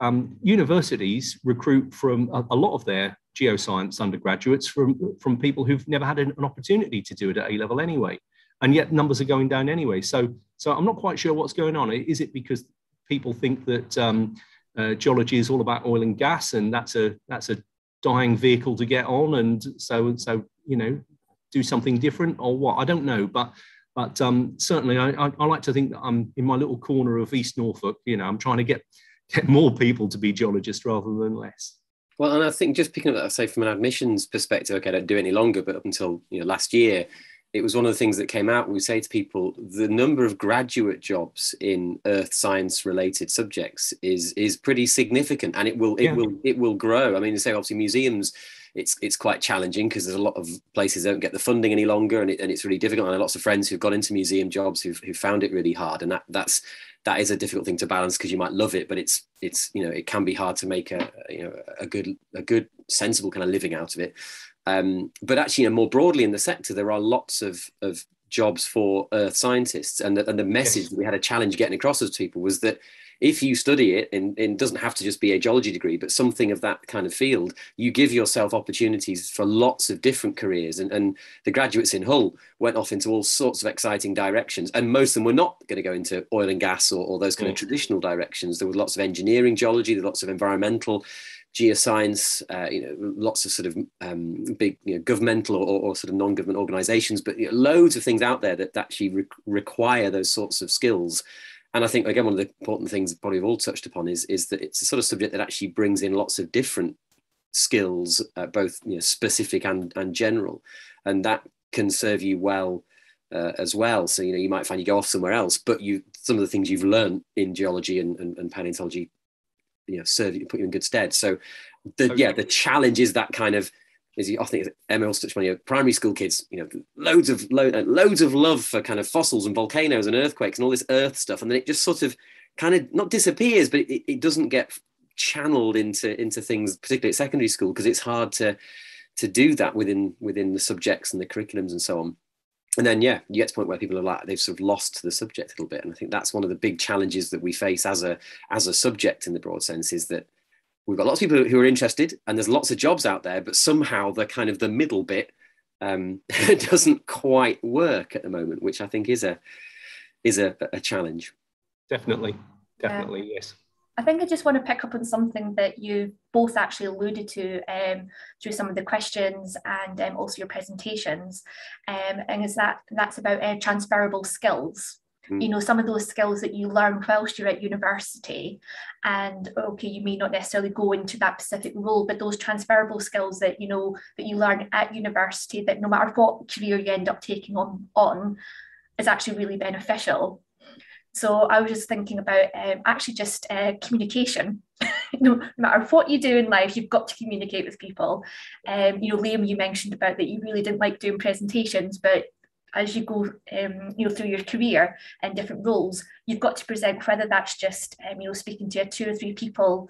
S: um, universities recruit from a, a, lot of their geoscience undergraduates from, from people who've never had an, an opportunity to do it at A level anyway. And yet numbers are going down anyway. So, so I'm not quite sure what's going on. Is it because people think that um, uh, geology is all about oil and gas and that's a, that's a dying vehicle to get on? And so, so you know, do something different or what? I don't know, but but um, certainly I, I, I, like to think that I'm in my little corner of East Norfolk. You know, I'm trying to get get more people to be geologists rather than less.
R: Well, and I think just picking up that, say from an admissions perspective, okay, I don't do it any longer, but up until you know last year, it was one of the things that came out. We say to people the number of graduate jobs in earth science related subjects is is pretty significant, and it will it yeah. will it will grow. I mean, say obviously museums. It's, it's quite challenging because there's a lot of places don't get the funding any longer and, it, and it's really difficult. And lots of friends who've got into museum jobs who've, who found it really hard. And that, that's that is a difficult thing to balance because you might love it, but it's it's you know it can be hard to make a you know a good a good sensible kind of living out of it. Um, but actually, you know, more broadly in the sector, there are lots of, of jobs for earth scientists. And the, and the message that we had a challenge getting across to people was that if you study it, and, it doesn't have to just be a geology degree, but something of that kind of field, you give yourself opportunities for lots of different careers. And, and the graduates in Hull went off into all sorts of exciting directions. And most of them were not going to go into oil and gas or, or those kind mm. of traditional directions. There were lots of engineering geology, there were lots of environmental geoscience, uh, you know, lots of sort of um, big you know, governmental or, or, sort of non-government organizations, but you know, loads of things out there that, that actually re- require those sorts of skills. And I think, again, one of the important things probably we've all touched upon is, is that it's a sort of subject that actually brings in lots of different skills, uh, both you know, specific and, and general. And that can serve you well uh, as well. So, you know, you might find you go off somewhere else, but you some of the things you've learned in geology and, and, and paleontology you know serve you put you in good stead so the okay. yeah the challenge is that kind of is I think Emma also touched on primary school kids, you know, loads of lo- uh, loads of love for kind of fossils and volcanoes and earthquakes and all this earth stuff, and then it just sort of kind of not disappears, but it, it doesn't get channeled into into things, particularly at secondary school, because it's hard to to do that within within the subjects and the curriculums and so on. And then yeah you get to point where people are like they've sort of lost the subject a little bit. And i think that's one of the big challenges that we face as a as a subject in the broad sense is that we've got lots of people who are interested and there's lots of jobs out there but somehow the kind of the middle bit um, doesn't quite work at the moment which i think is a is a, a challenge
S: definitely definitely yeah. yes
Q: I think I just want to pick up on something that you both actually alluded to um, through some of the questions and um, also your presentations, um, and is that that's about uh, transferable skills. You know, some of those skills that you learn whilst you're at university, and okay, you may not necessarily go into that specific role, but those transferable skills that you know that you learn at university, that no matter what career you end up taking on on, is actually really beneficial so I was just thinking about um, actually just uh, communication. no, no, matter what you do in life, you've got to communicate with people. Um, you know, Liam, you mentioned about that you really didn't like doing presentations, but as you go, um, you know, through your career and different roles, you've got to present. Whether that's just, um, you know, speaking to two or three people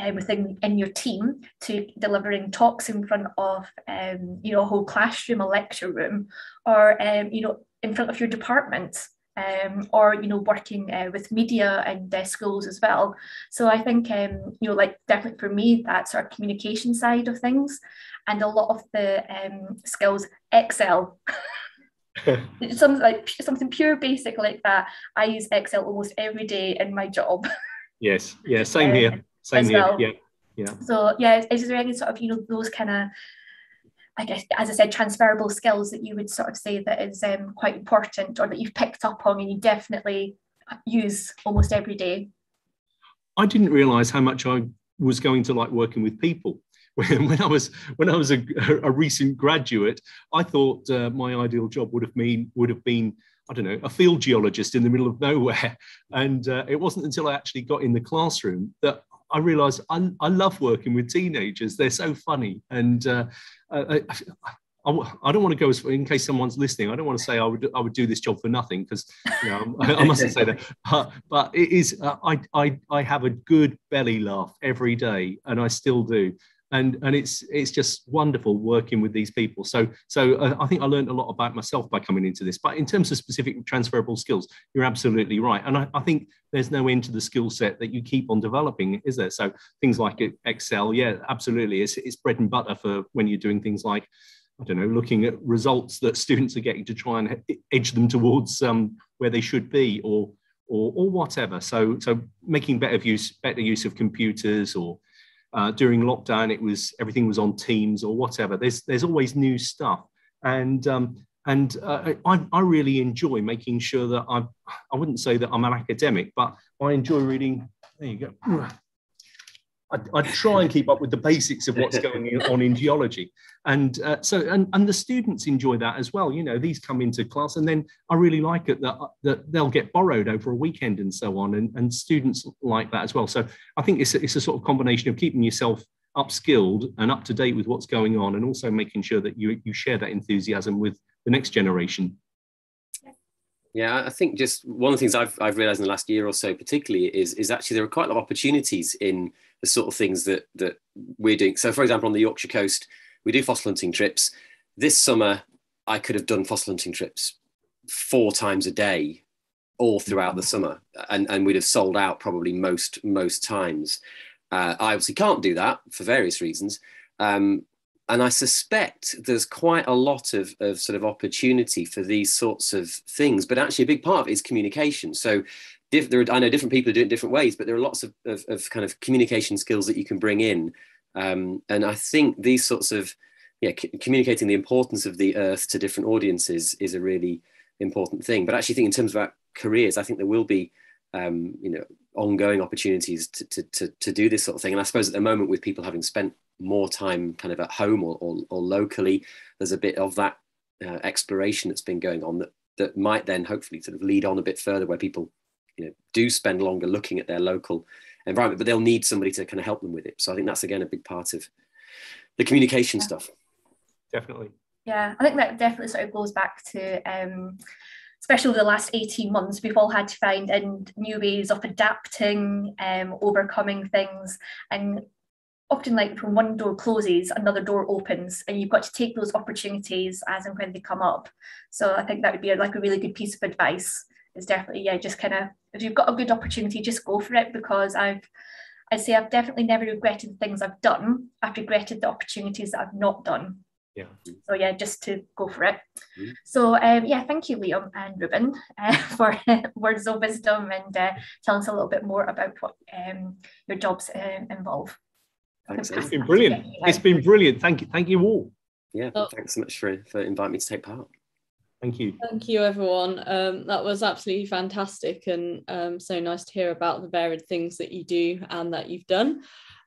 Q: um, within in your team to delivering talks in front of um, you know a whole classroom, a lecture room, or um, you know in front of your department um, or you know working uh, with media and uh, schools as well. So I think you know like definitely for me that's our communication side of things, and a lot of the skills Excel. something like something pure basic like that. I use Excel almost every day in my job.
S: Yes, yeah, same here, same here. Well. Yeah, yeah.
Q: So yeah, is there any sort of you know those kind of I guess, as I said, transferable skills that you would sort of say that is um, quite important or that you've picked up on and you definitely use almost every day?
S: I didn't realize how much I was going to like working with people. When, when I was when I was a, a recent graduate, I thought uh, my ideal job would have been would have been I don't know a field geologist in the middle of nowhere, and uh, it wasn't until I actually got in the classroom that I realized I, I love working with teenagers. They're so funny. And uh, I, I, I, don't want to go as in case someone's listening. I don't want to say I would I would do this job for nothing because you know I, I, mustn't say that. But, but it is uh, I, I I have a good belly laugh every day, and I still do and and it's it's just wonderful working with these people. So so uh, i think i learned a lot about myself by coming into this but in terms of specific transferable skills you're absolutely right. And i, I think there's no end to the skill set that you keep on developing is there? So things like excel yeah absolutely. It's, it's bread and butter for when you're doing things like I don't know, looking at results that students are getting to try and edge them towards um, where they should be, or, or or whatever. So so making better use better use of computers, or uh, during lockdown, it was everything was on Teams or whatever. There's there's always new stuff, and um, and uh, I, I really enjoy making sure that I I wouldn't say that I'm an academic, but I enjoy reading. There you go. I, I try and keep up with the basics of what's going on in geology. And uh, so, and, and the students enjoy that as well. You know, these come into class and then I really like it that, that they'll get borrowed over a weekend and so on. And, and students like that as well. So I think it's a, it's a sort of combination of keeping yourself upskilled and up to date with what's going on and also making sure that you, you share that enthusiasm with the next generation.
R: Yeah, I think just one of the things I've, I've realized in the last year or so, particularly, is, is actually there are quite a lot of opportunities in the sort of things that, that we're doing. So, for example, on the Yorkshire coast, we do fossil hunting trips. This summer, I could have done fossil hunting trips four times a day all throughout the summer, and, and we'd have sold out probably most most times. Uh, I obviously can't do that for various reasons. Um, and I suspect there's quite a lot of, of sort of opportunity for these sorts of things, but actually a big part of it is communication. So diff, there are, I know different people do it in different ways, but there are lots of, of, of kind of communication skills that you can bring in. Um, and I think these sorts of, yeah, communicating the importance of the earth to different audiences is a really important thing. But actually think in terms of our careers, I think there will be, um, you know, ongoing opportunities to, to, to, to do this sort of thing. And I suppose at the moment with people having spent more time kind of at home or, or, or locally, there's a bit of that uh, exploration that's been going on that, that might then hopefully sort of lead on a bit further where people you know, do spend longer looking at their local environment, but they'll need somebody to kind of help them with it. So I think that's again a big part of the communication
Q: yeah.
R: stuff.
S: Definitely.
Q: Yeah, I think that definitely sort of goes back to um, especially over the last 18 months, we've all had to find in new ways of adapting, um, overcoming things. And often like when one door closes, another door opens, and you've got to take those opportunities as and when they come up. So I think that would be like a really good piece of advice. Is definitely yeah, just kind of if you've got a good opportunity, just go for it because I've I'd say I've definitely never regretted the things I've done. I've regretted the opportunities that I've not done.
S: Yeah.
Q: So yeah, just to go for it. Mm-hmm. So um, yeah, thank you, Liam and Ruben, uh, for words of wisdom and uh, telling us a little bit more about what um, your jobs uh, involve.
R: Thanks.
S: It's been brilliant. It's been brilliant. Thank you. Thank you all.
R: Yeah. Oh. Thanks so much for, for inviting me to take part.
S: Thank you.
B: Thank you, everyone. Um, that was absolutely fantastic and um, so nice to hear about the varied things that you do and that you've done.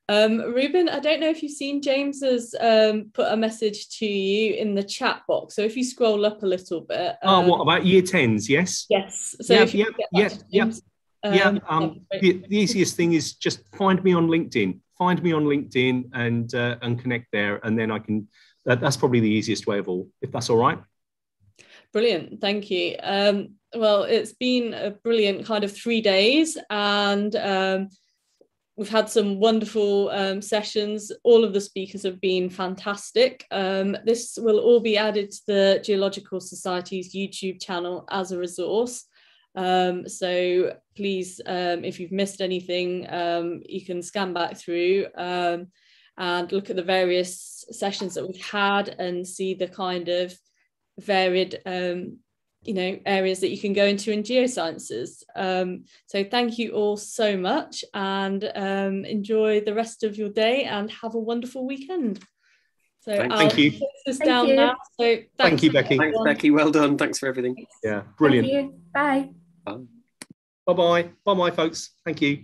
B: Um, Ruben, I don't know if you've seen James has um, put a message to you in the chat box. So if you scroll up a little bit.
S: Um, oh, what about year 10s? Yes.
B: Yes. So
S: yeah, yeah, yeah, yeah. yeah, um, um the, the, easiest thing is just find me on LinkedIn. Find me on LinkedIn and uh, and connect there, and then I can. That, that's probably the easiest way of all, if that's all right.
B: Brilliant, thank you. Um, well, it's been a brilliant kind of three days, and um, we've had some wonderful um, sessions. All of the speakers have been fantastic. Um, this will all be added to the Geological Society's YouTube channel as a resource. Um, so please, um, if you've missed anything, you can scan back through and look at the various sessions that we've had and see the kind of varied um, you know areas that you can go into in geosciences. Um, so thank you all so much and um, enjoy the rest of your day and have a wonderful weekend. So
S: thank, thank you.
B: this thank down you. now. So
S: thank you becky.
R: thanks becky. Well done. Thanks for everything.
S: Yeah brilliant.
Q: bye
R: bye.
S: Bye. Bye bye bye folks. Thank you